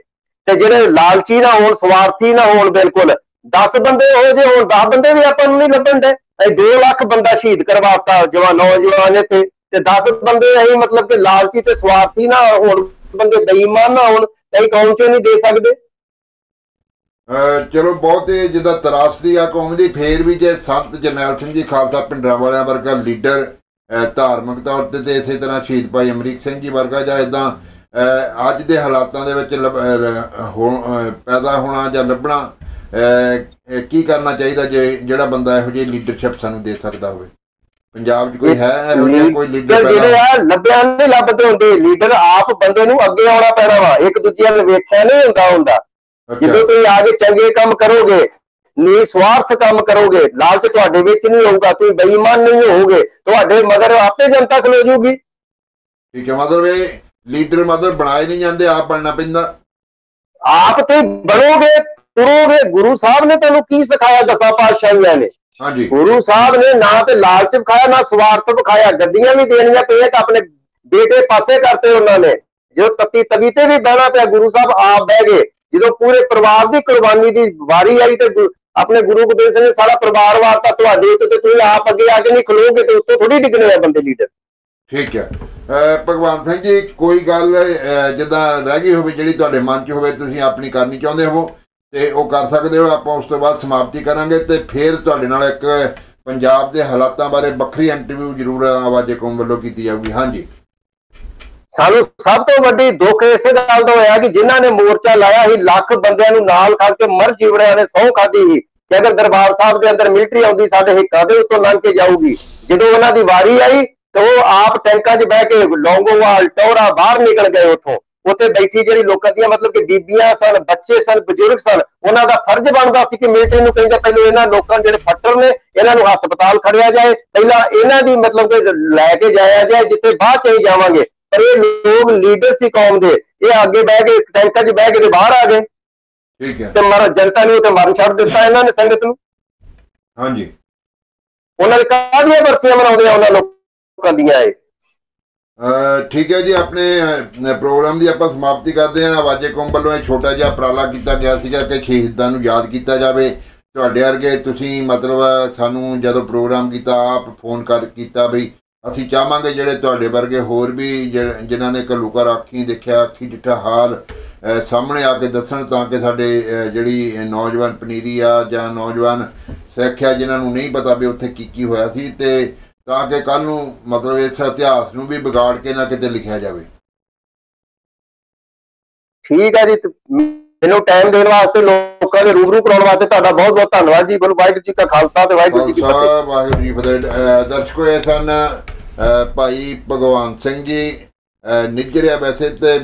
ਤੇ ਜਿਹੜੇ ਲਾਲਚੀ ਨਾ ਹੋਣ, ਸਵਾਰਥੀ ਨਾ ਹੋਣ ਬਿਲਕੁਲ 10 ਬੰਦੇ ਹੋ ਜੇ ਹੋਣ 10 ਬੰਦੇ ਵੀ ਆਪਾਂ ਨੂੰ ਨਹੀਂ ਲੱਭਣ ਦੇ। ਅਸੀਂ 2 ਲੱਖ ਬੰਦਾ ਸ਼ਹੀਦ ਕਰਵਾਤਾ ਜਵਾਨ ਨੌਜਵਾਨ ਇੱਥੇ, ਤੇ 10 ਬੰਦੇ ਅਸੀਂ ਮਤਲਬ ਕਿ ਲਾਲਚੀ ਤੇ ਸਵਾਰਥੀ ਨਾ ਹੋਣ, ਬੰਦੇ ਬੇਈਮਾਨ ਨਾ ਹੋਣ ਅਸੀਂ ਕੌਮ 'ਚ ਨਹੀਂ ਦੇ ਸਕਦੇ। ਚਲੋ ਬਹੁਤ ਇਹ ਜਿੱਦਾਂ ਤਰਾਸਦੀ ਆ ਕੌਮ ਦੀ, ਫੇਰ ਵੀ ਜੇ ਸੰਤ ਜਰਨੈਲ ਸਿੰਘ ਜੀ ਖਾਲਸਾ ਪਿੰਡਰਾਂ ਵਾਲਿਆਂ ਵਰਗਾ ਲੀਡਰ ਧਾਰਮਿਕ ਤੌਰ ਤੇ ਤੇ ਇਸੇ ਤਰ੍ਹਾਂ ਸ਼ਹੀਦ ਭਾਈ ਅਮਰੀਕ ਸਿੰਘ ਜੀ ਵਰਗਾ ਜਾਂ ਇਦਾਂ ਅੱਜ ਦੇ ਹਾਲਾਤਾਂ ਦੇ ਵਿੱਚ ਪੈਦਾ ਹੋਣਾ ਜਾਂ ਲੱਭਣਾ ਕੀ ਕਰਨਾ ਚਾਹੀਦਾ ਜੇ ਜਿਹੜਾ ਬੰਦਾ ਇਹੋ ਜਿਹੀ ਲੀਡਰਸ਼ਿਪ ਸਾਨੂੰ ਦੇ ਸਕਦਾ ਹੋਵੇ? ਪੰਜਾਬ 'ਚ ਕੋਈ ਹੈ ਇਹੋ ਜਿਹਾ ਕੋਈ ਲੀਡਰ ਜਿਹੜੇ ਆ ਲੱਭਿਆ ਨਹੀਂ ਲੱਭਦੇ ਹੁੰਦੇ ਲੀਡਰ ਆਪ ਬੰਦੇ ਨੂੰ ਅੱਗੇ ਆਉਣਾ ਪੈਣਾ ਵਾ ਇੱਕ ਦੂਜੇ ਵੱਲ ਵੇਖਿਆ ਨਹੀਂ ਹੁੰਦਾ ਹੁੰਦਾ। ਜਦੋਂ ਤੁਸੀਂ ਆ ਕੇ ਚੰਗੇ ਕੰਮ ਕਰੋਗੇ ਨਿਸਵਾਰਥ ਕੰਮ ਕਰੋਗੇ ਲਾਲਚ ਤੁਹਾਡੇ ਵਿੱਚ ਨਹੀਂ ਹੋਊਗਾ ਤੁਸੀਂ ਬੇਈਮਾਨ ਨਹੀਂ ਹੋਵੋਗੇ ਤੁਹਾਡੇ ਮਗਰ ਆਪੇ ਜਨਤਾ ਖਲੋ ਜਾਊਗੀ ਠੀਕ ਹੈ ਮਤਲਬ ਇਹ ਲੀਡਰ ਮਤਲਬ ਬਣਾਏ ਨਹੀਂ ਜਾਂਦੇ ਆਪ ਬਣਨਾ ਪੈਂਦਾ। ਆਪ ਤੇ ਬਣੋਗੇ ਤੁਰੋਗੇ ਗੁਰੂ ਸਾਹਿਬ ਨੇ ਤੈਨੂੰ ਕੀ ਸਿਖਾਇਆ ਦਸਾਂ ਪਾਤਸ਼ਾਹੀਆਂ ਨੇ? ਹਾਂਜੀ। ਗੁਰੂ ਸਾਹਿਬ ਨੇ ਨਾ ਤੇ ਲਾਲਚ ਵਿਖਾਇਆ ਨਾ ਸਵਾਰਥ ਵਿਖਾਇਆ ਗੱਡੀਆਂ ਵੀ ਦੇਣੀਆਂ ਪਈਆਂ ਤਾਂ ਆਪਣੇ ਬੇਟੇ ਪਾਸੇ ਕਰਤੇ ਉਹਨਾਂ ਨੇ। ਜਦੋਂ ਤੱਤੀ ਤਵੀ ਤੇ ਵੀ ਬਹਿਣਾ ਪਿਆ ਗੁਰੂ ਸਾਹਿਬ ਆਪ ਬਹਿ ਗਏ। ਜਦੋਂ ਪੂਰੇ ਪਰਿਵਾਰ ਦੀ ਕੁਰਬਾਨੀ ਦੀ ਵਾਰੀ ਆਈ ਤੇ ਆਪਣੇ ਗੁਰੂ ਗੋਬਿੰਦ ਸਿੰਘ ਨੇ ਸਾਰਾ ਪਰਿਵਾਰ ਵਾਰਤਾ ਤੁਹਾਡੇ ਉੱਤੇ ਤੇ ਤੁਸੀਂ ਆਪ ਅੱਗੇ ਆ ਕੇ ਨਹੀਂ ਖਲੋਗੇ ਤੇ ਉੱਤੋਂ ਥੋੜੀ ਡਿੱਗਣੇ ਆ ਬੰਦੇ ਲੀਡਰ। ਠੀਕ ਹੈ। ਭਗਵਾਨ ਸਿੰਘ ਜੀ ਕੋਈ ਗੱਲ ਜਿੱਦਾਂ ਰਹਿ ਗਈ ਹੋਵੇ ਜਿਹੜੀ ਤੁਹਾਡੇ ਮਨ 'ਚ ਹੋਵੇ ਤੁਸੀਂ ਆਪਣੀ ਕਰਨੀ ਚਾਹੁੰਦੇ ਹੋ ਤੇ ਉਹ ਕਰ ਸਕਦੇ ਹੋ, ਆਪਾਂ ਉਸ ਤੋਂ ਬਾਅਦ ਸਮਾਪਤੀ ਕਰਾਂਗੇ ਤੇ ਫਿਰ ਤੁਹਾਡੇ ਨਾਲ ਇੱਕ ਪੰਜਾਬ ਦੇ ਹਾਲਾਤਾਂ ਬਾਰੇ ਵੱਖਰੀ ਇੰਟਰਵਿਊ ਜ਼ਰੂਰ ਆਵਾਜ਼ੇ ਕੌਮ ਵੱਲੋਂ ਕੀਤੀ ਜਾਊਗੀ। ਹਾਂਜੀ। ਸਾਨੂੰ ਸਭ ਤੋਂ ਵੱਡੀ ਦੁੱਖ ਇਸੇ ਗੱਲ ਦਾ ਹੋਇਆ ਕਿ ਜਿਨ੍ਹਾਂ ਨੇ ਮੋਰਚਾ ਲਾਇਆ ਸੀ, ਲੱਖ ਬੰਦਿਆਂ ਨੂੰ ਨਾਲ ਖੜ ਕੇ ਮਰ ਜੀਵੜਿਆਂ ਨੇ ਸਹੁੰ ਖਾਦੀ ਸੀ। ਕਿ ਅਗਰ ਦਰਬਾਰ ਸਾਹਿਬ ਦੇ ਅੰਦਰ ਮਿਲਟਰੀ ਆਉਂਦੀ, ਸਾਡੇ ਹਿੱਕਾਂ ਦੇ ਉੱਤੋਂ ਲੰਘ ਕੇ ਜਾਊਗੀ। ਜਦੋਂ ਉਹਨਾਂ ਦੀ ਵਾਰੀ ਆਈ, ਤਾਂ ਉਹ ਆਪ ਟੈਂਕਾਂ 'ਚ ਬਹਿ ਕੇ ਲੌਂਗੋਵਾਲ ਟੌਰਾ ਬਾਹਰ ਨਿਕਲ ਗਏ ਉੱਥੋਂ। ਉੱਥੇ ਬੈਠੀ ਜਿਹੜੀ ਲੋਕਾਂ ਦੀਆਂ ਮਤਲਬ ਕਿ ਬੀਬੀਆਂ ਸਨ ਬੱਚੇ ਸਨ ਬਜ਼ੁਰਗ ਸਨ ਉਹਨਾਂ ਦਾ ਫਰਜ਼ ਬਣਦਾ ਸੀ ਕਿ ਮਿਲਟਰੀ ਨੂੰ ਕਹਿੰਦੇ ਪਹਿਲੇ ਇਹਨਾਂ ਲੋਕਾਂ ਜਿਹੜੇ ਫੱਟਰ ਨੇ ਇਹਨਾਂ ਨੂੰ ਹਸਪਤਾਲ ਖੜਿਆ ਜਾਏ ਪਹਿਲਾਂ ਇਹਨਾਂ ਦੀ ਮਤਲਬ ਕਿ ਲੈ ਕੇ ਜਾਇਆ ਜਾਏ ਜਿੱਥੇ ਬਾਅਦ ਚ ਹੀ ਜਾਵਾਂਗੇ। ਪਰ ਇਹ ਲੋਕ ਲੀਡਰ ਸੀ ਕੌਮ ਦੇ। ਇਹ ਅੱਗੇ ਬਹਿ ਕੇ ਟੈਂਕਾਂ 'ਚ ਬਹਿ ਕੇ ਤੇ ਬਾਹਰ ਆ ਗਏ। ਠੀਕ ਹੈ। ਤੇ ਮਰ ਜਨਤਾ ਨੇ ਉੱਤੇ ਮਰਨ ਛੱਡ ਦਿੱਤਾ ਇਹਨਾਂ ਨੇ ਸੰਗਤ ਨੂੰ। ਹਾਂਜੀ। ਉਹਨਾਂ ਦੇ ਕਾਹਦੀਆਂ ਵਰਸੀਆਂ ਮਨਾਉਂਦੇ ਆ ਉਹਨਾਂ ਲੋਕਾਂ ਦੀਆਂ ਇਹ? ਠੀਕ ਹੈ ਜੀ, ਆਪਣੇ ਪ੍ਰੋਗਰਾਮ ਦੀ ਆਪਾਂ ਸਮਾਪਤੀ ਕਰਦੇ ਹਾਂ। ਆਵਾਜ਼ੇ ਕੌਮ ਵੱਲੋਂ ਇਹ ਛੋਟਾ ਜਿਹਾ ਉਪਰਾਲਾ ਕੀਤਾ ਗਿਆ ਸੀਗਾ ਕਿ ਸ਼ਹੀਦਾਂ ਨੂੰ ਯਾਦ ਕੀਤਾ ਜਾਵੇ। ਤੁਹਾਡੇ ਵਰਗੇ ਤੁਸੀਂ ਮਤਲਬ ਸਾਨੂੰ ਜਦੋਂ ਪ੍ਰੋਗਰਾਮ ਕੀਤਾ, ਆਪ ਫੋਨ ਕਰ ਕੀਤਾ ਵੀ ਅਸੀਂ ਚਾਹਾਂਗੇ ਜਿਹੜੇ ਤੁਹਾਡੇ ਵਰਗੇ ਹੋਰ ਵੀ ਜਿਨ੍ਹਾਂ ਨੇ ਘੱਲੂਘਾਰਾ ਅੱਖੀਂ ਦੇਖਿਆ, ਅੱਖੀਂ ਡਿੱਠਾ ਹਾਲ ਸਾਹਮਣੇ ਆ ਕੇ ਦੱਸਣ ਤਾਂ ਕਿ ਸਾਡੇ ਜਿਹੜੀ ਨੌਜਵਾਨ ਪਨੀਰੀ ਆ ਜਾਂ ਨੌਜਵਾਨ ਸਿੱਖ ਆ, ਜਿਨ੍ਹਾਂ ਨੂੰ ਨਹੀਂ ਪਤਾ ਵੀ ਉੱਥੇ ਕੀ ਕੀ ਹੋਇਆ ਸੀ ਤੇ ਤਾਂ ਕਿ ਕੱਲ ਨੂੰ ਮਤਲਬ ਇਸ ਇਤਿਹਾਸ ਨੂੰ ਵੀ ਵਿਗਾੜ ਕੇ ਨਾ ਕਿਤੇ ਲਿਖਿਆ ਜਾਵੇ। ਠੀਕ ਹੈ ਜੀ ਮੈਨੂੰ ਟਾਈਮ ਦੇਣ ਵਾਸਤੇ ਲੋਕਾਂ ਦੇ ਰੂਬਰੂ ਕਰਾਉਣ ਵਾਸਤੇ ਤੁਹਾਡਾ ਬਹੁਤ ਬਹੁਤ ਧੰਨਵਾਦ ਜੀ। ਗੁਰੂ ਵਾਹਿਗੁਰੂ ਜੀ ਕਾ ਖਾਲਸਾ ਤੇ ਵਾਹਿਗੁਰੂ ਜੀ ਕੀ ਫਤਿਹ। ਵਾਹਿਗੁਰੂ ਜੀ ਫਤਿਹ। ਦਰਸ਼ਕੋ ਇਹ ਸਨ ਭਾਈ ਭਗਵਾਨ ਸਿੰਘ ਜੀ ਨਿੱਜਰਿਆ ਵੈਸੇ ਤੇ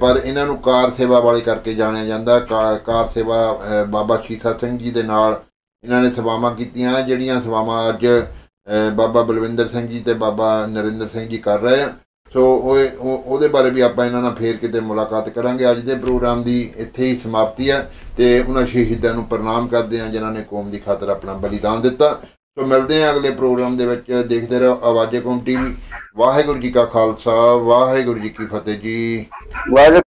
ਪਰ ਇਹਨਾਂ ਨੂੰ ਕਾਰ ਸੇਵਾ ਵਾਲੇ ਕਰਕੇ ਜਾਣਿਆ ਜਾਂਦਾ। ਕਾਰ ਸੇਵਾ ਬਾਬਾ ਸ਼ੀਸਾ ਸਿੰਘ ਜੀ ਦੇ ਨਾਲ ਇਹਨਾਂ ਨੇ ਸੇਵਾਵਾਂ ਕੀਤੀਆਂ। ਜਿਹੜੀਆਂ ਸੇਵਾਵਾਂ ਅੱਜ ਬਾਬਾ ਬਲਵਿੰਦਰ ਸਿੰਘ ਜੀ ਤੇ ਬਾਬਾ ਨਰਿੰਦਰ ਸਿੰਘ ਜੀ ਕਰ ਰਹੇ ਆ। ਸੋ ਉਹ ਉਹਦੇ ਬਾਰੇ ਵੀ ਆਪਾਂ ਇਹਨਾਂ ਨਾਲ ਫੇਰ ਕਿਤੇ ਮੁਲਾਕਾਤ ਕਰਾਂਗੇ। ਅੱਜ ਦੇ ਪ੍ਰੋਗਰਾਮ ਦੀ ਇੱਥੇ ਹੀ ਸਮਾਪਤੀ ਹੈ ਤੇ ਉਹਨਾਂ ਸ਼ਹੀਦਾਂ ਨੂੰ ਪ੍ਰਣਾਮ ਕਰਦੇ ਹਾਂ ਜਿਨ੍ਹਾਂ ਨੇ ਕੌਮ ਦੀ ਖਾਤਰ ਆਪਣਾ ਬਲੀਦਾਨ ਦਿੱਤਾ। ਸੋ ਮਿਲਦੇ ਹਾਂ ਅਗਲੇ ਪ੍ਰੋਗਰਾਮ ਦੇ ਵਿੱਚ। ਦੇਖਦੇ ਰਹੋ ਆਵਾਜ਼ੇ ਕੌਮ ਟੀਵੀ। ਵਾਹਿਗੁਰੂ ਜੀ ਕਾ ਖਾਲਸਾ, ਵਾਹਿਗੁਰੂ ਜੀ ਕੀ ਫਤਿਹ ਜੀ। ਵਾਹਿਗੁਰੂ